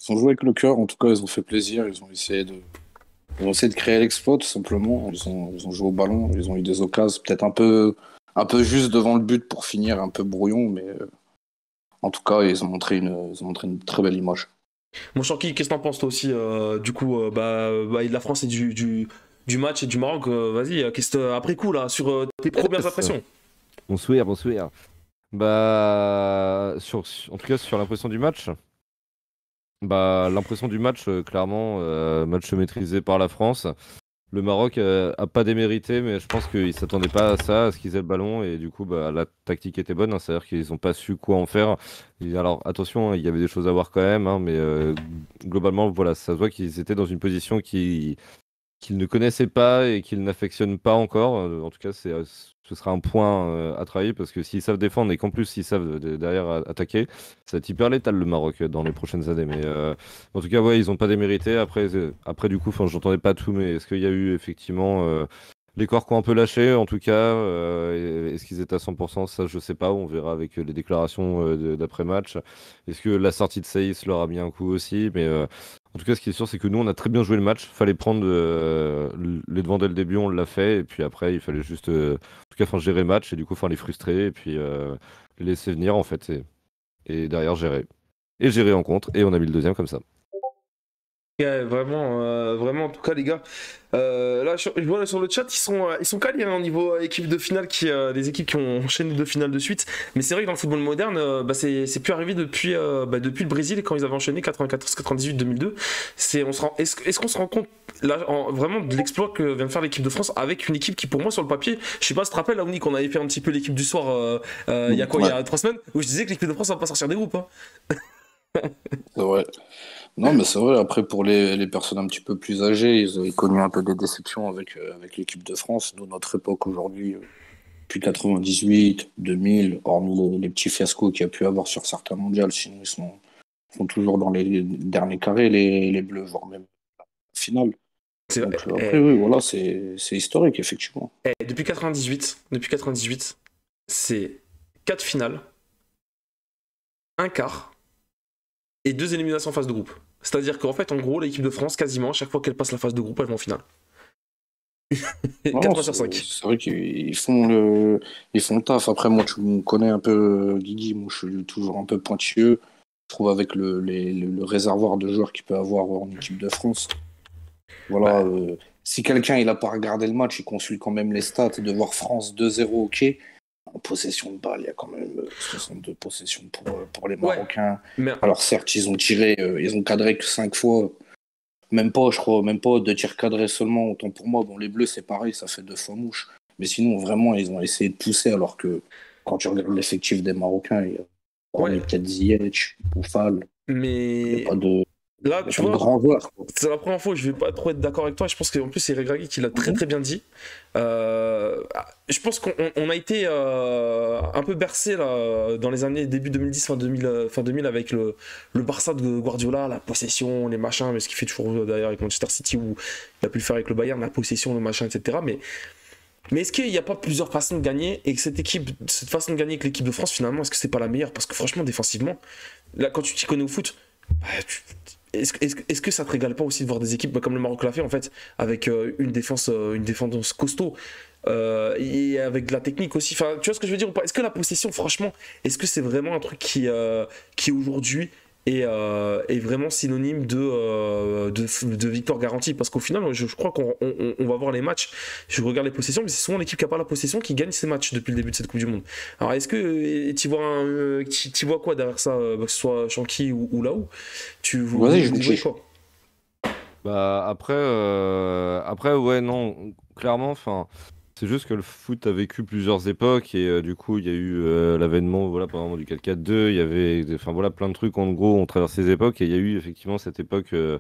Speaker 3: ils ont joué avec le cœur. En tout cas, ils ont fait plaisir. Ils ont essayé de, ils ont essayé de créer l'exploit tout simplement. Ils ont, ils ont joué au ballon. Ils ont eu des occasions, peut-être un peu, un peu juste devant le but pour finir un peu brouillon, mais euh, en tout cas, ils ont montré une, ils ont montré une très belle image.
Speaker 2: Mon Chanky, qu'est-ce que t'en penses toi aussi euh, Du coup, euh, bah, bah, de la France et du, du, du match et du Maroc, euh, vas-y, qu'est-ce que après coup là, sur euh, tes premières impressions?
Speaker 1: Bonsoir, bonsoir. Bah, sur, en tout cas, sur l'impression du match, bah, l'impression du match, euh, clairement, euh, match maîtrisé par la France. Le Maroc euh, a pas démérité, mais je pense qu'ils s'attendaient pas à ça, à ce qu'ils aient le ballon, et du coup, bah, la tactique était bonne, hein, c'est-à-dire qu'ils n'ont pas su quoi en faire. Alors, attention, hein, il y avait des choses à voir quand même, hein, mais euh, globalement, voilà, ça se voit qu'ils étaient dans une position qui qu'ils ne connaissaient pas et qu'ils n'affectionnent pas encore. Euh, En tout cas, c'est, euh, ce sera un point euh, à travailler parce que s'ils savent défendre et qu'en plus ils savent de- derrière attaquer, ça va être hyper létal le Maroc dans les prochaines années. Mais euh, en tout cas, ouais, ils n'ont pas démérité. Après, après du coup, enfin, j'entendais pas tout, mais est-ce qu'il y a eu effectivement euh, les corps qui ont un peu lâché en tout cas euh, Est-ce qu'ils étaient à 100% Ça, je sais pas. On verra avec les déclarations d'après-match. Est-ce que la sortie de Saïs leur a mis un coup aussi? Mais en tout cas, ce qui est sûr, c'est que nous, on a très bien joué le match. Fallait prendre euh, les devants dès le début, on l'a fait. Et puis après, il fallait juste, euh, en tout cas, gérer le match et du coup, les frustrer et puis euh, les laisser venir, en fait. Et, et derrière, gérer. Et gérer en contre. Et on a mis le deuxième comme ça.
Speaker 2: Ouais, vraiment, euh, vraiment, en tout cas, les gars. euh, là, je vois là, sur le chat, ils sont, euh, ils sont calés hein, au niveau équipe de finale, qui, des équipes qui ont enchaîné deux finales de suite. Mais c'est vrai que dans le football moderne, bah, c'est plus arrivé depuis, euh, bah, depuis le Brésil, quand ils avaient enchaîné 94, 98, 2002. C'est, on se rend, est-ce, est-ce qu'on se rend compte là, en- vraiment de l'exploit que vient de faire l'équipe de France avec une équipe qui, pour moi, sur le papier, je sais pas tu te rappelles, Aouni, qu'on avait fait un petit peu l'équipe du soir il y a quoi, il y a trois semaines, où je disais que l'équipe de France va pas sortir des groupes. Hein.
Speaker 3: C'est vrai. Non, mais c'est vrai. Après, pour les, les personnes un petit peu plus âgées, ils avaient connu un peu des déceptions avec, euh, avec l'équipe de France. Nous, notre époque aujourd'hui, euh, depuis 98, 2000, hormis les, les petits fiascos qu'il y a pu avoir sur certains mondiaux, sinon ils sont, sont toujours dans les derniers carrés, les, les Bleus, voire même la finale.
Speaker 2: C'est
Speaker 3: Donc, après, oui, voilà, c'est historique, effectivement.
Speaker 2: Depuis 98, depuis 98, c'est 4 finales, un quart et deux éliminations en phase de groupe. C'est-à-dire qu'en fait, en gros, l'équipe de France, quasiment, à chaque fois qu'elle passe la phase de groupe, elle va en finale.
Speaker 3: Non,
Speaker 2: 4
Speaker 3: c'est
Speaker 2: sur 5.
Speaker 3: c'est vrai qu'ils font le, ils font le taf. Après, moi, tu me connais un peu, Guigui. Moi, je suis toujours un peu pointilleux. Je trouve avec le, les- le, réservoir de joueurs qu'il peut avoir en équipe de France. Voilà. euh, si quelqu'un il a pas regardé le match, il consulte quand même les stats de voir France 2-0, ok. En possession de balle, il y a quand même euh, 62 possessions pour, euh, pour les
Speaker 2: Ouais.
Speaker 3: Marocains.
Speaker 2: Mais
Speaker 3: Alors certes, ils ont tiré, euh, ils ont cadré que cinq fois. Même pas, je crois, même pas deux tirs cadrés seulement. Autant pour moi, bon, les Bleus, c'est pareil, ça fait deux fois mouche. Mais sinon, vraiment, ils ont essayé de pousser, alors que quand tu regardes l'effectif des Marocains, il y a
Speaker 2: Ouais.
Speaker 3: peut-être Ziyech, Boufal, il
Speaker 2: mais
Speaker 3: n'y a pas de,
Speaker 2: là, tu vois, c'est la première fois où je vais pas trop être d'accord avec toi. Je pense qu'en plus, c'est Regragui qui l'a très
Speaker 3: Mhm.
Speaker 2: très bien dit. Euh, je pense qu'on on- on a été euh, un peu bercé là, dans les années début 2010, fin 2000, euh, fin 2000 avec le, le Barça de Guardiola, la possession, les machins, mais ce qu'il fait toujours d'ailleurs avec Manchester City où il a pu le faire avec le Bayern, la possession, le machin, etc. Mais, mais est-ce qu'il n'y a pas plusieurs façons de gagner et que cette équipe, cette façon de gagner avec l'équipe de France, finalement, est-ce que c'est pas la meilleure? Parce que franchement, défensivement, là, quand tu t'y connais au foot, bah, tu- est-ce que- ça te régale pas aussi de voir des équipes bah, comme le Maroc l'a fait en fait, avec euh, une défense, euh, une défense costaud euh, et avec de la technique aussi. Tu vois ce que je veux dire Est-ce que la possession, franchement, est-ce que c'est vraiment un truc qui, qui aujourd'hui est, euh, est vraiment synonyme de, euh, de, de victoire garantie Parce qu'au final, je, je crois qu'on on- on va voir les matchs. Je regarde les possessions, mais c'est souvent l'équipe qui n'a pas la possession qui gagne ces matchs depuis le début de cette Coupe du Monde. Alors, est-ce que tu vois, un, euh, vois quoi derrière ça, euh, que ce soit Shanky ou, ou Laou tu,
Speaker 3: Vas-y,
Speaker 2: vous
Speaker 3: je
Speaker 2: quoi?
Speaker 1: Bah après, euh, après ouais non, clairement, enfin, c'est juste que le foot a vécu plusieurs époques et euh, du coup il y a eu euh, l'avènement, voilà, par du 4-4-2, il y avait, enfin voilà, plein de trucs en gros, on traverse ces époques et il y a eu effectivement cette époque euh,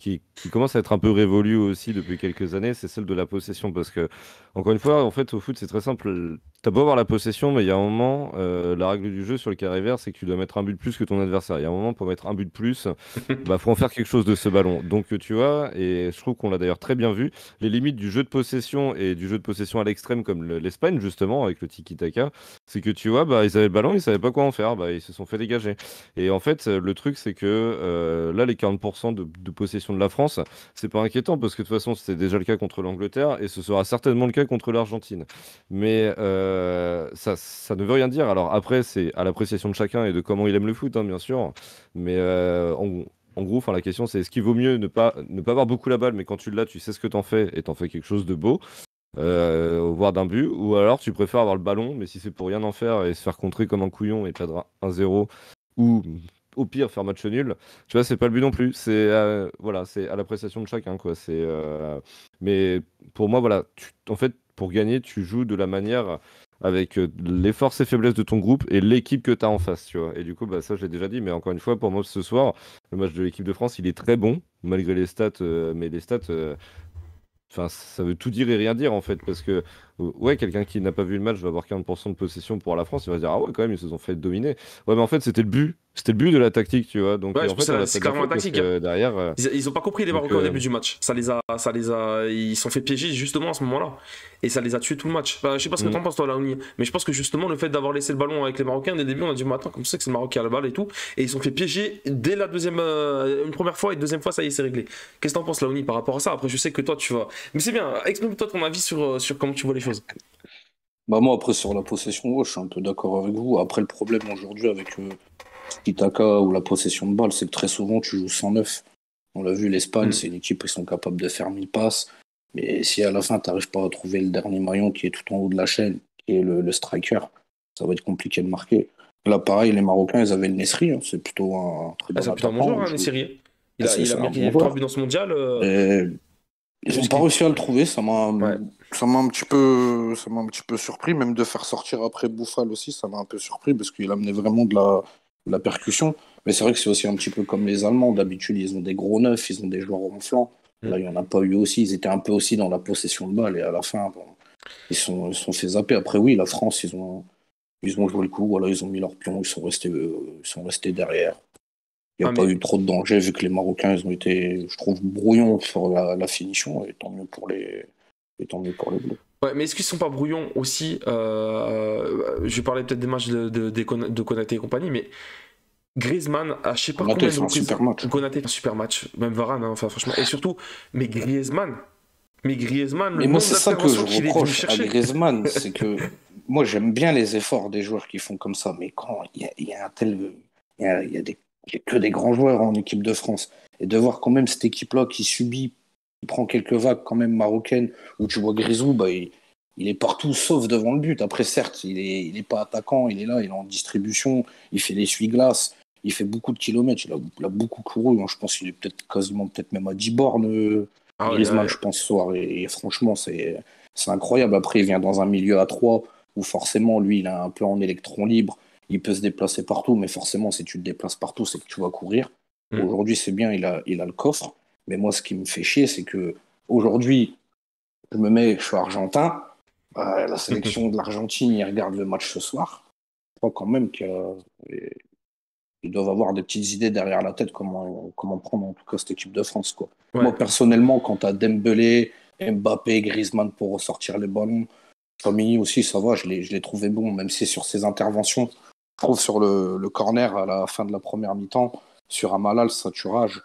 Speaker 1: qui, qui commence à être un peu révolue aussi depuis quelques années, c'est celle de la possession. Parce que, encore une fois, en fait, au foot, c'est très simple. T'as beau avoir la possession, mais il y a un moment, euh, la règle du jeu sur le carré vert, c'est que tu dois mettre un but de plus que ton adversaire. Il y a un moment, pour mettre un but de plus, bah, faut en faire quelque chose de ce ballon. Donc, tu vois, et je trouve qu'on l'a d'ailleurs très bien vu, les limites du jeu de possession et du jeu de possession à l'extrême, comme le- l'Espagne, justement, avec le tiki-taka, c'est que tu vois, bah, ils avaient le ballon, ils savaient pas quoi en faire, bah, ils se sont fait dégager. Et en fait, le truc, c'est que euh, là, les 40% de, de possession de la France, c'est pas inquiétant parce que de toute façon, c'était déjà le cas contre l'Angleterre et ce sera certainement le cas contre l'Argentine. Mais euh, ça, ça ne veut rien dire. Alors après, c'est à l'appréciation de chacun et de comment il aime le foot, hein, bien sûr. Mais euh, en, gros, la question, c'est est-ce qu'il vaut mieux ne pas, ne pas avoir beaucoup la balle, mais quand tu l'as, tu sais ce que t'en fais et t'en fais quelque chose de beau euh, voire d'un but, ou alors tu préfères avoir le ballon, mais si c'est pour rien en faire et se faire contrer comme un couillon et perdre 1-0, ou au pire faire match nul, tu vois, c'est pas le but non plus. C'est euh, voilà, c'est à l'appréciation de chacun, quoi. C'est euh, mais pour moi, voilà, en fait, pour gagner, tu joues de la manière avec euh, les forces et faiblesses de ton groupe et l'équipe que tu as en face, tu vois. Et du coup, bah, ça, je l'ai déjà dit, mais encore une fois, pour moi, ce soir, le match de l'équipe de France, il est très bon, malgré les stats, mais les stats, Enfin, ça veut tout dire et rien dire en fait, parce que ouais, quelqu'un qui n'a pas vu le match va avoir 40% de possession pour la France, il va se dire ah ouais quand même ils se sont fait dominer. Ouais, mais en fait c'était le but, c'était le but de la tactique, tu vois. Donc
Speaker 2: Ouais,
Speaker 1: euh,
Speaker 2: c'est clairement la tactique,
Speaker 1: que derrière, euh,
Speaker 2: Ils, ils ont pas compris les Marocains au
Speaker 1: euh,
Speaker 2: début du match. Ça les a, ça les a, ils se sont fait piéger justement à ce moment-là. Et ça les a tués tout le match. Enfin, je sais pas ce que
Speaker 1: Mm.
Speaker 2: t'en penses toi, Laouni. Mais je pense que justement le fait d'avoir laissé le ballon avec les Marocains dès le début, on a dit, mais attends, comme ça que c'est le Maroc qui a la balle et tout. Et ils se sont fait piéger dès la deuxième, euh, une première fois et deuxième fois, ça y est, c'est réglé. Qu'est-ce que t'en penses, Laouni, par rapport à ça? Après, je sais que toi, tu vas. Mais c'est bien. Exprime-toi ton avis sur, sur comment tu vois les choses.
Speaker 3: Bah moi après sur la possession, ouais, je suis un peu d'accord avec vous. Après le problème aujourd'hui avec euh, Itaka ou la possession de balle, c'est que très souvent tu joues 109. On l'a vu, l'Espagne,
Speaker 2: Mm.
Speaker 3: c'est une équipe qui sont capables de faire 1000 passes. Mais si à la fin tu n'arrives pas à trouver le dernier maillon qui est tout en haut de la chaîne, qui est le, le striker, ça va être compliqué de marquer. Là pareil, les Marocains, ils avaient le Nesri, hein, c'est plutôt un très
Speaker 2: Ah,
Speaker 3: bon
Speaker 2: c'est plutôt un bon
Speaker 3: attaquant.
Speaker 2: joueur, hein, Nessiri. Il
Speaker 3: Ah,
Speaker 2: a, il a
Speaker 3: un
Speaker 2: marqué
Speaker 3: bon
Speaker 2: 3
Speaker 3: joueur.
Speaker 2: buts dans ce mondial. euh,
Speaker 3: Et ils n'ont pas réussi à le trouver, ça m'a
Speaker 2: Ouais.
Speaker 3: ça m'a un petit peu ça m'a un petit peu surpris, même de faire sortir après Bouffal aussi, ça m'a un peu surpris parce qu'il amenait vraiment de la, de la percussion. Mais c'est vrai que c'est aussi un petit peu comme les Allemands, d'habitude ils ont des gros neufs, ils ont des joueurs en flanc. Là il n'y en a pas eu aussi, ils étaient un peu aussi dans la possession de balle et à la fin bon, ils sont ils se sont fait zapper. Après oui, la France ils ont ils ont joué le coup, voilà, ils ont mis leur pion, ils sont restés euh, ils sont restés derrière. Il n'y a
Speaker 2: Ah,
Speaker 3: pas
Speaker 2: mais-
Speaker 3: eu trop de danger vu que les Marocains ils ont été, je trouve, brouillons sur la, la finition et tant mieux pour les, et tant mieux pour les Bleus.
Speaker 2: Ouais, mais est-ce qu'ils sont pas brouillons aussi euh, Je parlais peut-être des matchs de, de, Konaté et compagnie, mais Griezmann, à je sais pas
Speaker 3: Konaté
Speaker 2: combien de
Speaker 3: super match.
Speaker 2: Konaté un super match, même Varane, hein, enfin franchement. Et surtout, mais Griezmann, mais Griezmann,
Speaker 3: Mais
Speaker 2: le
Speaker 3: moi,
Speaker 2: nombre
Speaker 3: c'est ça que je reproche à. Griezmann, c'est que moi, j'aime bien les efforts des joueurs qui font comme ça, mais quand il y a, il y a un tel. Il y a, il y a des, que des grands joueurs en équipe de France. Et de voir quand même cette équipe-là qui subit, qui prend quelques vagues quand même marocaines, où tu vois Grisou, bah, il, il est partout sauf devant le but. Après, certes, il est, il est pas attaquant, il est là, il est en distribution, il fait l'essuie-glace, il fait beaucoup de kilomètres, il a, il a beaucoup couru. Moi, je pense qu'il est peut-être quasiment, peut-être même à 10 bornes. euh,
Speaker 2: Ah ouais,
Speaker 3: Griezmann,
Speaker 2: ouais.
Speaker 3: je pense, ce soir. Et, et franchement, c'est c'est incroyable. Après, il vient dans un milieu à 3 où forcément, lui, il a un peu en électron libre. Il peut se déplacer partout, mais forcément, si tu te déplaces partout, c'est que tu vas courir.
Speaker 2: Mm.
Speaker 3: Aujourd'hui, c'est bien, il a, il a le coffre. Mais moi, ce qui me fait chier, c'est que aujourd'hui, je me mets, je suis argentin. bah, la sélection de l'Argentine, ils regardent le match ce soir. Je crois quand même qu'ils doivent avoir des petites idées derrière la tête comment, comment prendre en tout cas cette équipe de France. Quoi.
Speaker 2: Ouais.
Speaker 3: Moi, personnellement, quand tu as Dembélé, Mbappé, Griezmann pour ressortir les ballons, Famille aussi, ça va, je l'ai trouvé bon, même si sur ses interventions, trouve sur le, le corner à la fin de la première mi-temps, sur Amala, le saturage,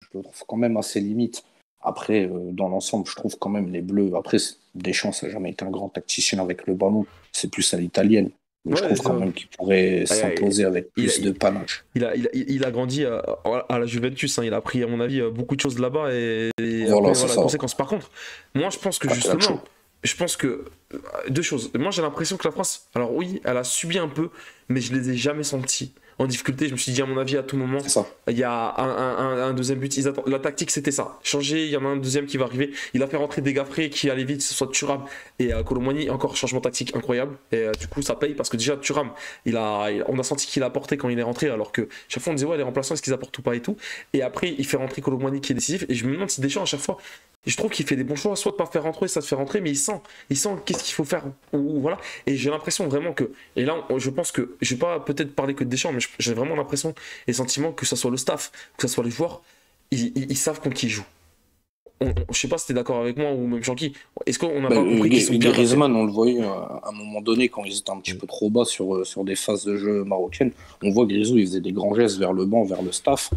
Speaker 3: je le trouve quand même assez limite. Après, euh, dans l'ensemble, je trouve quand même les Bleus. Après, Deschamps, ça n'a jamais été un grand tacticien avec le ballon, c'est plus à l'italienne. Mais je trouve quand même qu'il pourrait s'imposer avec plus de panache.
Speaker 2: Il a, il, a, il a grandi à, à la Juventus, hein. il a appris à mon avis beaucoup de choses là-bas et, et
Speaker 3: Voilà,
Speaker 2: après,
Speaker 3: c'est
Speaker 2: voilà,
Speaker 3: ça.
Speaker 2: conséquence. Par contre, moi je pense que
Speaker 3: Ah, la
Speaker 2: justement. Je pense que euh, deux choses. Moi j'ai l'impression que la France, alors oui, elle a subi un peu, mais je les ai jamais sentis. En difficulté. Je me suis dit, à mon avis, à tout moment,
Speaker 3: ça.
Speaker 2: il y a un, un- un- un deuxième but. Ils attendent- La tactique, c'était ça. Changer, il y en a un deuxième qui va arriver. Il a fait rentrer des frais qui allaient vite, que ce soit Thuram et euh, Colomboigny. Encore changement tactique incroyable. Et euh, du coup, ça paye parce que déjà, Thuram, il a, il- on a senti qu'il a apporté quand il est rentré, alors que chaque fois, on disait, ouais, les remplaçants, est-ce qu'ils apportent ou pas et tout. Et après, il fait rentrer Colomboigny qui est décisif. Et je me demande si Deschamps, à chaque fois, je trouve qu'il fait des bons choix, soit de pas faire rentrer, ça se fait rentrer, mais il sent, il sent qu'est-ce qu'il faut faire. Ou, ou voilà. Et j'ai l'impression vraiment que, et là, on- je pense que, je vais pas peut-être parler que de Deschamps, mais je- j'ai vraiment l'impression et le sentiment que ce soit le staff, que ce soit les joueurs, ils, ils- ils savent contre qui ils jouent. On- on- je sais pas si t'es d'accord avec moi ou même Jean-Qui. Est-ce qu'on n'a
Speaker 3: Bah,
Speaker 2: pas
Speaker 3: euh,
Speaker 2: compris qu'ils sont bien
Speaker 3: Griezmann, on le voyait euh, à un moment donné quand ils étaient un petit peu trop bas sur, euh, sur des phases de jeu marocaines. On voit Grisou, il faisait des grands gestes vers le banc, vers le staff.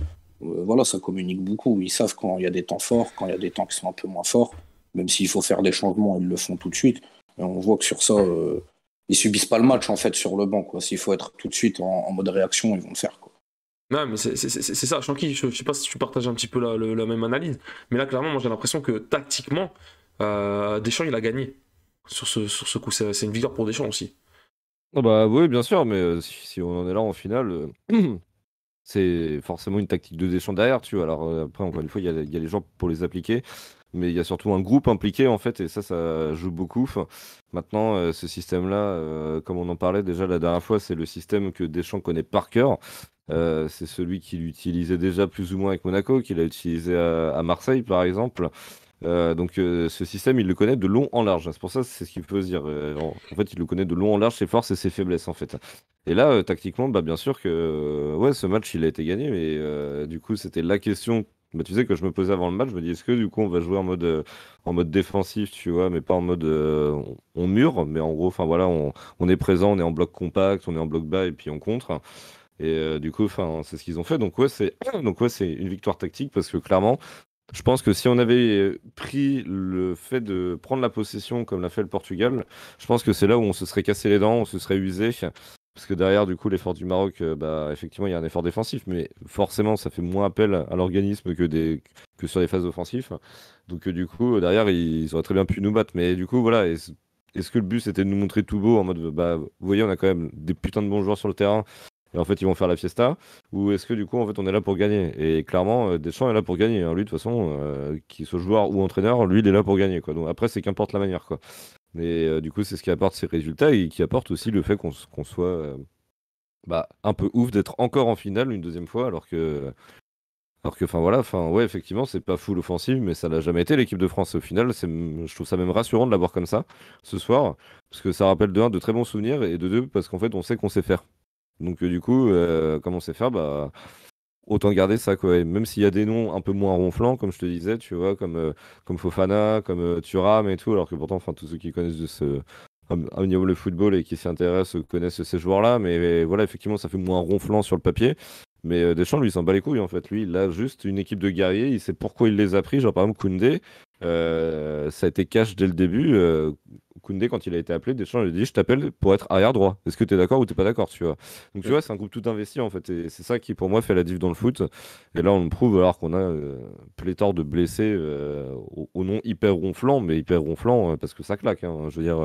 Speaker 3: Euh, voilà, ça communique beaucoup. Ils savent quand il y a des temps forts, quand il y a des temps qui sont un peu moins forts. Même s'il faut faire des changements, ils le font tout de suite. Et on voit que sur ça, euh, ils subissent pas le match en fait sur le banc. quoi. S'il faut être tout de suite en, en mode réaction, ils vont le faire. Quoi.
Speaker 2: Non, mais c'est ça, Jean-Qui. Je, je sais pas si tu partages un petit peu la, même analyse, mais là, clairement, moi, j'ai l'impression que tactiquement, euh, Deschamps, il a gagné sur ce, sur ce coup. C'est une victoire pour Deschamps aussi.
Speaker 1: Ah bah oui, bien sûr, mais euh, si, si on en est là en finale, euh, c'est forcément une tactique de Deschamps derrière, tu vois. Alors euh, après, encore une fois, il y, a- il y a les gens pour les appliquer, mais il y a surtout un groupe impliqué en fait, et ça, ça joue beaucoup. Maintenant, euh, ce système-là, euh, comme on en parlait déjà la dernière fois, c'est le système que Deschamps connaît par cœur. Euh, c'est celui qu'il utilisait déjà plus ou moins avec Monaco, qu'il a utilisé à, Marseille, par exemple. Donc ce système, il le connaît de long en large. C'est pour ça, c'est ce qu'il faut se dire. En, en fait, il le connaît de long en large, ses forces et ses faiblesses, en fait. Et là, tactiquement, bah, bien sûr que ouais, ce match, il a été gagné, mais du coup, c'était la question. Bah, tu sais que je me posais avant le match, je me dis est-ce que du coup on va jouer en mode euh, en mode défensif, tu vois, mais pas en mode euh, on, mure, mais en gros, enfin voilà, on, on est présent, on est en bloc compact, on est en bloc bas et puis on contre. Et euh, du coup, c'est ce qu'ils ont fait. Donc ouais, c'est donc ouais, c'est une victoire tactique parce que clairement, je pense que si on avait pris le fait de prendre la possession comme l'a fait le Portugal, je pense que c'est là où on se serait cassé les dents, on se serait usé. Parce que derrière, du coup, l'effort du Maroc, euh, bah, effectivement, il y a un effort défensif, mais forcément, ça fait moins appel à l'organisme que, sur les phases offensives. Donc, euh, du coup, derrière, ils auraient très bien pu nous battre. Mais du coup, voilà, est-ce que le but c'était de nous montrer tout beau en mode, bah, vous voyez, on a quand même des putains de bons joueurs sur le terrain, et en fait, ils vont faire la fiesta? Ou est-ce que du coup, en fait, on est là pour gagner? Et clairement, euh, Deschamps est là pour gagner. hein. Lui, de toute façon, euh, qu'il soit joueur ou entraîneur, lui, il est là pour gagner. Donc après, c'est qu'importe la manière. Quoi. Mais euh, du coup, c'est ce qui apporte ces résultats et qui apporte aussi le fait qu'on soit euh, bah, un peu ouf d'être encore en finale une deuxième fois, alors que. Alors que, enfin voilà, enfin ouais, effectivement, c'est pas full offensive, mais ça l'a jamais été l'équipe de France. Au final, je trouve ça même rassurant de l'avoir comme ça ce soir, parce que ça rappelle de un de très bons souvenirs et de deux parce qu'en fait, on sait qu'on sait faire. Donc euh, du coup, comme on sait faire, bah autant garder ça quoi. Et même s'il y a des noms un peu moins ronflants, comme je te disais, tu vois, comme euh, comme Fofana, comme euh, Thuram et tout, alors que pourtant, enfin tous ceux qui connaissent de ce un niveau le football et qui s'y connaissent ces joueurs-là, mais, mais voilà, effectivement, ça fait moins ronflant sur le papier. Mais euh, Deschamps, lui, il s'en bat les couilles en fait. Lui, il a juste une équipe de guerriers. Il sait pourquoi il les a pris. Genre par exemple Koundé, euh, ça a été cash dès le début. Euh, Koundé, quand il a été appelé, Deschamps lui a dit Je t'appelle pour être arrière droit. Est-ce que tu es d'accord ou t'es pas d'accord tu vois? Donc tu vois, c'est un groupe tout investi en fait. Et c'est ça qui pour moi fait la diff dans le foot. Et là, on le prouve alors qu'on a euh, pléthore de blessés euh, au, au nom hyper ronflant, mais hyper ronflant euh, parce que ça claque. hein. Je veux dire,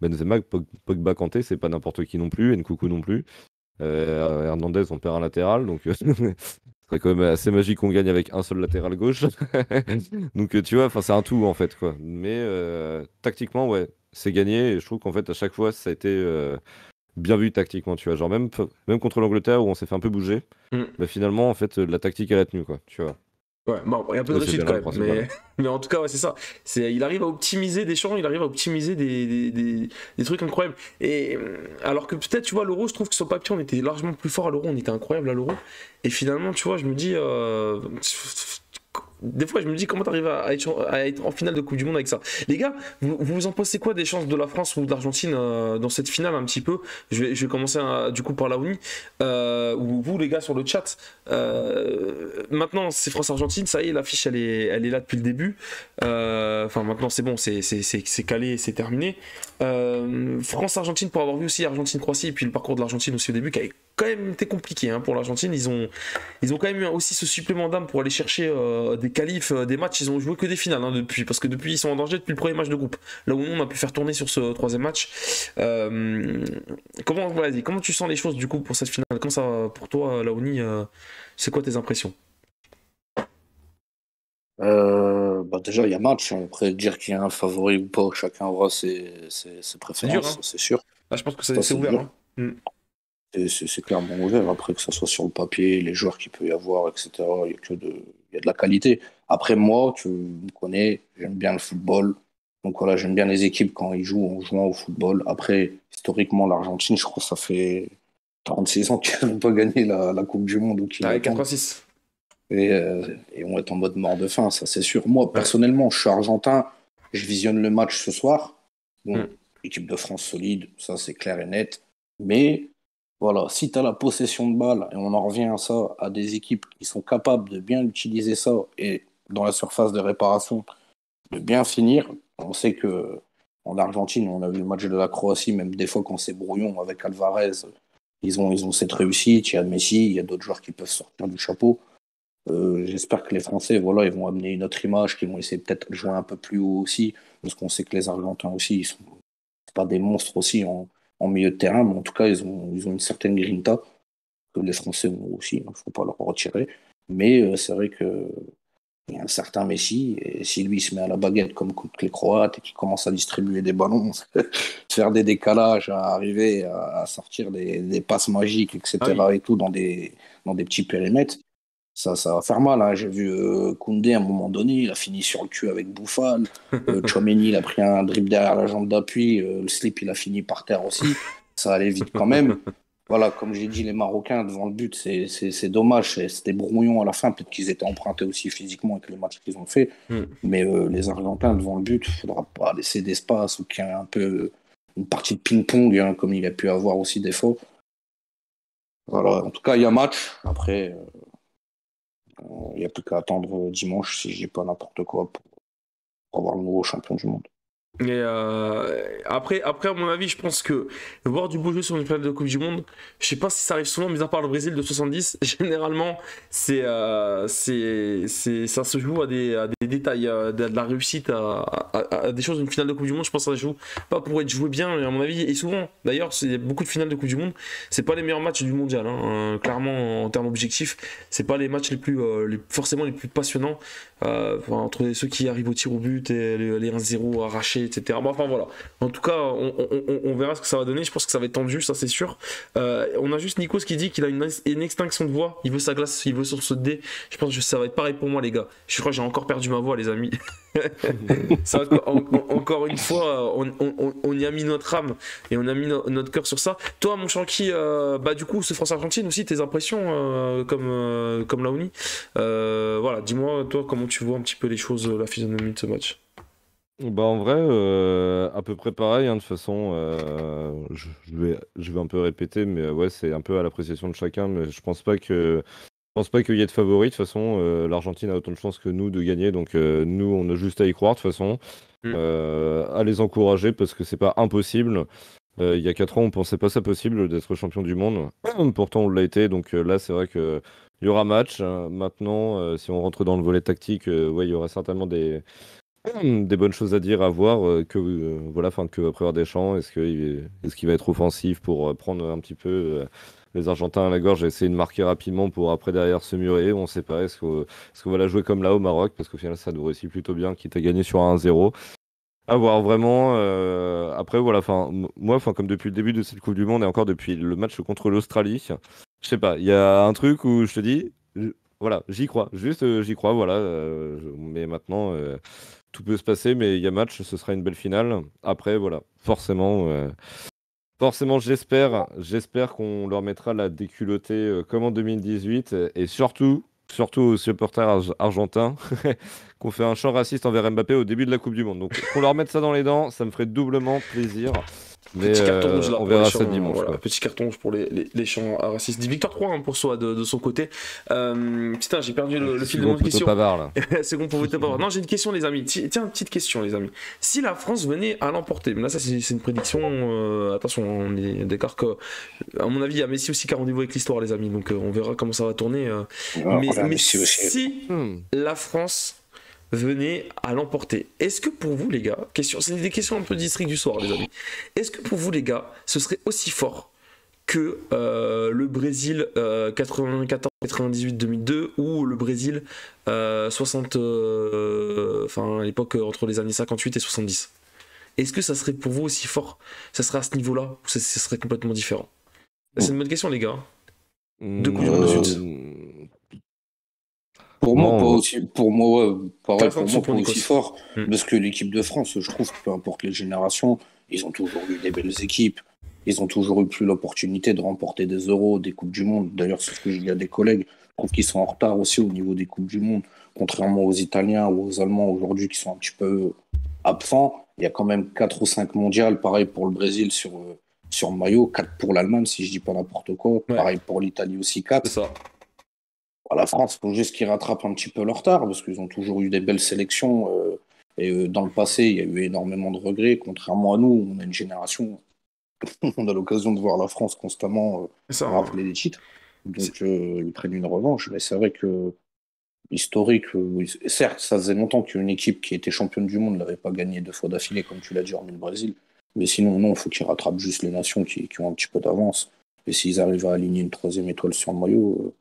Speaker 1: Benzema, Pog- Pogba, Kanté, c'est pas n'importe qui non plus, Nkoukou non plus. Hernandez, on perd un latéral, donc serait quand même assez magique qu'on gagne avec un seul latéral gauche. donc euh, tu vois, c'est un tout en fait quoi. Mais euh, tactiquement, ouais, c'est gagné. Et je trouve qu'en fait à chaque fois ça a été euh, bien vu tactiquement, tu vois. Genre même même contre l'Angleterre où on s'est fait un peu bouger,
Speaker 2: Mm.
Speaker 1: bah, finalement en fait la tactique elle a tenu quoi, tu vois.
Speaker 2: Ouais, bon, il y a un peu de réussite quand même. Mais, mais en tout cas, ouais, c'est ça. C'est, il arrive à optimiser des champs, il arrive à optimiser des, des, des- des trucs incroyables. Et euh, alors que peut-être, tu vois, l'euro, je trouve que sur papier, on était largement plus fort à l'euro, on était incroyable à l'euro. Et finalement, tu vois, je me dis. euh, des fois, je me dis comment t'arrives à, être, à être en finale de Coupe du Monde avec ça? Les gars, vous, vous en pensez quoi des chances de la France ou de l'Argentine euh, dans cette finale un petit peu? Je vais, commencer euh, du coup par la Uni. Euh, ou vous, les gars, sur le chat. Euh, maintenant, c'est France-Argentine, ça y est, l'affiche, elle est, là depuis le début. Euh, Enfin, maintenant, c'est bon, c'est calé, c'est terminé. France-Argentine, pour avoir vu aussi Argentine-Croatie, et puis le parcours de l'Argentine aussi au début, qui avait quand même été compliqué hein, pour l'Argentine. Ils ont, quand même eu aussi ce supplément d'âme pour aller chercher euh, des qualifs, euh, des matchs. Ils ont joué que des finales hein, depuis, parce que depuis ils sont en danger depuis le premier match de groupe. Là où nous on a pu faire tourner sur ce troisième match. Euh, comment, vas-y, comment tu sens les choses du coup pour cette finale? Comment ça va pour toi, Laouni C'est quoi tes impressions?
Speaker 3: Bah déjà, il y a match. Hein. Après, dire qu'il y a un favori ou pas, chacun aura ses, préférences, c'est sûr.
Speaker 2: Ah, je pense que c'est ouvert. Hmm.
Speaker 3: C'est clairement ouvert. Après, que ce soit sur le papier, les joueurs qu'il peut y avoir, etc., il y a, que de, y a de la qualité. Après, moi, tu me connais, j'aime bien le football. Donc voilà, j'aime bien les équipes quand ils jouent en jouant au football. Après, historiquement, l'Argentine, je crois que ça fait 36 ans qu'ils n'ont pas gagné la, la, Coupe du Monde.
Speaker 2: Ah, 86.
Speaker 3: Et, euh, et, on est en mode mort de faim, ça c'est sûr. Moi, personnellement, je suis argentin, je visionne le match ce soir. Bon, mm. équipe de France solide, ça c'est clair et net. Mais voilà, si tu as la possession de balle, et on en revient à ça, à des équipes qui sont capables de bien utiliser ça et dans la surface de réparation, de bien finir, on sait que en Argentine, on a vu le match de la Croatie, même des fois quand c'est brouillon avec Alvarez, ils ont, cette réussite. Il y a Messi, il y a d'autres joueurs qui peuvent sortir du chapeau. Euh, j'espère que les Français, voilà, ils vont amener une autre image, qu'ils vont essayer peut-être de jouer un peu plus haut aussi, parce qu'on sait que les Argentins aussi, ils sont pas des monstres aussi en, en milieu de terrain, mais en tout cas, ils ont, ils ont une certaine grinta que les Français ont aussi, il ne faut pas leur retirer. Mais euh, c'est vrai que il y a un certain Messi, et si lui se met à la baguette comme contre les Croates et qu'il commence à distribuer des ballons, faire des décalages, à arriver à, sortir des, passes magiques, etc. Ah et tout dans des, dans des petits périmètres, ça, ça va faire mal. Hein. J'ai vu euh, Koundé à un moment donné, il a fini sur le cul avec Bouffal. Euh, Chouameni, il a pris un drip derrière la jambe d'appui. Euh, le slip, il a fini par terre aussi. Ça allait vite quand même. Voilà, comme j'ai dit, les Marocains devant le but, c'est dommage. C'était brouillon à la fin. Peut-être qu'ils étaient empruntés aussi physiquement avec les matchs qu'ils ont fait. Hmm. Mais euh, les Argentins devant le but, il ne faudra pas laisser d'espace ou qu'il y ait un peu une partie de ping-pong, hein, comme il a pu avoir aussi des fois. Voilà, en tout cas, il y a match. Après, il n'y a plus qu'à attendre dimanche si j'ai pas n'importe quoi pour, avoir le nouveau champion du monde.
Speaker 2: Et euh, après, après, à mon avis, je pense que voir du beau jeu sur une finale de Coupe du Monde, je sais pas si ça arrive souvent, mis à part le Brésil de 70, généralement, c'est, euh, c'est, ça se joue à des, à détails, euh, de, la réussite, à, des choses. Une finale de Coupe du Monde, je pense que ça joue pas pour être joué bien, mais à mon avis, et souvent, d'ailleurs, il y a beaucoup de finales de Coupe du Monde, c'est pas les meilleurs matchs du mondial, hein, clairement, en termes objectifs, c'est pas les matchs les plus, forcément les plus passionnants, entre ceux qui arrivent au tir au but et les 1-0 arrachés etc. enfin voilà. En tout cas, on, verra ce que ça va donner. Je pense que ça va être tendu, ça c'est sûr. Euh, on a juste Nikos qui dit qu'il a une, extinction de voix. Il veut sa glace, il veut sur ce dé. Je pense que ça va être pareil pour moi, les gars. Je crois que j'ai encore perdu ma voix, les amis. encore une fois, on, y a mis notre âme et on a mis notre cœur sur ça. Toi, mon Chanky, euh, bah du coup, ce France-Argentine aussi, tes impressions euh, comme, comme Laouni. voilà, dis-moi, toi, comment tu vois un petit peu les choses, la physionomie de ce match?
Speaker 1: Bah, en vrai, euh, à peu près pareil, hein, de toute façon, euh, je je vais je vais un peu répéter, mais ouais, c'est un peu à l'appréciation de chacun, mais je pense pas que je pense pas qu'il y ait de favoris. De toute façon, euh, l'Argentine a autant de chances que nous de gagner, donc nous, on a juste à y croire, de toute façon, mmh. à les encourager parce que c'est pas impossible. il y a 4 ans, on pensait pas ça possible d'être champion du monde. Pourtant, on l'a été, donc là, c'est vrai qu'il y aura match. Hein. Maintenant, si on rentre dans le volet tactique, ouais, il y aura certainement des des bonnes choses à dire, à voir, euh, que euh, voilà, enfin que après des champs, est-ce qu'il est, qu'il va être offensif pour euh, prendre un petit peu les Argentins à la gorge et essayer de marquer rapidement pour après derrière se murer, on sait pas, est-ce qu'on est va la jouer comme là au Maroc, parce qu'au final ça nous réussit plutôt bien, quitte à gagner sur un 1-0. À voir vraiment. après voilà, enfin moi, enfin comme depuis le début de cette Coupe du Monde et encore depuis le match contre l'Australie, je sais pas, il y a un truc où je te dis, voilà, j'y crois, juste j'y crois, voilà. mais maintenant tout peut se passer, mais il y a match, ce sera une belle finale. Après, voilà, forcément, euh, forcément, j'espère, j'espère qu'on leur mettra la déculottée euh, comme en 2018, et surtout, surtout aux supporters argentins, qu'on fait un chant raciste envers Mbappé au début de la Coupe du Monde. Donc, qu'on leur mette ça dans les dents, ça me ferait doublement plaisir. Mais
Speaker 2: Petit carton rouge là
Speaker 1: on
Speaker 2: pour
Speaker 1: verra
Speaker 2: les
Speaker 1: ça
Speaker 2: chants,
Speaker 1: dimanche.
Speaker 2: voilà, petit carton rouge pour les, les, les chants racistes. Victoire 3 hein, pour soi de, de son côté. Euh, putain, j'ai perdu le, le fil de mon question.
Speaker 1: pavard, là.
Speaker 2: c'est bon pour voter pour. Non, j'ai une question, les amis. Ti- Tiens, petite question, les amis. Si la France venait à l'emporter, mais là, ça, c'est une prédiction. euh, attention, on est d'accord que, à mon avis, il y a Messi aussi qui a rendez-vous avec l'histoire, les amis. Donc, euh, on verra comment ça va tourner. euh. Mais mais
Speaker 3: Messi aussi.
Speaker 2: si
Speaker 1: Hmm.
Speaker 2: la France venait à l'emporter. Est-ce que pour vous, les gars, question, c'est des questions un peu district du soir, les amis. Est-ce que pour vous, les gars, ce serait aussi fort que euh, le Brésil 94, 98, 2002 ou le Brésil euh, 60, euh, enfin à l'époque euh, entre les années 58 et 70 Est-ce que ça serait pour vous aussi fort? Ça serait à ce niveau-là ou ça, ça serait complètement différent? C'est une bonne question, les gars. Deux coups de suite.
Speaker 3: Pour moi,
Speaker 1: Non,
Speaker 3: pas aussi, pour moi, ouais, pareil,
Speaker 2: Pas
Speaker 3: pour
Speaker 2: fort
Speaker 3: moi, pas aussi fort.
Speaker 2: Hmm.
Speaker 3: Parce que l'équipe de France, je trouve que peu importe les générations, ils ont toujours eu des belles équipes. Ils ont toujours eu plus l'opportunité de remporter des euros, des Coupes du Monde. D'ailleurs, c'est ce que je dis à des collègues. Je trouve qu'ils sont en retard aussi au niveau des Coupes du Monde. Contrairement aux Italiens ou aux Allemands aujourd'hui qui sont un petit peu absents. Il y a quand même 4 ou 5 mondiales. Pareil pour le Brésil sur, euh, sur maillot. 4 pour l'Allemagne, si je dis pas n'importe quoi.
Speaker 2: Ouais.
Speaker 3: Pareil pour l'Italie aussi, 4.
Speaker 2: C'est ça.
Speaker 3: Bon, la France, il faut juste qu'ils rattrapent un petit peu leur retard parce qu'ils ont toujours eu des belles sélections. euh, et euh, dans le passé, il y a eu énormément de regrets. Contrairement à nous, on a une génération, on a l'occasion de voir la France constamment
Speaker 2: ça.
Speaker 3: euh, rappeler des titres. Donc euh, ils prennent une revanche. Mais c'est vrai que historique, oui, certes, ça faisait longtemps qu'une équipe qui était championne du monde ne l'avait pas gagné deux fois d'affilée, comme tu l'as dit, hormis le Brésil. Mais sinon, non, il faut qu'ils rattrapent juste les nations qui, qui ont un petit peu d'avance. Et s'ils arrivent à aligner une troisième étoile sur le maillot,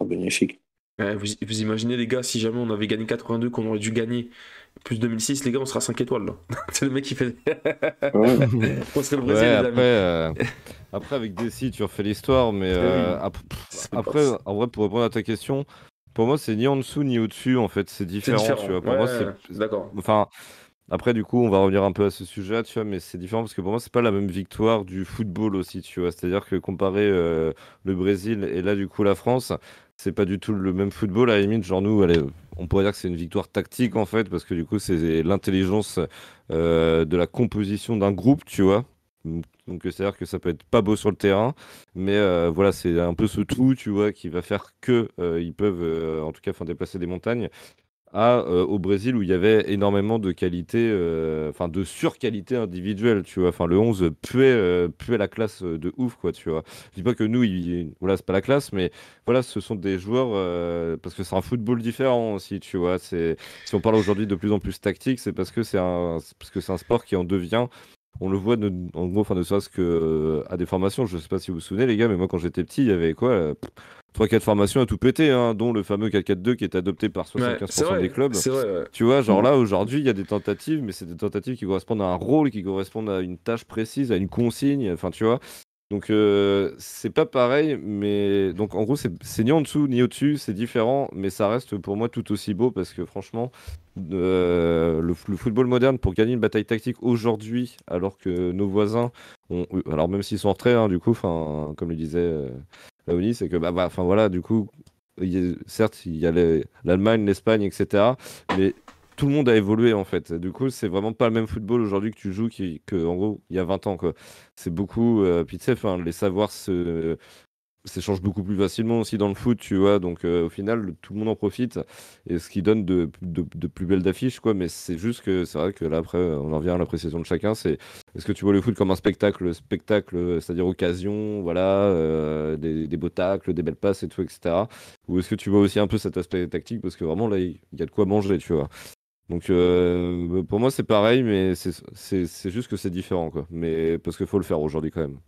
Speaker 3: euh, bénéfique.
Speaker 2: Ouais, vous, vous imaginez les gars, si jamais on avait gagné 82, qu'on aurait dû gagner plus 2006, les gars, on sera 5 étoiles là. c'est le mec qui fait.
Speaker 3: Ouais.
Speaker 2: on serait le
Speaker 1: Ouais,
Speaker 2: Brésil, les
Speaker 1: après,
Speaker 2: amis.
Speaker 1: euh, après, avec Dessy, tu refais l'histoire, mais euh, pff,
Speaker 2: C'est
Speaker 1: après, en vrai, pour répondre à ta question, pour moi, c'est ni en dessous ni au-dessus, en fait, c'est différent,
Speaker 2: différent.
Speaker 1: tu vois. Pour
Speaker 2: Ouais,
Speaker 1: moi, c'est.
Speaker 2: D'accord.
Speaker 1: Enfin, après, du coup, on va revenir un peu à ce sujet, tu vois, mais c'est différent parce que pour moi, c'est pas la même victoire du football aussi, tu vois. C'est-à-dire que comparer euh, le Brésil et là, du coup, la France, c'est pas du tout le même football. À la limite, genre, nous, on pourrait dire que c'est une victoire tactique, en fait, parce que du coup, c'est l'intelligence euh, de la composition d'un groupe, tu vois. Donc, c'est-à-dire que ça peut être pas beau sur le terrain, mais euh, voilà, c'est un peu ce tout, tu vois, qui va faire que euh, ils peuvent, en tout cas, faire déplacer des montagnes à, euh, au Brésil où il y avait énormément de qualité, euh, enfin de surqualité individuelle, tu vois. Enfin, le 11 puait, euh, puait la classe de ouf, quoi, tu vois. Je dis pas que nous, il, voilà, c'est pas la classe, mais voilà, ce sont des joueurs, parce que c'est un football différent aussi, tu vois. Si on parle aujourd'hui de plus en plus tactique, c'est parce que c'est un sport qui en devient. On le voit, de- en gros, enfin, ne serait-ce que euh, à des formations. Je sais pas si vous vous souvenez, les gars, mais moi, quand j'étais petit, il y avait quoi euh, 3-4 formations à tout péter, hein, dont le fameux 4-4-2 qui est adopté par
Speaker 2: Ouais,
Speaker 1: 75%
Speaker 2: c'est vrai.
Speaker 1: des clubs.
Speaker 2: C'est vrai, ouais.
Speaker 1: Tu vois, genre
Speaker 3: Mhm.
Speaker 1: là, aujourd'hui, il y a des tentatives, mais c'est des tentatives qui correspondent à un rôle, qui correspondent à une tâche précise, à une consigne, enfin, tu vois. Donc, euh, c'est pas pareil, mais. Donc, en gros, c'est ni en dessous ni au-dessus, c'est différent, mais ça reste pour moi tout aussi beau parce que, franchement, euh, le, football moderne, pour gagner une bataille tactique aujourd'hui, alors que nos voisins, ont, alors même s'ils sont en retrait, hein, du coup, comme le disait euh, c'est que, bah, bah, enfin, voilà, du coup, il a- certes, il y a l'Allemagne, l'Espagne, etc. Mais tout le monde a évolué en fait. Du coup, c'est vraiment pas le même football aujourd'hui que tu joues qui, que, en gros, il y a 20 ans. C'est beaucoup. euh, puis tu sais, les savoirs se s'échangent beaucoup plus facilement aussi dans le foot, tu vois. Donc euh, au final, tout le monde en profite. Et ce qui donne de plus belles affiches, quoi. Mais c'est juste que c'est vrai que là, après, on en revient à l'appréciation de chacun. C'est est-ce que tu vois le foot comme un spectacle, spectacle, c'est-à-dire occasion, voilà, euh, des, des beaux tacles, des belles passes et tout, etc. Ou est-ce que tu vois aussi un peu cet aspect tactique? Parce que vraiment là, il y a de quoi manger, tu vois. Donc euh, pour moi c'est pareil, mais c'est- juste que c'est différent, quoi. Mais parce qu'il faut le faire aujourd'hui quand même.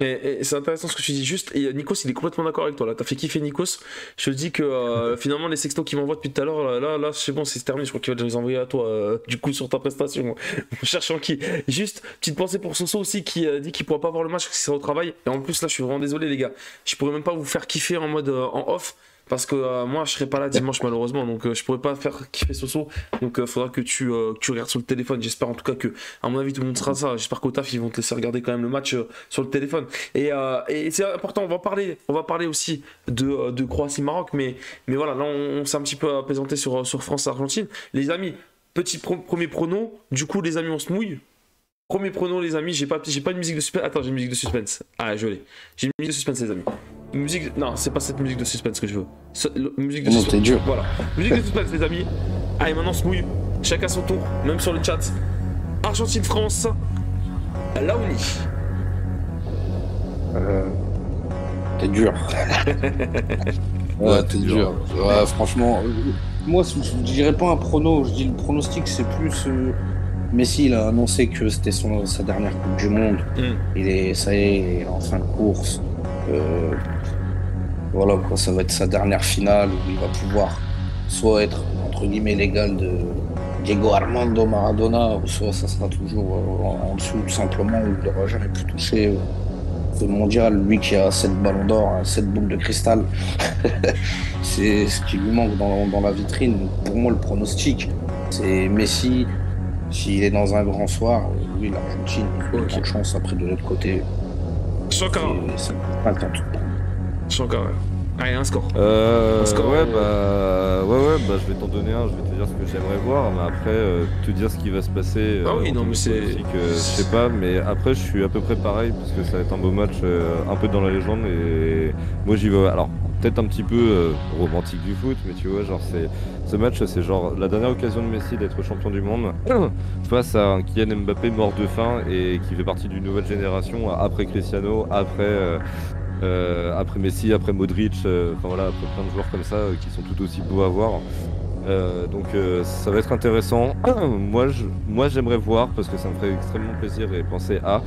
Speaker 2: Et, et c'est intéressant ce que tu dis juste. Et Nikos, il est complètement d'accord avec toi là. T'as fait kiffer Nikos. Je te dis que euh, finalement, les sextos qu'il m'envoie depuis tout à l'heure, là, là, là, c'est bon, c'est terminé. Je crois qu'il va les envoyer à toi, euh, du coup, sur ta prestation. Mon cher Shanky. Juste, petite pensée pour Soso aussi qui euh, dit qu'il pourra pas voir le match parce qu'il sera au travail. Et en plus, là, je suis vraiment désolé, les gars. Je pourrais même pas vous faire kiffer en mode euh, en off. Parce que euh, moi je serai pas là dimanche malheureusement donc euh, je pourrais pas faire kiffer Soso donc il faudra que tu, euh, tu regardes sur le téléphone j'espère en tout cas que à mon avis tout le monde sera ça j'espère qu'au taf ils vont te laisser regarder quand même le match euh, sur le téléphone et, euh, et c'est important, on va parler, on va parler aussi de, euh, de Croatie-Maroc, mais, mais voilà, là on, s'est un petit peu apaisanté sur, sur France-Argentine. Les amis, petit premier prono, du coup les amis on se mouille. Premier prono, les amis, j'ai pas, pas de musique de suspense. Attends, j'ai une musique de suspense. Ah, je l'ai. J'ai une musique de suspense, les amis. Musique. Non, c'est pas cette musique de suspense que je veux. Ce- le- musique de
Speaker 3: Non,
Speaker 2: suspense.
Speaker 3: t'es dur.
Speaker 2: Voilà. Musique de suspense, les amis. Allez, maintenant, on se mouille. Chacun son tour, même sur le chat. Argentine-France. Laouni.
Speaker 3: Euh, T'es dur. ouais, t'es dur.
Speaker 1: dur.
Speaker 3: Ouais, franchement, euh, moi, je dirais pas un prono. Je dis le pronostic, c'est plus. euh, Messi, il a annoncé que c'était son- sa dernière Coupe du Monde.
Speaker 2: Mm.
Speaker 3: Il est, ça y est, il est en fin de course. Euh, voilà, quoi, ça va être sa dernière finale où il va pouvoir soit être, entre guillemets, l'égal de Diego Armando Maradona, ou soit ça sera toujours euh, en, en dessous, tout simplement, où il n'aura jamais pu toucher euh, le mondial. Lui qui a 7 ballons d'or, 7 boules de cristal, c'est ce qui lui manque dans, dans la vitrine. Pour moi, le pronostic, c'est Messi. S'il est dans un grand soir, euh, oui, l'Argentine, il a
Speaker 2: Ok.
Speaker 3: grande chance après de l'autre côté.
Speaker 2: Chacun.
Speaker 3: Temps tout.
Speaker 2: Chacun. Allez, un score.
Speaker 1: Euh,
Speaker 2: Un score,
Speaker 1: ouais,
Speaker 2: euh,
Speaker 1: bah, ouais, ouais, bah, je vais t'en donner un. Je vais te dire ce que j'aimerais voir, mais après, euh, te dire ce qui va se passer.
Speaker 2: Ah oui, non, mais c'est-
Speaker 1: euh, je sais pas, mais après, je suis à peu près pareil parce que ça va être un beau match, euh, un peu dans la légende. Et moi, j'y vais. Alors, peut-être un petit peu euh, romantique du foot, mais tu vois, genre, c'est ce match, c'est genre la dernière occasion de Messi d'être champion du monde face à un Kylian Mbappé mort de faim et qui fait partie d'une nouvelle génération après Cristiano, après. Euh, après Messi, après Modric, euh, enfin voilà, après plein de joueurs comme ça euh, qui sont tout aussi beaux à voir. Euh, donc euh, ça va être intéressant. moi, je, moi j'aimerais voir parce que ça me ferait extrêmement plaisir et penser à.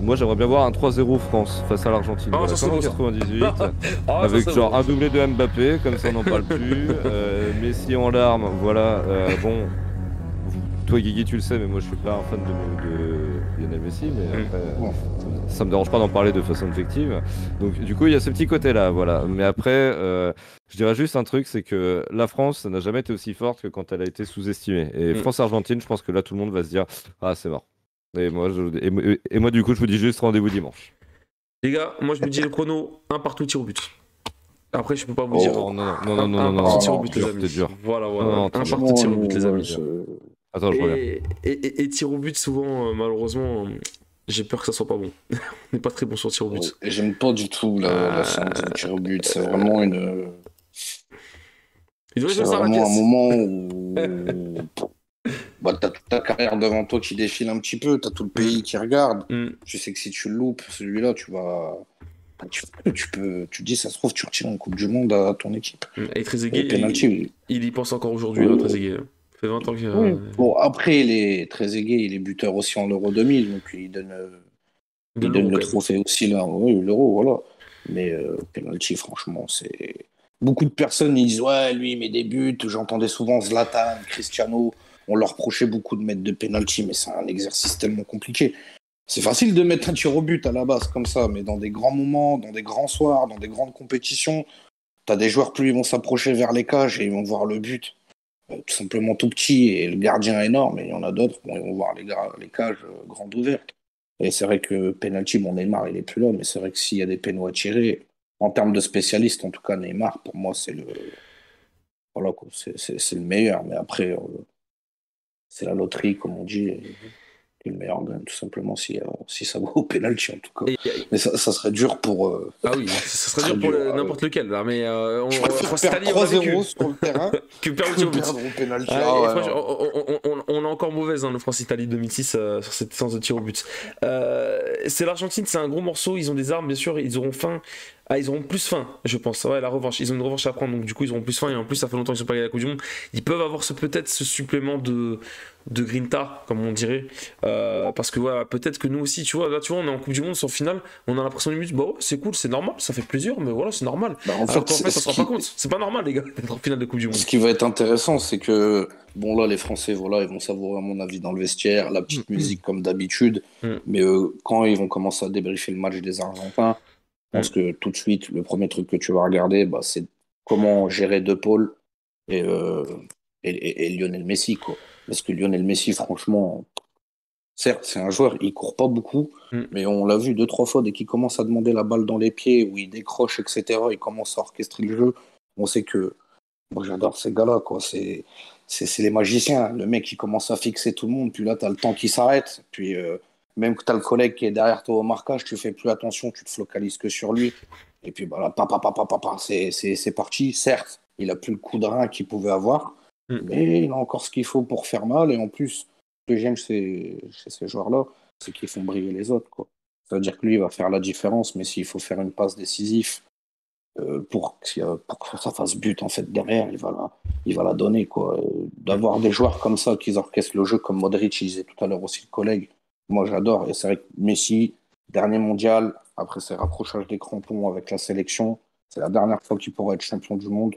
Speaker 1: Moi j'aimerais bien voir un 3-0 France face à l'Argentine. Voilà,
Speaker 2: ça, c'est
Speaker 1: comme en
Speaker 2: beau, ça.
Speaker 1: 98,
Speaker 2: Ah,
Speaker 1: avec genre un doublé de Mbappé, comme ça on n'en parle plus. Euh, Messi en larmes, voilà. bon, toi Guigui tu le sais, mais moi je suis pas un fan de, de Lionel Messi, mais
Speaker 2: Mm.
Speaker 1: après,
Speaker 3: Ouais.
Speaker 1: ça, me dérange pas d'en parler de façon objective. Donc du coup il y a ce petit côté là, voilà. Mais après, euh, je dirais juste un truc, c'est que la France ça n'a jamais été aussi forte que quand elle a été sous-estimée. Et
Speaker 2: Mm.
Speaker 1: France-Argentine, je pense que là tout le monde va se dire ah c'est mort. Et moi, je- et, moi- et moi du coup je vous dis juste rendez-vous dimanche.
Speaker 2: Les gars, moi je me dis le chrono, un partout tir au but. Après, je peux pas vous
Speaker 3: Oh.
Speaker 2: dire.
Speaker 1: Non non non non
Speaker 2: un,
Speaker 1: non
Speaker 2: un
Speaker 1: non non.
Speaker 2: partout
Speaker 3: non,
Speaker 2: tir au
Speaker 3: non,
Speaker 2: but, les
Speaker 1: dur,
Speaker 2: amis.
Speaker 1: c'est dur.
Speaker 2: Voilà, voilà.
Speaker 1: Non, non,
Speaker 2: un
Speaker 1: très
Speaker 2: partout
Speaker 1: dur.
Speaker 2: tir au but, les
Speaker 3: Ouais,
Speaker 2: amis.
Speaker 3: c'est-
Speaker 1: Attends je.
Speaker 2: Et, et, et- et tir au but, souvent, euh, malheureusement, euh, j'ai peur que ça soit pas bon. On n'est pas très bon sur tir au but.
Speaker 3: Et J'aime pas du tout la, de tir au but. C'est vraiment une.
Speaker 2: Il devrait
Speaker 3: C'est vraiment un moment où. Bah, t'as toute ta carrière devant toi qui défile un petit peu, t'as tout le pays qui regarde.
Speaker 2: Mm.
Speaker 3: Tu sais que si tu le loupes, celui-là, tu vas. Tu, tu peux, tu te dis, ça se trouve, tu retires une Coupe du Monde à ton équipe.
Speaker 2: Et
Speaker 3: Et
Speaker 2: Trezeguet, il, il y pense encore aujourd'hui, hein, Trezeguet. Ça fait 20 ans que.
Speaker 3: oui. Bon, après, il est très aigué, il est buteur aussi en Euro 2000, donc il donne, euh, il donne le trophée aussi là. Oui, l'Euro, voilà. Mais euh, penalty, franchement, c'est. Beaucoup de personnes ils disent Ouais, lui, il met des buts. J'entendais souvent Zlatan, Cristiano. On leur reprochait beaucoup de mettre de penalty, mais c'est un exercice tellement compliqué. C'est facile de mettre un tir au but à la base comme ça, mais dans des grands moments, dans des grands soirs, dans des grandes compétitions, t'as des joueurs, plus ils vont s'approcher vers les cages et ils vont voir le but euh, tout simplement tout petit et le gardien énorme. Et il y en a d'autres, ils vont voir les, les cages euh, grandes ouvertes. Et c'est vrai que penalty, bon, Neymar, il est plus là, mais c'est vrai que s'il y a des pénaux à tirer, en termes de spécialiste, en tout cas, Neymar, pour moi, c'est le. Voilà, c'est- le meilleur. Mais après, euh, c'est la loterie, comme on dit. Et le meilleur gagne, tout simplement, si, euh, si ça va au penalty, en tout cas.
Speaker 2: Et-
Speaker 3: Mais ça, ça serait dur pour. euh,
Speaker 2: Ah oui, ça serait dur pour le- n'importe lequel. Là, mais euh, on,
Speaker 3: je
Speaker 2: on,
Speaker 3: préfère
Speaker 2: France-Italie,
Speaker 3: perdre
Speaker 2: on a vécu.
Speaker 3: 3-0 sur le terrain
Speaker 2: Que perdre au but.
Speaker 3: penalty.
Speaker 2: Ah,
Speaker 3: Ah
Speaker 2: on, on- on- on a encore mauvaise, hein, le France-Italie 2006, euh, sur cette séance de tir au but. Euh, c'est l'Argentine, c'est un gros morceau, ils ont des armes, bien sûr, ils auront faim. Ah, ils auront plus faim, je pense. Ouais, la revanche. Ils ont une revanche à prendre, donc du coup, ils auront plus faim. Et en plus, ça fait longtemps qu'ils sont pas allés à la Coupe du Monde. Ils peuvent avoir ce peut-être ce supplément de, de grinta, comme on dirait. Euh, parce que voilà, peut-être que nous aussi, tu vois, là, tu vois, on est en Coupe du Monde, sur finale, on a l'impression du but, bah ouais, c'est cool, c'est normal, ça fait plaisir, mais voilà, c'est normal.
Speaker 3: Bah, en
Speaker 2: Alors qu'en fait, ça se
Speaker 3: ce
Speaker 2: rend
Speaker 3: qui-
Speaker 2: pas compte. C'est pas normal, les gars, d'être en finale de Coupe du Monde.
Speaker 3: Ce qui va être intéressant, c'est que, bon, là, les Français, voilà, ils vont savourer, à mon avis, dans le vestiaire, la petite
Speaker 2: Mhm.
Speaker 3: musique comme d'habitude.
Speaker 2: Mhm.
Speaker 3: Mais euh, quand ils vont commencer à débriefer le match des Argentins, je pense que tout de suite, le premier truc que tu vas regarder, bah, c'est comment gérer De Paul et, euh, et, et- et Lionel Messi, quoi. Parce que Lionel Messi, franchement, certes, c'est un joueur, il court pas beaucoup,
Speaker 2: Mhm.
Speaker 3: mais on l'a vu deux, trois fois, dès qu'il commence à demander la balle dans les pieds, où il décroche, etc., il commence à orchestrer le jeu. On sait que moi, j'adore ces gars-là, quoi. C'est, c'est, c'est les magiciens. Le mec, il commence à fixer tout le monde, puis là, tu as le temps qui s'arrête. Puis, euh, même que tu as le collègue qui est derrière toi au marquage, tu fais plus attention, tu te focalises que sur lui. Et puis voilà, papa, papa, papa, c'est, parti. Certes, il a plus le coup de rein qu'il pouvait avoir,
Speaker 2: Mm.
Speaker 3: mais il a encore ce qu'il faut pour faire mal. Et en plus, ce que j'aime chez, chez ces joueurs-là, c'est qu'ils font briller les autres. Quoi. Ça veut dire que lui, il va faire la différence, mais s'il faut faire une passe décisive euh, pour, que- pour que ça fasse but en fait derrière, il va la, il va la donner. Euh, D'avoir des joueurs comme ça qui orchestrent le jeu, comme Modric, il disait tout à l'heure aussi le collègue, moi j'adore. Et c'est vrai que Messi, dernier mondial, après ses rapprochages des crampons avec la sélection, c'est la dernière fois qu'il pourra être champion du monde.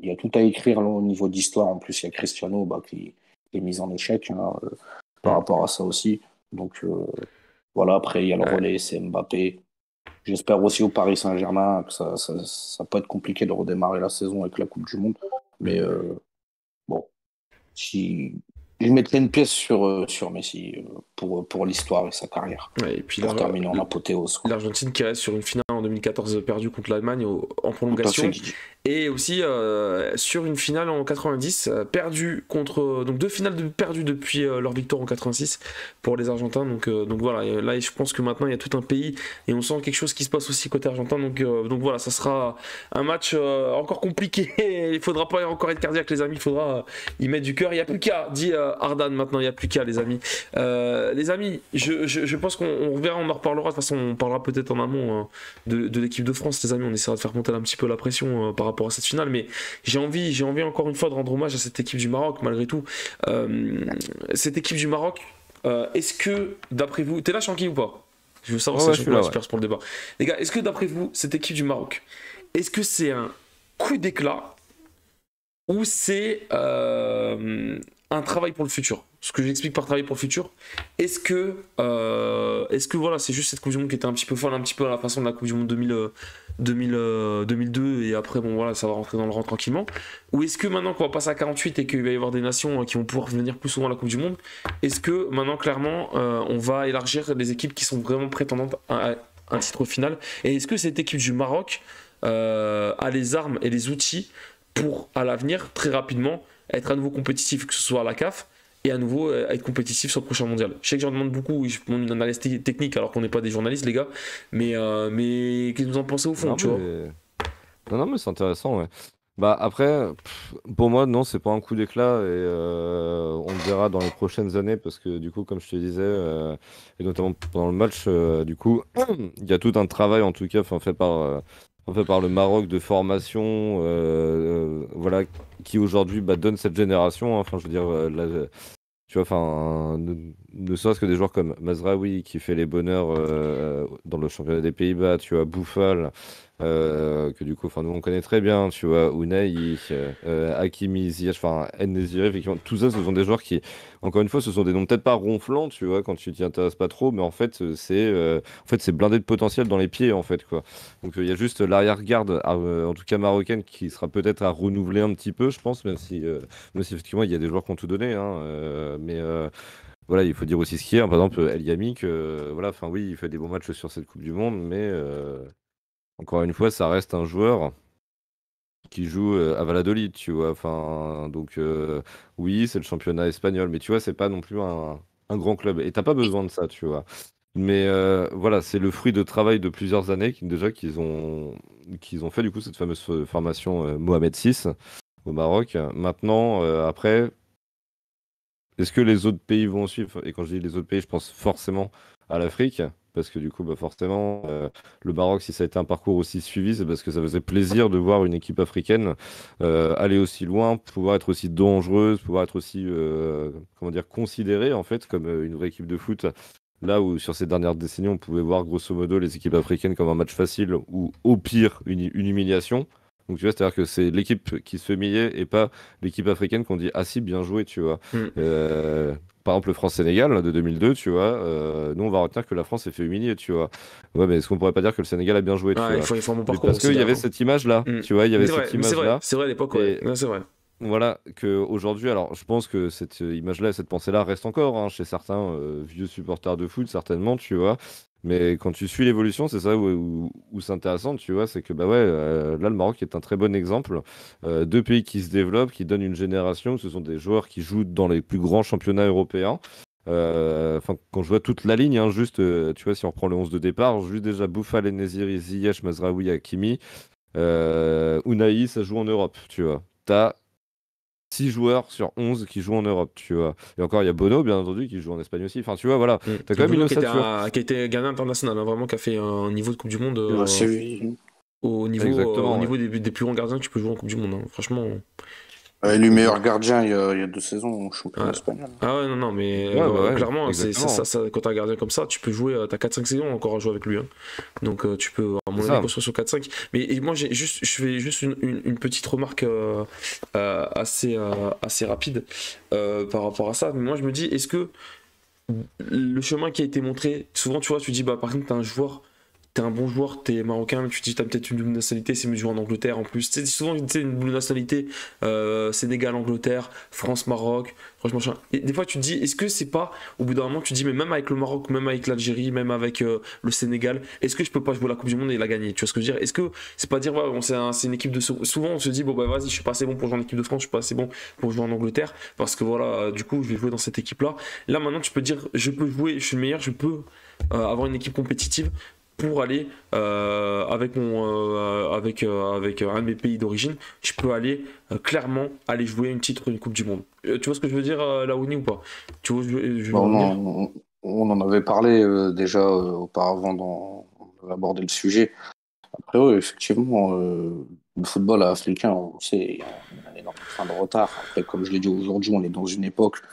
Speaker 3: Il y a tout à écrire là, au niveau d'histoire. En plus, il y a Cristiano bah, qui, qui est mis en échec hein, euh, par rapport à ça aussi. Donc euh, voilà, après, il y a le
Speaker 2: Ouais.
Speaker 3: relais, c'est Mbappé. J'espère aussi au Paris Saint-Germain que ça, ça, ça peut être compliqué de redémarrer la saison avec la Coupe du Monde. Mais euh, bon, si... je mettrais une pièce sur, sur Messi pour, pour l'histoire et sa carrière.
Speaker 2: Ouais, et puis
Speaker 3: Pour terminer en apothéose.
Speaker 2: l'Argentine qui reste sur une finale en 2014 perdue contre l'Allemagne en prolongation. et aussi euh, sur une finale en 90 euh, perdue contre donc deux finales de, perdues depuis euh, leur victoire en 86 pour les Argentins. Donc euh, donc voilà et là je pense que maintenant il y a tout un pays et on sent quelque chose qui se passe aussi côté argentin. Donc donc voilà ça sera un match encore compliqué. Il faudra pas encore être cardiaque les amis. Il faudra y mettre du cœur. Il y a plus qu'à dit Ardan maintenant. Il y a plus qu'à les amis. Euh, les amis je, je, je pense qu'on on reverra on en reparlera. De toute façon on parlera peut-être en amont hein, de, de l'équipe de France les amis. On essaiera de faire monter un petit peu la pression euh, par rapport à cette finale. Mais j'ai envie j'ai envie encore une fois de rendre hommage à cette équipe du Maroc malgré tout. Euh, cette équipe du Maroc euh, est-ce que d'après vous t'es là Shanky ou pas? Je veux savoir
Speaker 1: Ouais,
Speaker 2: si
Speaker 1: ouais,
Speaker 2: c'est
Speaker 1: je suis là,
Speaker 2: super
Speaker 1: ouais.
Speaker 2: super pour le débat. Les gars est-ce que d'après vous cette équipe du Maroc est-ce que c'est un coup d'éclat ou c'est euh, un travail pour le futur. Ce que j'explique par travail pour le futur est-ce que euh, est-ce que voilà c'est juste cette coupe du monde qui était un petit peu folle un petit peu à la façon de la coupe du monde 2000, euh, 2000, euh, 2002 et après bon voilà ça va rentrer dans le rang tranquillement. Ou est-ce que maintenant qu'on va passer à 48 et qu'il va y avoir des nations euh, qui vont pouvoir venir plus souvent à la coupe du monde est-ce que maintenant clairement euh, on va élargir les équipes qui sont vraiment prétendantes à, un titre final? Et est-ce que cette équipe du Maroc a les armes et les outils pour à l'avenir très rapidement être à nouveau compétitif que ce soit à la CAF et à nouveau euh, être compétitif sur le prochain mondial. Je sais que j'en demande beaucoup, je demande une analyse technique alors qu'on n'est pas des journalistes les gars, mais, euh, mais qu'est-ce que vous en pensez au fond
Speaker 1: Non,
Speaker 2: tu vois?
Speaker 1: mais... non, non, mais c'est intéressant, ouais. Bah après, pff, pour moi, non, c'est pas un coup d'éclat et euh, on le verra dans les prochaines années parce que du coup, comme je te disais, euh, et notamment pendant le match, euh, du coup, il y a tout un travail en tout cas fait par, euh, fait par le Maroc de formation, euh, euh, voilà, qui aujourd'hui bah, donne cette génération. hein. Enfin, je veux dire, euh, tu vois, enfin, ne, serait-ce que des joueurs comme Mazraoui qui fait les bonheurs dans le championnat des Pays-Bas, tu vois, Bouffal, euh, que du coup, enfin, nous on connaît très bien, tu vois, Unai, euh, Hakimi, Ziyech, enfin, Enneziri, effectivement, tout ça, ce sont des joueurs qui, encore une fois, ce sont des noms peut-être pas ronflants, tu vois, quand tu t'y intéresses pas trop, mais en fait, euh, c'est, euh, en fait, c'est blindé de potentiel dans les pieds, en fait, quoi. Donc, il y a juste l'arrière-garde, en tout cas marocaine, qui sera peut-être à renouveler un petit peu, je pense, même si, même si effectivement, il y a des joueurs qui ont tout donné, hein, mais. voilà, il faut dire aussi ce qu'il y a. Par exemple, El Yami, que, voilà, enfin oui, il fait des bons matchs sur cette Coupe du Monde, mais encore une fois, ça reste un joueur qui joue euh, à Valladolid, tu vois. Enfin, donc euh, oui, c'est le championnat espagnol, mais tu vois, c'est pas non plus un, un grand club. Et t'as pas besoin de ça, tu vois. Mais euh, voilà, c'est le fruit de travail de plusieurs années qui, déjà qu'ils ont, qu'ils ont fait du coup cette fameuse formation euh, Mohamed VI au Maroc. Maintenant, après, est-ce que les autres pays vont suivre? Et quand je dis les autres pays, je pense forcément à l'Afrique. Parce que du coup, bah forcément, euh, le Maroc, si ça a été un parcours aussi suivi, c'est parce que ça faisait plaisir de voir une équipe africaine euh, aller aussi loin, pouvoir être aussi dangereuse, pouvoir être aussi, euh, comment dire, considérée en fait comme une vraie équipe de foot. Là où sur ces dernières décennies, on pouvait voir grosso modo les équipes africaines comme un match facile ou au pire une humiliation. Donc tu vois, c'est-à-dire que c'est l'équipe qui se fait humilier et pas l'équipe africaine qu'on dit ah si bien joué, tu vois.
Speaker 2: Mm.
Speaker 1: Euh, par exemple le France-Sénégal de 2002, tu vois, euh, nous on va retenir que la France s'est fait humilier, tu vois. Ouais, mais est-ce qu'on pourrait pas dire que le Sénégal a bien joué, tu
Speaker 2: Ouais,
Speaker 1: vois
Speaker 2: il faut, il faut
Speaker 1: Mais
Speaker 2: parcours.
Speaker 1: Parce qu'il y avait
Speaker 2: derrière.
Speaker 1: cette image-là,
Speaker 2: Mm.
Speaker 1: tu vois, il y avait
Speaker 2: C'est vrai,
Speaker 1: cette
Speaker 2: vrai,
Speaker 1: image-là.
Speaker 2: c'est vrai à l'époque, ouais.
Speaker 1: Et-
Speaker 2: c'est vrai.
Speaker 1: Voilà, que aujourd'hui, alors je pense que cette image-là, cette pensée-là reste encore hein, chez certains euh, vieux supporters de foot, certainement, tu vois. Mais quand tu suis l'évolution, c'est ça où, c'est intéressant, tu vois, c'est que bah ouais, euh, là le Maroc est un très bon exemple. Euh, deux pays qui se développent, qui donnent une génération, ce sont des joueurs qui jouent dans les plus grands championnats européens. Euh, Enfin, quand je vois toute la ligne, hein, juste, tu vois, si on reprend le 11 de départ, juste déjà Bouffal, Enesiri, Ziyech, Mazraoui, Hakimi, Unai, ça joue en Europe, tu vois. T'as 6 joueurs sur 11 qui jouent en Europe, tu vois. Et encore, il y a Bono, bien entendu, qui joue en Espagne aussi. Enfin, tu vois, voilà. T'as quand même une
Speaker 2: Bruno qui, était un- qui a été gardien international, hein, vraiment, qui a fait un niveau de Coupe du Monde euh, au niveau, euh, au
Speaker 1: ouais.
Speaker 2: niveau des, des plus grands gardiens que tu peux jouer en Coupe du Monde. hein. Franchement.
Speaker 3: Ouais, lui meilleur gardien il y a, il y a deux saisons au championnat
Speaker 2: Ouais.
Speaker 3: espagnol.
Speaker 2: Ah ouais, non, non, mais
Speaker 1: Ouais,
Speaker 2: euh,
Speaker 1: bah ouais,
Speaker 2: clairement, c'est ça, ça, quand t'as un gardien comme ça, tu peux jouer, euh, t'as 4-5 saisons encore à jouer avec lui. hein. Donc euh, tu peux, à mon avis, construire sur 4-5. Mais et moi, j'ai juste, je fais juste une, une- une petite remarque euh, euh, assez, euh, assez rapide euh, par rapport à ça. Mais moi, je me dis, est-ce que le chemin qui a été montré, souvent, tu vois, tu dis, bah, par exemple, t'as un joueur. T'es un bon joueur, t'es marocain, mais tu te dis t'as peut-être une double nationalité, c'est mieux jouer en Angleterre en plus. Sais, souvent, une double nationalité, euh, Sénégal, Angleterre, France, Maroc, franchement, des fois, tu te dis, est-ce que c'est pas, au bout d'un moment, tu te dis, mais même avec le Maroc, même avec l'Algérie, même avec euh, le Sénégal, est-ce que je peux pas jouer la Coupe du Monde et la gagner? Tu vois ce que je veux dire? Est-ce que c'est pas dire, ouais, c'est un- c'est une équipe de. sou- Souvent, on se dit, bon, bah vas-y, je suis pas assez bon pour jouer en équipe de France, je suis pas assez bon pour jouer en Angleterre, parce que voilà, euh, du coup, je vais jouer dans cette équipe-là. Là, maintenant, tu peux dire, je peux jouer, je suis le meilleur, je peux avoir une équipe compétitive pour aller euh, avec mon euh, avec euh, avec un de mes pays d'origine je peux aller clairement aller jouer une titre une coupe du monde tu vois ce que je veux dire Laouni ou pas? Tu vois je, en
Speaker 3: on, on en avait parlé déjà auparavant dans on avait abordé le sujet. Après, oui, effectivement, le football africain, on sait, y a un énorme train de retard. Après, comme je l'ai dit aujourd'hui, on est dans une époque, que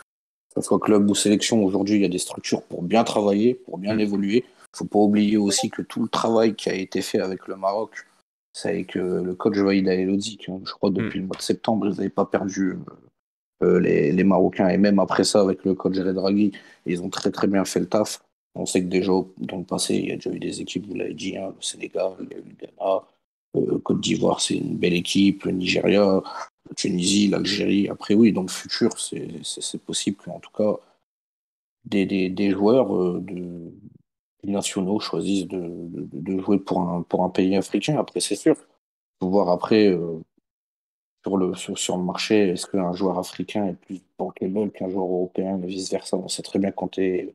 Speaker 3: ce soit club ou sélection, aujourd'hui, il y a des structures pour bien travailler, pour bien
Speaker 2: Mm.
Speaker 3: évoluer. Il faut pas oublier aussi que tout le travail qui a été fait avec le Maroc, c'est avec euh, le coach Vaïda Elodzi, qui, je crois, depuis le mois de septembre, ils n'avaient pas perdu euh, euh, les, les Marocains. Et même après ça, avec le coach El Draghi, ils ont très très bien fait le taf. On sait que déjà dans le passé, il y a déjà eu des équipes, vous l'avez dit, hein, le Sénégal, il y a eu le Ghana, euh, Côte d'Ivoire, c'est une belle équipe, le Nigeria, la Tunisie, l'Algérie. Après, oui, dans le futur, c'est possible qu'en tout cas, des, des, des joueurs de, nationaux choisissent de, de, de jouer pour un, pour un pays africain. Après, c'est sûr. faut voir après euh, sur, le, sur, sur le marché, est-ce qu'un joueur africain est plus bankable qu'un joueur européen et vice-versa. On sait très bien quand tu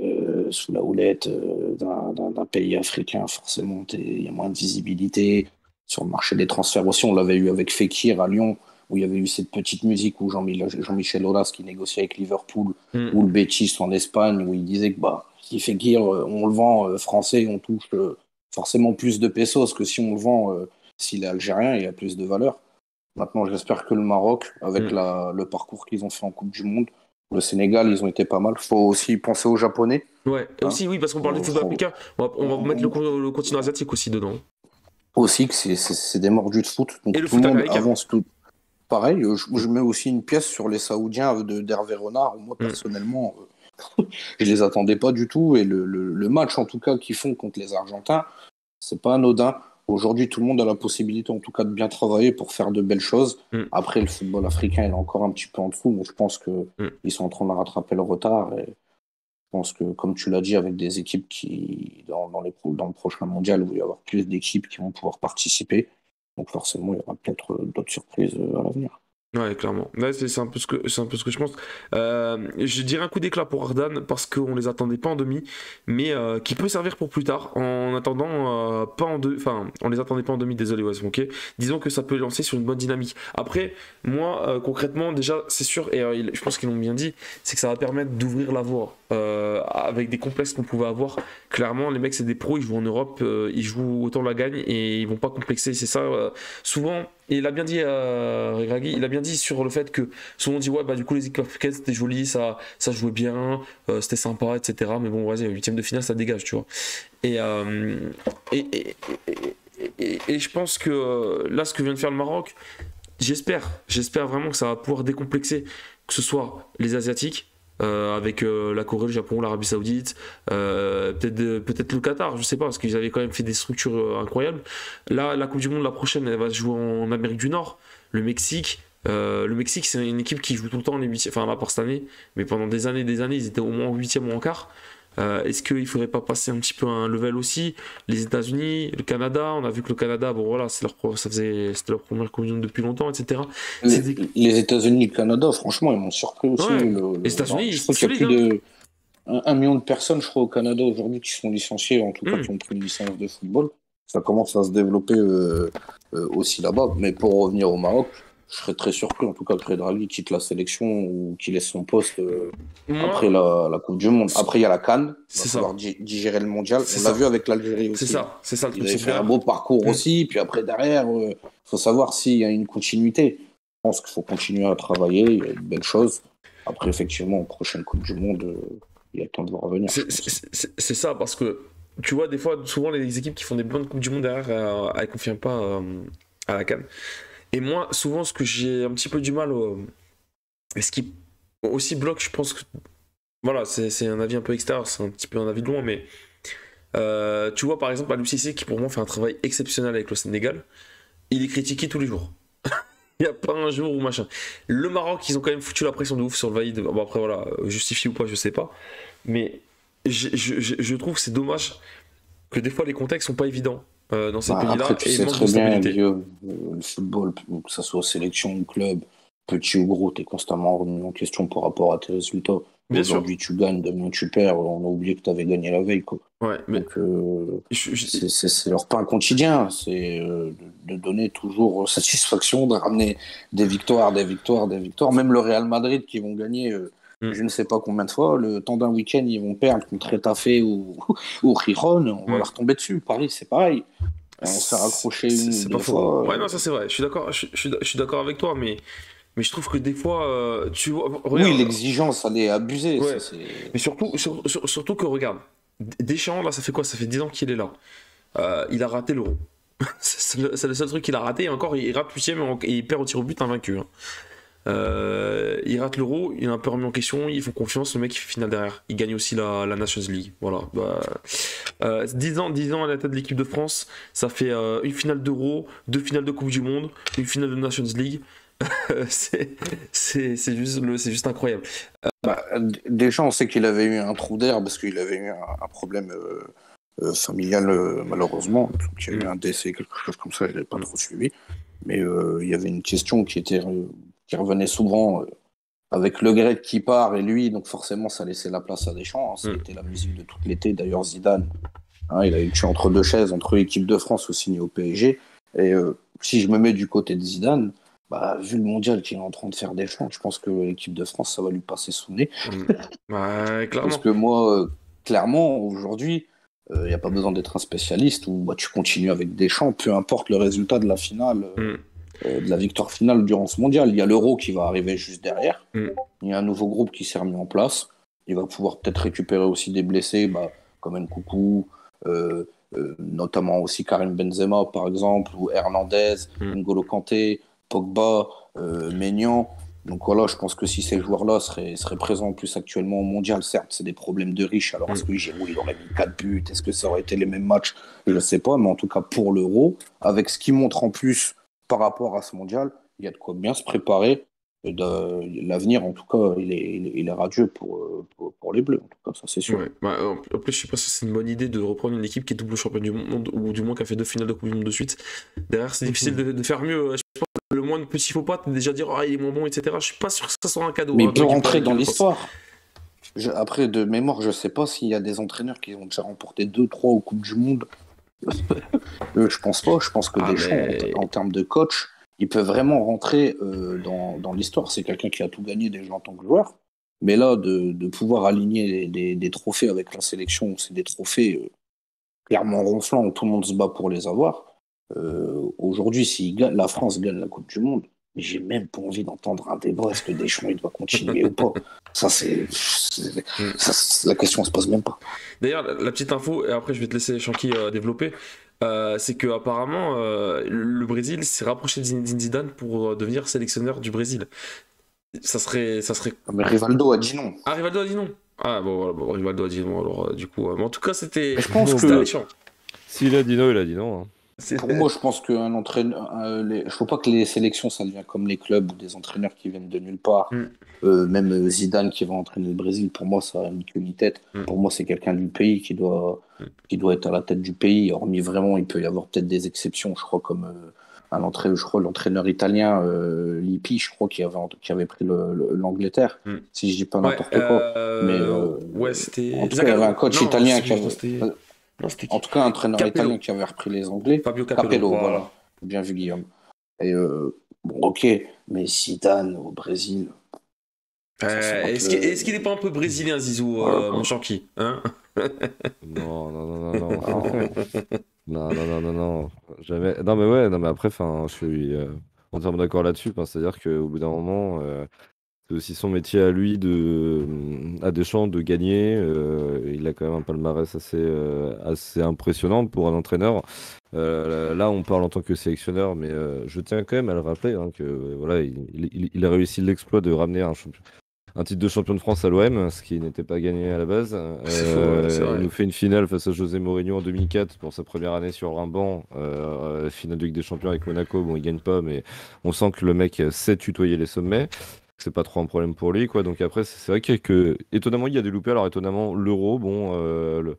Speaker 3: euh, sous la houlette euh, d'un- pays africain, forcément, il y a moins de visibilité. Sur le marché des transferts aussi, on l'avait eu avec Fekir à Lyon, où il y avait eu cette petite musique où Jean- Jean-Michel Aulas qui négociait avec Liverpool,
Speaker 2: Mm.
Speaker 3: ou le Betis en Espagne, où il disait que bah, si Fekir, euh, on le vend euh, français, on touche euh, forcément plus de pesos que si on le vend, s'il est algérien, il a plus de valeur. Maintenant, j'espère que le Maroc, avec
Speaker 2: Mm.
Speaker 3: la, le parcours qu'ils ont fait en Coupe du Monde, le Sénégal, ils ont été pas mal. faut aussi penser aux Japonais.
Speaker 2: ouais
Speaker 3: Hein
Speaker 2: aussi oui parce qu'on parle du football africain on va, on va mettre le, le continent asiatique aussi dedans
Speaker 3: Aussi, que c'est- des mordus de foot. Donc
Speaker 2: Et le
Speaker 3: tout le
Speaker 2: foot
Speaker 3: monde
Speaker 2: américain.
Speaker 3: avance tout. Pareil, je, je mets aussi une pièce sur les Saoudiens d'Hervé Renard. Moi,
Speaker 2: Mm.
Speaker 3: personnellement, je les attendais pas du tout. Et le, le- le match, en tout cas, qu'ils font contre les Argentins, c'est pas anodin. Aujourd'hui, tout le monde a la possibilité, en tout cas, de bien travailler pour faire de belles choses.
Speaker 2: Mm.
Speaker 3: Après, le football africain, il est encore un petit peu en dessous, mais je pense que
Speaker 2: Mm.
Speaker 3: sont en train de rattraper le retard. Et je pense que, comme tu l'as dit, avec des équipes qui, dans, dans, les, dans le prochain mondial, où il va y avoir plus d'équipes qui vont pouvoir participer. Donc forcément, il y aura peut-être euh, d'autres surprises euh, à l'avenir.
Speaker 2: Ouais, clairement. Ouais, c'est un peu ce que un peu ce que je pense. Euh, je dirais un coup d'éclat pour Ardan parce qu'on les attendait pas en demi, mais euh, qui peut servir pour plus tard. En attendant, euh, pas en deux, enfin, on les attendait pas en demi. Désolé, ouais, ok. Disons que ça peut lancer sur une bonne dynamique. Après, moi, concrètement, déjà, c'est sûr, et je pense qu'ils l'ont bien dit, c'est que ça va permettre d'ouvrir la voie avec des complexes qu'on pouvait avoir. Clairement, les mecs, c'est des pros, ils jouent en Europe, ils jouent autant la gagne et ils vont pas complexer. C'est ça. souvent, et il a bien dit, euh, il a bien dit sur le fait que souvent on dit ouais bah du coup les équipes africaines c'était joli, ça, ça jouait bien, euh, c'était sympa, etc. Mais bon vas-y, huitième de finale ça dégage, tu vois. Et, euh, et, et, et- je pense que là ce que vient de faire le Maroc, j'espère, j'espère vraiment que ça va pouvoir décomplexer, que ce soit les Asiatiques. Euh, avec euh, la Corée, le Japon, l'Arabie Saoudite, euh, peut-être peut-être le Qatar, je sais pas, parce qu'ils avaient quand même fait des structures incroyables. Là, la Coupe du Monde, la prochaine, elle va se jouer en Amérique du Nord. Le Mexique, le Mexique, c'est une équipe qui joue tout le temps en huitièmes, enfin, à part cette année, mais pendant des années des années, ils étaient au moins en huitième ou en quart. Euh, Est-ce qu'il faudrait pas passer un petit peu un level aussi? Les États-Unis, le Canada, on a vu que le Canada, bon voilà, c'est leur, pro- ça faisait, c'était leur première communion depuis longtemps, etc.
Speaker 3: Les,
Speaker 2: des-
Speaker 3: les États-Unis et le Canada, franchement, ils m'ont surpris aussi.
Speaker 2: Ouais.
Speaker 3: Le- le-
Speaker 2: Les États-Unis,
Speaker 3: je crois qu'il y a plus
Speaker 2: solides,
Speaker 3: de un, un million de personnes, je crois, au Canada aujourd'hui qui sont licenciées, en tout cas
Speaker 2: Mm.
Speaker 3: qui ont pris une licence de football. Ça commence à se développer euh, euh, aussi là-bas. Mais pour revenir au Maroc, je serais très surpris, en tout cas, que Redraghi quitte la sélection ou qu'il laisse son poste euh,
Speaker 2: Moi,
Speaker 3: après la, la Coupe du Monde. Après, il y a la Cannes. Il
Speaker 2: C'est ça.
Speaker 3: digérer le mondial.
Speaker 2: C'est
Speaker 3: On l'a vu avec l'Algérie aussi.
Speaker 2: c'est ça, c'est ça le
Speaker 3: Il
Speaker 2: truc.
Speaker 3: fait
Speaker 2: que-
Speaker 3: un beau parcours
Speaker 2: Mm.
Speaker 3: aussi. Puis après, derrière, il faut savoir s'il y a une continuité. Je pense qu'il faut continuer à travailler. Il y a de belles choses. Après, effectivement, prochaine Coupe du Monde, euh, il y a le temps de voir revenir.
Speaker 2: C'est- ça, parce que tu vois, des fois, souvent, les équipes qui font des bonnes Coupes du Monde derrière, euh, elles ne confirment pas euh, à la Cannes. Et moi, souvent, ce que j'ai un petit peu du mal, ce qui aussi bloque, je pense que. Voilà, c'est un avis un peu extérieur, c'est un petit peu un avis de loin, mais. euh, tu vois, par exemple, à l'UCC, qui pour moi fait un travail exceptionnel avec le Sénégal, il est critiqué tous les jours. Il n'y a pas un jour ou machin. Le Maroc, ils ont quand même foutu la pression de ouf sur le valide. Bon, après, voilà, justifié ou pas, je sais pas. Mais je trouve que c'est dommage que des fois les contextes sont pas évidents euh, dans ces
Speaker 3: Bah,
Speaker 2: pays-là
Speaker 3: après, tu
Speaker 2: et
Speaker 3: sais très bien. Guillaume, euh, le football, que ce soit sélection ou club, petit ou gros, tu es constamment remis en question par rapport à tes résultats.
Speaker 2: Bien sûr.
Speaker 3: Aujourd'hui, tu gagnes, demain, tu perds. On a oublié que tu avais gagné la veille. Quoi.
Speaker 2: Ouais, mais
Speaker 3: Donc, euh,
Speaker 2: je- je-
Speaker 3: c'est- c'est c'est leur pain quotidien. C'est euh, de, de donner toujours satisfaction, de ramener des victoires, des victoires, des victoires. Même le Real Madrid qui vont gagner. euh,
Speaker 2: Mm.
Speaker 3: Je ne sais pas combien de fois, le temps d'un week-end, ils vont perdre contre Retafe ou, ou Giron, on va
Speaker 2: Mm.
Speaker 3: leur tomber dessus. Paris, c'est pareil. On s'est raccroché une
Speaker 2: c'est
Speaker 3: ou
Speaker 2: pas
Speaker 3: deux
Speaker 2: faux.
Speaker 3: fois.
Speaker 2: Ouais, non, ça c'est vrai. Je suis d'accord. Je, je suis je suis d'accord avec toi, mais mais je trouve que des fois, euh, tu vois,
Speaker 3: Oui, l'exigence, elle est abusée.
Speaker 2: Ouais.
Speaker 3: ça, c'est-
Speaker 2: Mais surtout, sur- sur- surtout que regarde, Deschamps, là, ça fait quoi? Ça fait 10 ans qu'il est là. Euh, il a raté l'euro. c'est le, c'est le seul truc qu'il a raté. Et encore, il rate huitième et en- et il perd au tir au but invaincu. hein. Euh, il rate l'euro, il est un peu remis en question, ils font confiance, le mec il fait finale derrière. Il gagne aussi la, la Nations League. Voilà. Bah, euh, 10, ans, 10 ans à la tête de l'équipe de France, ça fait euh, une finale d'euro, deux finales de Coupe du Monde, une finale de Nations League. c'est juste, le- juste incroyable.
Speaker 3: Bah, déjà, on sait qu'il avait eu un trou d'air parce qu'il avait eu un, un problème euh, euh, familial, euh, malheureusement. Donc, il y a eu
Speaker 2: Mm.
Speaker 3: un décès, quelque chose comme ça, il n'avait pas trop suivi. Mais euh, il y avait une question qui, était, euh, qui revenait souvent euh, avec Le Gret qui part et lui, donc forcément, ça laissait la place à Deschamps. Hein,
Speaker 2: Mm.
Speaker 3: C'était la musique de tout l'été. D'ailleurs, Zidane, hein, il a eu le entre deux chaises, entre équipe de France ou signé au PSG. Et euh, si je me mets du côté de Zidane, bah, vu le mondial qu'il est en train de faire Deschamps, je pense que l'équipe de France, ça va lui passer sous le nez.
Speaker 2: Ouais, clairement.
Speaker 3: Parce que moi, euh, clairement, aujourd'hui, il n'y a pas besoin d'être un spécialiste ou bah, tu continues avec Deschamps, peu importe le résultat de la finale,
Speaker 2: Mm.
Speaker 3: Euh, de la victoire finale durant ce mondial. Il y a l'euro qui va arriver juste derrière.
Speaker 2: Mm.
Speaker 3: Il y a un nouveau groupe qui s'est remis en place. Il va pouvoir peut-être récupérer aussi des blessés, bah, comme Nkoukou, euh, euh, notamment aussi Karim Benzema, par exemple, ou Hernandez,
Speaker 2: Mm.
Speaker 3: N'Golo Kanté, Pogba, euh, Maignan. Donc voilà, je pense que si ces joueurs-là seraient, seraient présents en plus actuellement au mondial, certes, c'est des problèmes de riches. Alors, est-ce que Giroud, il aurait mis 4 buts? Est-ce que ça aurait été les mêmes matchs? Je ne sais pas, mais en tout cas, pour l'Euro, avec ce qu'il montre en plus par rapport à ce mondial, il y a de quoi bien se préparer. De- L'avenir, en tout cas, il est, il est, il est radieux pour, euh, pour, pour les Bleus, en tout cas, ça c'est sûr.
Speaker 2: Ouais. Bah, en plus, je sais pas si c'est une bonne idée de reprendre une équipe qui est double championne du monde ou du moins qui a fait deux finales de Coupe du Monde de suite. Derrière, c'est difficile de, de faire mieux. Je pense que le moindre petit faux pas, déjà dire ah, il est moins bon, etc. Je suis pas sûr que ça soit un cadeau.
Speaker 3: Mais
Speaker 2: hein,
Speaker 3: rentrer dans
Speaker 2: de
Speaker 3: l'histoire. Je- après, de mémoire, je sais pas s'il y a des entraîneurs qui ont déjà remporté 2-3 au Coupe du Monde. Euh, je pense pas. Je pense que
Speaker 2: Ah,
Speaker 3: Deschamps,
Speaker 2: mais-
Speaker 3: en, en termes de coach, il peut vraiment rentrer euh, dans, dans l'histoire. C'est quelqu'un qui a tout gagné déjà en tant que joueur. Mais là, de, de pouvoir aligner des, trophées avec la sélection, c'est des trophées euh, clairement ronflants où tout le monde se bat pour les avoir. Euh, Aujourd'hui, si la France gagne la Coupe du Monde, mais j'ai même pas envie d'entendre un débat est-ce que Deschamps il doit continuer ou pas? Ça, c'est. c'est- ça, c'est- La question se pose même pas.
Speaker 2: D'ailleurs, la, petite info, et après je vais te laisser Shanky euh, développer, euh, c'est que apparemment euh, le, Brésil s'est rapproché de Zinedine Zidane pour euh, devenir sélectionneur du Brésil. Ça serait, ça serait.
Speaker 3: Mais Rivaldo a dit non.
Speaker 2: Ah, Rivaldo a dit non. Ah bon, voilà, bon, Rivaldo a dit non. Alors euh, du coup, euh, mais en tout cas, c'était.
Speaker 3: Je pense que-.
Speaker 1: S'il a dit non, il a dit non. hein.
Speaker 3: Pour moi, je pense qu'un entraîneur. euh, les- Je ne pas que les sélections, ça devient comme les clubs ou des entraîneurs qui viennent de nulle part.
Speaker 2: Mm.
Speaker 3: Euh, même euh, Zidane qui va entraîner le Brésil, pour moi, ça n'a ni queue tête.
Speaker 2: Mm.
Speaker 3: Pour moi, c'est quelqu'un du pays qui doit,
Speaker 2: Mm.
Speaker 3: qui doit être à la tête du pays. Hormis vraiment, il peut y avoir peut-être des exceptions, je crois, comme euh, un entraîneur, je crois, l'entraîneur italien, euh, Lippi, je crois, qui avait, qui avait pris le- le- l'Angleterre, si je dis pas
Speaker 2: Ouais,
Speaker 3: n'importe quoi.
Speaker 2: euh,
Speaker 3: Mais, euh,
Speaker 2: ouais, c'était.
Speaker 3: en tout cas, il y avait un coach
Speaker 2: Non,
Speaker 3: italien qui avait- En tout cas, un entraîneur
Speaker 2: Capello.
Speaker 3: italien qui avait repris les Anglais.
Speaker 2: Fabio Capello.
Speaker 3: Capello,
Speaker 2: voilà.
Speaker 3: voilà. Bien vu, Guillaume. Et euh, bon, ok, mais Zidane au Brésil.
Speaker 2: Euh, Est-ce qu'il est-ce qu'il est pas un peu brésilien, Zizou, euh,
Speaker 3: quoi.
Speaker 2: mon Chanky hein?
Speaker 1: Non, non, non, non, non. Non, non, non, non, non. Jamais. Non, mais ouais, non, mais après, enfin, je suis euh, entièrement d'accord là-dessus. C'est-à-dire qu'au bout d'un moment, euh, c'est aussi son métier à lui de, à Deschamps de gagner. euh, il a quand même un palmarès assez, euh, assez impressionnant pour un entraîneur. Euh, là, on parle en tant que sélectionneur, mais euh, je tiens quand même à le rappeler hein, que euh, voilà, il, il- il a réussi l'exploit de ramener un champion. Un titre de champion de France à l'OM, ce qui n'était pas gagné à la base.
Speaker 2: Faux,
Speaker 1: Euh, il nous fait une finale face à José Mourinho en 2004 pour sa première année sur un banc. Euh, finale de Ligue des Champions avec Monaco. Bon, il gagne pas, mais on sent que le mec sait tutoyer les sommets. C'est pas trop un problème pour lui, quoi. Donc après, c'est c'est vrai qu'il y a que étonnamment, il y a des loupés. Alors étonnamment, l'Euro, bon, euh, le-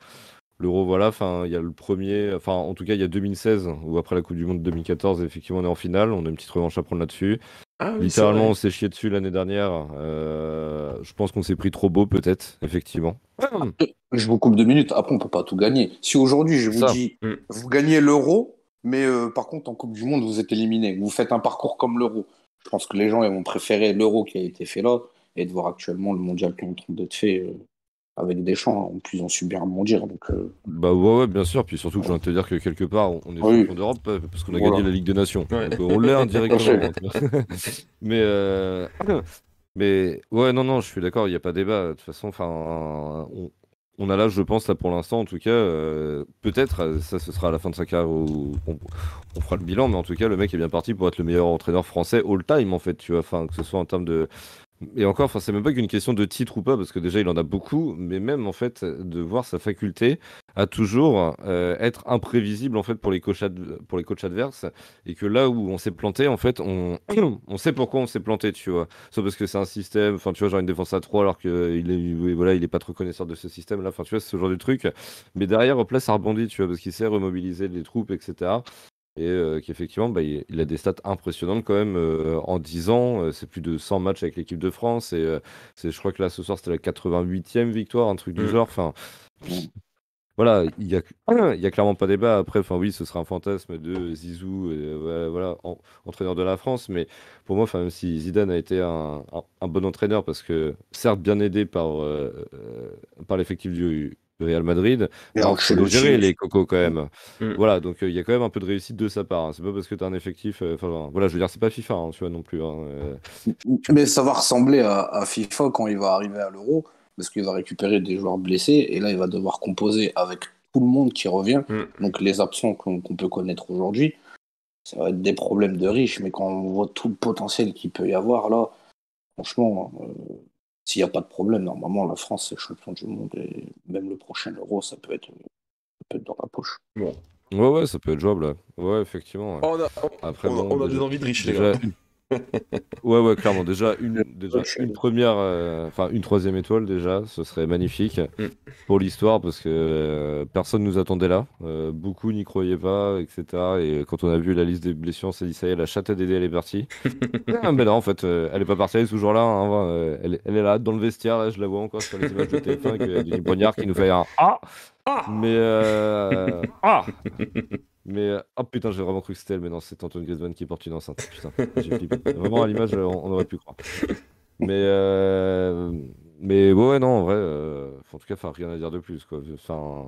Speaker 1: l'Euro, voilà. Enfin, il y a le premier. Enfin, en tout cas, il y a 2016 où après la Coupe du Monde 2014, effectivement, on est en finale. On a une petite revanche à prendre là-dessus.
Speaker 2: Ah oui,
Speaker 1: Littéralement, on s'est chié dessus l'année dernière. Euh, je pense qu'on s'est pris trop beau, peut-être, effectivement.
Speaker 3: Je vous coupe deux minutes, après on peut pas tout gagner. Si aujourd'hui je vous
Speaker 1: Ça.
Speaker 3: dis,
Speaker 2: Mm.
Speaker 3: vous gagnez l'euro, mais euh, par contre en Coupe du Monde vous êtes éliminé, vous faites un parcours comme l'euro. Je pense que les gens ils vont préférer l'euro qui a été fait là et de voir actuellement le mondial qui est en train d'être fait euh, avec des champs. En plus, ils ont su bien rebondir. Donc, euh,
Speaker 1: Bah ouais, ouais, bien sûr. Puis surtout que je viens de te dire que quelque part, on on est
Speaker 3: Oui.
Speaker 1: champion d'Europe euh, parce qu'on a
Speaker 3: Voilà.
Speaker 1: gagné la Ligue des Nations.
Speaker 2: Ouais.
Speaker 1: Donc, on l'est indirectement. mais, euh, mais ouais, non, non, je suis d'accord, il n'y a pas débat. De toute façon, enfin, on, on a là, je pense, là pour l'instant, en tout cas, euh, peut-être, euh, ça ce sera à la fin de sa carrière où on, on fera le bilan, mais en tout cas, le mec est bien parti pour être le meilleur entraîneur français all-time, en fait, tu vois, enfin, que ce soit en termes de. Et encore, enfin, c'est même pas qu'une question de titre ou pas, parce que déjà il en a beaucoup, mais même en fait de voir sa faculté à toujours euh, être imprévisible en fait pour les coachs ad- pour les coachs adverses, et que là où on s'est planté, en fait, on, on sait pourquoi on s'est planté, tu vois. Soit parce que c'est un système, enfin tu vois, genre une défense à 3 alors qu'il est, voilà, il est pas trop connaisseur de ce système-là, enfin tu vois, ce genre de truc. Mais derrière, hop là, ça rebondit, tu vois, parce qu'il sait remobiliser les troupes, etc. Et euh, qu'effectivement, bah, il, il a des stats impressionnantes quand même. euh, en 10 ans, euh, c'est plus de 100 matchs avec l'équipe de France. Et c'est, je crois que là, ce soir, c'était la 88e victoire, un truc du
Speaker 2: Mm.
Speaker 1: genre. Enfin, voilà, il y a, il y a clairement pas débat. Après, enfin oui, ce sera un fantasme de Zizou, et, ouais, voilà, en- entraîneur de la France. Mais pour moi, enfin, même si Zidane a été un, un- un bon entraîneur, parce que certes bien aidé par, euh, euh, par l'effectif du Real Madrid,
Speaker 3: et
Speaker 1: alors, faut les
Speaker 3: Ancelotti,
Speaker 1: gérer les cocos quand même.
Speaker 2: Mm.
Speaker 1: Voilà, donc euh, il y a quand même un peu de réussite de sa part. hein. C'est pas parce que tu as un effectif. euh, Enfin, voilà, je veux dire, c'est pas FIFA, hein, tu vois, non plus. hein, euh.
Speaker 3: Mais ça va ressembler à, à FIFA quand il va arriver à l'Euro, parce qu'il va récupérer des joueurs blessés, et là, il va devoir composer avec tout le monde qui revient,
Speaker 2: Mm.
Speaker 3: donc les absents qu'on peut connaître aujourd'hui. Ça va être des problèmes de riches, mais quand on voit tout le potentiel qu'il peut y avoir, là, franchement, euh, s'il n'y a pas de problème, normalement, la France est champion du monde, et même le prochain Euro, ça peut être, ça peut être dans la poche.
Speaker 2: Bon.
Speaker 1: Ouais, ouais, ça peut être jouable. Ouais, Ouais, effectivement. ouais.
Speaker 2: Oh, on a,
Speaker 1: Après,
Speaker 2: on a-
Speaker 1: bon,
Speaker 2: on a
Speaker 1: déjà-
Speaker 2: des envies de riches, les gars.
Speaker 1: Ouais, ouais, clairement. Déjà une, déjà
Speaker 3: Ok.
Speaker 1: une première, euh, enfin une troisième étoile déjà, ce serait magnifique
Speaker 2: Mm.
Speaker 1: pour l'histoire parce que euh, personne nous attendait là. Euh, beaucoup n'y croyaient pas, etc. Et quand on a vu la liste des blessures, on s'est dit ça y est, la chatte à Dédé, elle est partie. ah, mais non, en fait, elle est pas partie, elle est toujours là. hein, elle, est- elle est là dans le vestiaire, là, je la vois encore sur les images de TF1 avec Denis Brognard qui nous fait un ah.
Speaker 2: Ah
Speaker 1: Mais euh... ah Mais euh, oh putain, j'ai vraiment cru que c'était elle, mais non, c'est Antoine Griezmann qui porte une enceinte. Putain, j'ai flippé. Vraiment à l'image, on, on aurait pu croire. Mais euh... mais ouais, ouais, non, en vrai, euh, en tout cas, enfin, rien à dire de plus, quoi. Enfin,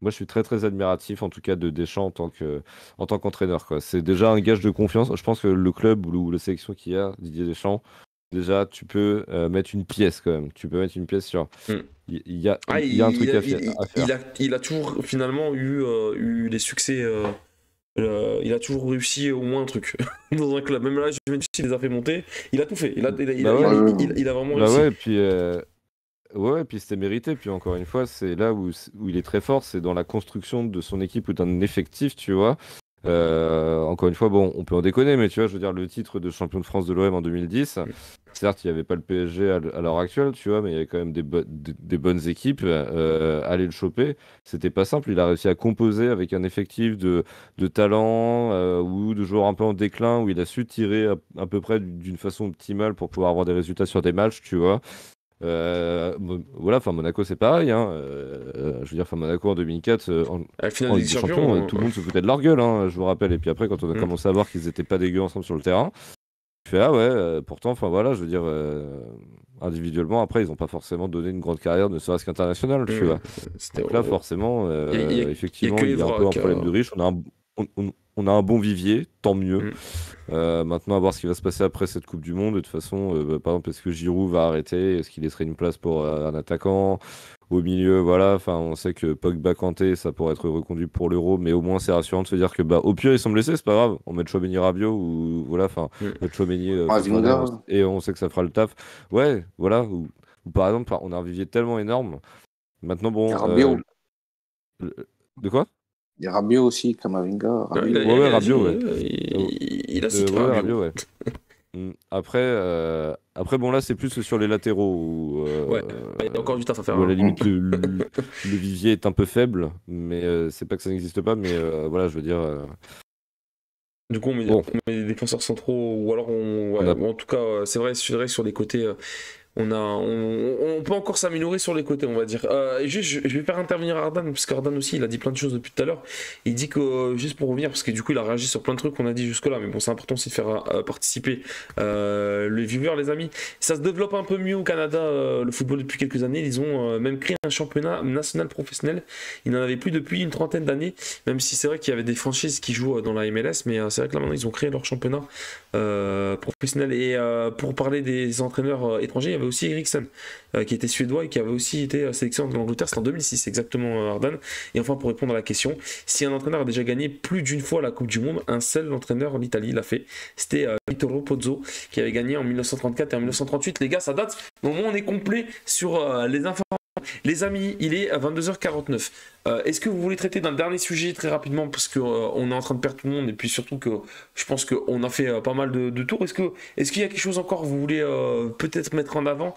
Speaker 1: moi, je suis très très admiratif, en tout cas, de Deschamps en tant que en tant qu'entraîneur, quoi. C'est déjà un gage de confiance. Je pense que le club ou la sélection qu'il y a, Didier Deschamps. Déjà, tu peux euh, mettre une pièce quand même. Tu peux mettre une pièce sur.
Speaker 2: Mm.
Speaker 1: Il il y, a,
Speaker 2: Ah,
Speaker 1: il y a un truc à, faire.
Speaker 2: il a, il a toujours finalement eu, euh, eu succès. euh, euh, il a toujours réussi au moins un truc dans un club. Même là, Juventus, il les a fait monter. Il a tout fait. Il a, il
Speaker 1: Bah
Speaker 3: ouais.
Speaker 2: il- il a vraiment
Speaker 1: Bah
Speaker 2: réussi.
Speaker 1: ouais, et puis, euh, ouais, ouais, puis c'était mérité. Puis encore une fois, c'est là où, où il est très fort, c'est dans la construction de son équipe ou d'un effectif, tu vois. Euh, encore une fois, bon, on peut en déconner, mais tu vois, je veux dire, le titre de champion de France de l'OM en 2010, certes, il n'y avait pas le PSG à l'heure actuelle, tu vois, mais il y avait quand même des, des, bonnes équipes. Euh, aller le choper, c'était pas simple. Il a réussi à composer avec un effectif de, de talent euh, ou de joueurs un peu en déclin, où il a su tirer à peu près d'une façon optimale pour pouvoir avoir des résultats sur des matchs, tu vois. Euh, voilà, enfin Monaco c'est pareil. Hein. Euh, je veux dire, enfin Monaco en 2004, euh, en,
Speaker 2: en Ligue des Champions,
Speaker 1: tout le monde se foutait de leur gueule, hein, je vous rappelle. Et puis après, quand on a mm. commencé à voir qu'ils étaient pas dégueux ensemble sur le terrain, tu fais ah ouais. pourtant, enfin voilà, je veux dire, individuellement, après, ils n'ont pas forcément donné une grande carrière, ne serait-ce qu'internationale, tu mm. vois. Donc là, forcément, effectivement, il y a, un peu un problème de riche. On a un, on, a un bon vivier, tant mieux. Mm. Euh, maintenant, à voir ce qui va se passer après cette Coupe du Monde. De toute façon, euh, bah, par exemple, est-ce que Giroud va arrêter? Est-ce qu'il laisserait une place pour euh, un attaquant? Au milieu, voilà. Enfin, on sait que Pogba Kanté, ça pourrait être reconduit pour l'Euro, mais au moins c'est rassurant de se dire que, bah, au pire, ils sont blessés, c'est pas grave. On met Chouameni Rabiot ou voilà, enfin, mm. Chouameni et on sait que ça fera le taf. Ouais, voilà. Ou, par exemple, on a un vivier tellement énorme. Maintenant, bon. de quoi?
Speaker 3: Il y a Rabiot aussi, Kamavinga.
Speaker 1: Rabiot. Il a, ouais, Rabiot, ouais. Il, a cité euh, ouais, Rabiot, ouais. Mm. Après, euh, après, bon, là, c'est plus sur les latéraux. Où,
Speaker 2: euh, ouais, il y a encore du taf à faire.
Speaker 1: Où, à la hein. limite, le, le, vivier est un peu faible, mais euh, c'est pas que ça n'existe pas, mais euh, voilà, je veux dire.
Speaker 2: Du coup, on met, bon. on met, des défenseurs centraux, ou alors on. Ouais, on a... bon, en tout cas, c'est vrai, vrai, sur les côtés on, a, on, peut encore s'améliorer sur les côtés, on va dire. Euh, je, vais faire intervenir Ardan, parce qu'Ardan aussi, il a dit plein de choses depuis tout à l'heure. Il dit que, euh, juste pour revenir, parce que du coup, il a réagi sur plein de trucs qu'on a dit jusque-là, mais bon, c'est important aussi de faire euh, participer les viewers, les amis. Ça se développe un peu mieux au Canada, le football, depuis quelques années. Ils ont même créé un championnat national professionnel. Ils n'en avaient plus depuis une trentaine d'années, même si c'est vrai qu'il y avait des franchises qui jouent dans la MLS, mais c'est vrai que là maintenant, ils ont créé leur championnat professionnel. Et pour parler des entraîneurs étrangers, aussi Ericsson, euh, qui était suédois et qui avait aussi été euh, sélectionné de l'Angleterre. C'était en 2006, exactement, euh, Ardan. Et enfin, pour répondre à la question, si un entraîneur a déjà gagné plus d'une fois la Coupe du Monde, un seul entraîneur en Italie l'a fait. C'était Vittoro Pozzo, qui avait gagné en 1934 et en 1938. Les gars, ça date. Au moins, on est complet sur les informations les amis, il est à 22h49. Euh, est-ce que vous voulez traiter d'un dernier sujet très rapidement parce qu'on euh, est en train de perdre tout le monde et puis surtout que je pense qu'on a fait euh, pas mal de, tours. Est-ce que est-ce qu'il y a quelque chose encore que vous voulez peut-être mettre en avant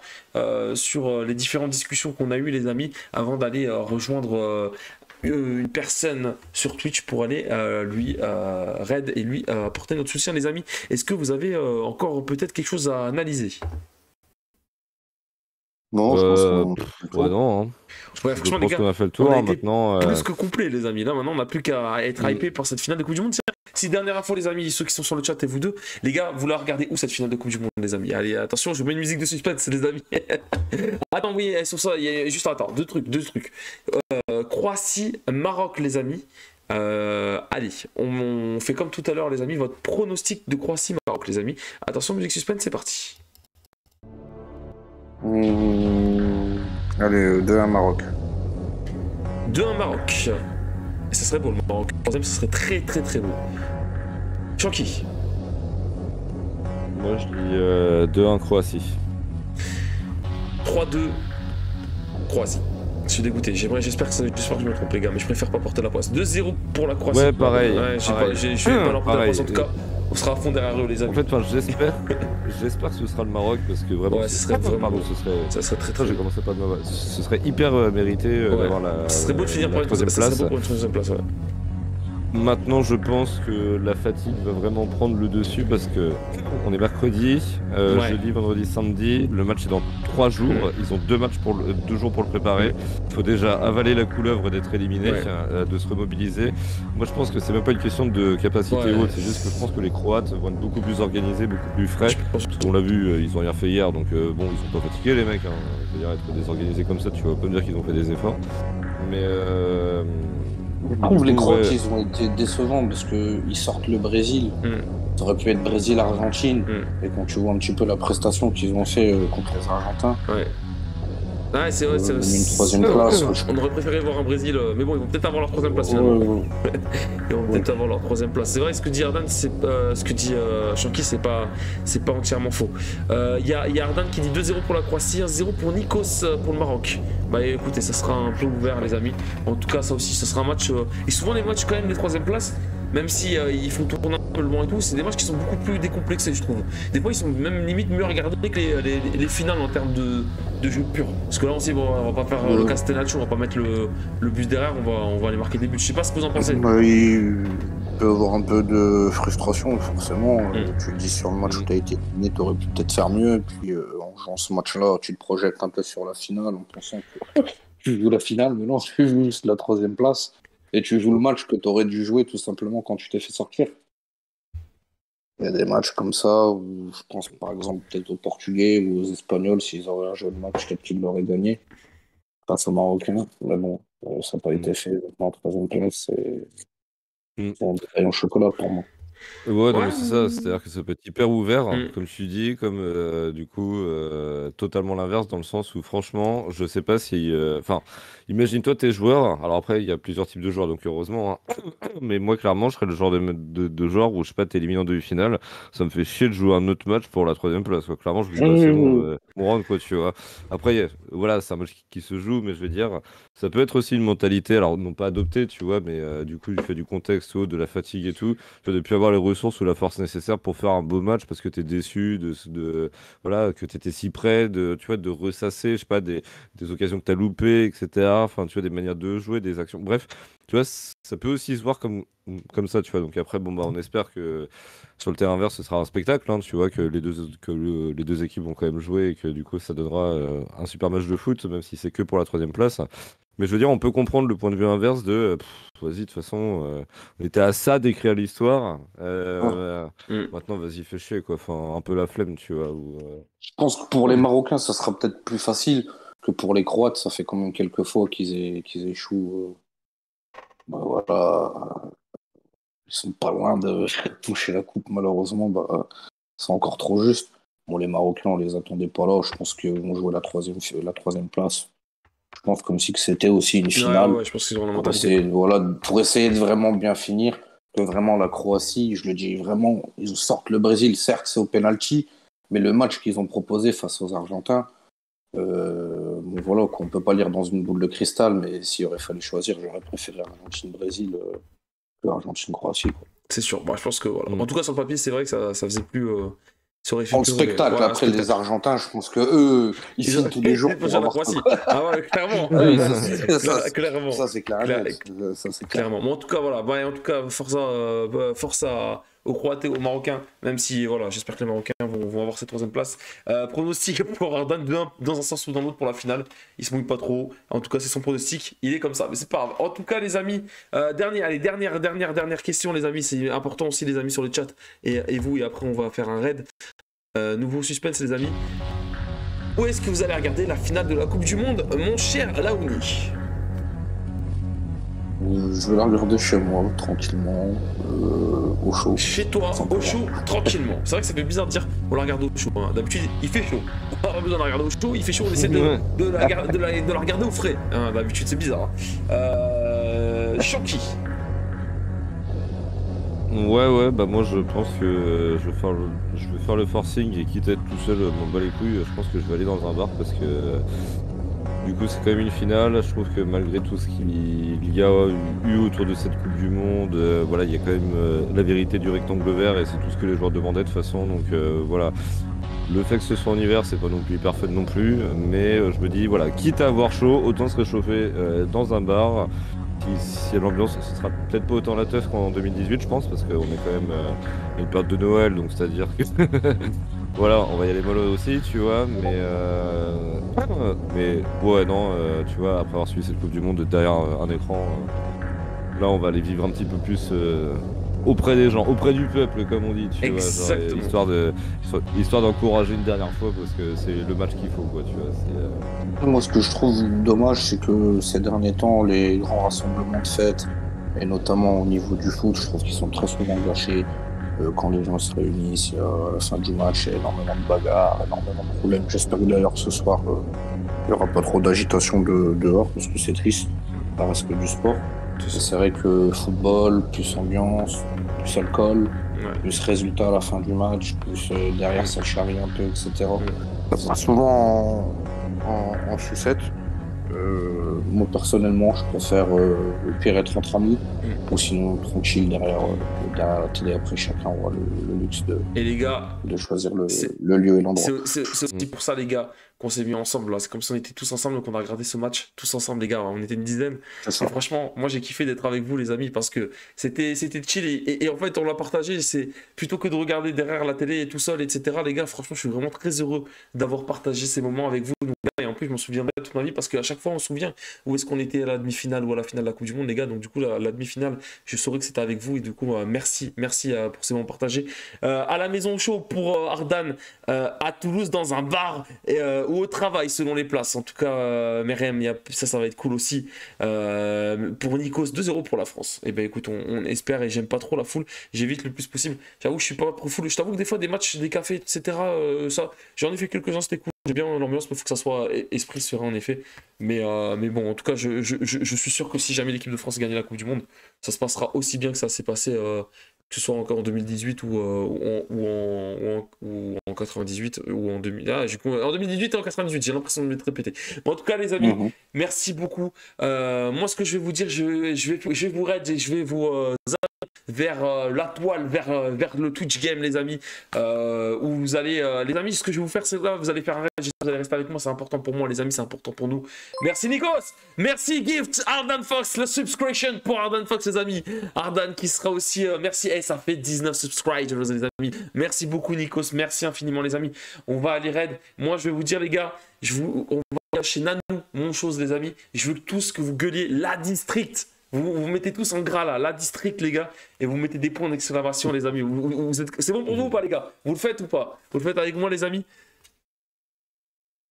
Speaker 2: sur les différentes discussions qu'on a eues les amis avant d'aller rejoindre une personne sur Twitch pour aller lui raid et lui apporter notre soutien les amis? Est-ce que vous avez encore peut-être quelque chose à analyser?
Speaker 3: Non, je pense
Speaker 1: que ouais, non. Hein.
Speaker 2: Ouais, je pense qu'on
Speaker 1: a fait le tour
Speaker 2: on a
Speaker 1: maintenant.
Speaker 2: Plus que complet, les amis. Là, maintenant, on n'a plus qu'à être mm. hypé pour cette finale de Coupe du Monde. Si dernière info, les amis, ceux qui sont sur le chat et vous deux, les gars, vous la regardez où cette finale de Coupe du Monde, les amis? Allez, attention, je mets une musique de suspense, les amis. attends, oui, sur ça, il y a juste attends, deux trucs, deux trucs. Euh, Croatie, Maroc, les amis. Euh, allez, on, on, fait comme tout à l'heure, les amis, votre pronostic de Croatie-Maroc, les amis. Attention, musique suspense, c'est parti.
Speaker 3: Mmh... Allez, 2-1 Maroc.
Speaker 2: 2-1 Maroc. Et ça serait beau le Maroc. Troisième, ce serait très très très beau. Chanky.
Speaker 1: Moi je dis euh, 2-1 Croatie.
Speaker 2: 3-2 Croatie. Je suis dégoûté. J'espère que, ça... que je me trompe, les gars, mais je préfère pas porter la poisse. 2-0 pour la Croatie.
Speaker 1: Ouais, pareil. Ouais,
Speaker 2: je suis pas leur porter la poisse en tout cas. On sera à fond derrière eux, les amis.
Speaker 1: En fait, j'espère, j'espère que ce sera le Maroc parce que vraiment,
Speaker 2: ouais, ce serait vraiment,
Speaker 1: pardon, ce serait,
Speaker 2: ça serait très très.
Speaker 1: J'ai commencé pas de Ce serait hyper euh, mérité euh, d'avoir la.
Speaker 2: Ce serait beau de finir pour une troisième place. Ouais.
Speaker 1: Maintenant, je pense que la fatigue va vraiment prendre le dessus parce que on est mercredi, euh, jeudi, vendredi, samedi. Le match est dans trois jours. Ils ont deux matchs pour deux jours pour le préparer. Il faut déjà avaler la couleuvre d'être éliminé, euh, de se remobiliser. Moi, je pense que c'est même pas une question de capacité haute. C'est juste que je pense que les Croates vont être beaucoup plus organisés, beaucoup plus frais. On l'a vu, euh, ils ont rien fait hier, donc bon, ils sont pas fatigués les mecs. Hein. Je veux dire, être désorganisés comme ça, tu vas pas me dire qu'ils ont fait des efforts. Mais
Speaker 3: je trouve les Croates, ils ont été décevants parce qu'ils sortent le Brésil. Mm. Ça aurait pu être Brésil-Argentine. Mm. Et quand tu vois un petit peu la prestation qu'ils ont fait euh, contre les Argentins.
Speaker 2: Ouais. Ouais, c'est vrai, c'est
Speaker 3: Euh, une troisième place. ouais, je-
Speaker 2: On aurait préféré voir un Brésil, euh, mais bon, ils vont peut-être avoir leur troisième place finalement. Ils vont peut-être avoir leur troisième place. C'est vrai, ce que dit Ardan, c'est euh, ce que dit euh, Shanky, c'est pas, c'est pas entièrement faux. Euh, Il y, a, Ardan qui dit 2-0 pour la Croatie, 1-0 pour Nikos euh, pour le Maroc. Bah écoutez, ça sera un peu ouvert, les amis. En tout cas, ça aussi, ça sera un match. euh, Et souvent, les matchs, quand même, les troisième places, même si euh, ils font tourner un peu le banc et tout, c'est des matchs qui sont beaucoup plus décomplexés, je trouve. Des fois, ils sont même limite mieux regardés que les, les- les finales en termes de, de jeu pur. Parce que là, aussi, bon, on va pas faire euh, le. Castellaccio, on va pas mettre le, le bus derrière, on va, on va aller marquer des buts. Je sais pas ce que vous en pensez.
Speaker 3: Bah, il peut avoir un peu de frustration, forcément. Euh,
Speaker 2: Mm.
Speaker 3: Tu le dis sur le match où
Speaker 1: Mm.
Speaker 3: tu as été éliminé, tu aurais pu peut-être faire mieux. Et puis euh, en jouant ce match-là, tu te projettes un peu sur la finale en pensant que tu joues la finale, mais non, tu joues juste la troisième place. Et tu joues le match que tu aurais dû jouer tout simplement quand tu t'es fait sortir. Il y a des matchs comme ça où je pense par exemple peut-être aux Portugais ou aux Espagnols, s'ils auraient joué le match, peut-être qu'ils l'auraient gagné face aux Marocains. Mais bon, euh, ça n'a pas été fait. En troisième place, c'est
Speaker 1: Mm.
Speaker 3: c'est un chocolat pour moi.
Speaker 1: Ouais, non,
Speaker 2: Ouais.
Speaker 1: mais c'est ça, c'est-à-dire que ça peut être hyper ouvert,
Speaker 2: Mm.
Speaker 1: comme tu dis, comme euh, du coup, euh, totalement l'inverse, dans le sens où franchement, je sais pas si. euh, Enfin, imagine-toi tes joueurs, alors après, il y a plusieurs types de joueurs, donc heureusement, hein. mais moi, clairement, je serais le genre de, de, de joueur où je sais pas, t'élimines en demi-finale, ça me fait chier de jouer un autre match pour la troisième place, quoi. Clairement, je veux passer mon, euh, mon round, quoi, tu vois. Après, voilà, c'est un match qui, qui se joue, mais je veux dire, ça peut être aussi une mentalité, alors non pas adoptée, tu vois, mais euh, du coup, du fait du contexte, ou de la fatigue et tout, tu vois, de plus avoir les ressources ou la force nécessaire pour faire un beau match parce que tu es déçu de, de voilà que tu étais si près de tu vois de ressasser je sais pas des, des occasions que tu as loupées etc enfin tu vois des manières de jouer des actions bref tu vois ça peut aussi se voir comme comme ça tu vois donc après bon bah on espère que sur le terrain inverse ce sera un spectacle hein, tu vois que les deux que le- les deux équipes vont quand même jouer et que du coup ça donnera euh, un super match de foot même si c'est que pour la troisième place mais je veux dire on peut comprendre le point de vue inverse de euh, pff, vas-y de toute façon euh, on était à ça d'écrire l'histoire. Euh,
Speaker 2: Mm.
Speaker 1: Maintenant, vas-y, fais chier, quoi. Enfin, un peu la flemme, tu vois. euh,
Speaker 3: Je pense que pour les Marocains, ça sera peut-être plus facile que pour les Croates. Ça fait quand même quelques fois qu'ils échouent. euh. Bah, voilà. Ils sont pas loin de toucher la coupe, malheureusement. Bah, c'est encore trop juste. Bon, les Marocains, on les attendait pas là. Je pense qu'ils vont jouer la troisième, la troisième place. Je pense comme si c'était aussi une finale.
Speaker 2: ouais, je pense qu'ils ont la
Speaker 3: pour essayer, voilà, pour essayer de vraiment bien finir, que vraiment la Croatie, je le dis vraiment, ils sortent le Brésil, certes c'est au penalty, mais le match qu'ils ont proposé face aux Argentins, euh, bon, voilà, qu'on peut pas lire dans une boule de cristal, mais s'il aurait fallu choisir, j'aurais préféré Argentine-Brésil euh, que Argentine-Croatie.
Speaker 2: C'est sûr. Bah, je pense que voilà. En tout cas, sur le papier, c'est vrai que ça, ça faisait plus. euh,
Speaker 3: En spectacle.
Speaker 2: Ouais,
Speaker 3: après les. Argentins, je pense que eux, ils
Speaker 2: Ils ont-
Speaker 3: filment tous les jours pour
Speaker 2: sont
Speaker 3: avoir
Speaker 2: Croatie. Ah ouais, clairement.
Speaker 3: Oui, ça,
Speaker 2: clairement.
Speaker 3: ça, clair. c'est clair.
Speaker 2: Clairement. Mais en tout cas, voilà. Bah, en tout cas, force à, euh, force à- aux Croates et aux. Même si, voilà, j'espère que les Marocains vont, avoir cette troisième place. Euh, pronostic pour Ardan dans un sens ou dans l'autre pour la finale. Il se mouille pas trop. En tout cas, c'est son pronostic. Il est comme ça. Mais c'est pas grave. En tout cas, les amis, euh, dernière, allez, dernière, dernière, dernière question, les amis. C'est important aussi, les amis, sur le chat. Et, vous, et après, on va faire un raid. Euh, nouveau suspense, les amis. Où est-ce que vous allez regarder la finale de la Coupe du Monde, mon cher Laouni?
Speaker 3: Je vais la regarder chez moi, tranquillement, euh, au chaud.
Speaker 2: Chez toi, au chaud, tranquillement. C'est vrai que ça fait bizarre de dire on la regarde au chaud. hein. D'habitude, il fait chaud. On n'a pas besoin de la regarder au chaud, il fait chaud, on essaie de, la, de la- de la regarder au frais. hein. D'habitude, c'est bizarre. hein. Euh, Shanky.
Speaker 1: Ouais, ouais, bah moi je pense que euh, je vais faire le, je vais faire le forcing et quitte à être tout seul, euh, m'en bats les couilles, je pense que je vais aller dans un bar parce que euh, du coup c'est quand même une finale. Je trouve que malgré tout ce qu'il y a eu autour de cette Coupe du Monde, euh, voilà, il y a quand même euh, la vérité du rectangle vert et c'est tout ce que les joueurs demandaient de toute façon. Donc euh, voilà. Le fait que ce soit en hiver, c'est pas non plus hyper fun non plus, mais je me dis, voilà, quitte à avoir chaud, autant se réchauffer dans un bar. Si, si l'ambiance, ce sera peut-être pas autant la teuf qu'en 2018, je pense, parce qu'on est quand même une période de Noël, donc c'est-à-dire que. voilà, on va y aller mollo aussi, tu vois, mais. euh, mais ouais, non, euh, tu vois, après avoir suivi cette Coupe du Monde derrière euh, un écran, euh, là, on va aller vivre un petit peu plus. euh, auprès des gens, auprès du peuple, comme on dit, tu vois, genre, histoire de, histoire- d'encourager une dernière fois, parce que c'est le match qu'il faut, quoi, tu vois. euh,
Speaker 3: Moi, ce que je trouve dommage, c'est que ces derniers temps, les grands rassemblements de fêtes, et notamment au niveau du foot, je trouve qu'ils sont très souvent gâchés. Euh, quand les gens se réunissent, il y a à la fin du match, il y a énormément de bagarres, énormément de problèmes. J'espère que d'ailleurs ce soir, euh, Il n'y aura pas trop d'agitation de, dehors parce que c'est triste. Ça reste que du sport. C'est vrai que football, plus ambiance, plus alcool,
Speaker 2: Ouais.
Speaker 3: plus résultat à la fin du match, plus euh, derrière ça charrie un peu, etc. Ça part souvent en, en, en sucette. Euh, moi personnellement, je préfère euh, le pire être entre amis
Speaker 2: Mm.
Speaker 3: ou sinon tranquille derrière, euh, derrière la télé. Après, chacun aura le, le luxe de,
Speaker 2: Et les gars,
Speaker 3: de choisir le, lieu et l'endroit.
Speaker 2: C'est c'est- c'est aussi pour ça, les gars, qu'on s'est mis ensemble. là. C'est comme si on était tous ensemble, qu'on a regardé ce match tous ensemble, les gars. On était une dizaine. Et franchement, moi j'ai kiffé d'être avec vous, les amis, parce que c'était c'était chill. Et, et- et en fait, on l'a partagé. C'est plutôt que de regarder derrière la télé tout seul, etc. Les gars, franchement, je suis vraiment très heureux d'avoir partagé ces moments avec vous. Et en plus, je m'en souviendrai toute ma vie parce qu'à chaque fois, on se souvient où est-ce qu'on était à la demi-finale ou à la finale de la Coupe du Monde, les gars. Donc, du coup, la, la demi-finale, je saurais que c'était avec vous. Et du coup, euh, merci, merci euh, pour ces moments partagés. Euh, à la maison chaud pour Ardan, euh, à Toulouse dans un bar et, euh, ou au travail selon les places. En tout cas, euh, Merem, y a- ça, ça va être cool aussi. Euh, pour Nikos, 2-0 pour la France. Et ben écoute, on, espère et j'aime pas trop la foule. J'évite le plus possible. J'avoue que je suis pas trop foule. Je t'avoue que des fois, des matchs, des cafés, etc., euh, ça, j'en ai fait quelques-uns, c'était cool. J'ai bien l'ambiance, mais il faut que ça soit e- esprit serein en effet. Mais, euh, mais bon, en tout cas, je, suis sûr que si jamais l'équipe de France gagne la Coupe du Monde, ça se passera aussi bien que ça s'est passé, euh, que ce soit encore en 2018 ou, euh, ou, en, ou, en, ou, en, ou en 98 ou en 2000. Ah, en 2018 et en 98, j'ai l'impression de m'être répété. Bon, en tout cas, les amis,
Speaker 3: Mhm.
Speaker 2: Merci beaucoup. Euh, moi, ce que je vais vous dire, je, je, vais, je vais vous raid et je vais vous euh, vers euh, la toile, vers, euh, vers le Twitch game, les amis. euh, où vous allez, les amis, ce que je vais vous faire, c'est là, vous allez faire un que Vous allez rester avec moi, c'est important pour moi, les amis, c'est important pour nous. Merci Nikos, merci Gift, Ardan Fox, le subscription pour Ardan Fox, les amis. Ardan qui sera aussi, merci, Eh, ça fait 19 subscribers, les amis. Merci beaucoup Nikos, merci infiniment, les amis. On va aller raid. Moi, je vais vous dire, les gars, je vous, on va chez Nanou, mon chose, les amis. Je veux tous que vous gueuliez la district. Vous, vous mettez tous en gras là, la district, les gars, et vous mettez des points d'exclamation, les amis. Vous- vous- vous êtes- C'est bon pour vous ou pas, les gars? Vous le faites ou pas? Vous le faites avec moi, les amis?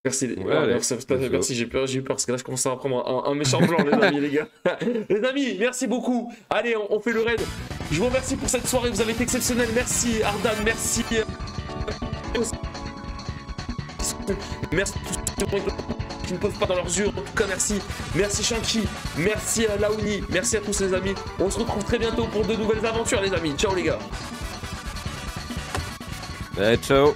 Speaker 2: Merci, les-
Speaker 1: Ouais,
Speaker 2: Ah,
Speaker 1: allez.
Speaker 2: merci, j'ai peur, j'ai eu peur parce que là je commence à prendre un, un méchant blanc, les amis, les gars. Les amis, merci beaucoup. Allez, on, on fait le raid. Je vous remercie pour cette soirée, vous avez été exceptionnels. Merci Ardan, merci. Merci qui ne peuvent pas dans leurs yeux. En tout cas, merci. Merci Shanky. Merci à Laouni. Merci à tous les amis. On se retrouve très bientôt pour de nouvelles aventures, les amis. Ciao, les gars.
Speaker 1: Allez, ciao